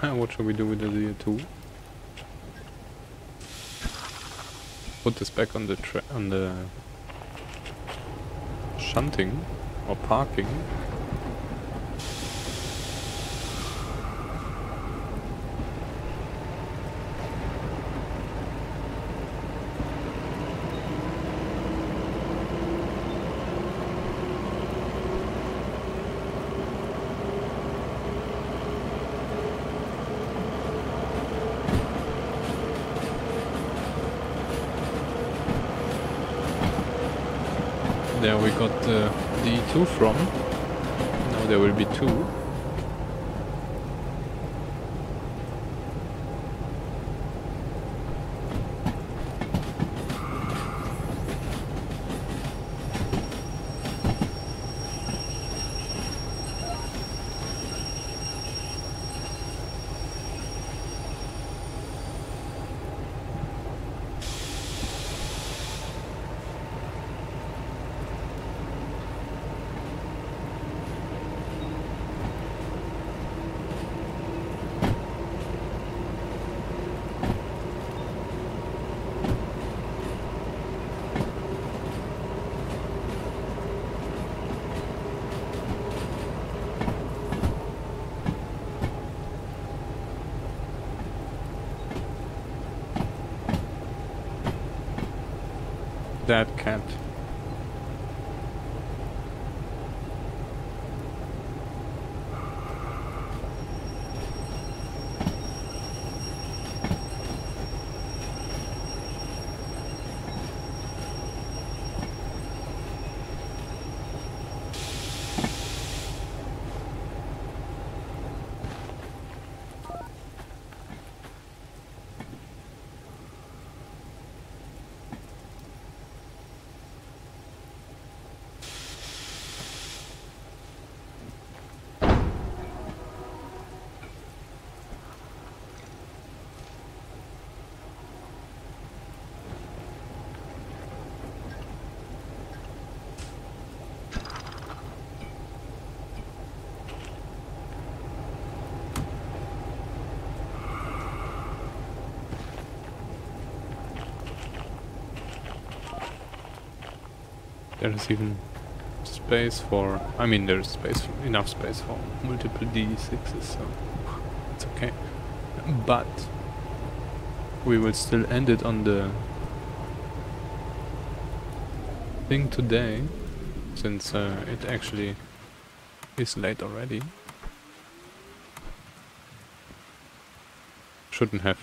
what shall we do with the ZA2? Put this back on the on the shunting or parking. There's even space for... I mean, there's space, enough space for multiple D6s, so it's okay. But we will still end it on the thing today, since uh, it actually is late already. Shouldn't have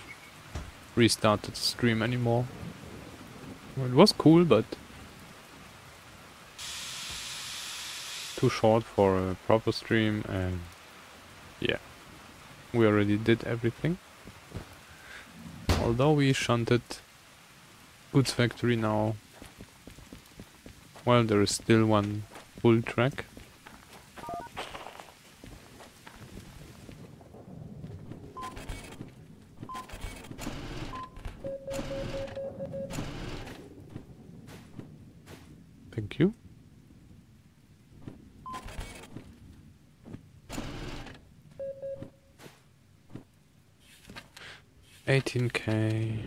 restarted the stream anymore. Well, it was cool, but too short for a proper stream and yeah. We already did everything. Although we shunted goods factory now well there is still one full track thank you 18k.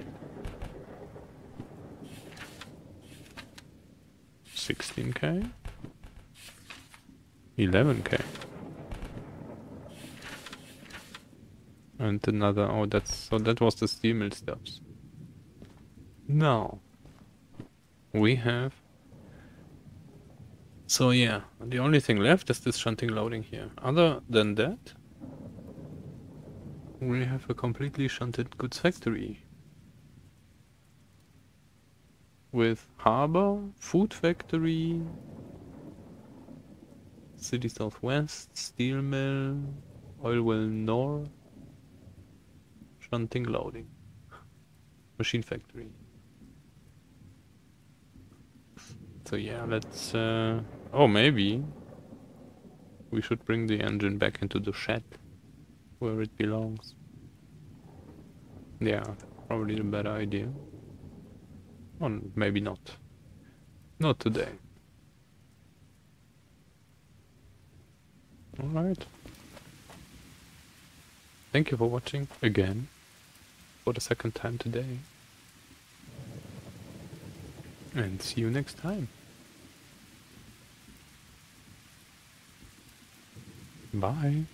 16k. 11k. And another, oh that's, so that was the steel mill steps. Now, we have, so yeah, the only thing left is this shunting loading here. Other than that, we have a completely shunted goods factory. With harbor, food factory, city southwest, steel mill, oil well north, shunting loading, machine factory. So yeah, let's, uh, oh maybe we should bring the engine back into the shed where it belongs. Yeah, probably the better idea. Or maybe not. Not today. Alright. Thank you for watching again for the second time today. And see you next time. Bye.